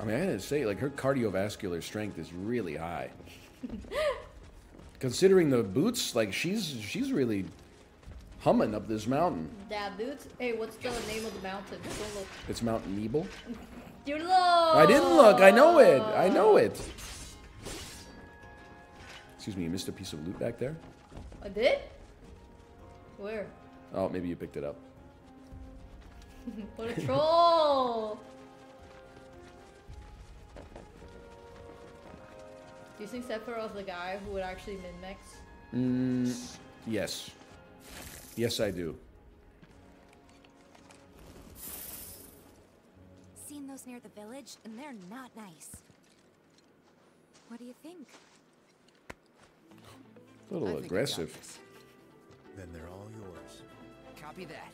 I mean, I gotta say, like, her cardiovascular strength is really high. Considering the boots, like, she's she's really humming up this mountain. Dad boots. Hey, what's the name of the mountain? It's Mount Nibel. You look. I didn't look. I know it. I know it. Excuse me, you missed a piece of loot back there? I did? Where? Oh, maybe you picked it up. what a troll! Do you think Sephiroth's the guy who would actually min-max? Mm, yes. Yes, I do. Seen those near the village, and they're not nice. What do you think? A little I think aggressive. Then they're all yours. Copy that.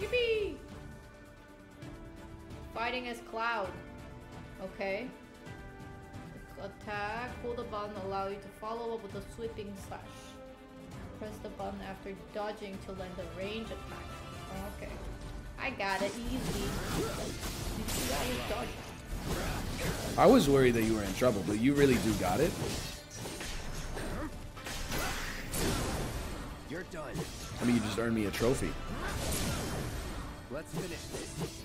Yippee! Fighting as Cloud. Okay. Attack, hold the button, allow you to follow up with a sweeping slash. Press the button after dodging to land a range attack. Okay. I got it easy. I was. I was worried that you were in trouble, but you really do got it. You're done. I mean, you just earned me a trophy. Let's finish this.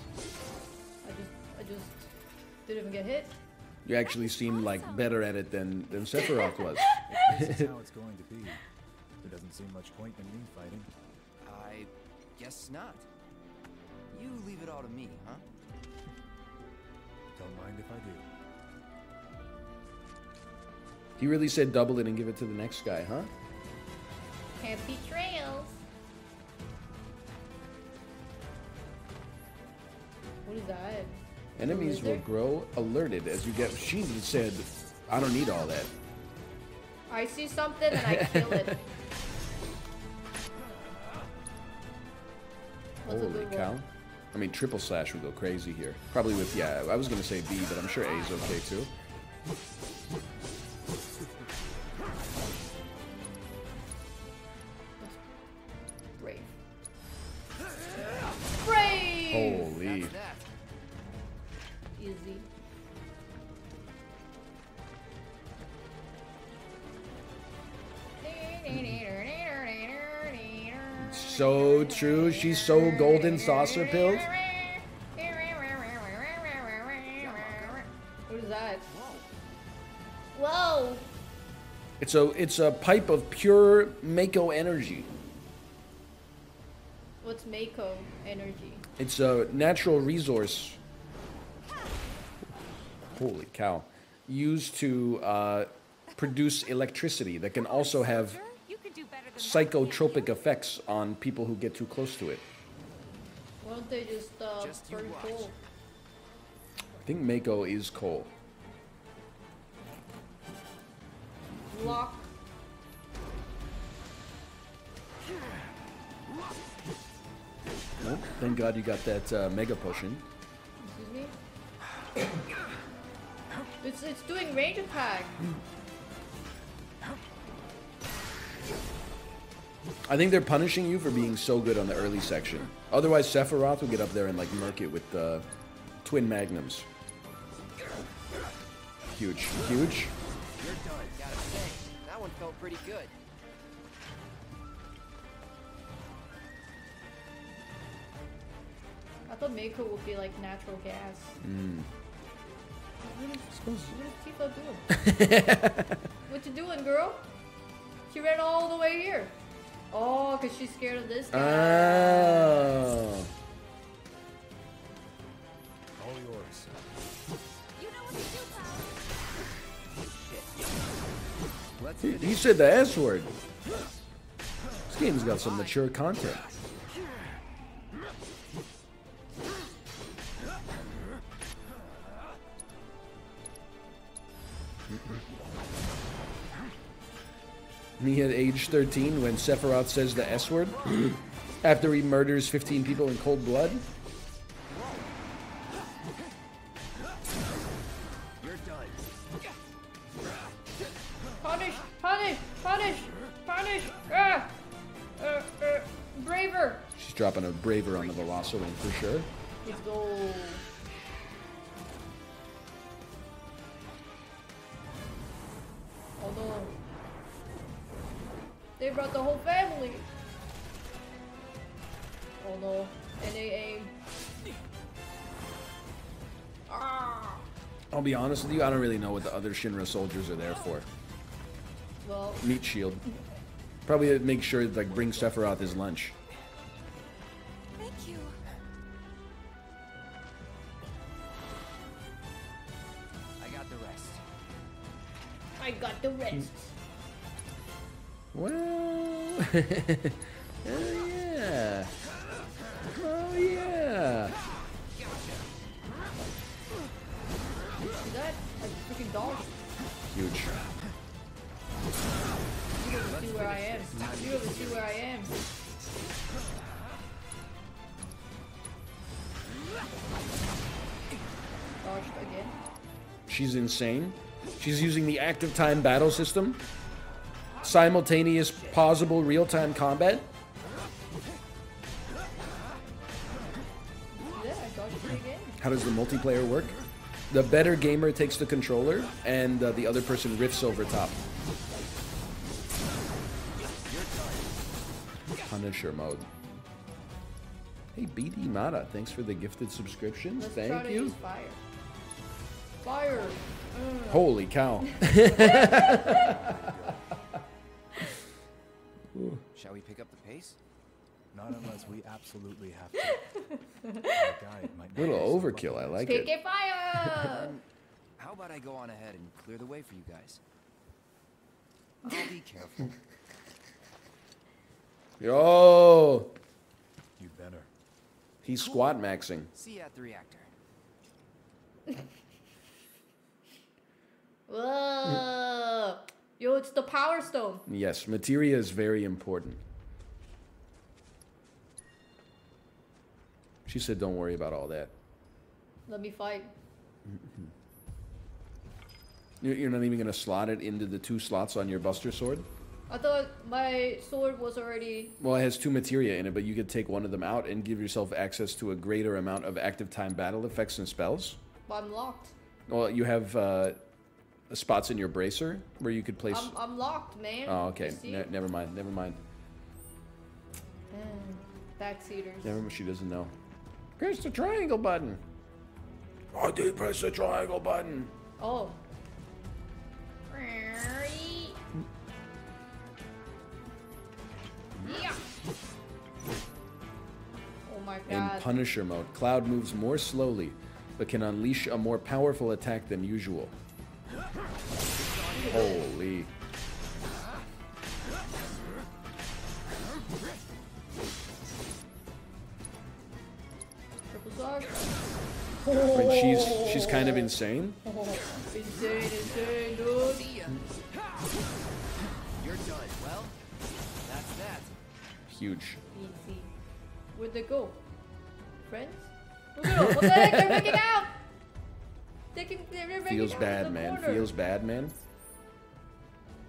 I just, I just didn't even get hit. You actually seem like better at it than than Sephiroth was. This is how it's going to be. There doesn't seem much point in me fighting. I guess not. You leave it all to me, huh? Don't mind if I do. he really said double it and give it to the next guy, huh? Happy trails. What is that? Enemies will grow alerted as you get. She said, "I don't need all that." I see something and I kill it. Holy cow! one? I mean, triple slash would go crazy here. Probably with yeah. I was gonna say B, but I'm sure A is okay too. Brave. Brave! Holy! So true. She's so golden saucer pilled. What is that? Whoa! It's a it's a pipe of pure Mako energy. What's Mako energy? It's a natural resource. Holy cow! Used to uh, produce electricity that can also have You can do better than psychotropic effects on people who get too close to it. Why don't they just, uh, Just burn coal? I think Mako is coal. Lock. Well, thank God you got that uh, mega potion. Excuse me? It's, it's doing range attack. I think they're punishing you for being so good on the early section. Otherwise, Sephiroth will get up there and like murk it with uh, twin magnums. Huge, huge. You're done. Gotta say, that one felt pretty good. I thought Mako would be like natural gas. Mm. What is, what is Tifa doing? what you doing, girl? She ran all the way here. Oh, because she's scared of this guy. Oh. All yours. You he, he said the S word. This game's got some mature content. Me at age 13 when Sephiroth says the S word after he murders 15 people in cold blood. You're done. Punish! Punish! Punish! Punish! Ah! Uh, uh, braver! She's dropping a braver on the Velociraptor for sure. Let's go. Oh no. They brought the whole family. Oh no. And they aim. Ah! I'll be honest with you, I don't really know what the other Shinra soldiers are there for. Well, Meat shield. Probably to make sure like bring Sephiroth his lunch. Thank you. I got the rest. I got the rest. Well, oh yeah, oh yeah. See that? A freaking dog. Huge. You don't see where I am. You don't see where I am. She's insane. She's using the active time battle system. Simultaneous possible real-time combat. Yeah, I dodged it again. How does the multiplayer work? The better gamer takes the controller, and uh, the other person riffs over top. Punisher mode. Hey, BD Mata, thanks for the gifted subscriptions. Let's try Thank to you. use fire. Fire! Holy cow. Shall we pick up the pace? Not unless we absolutely have to. Might not Little overkill, I like Pick it. a fire! How about I go on ahead and clear the way for you guys? I'll be careful. Yo! You better. He's squat maxing. See you at the reactor. Whoa! Yo, it's the power stone. Yes, materia is very important. She said, don't worry about all that. Let me fight. You're you're not even going to slot it into the two slots on your Buster Sword? I thought my sword was already. Well, it has two materia in it, but you could take one of them out and give yourself access to a greater amount of active time battle effects and spells. Well, I'm locked. Well, you have uh, spots in your bracer where you could place. I'm, I'm locked, man. oh, okay. Ne- never mind. Never mind. Mm, Backseaters. Never mind. She doesn't know. Press the triangle button. I did press the triangle button. Oh. Yeah. Oh my god. In. Punisher mode, Cloud moves more slowly, but can unleash a more powerful attack than usual. Holy. Triple slash. When she's she's kind of insane. Oh, insane, insane, dude. You're done. Well, that's that. Huge. Easy. Where'd they go? Friends? Look at. What the heck? They're making out! They can, they're making Feels out bad, the man. corner. Feels bad, man.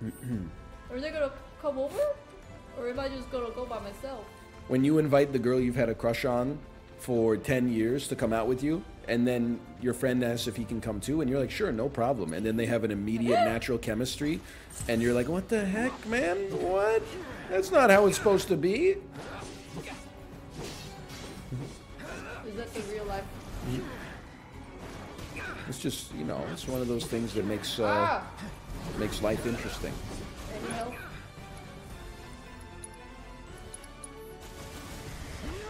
Are they gonna come over? Or am I just gonna go by myself? when you invite the girl you've had a crush on for 10 years to come out with you, and then your friend asks if he can come too, and you're like, sure, no problem. And then they have an immediate natural chemistry, and you're like, what the heck, man? What? That's not how it's supposed to be. Is that the real life? It's just, you know, it's one of those things that makes uh, Ah! Makes life interesting.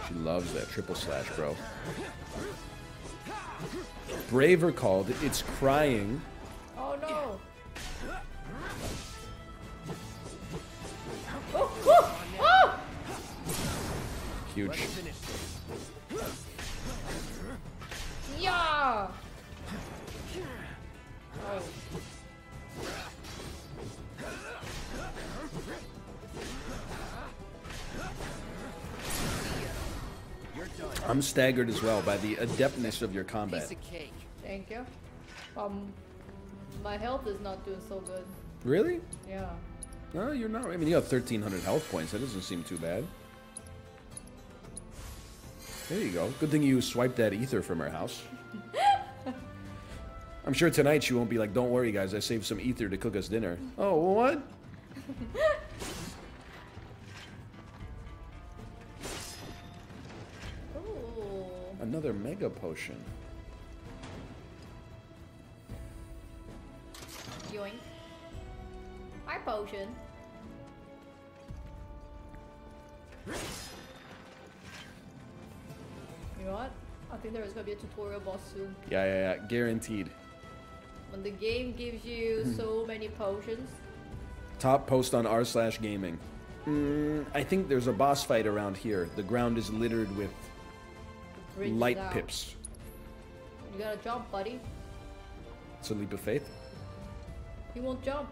She loves that triple slash, bro. Braver called. It's crying. Oh no. Oh, oh, oh. Huge. Yeah. Oh. I'm staggered as well by the adeptness of your combat. Piece of cake. Thank you. Um, my health is not doing so good. Really? Yeah. No, you're not. I mean, you have 1,300 health points. That doesn't seem too bad. There you go. Good thing you swiped that ether from her house. I'm sure tonight she won't be like, don't worry, guys, I saved some ether to cook us dinner. Oh, what? Another mega potion. Yoink. Hi, potion. You know what? I think there is gonna be a tutorial boss soon. Yeah, yeah, yeah. Guaranteed. When the game gives you Hmm. so many potions. Top post on r slash gaming. Mm, I think there's a boss fight around here. The ground is littered with bridge light out. pips. You gotta jump, buddy. It's a leap of faith. He won't jump.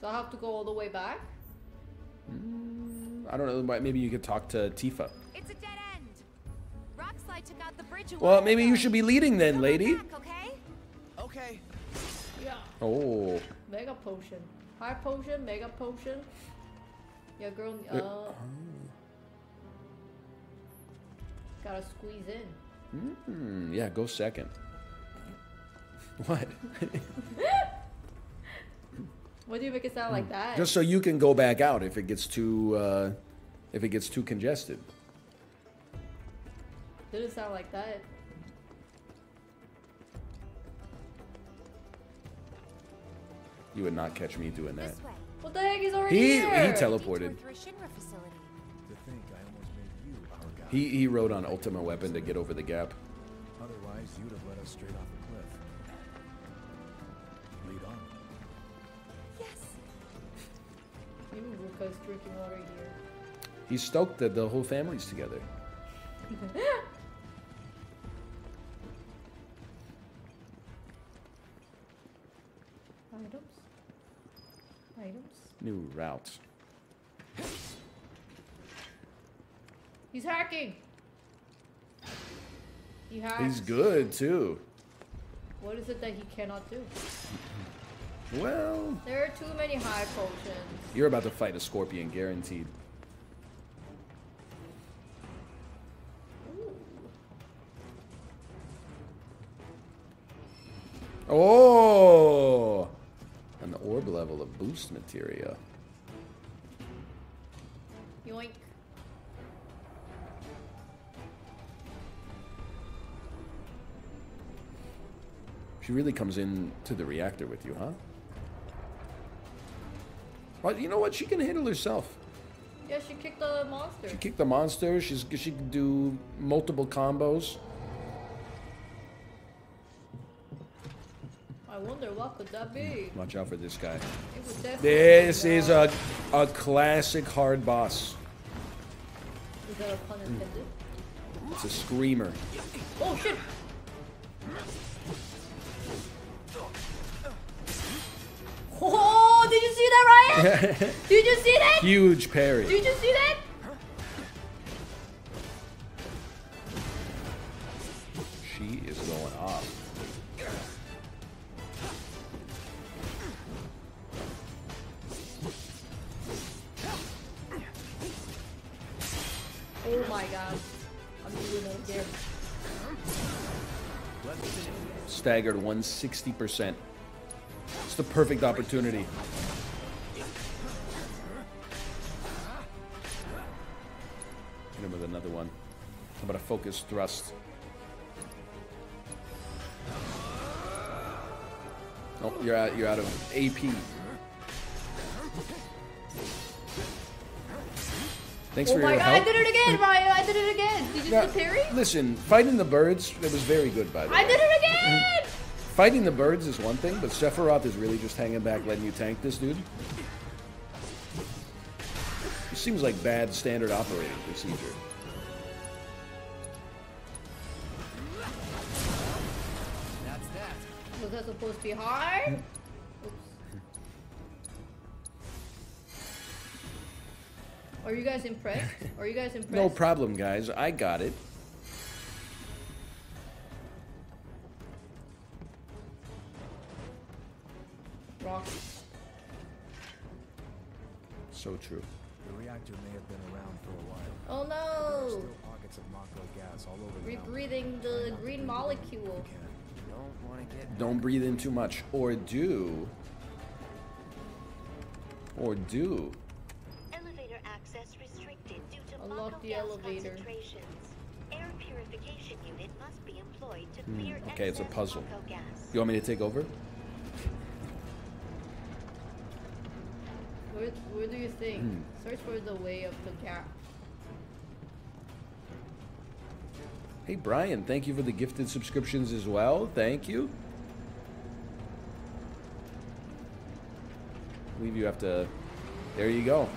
So I have to go all the way back? Mm, I don't know. Maybe you could talk to Tifa. It's a dead end. Rockslide took out the bridge. Well, maybe you should be leading then, lady. Back, okay? Okay. Yeah. Oh. Mega potion. High potion, mega potion. Yeah, girl. Uh, Uh, gotta squeeze in. Hmm. Yeah, go second. What? What do you make it sound like that? Hmm. Just so you can go back out if it gets too, uh, if it gets too congested. Didn't sound like that. You would not catch me doing that. What the heck? He's already He here. he teleported. Through a Shinra facility. To think I almost made you our guy. He he rode on Ultima Weapon to get over the gap. Otherwise, you'd have led us straight off the cliff. Lead on. Even Ruka's drinking water here. He's stoked that the whole family's together. Items. Items. New route. He's hacking. He hacks. He's good too. What is it that he cannot do? Well, There are too many high potions. you're about to fight a scorpion, guaranteed. Oh, an orb level of boost materia. Yoink. She really comes in to the reactor with you, huh? Well, you know what? She can handle herself. Yeah, she kicked the monster. She kicked the monster. She's she can do multiple combos. Wonder what could that be? Watch out for this guy. It would definitely This is a a classic hard boss. Is that a pun intended? It's a screamer. Oh shit! Oh, did you see that, Ryan? did you see that? Huge parry. Did you see that? She is going off. Oh my god. I'm doing it again. Staggered 160%. It's the perfect opportunity. Hit him with another one. How about a focus thrust? Oh, you're out. You're out of AP. Thanks oh for your god, help. I did it again, Ryan! I did it again! Did you Yeah, see parry? Listen, fighting the birds, it was very good, by the way. I did it again! Fighting the birds is one thing, but Sephiroth is really just hanging back, letting you tank this dude. It seems like bad standard operating procedure. That's that. Was that supposed to be hard? Mm. Are you guys impressed? Are you guys impressed? No problem, guys. I got it. Rock. So true. The reactor may have been around for a while. Oh There are no! still pockets of Mako gas all over the We're mountain. breathing the green molecule. Don't want to get Don't breathe in too much. Or do. Or do. Elevator access restricted due to Unlock Mako the gas elevator. concentrations. Air purification unit must be employed to Hmm, clear okay, it's a puzzle. Gas. You want me to take over? Where, where do you think? Hmm. Search for the way of the gap. Hey, Brian, thank you for the gifted subscriptions as well. Thank you. I believe you have to. There you go.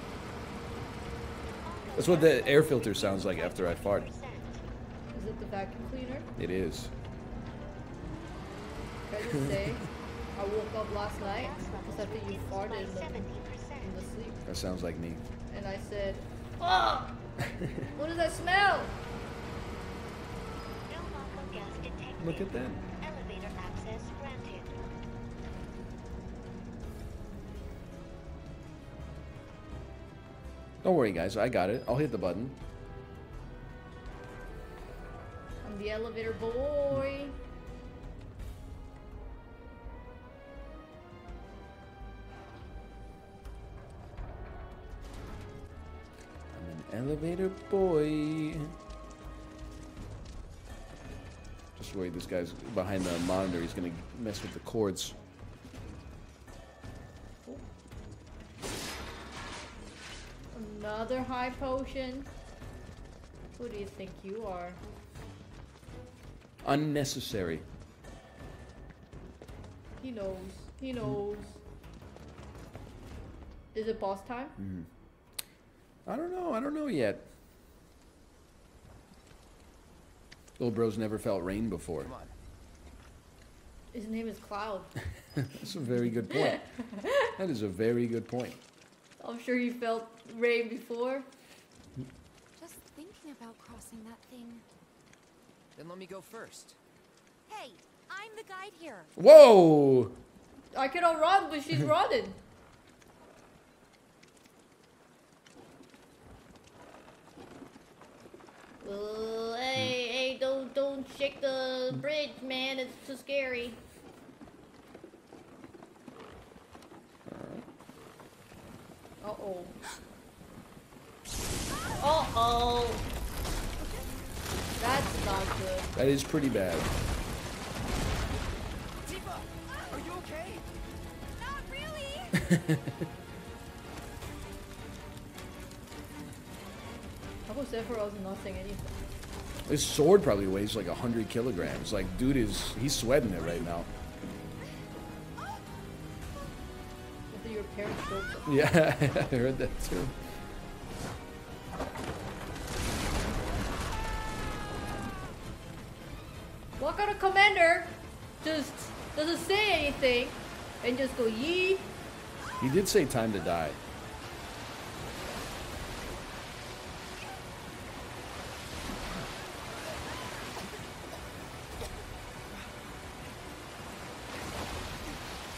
That's what the air filter sounds like after I fart. Is it the vacuum cleaner? It is. Can I just say, I woke up last night just after you farted in the, in the sleep, That sounds like me. and I said, "Oh, what does that smell?" No Mako gas detected. Look at that. Don't worry, guys. I got it. I'll hit the button. I'm the elevator boy. I'm an elevator boy. Just worried this guy's behind the monitor. He's gonna mess with the cords. Another high potion. Who do you think you are? Unnecessary. He knows. He knows. Is it boss time? Mhm. I don't know. I don't know yet. Little bro's never felt rain before. His name is Cloud. That's a very good point. That is a very good point. I'm sure you felt rain before. Just thinking about crossing that thing. Then let me go first. Hey, I'm the guide here. Whoa! I cannot run, but she's running. Uh, hey, hey, don't don't shake the bridge, man. It's too scary. Uh oh. Uh oh. That's not good. That is pretty bad. Tifa, are you okay? Not really. How about Sephiroth's not saying anything? This sword probably weighs like 100 kilograms. Like, dude is, he's sweating it right now. Yeah, I heard that too. What kind of commander just doesn't say anything and just go yee? He did say time to die.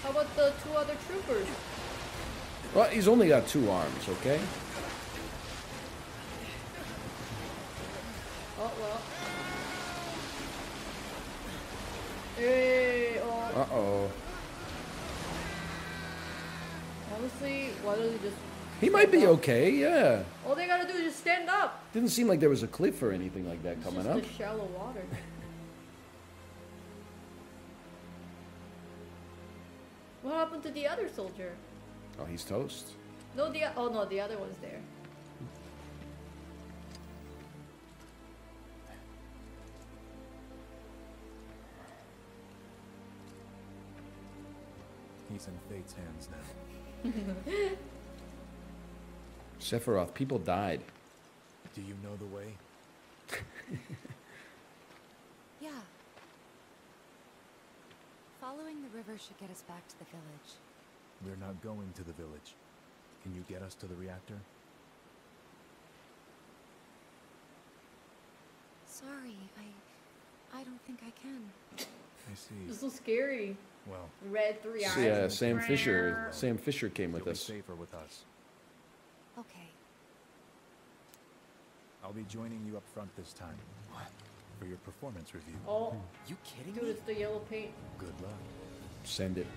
How about the two other troopers? Well, he's only got two arms, okay? Oh well. Hey, oh. Uh-oh. Honestly, why don't just? He might be up? okay, yeah. All they gotta do is just stand up. Didn't seem like there was a cliff or anything like that coming Just up. shallow water. what happened to the other soldier? Oh, he's toast. No, the oh no, the other one's there. He's in fate's hands now. Sephiroth, people died. Do you know the way? Yeah. Following the river should get us back to the village. We're not going to the village. Can you get us to the reactor? Sorry, I... I don't think I can. I see. It's is scary. Well... Red three eyes. Yeah, Sam. Fisher. Sam Fisher came with You'll us. safer with us. Okay. I'll be joining you up front this time. What? For your performance review. Oh. You kidding Dude, me? Dude, it's the yellow paint. Good luck. Send it.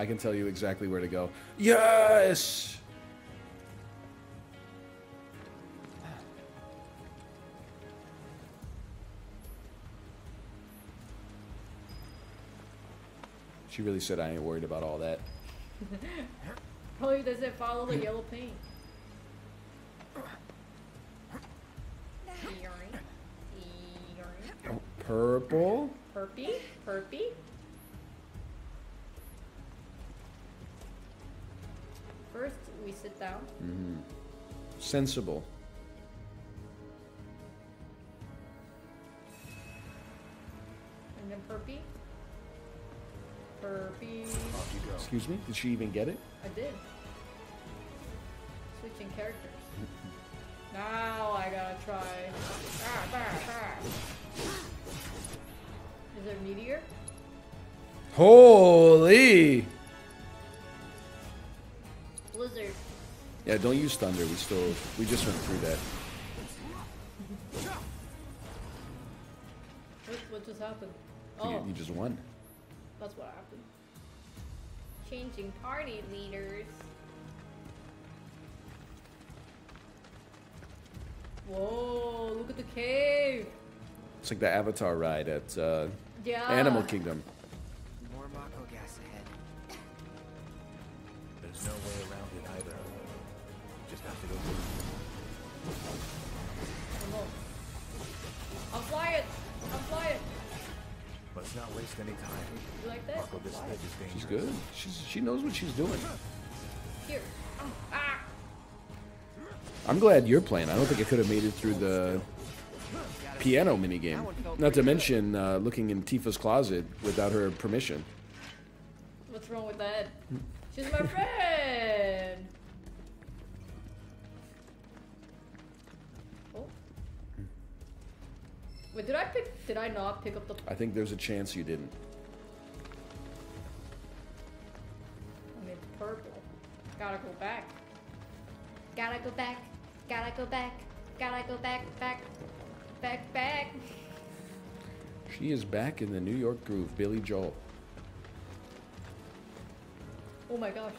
I can tell you exactly where to go. Yes. She really said I ain't worried about all that. Probably doesn't follow the yellow paint. Purple. Perpy? Perpy? First, we sit down. Mm-hmm. Sensible. And then Perpy. Perpy. Off you go. Excuse me. Did she even get it? I did. Switching characters. Now I gotta try. Ah, bah, bah. Is there a meteor? Holy. Blizzard. Yeah, don't use thunder. We still we just went through that. What, what just happened? You, Oh, you just won. that's what happened. Changing party leaders. Whoa, look at the cave. It's like the Avatar ride at uh, Yeah. Animal Kingdom. There's no way around it either. Just have to go through. Oh, no. I'm flying. I'm flying. Let's not waste any time. You like that? Mako, this ledge is dangerous. She's good. She's she knows what she's doing. Here. Ah. I'm glad you're playing. I don't think I could have made it through the piano minigame. Not to mention uh, looking in Tifa's closet without her permission. What's wrong with that? She's my friend. Oh. Wait, did I pick? Did I not pick up the? I think there's a chance you didn't. I mean, it's purple. Gotta go back. Gotta go back. Gotta go back. Gotta go back. Back. Back. Back. She is back in the New York groove, Billy Joel. Oh my gosh.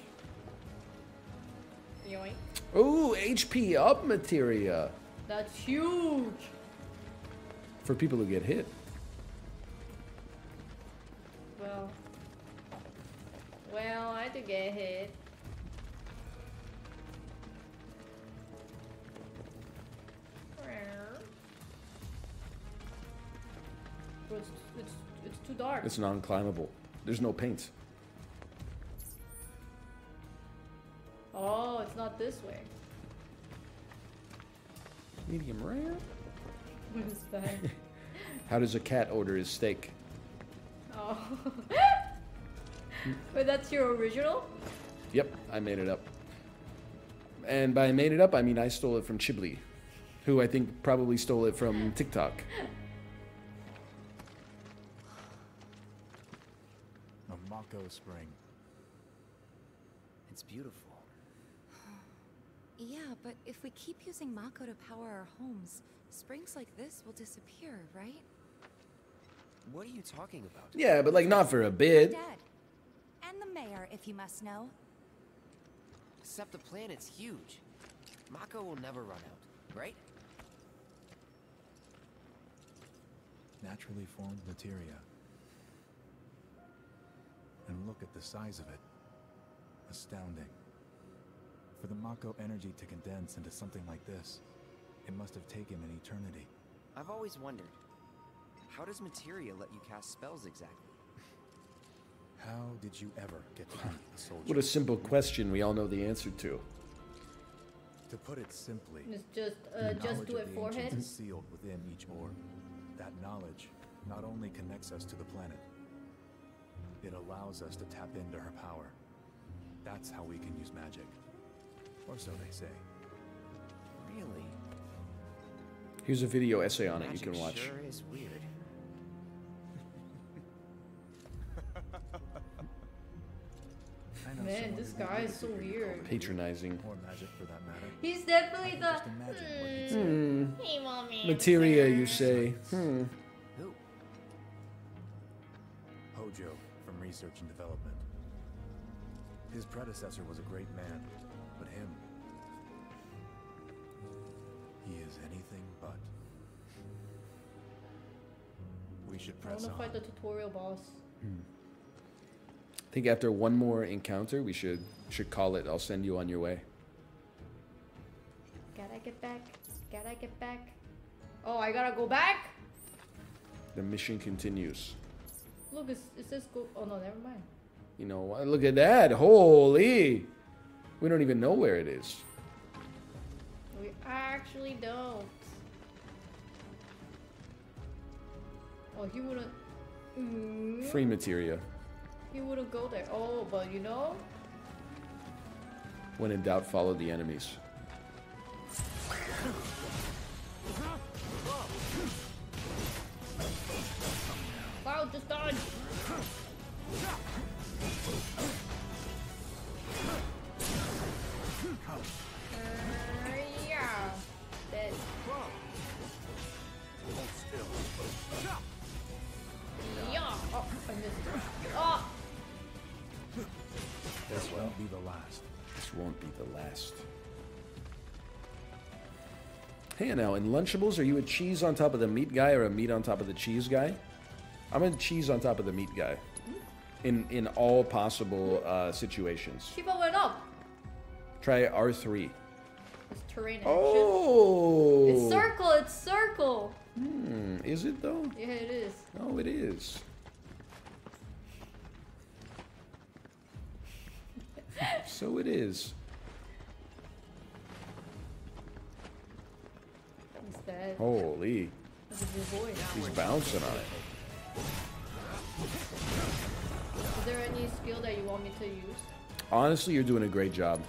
Yoink. Ooh, HP up materia That's huge. for people who get hit. Well. Well, I did get hit. It's, it's, it's too dark. It's non-climbable. There's no paint. Oh, it's not this way. Medium rare. What is that? How does a cat order his steak? oh. Wait, that's your original? Yep, I made it up. And by made it up, I mean I stole it from Chibli, who I think probably stole it from TikTok. A Mako spring. It's beautiful. Yeah, but if we keep using Mako to power our homes, springs like this will disappear, right? What are you talking about? Yeah, but like not for a bit. Dead. And the mayor, if you must know. Except the planet's huge. Mako will never run out, right? Naturally formed materia. And look at the size of it. Astounding. For the Mako energy to condense into something like this, it must have taken an eternity. I've always wondered. How does materia let you cast spells exactly? How did you ever get to be a soldier? What a simple question we all know the answer to. To put it simply, It's just, the uh, just knowledge do of it the forehead. ancients is sealed within each orb. That knowledge not only connects us to the planet, it allows us to tap into her power. That's how we can use magic. Or so they say. Really? Here's a video essay on it you can watch. Sure is weird. Man, this guy is so weird. Patronizing. Or magic for that matter. He's definitely the. Just what he'd. Hmm. Hey, mommy. Materia, you say? Hmm. Who? Hojo from Research and Development. His predecessor was a great man, but him. He is anything but. We should I press wanna on. fight the tutorial boss. Hmm. I think after one more encounter, we should should call it. I'll send you on your way. Gotta get back. Gotta get back. Oh, I gotta go back? The mission continues. Look, it's, it says go. Oh no, never mind. You know, what? look at that. Holy. We don't even know where it is. We actually don't. Oh, he wouldn't. Mm, Free materia. He wouldn't go there. Oh, but you know, When in doubt, follow the enemies. Wow, just dodge. Won't be the last. Hey now, in Lunchables, are you a cheese on top of the meat guy or a meat on top of the cheese guy? I'm a cheese on top of the meat guy. In in all possible uh, situations. Shiva went up. Try R3. It's terrain action. Oh! It's circle. It's circle. Hmm, is it though? Yeah, it is. Oh, it is. So it is. He's dead. Holy. That's a good boy. He's bouncing on it. Is there any skill that you want me to use? Honestly, you're doing a great job.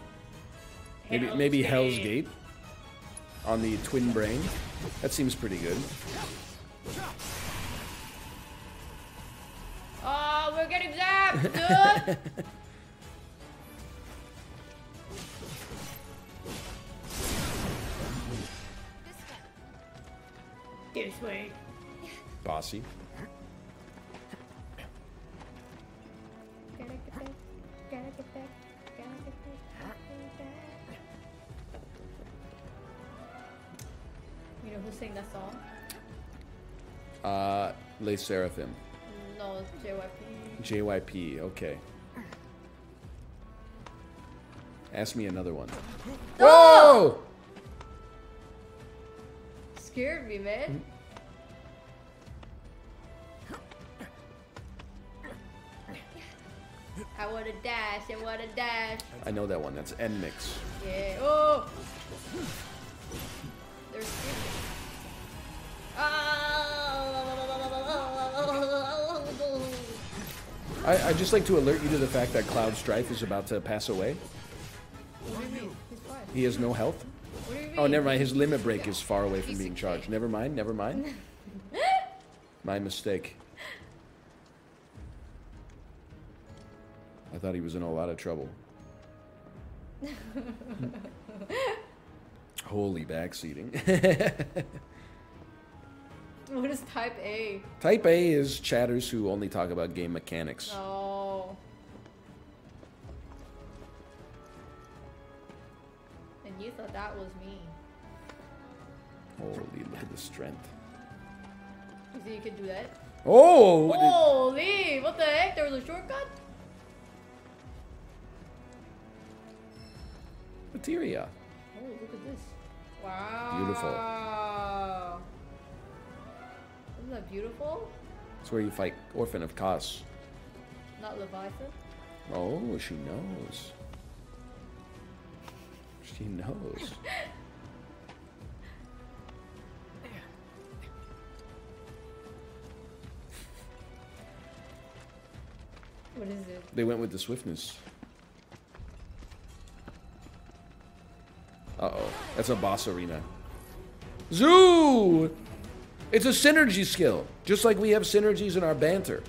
Maybe Hell's maybe Hell's Gate. Gate on the twin brain. That seems pretty good. Oh, we're getting zapped, dude. gotta get back. You know who sang that song? Uh, LE SSERAFIM. No, it's JYP. JYP. Okay. Ask me another one. Oh! Whoa! Scared me, man. Mm. I wanna dash, I wanna dash. I know that one. That's NMIXX. Yeah. Oh! Oh! I, I just like to alert you to the fact that Cloud Strife is about to pass away. What do you mean? He's fine. He has no health. What do you oh, mean? Oh, never mind. His limit break is far away from being charged. Never mind. Never mind. My mistake. I thought he was in a lot of trouble. Holy backseating. what is type A? Type A is chatters who only talk about game mechanics. Oh. You thought that was me. Holy, look at the strength. You think you could do that? Oh! what Holy! What the heck? There was a shortcut? Materia. Oh, look at this. Wow. Beautiful. Isn't that beautiful? It's where you fight Orphan of Kos. Not Leviathan? Oh, she knows. She knows. What is it? They went with the swiftness. Uh oh. That's a boss arena. Zoo! It's a synergy skill, just like we have synergies in our banter.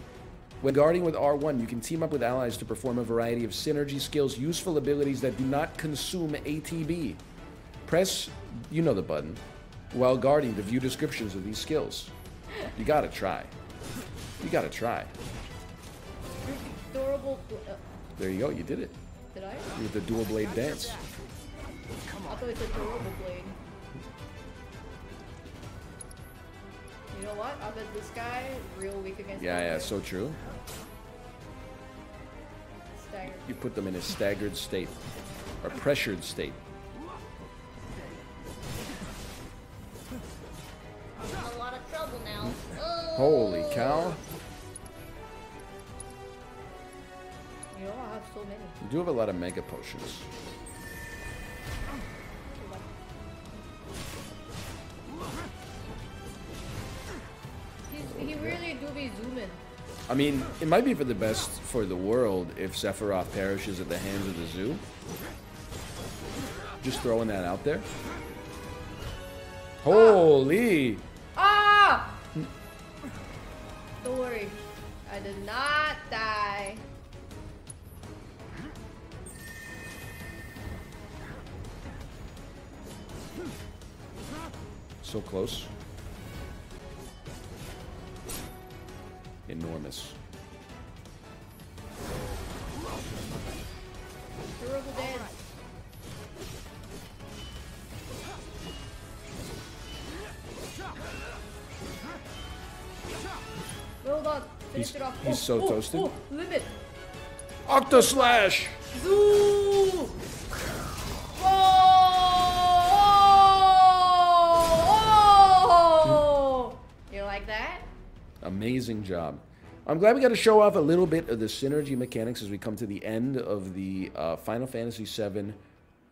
When guarding with R1, you can team up with allies to perform a variety of synergy skills, useful abilities that do not consume ATB. Press, you know the button, while guarding to view descriptions of these skills. You gotta try. You gotta try. Uh, There you go, you did it. did I? With the dual blade dance. I thought it said adorable blade. You know what? I bet this guy real weak against. Yeah, yeah, melee. so true. Staggered. You put them in a staggered state, or pressured state. I'm in a lot of trouble now. Oh. Holy cow. You know I have so many. You do have a lot of mega potions. He really do be zooming. I mean, it might be for the best for the world if Sephiroth perishes at the hands of the zoo. Just throwing that out there. Holy! Ah! Don't worry. I did not die. So close. Enormous. Durable dance. Hold on. Finish He's- it off. he's so oh, oh toasted. Oh, limit. Octaslash! Zoo! Oh! Hmm? You like that? Amazing job. I'm glad we got to show off a little bit of the synergy mechanics as we come to the end of the uh, Final Fantasy VII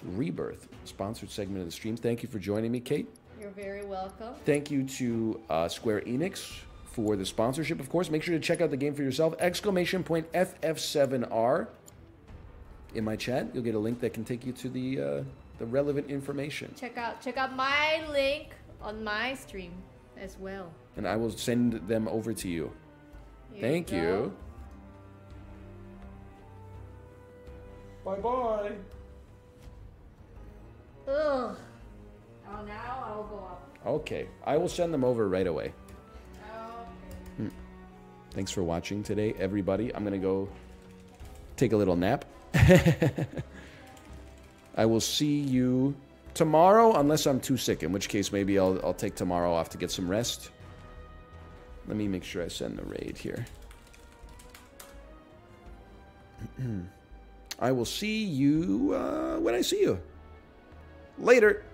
Rebirth sponsored segment of the stream. Thank you for joining me, Kate. You're very welcome. Thank you to uh, Square Enix for the sponsorship, of course. Make sure to check out the game for yourself. Exclamation point FF7R in my chat. You'll get a link that can take you to the uh, the relevant information, Check out check out my link on my stream as well. And I will send them over to you. Here Thank go. you. Bye bye. Ugh. Oh, now I'll go up. Okay, I will send them over right away. Okay. Hmm. Thanks for watching today, everybody. I'm gonna go take a little nap. I will see you tomorrow, unless I'm too sick, in which case maybe I'll, I'll take tomorrow off to get some rest. Let me make sure I send the raid here. I will see you uh, when I see you. Later.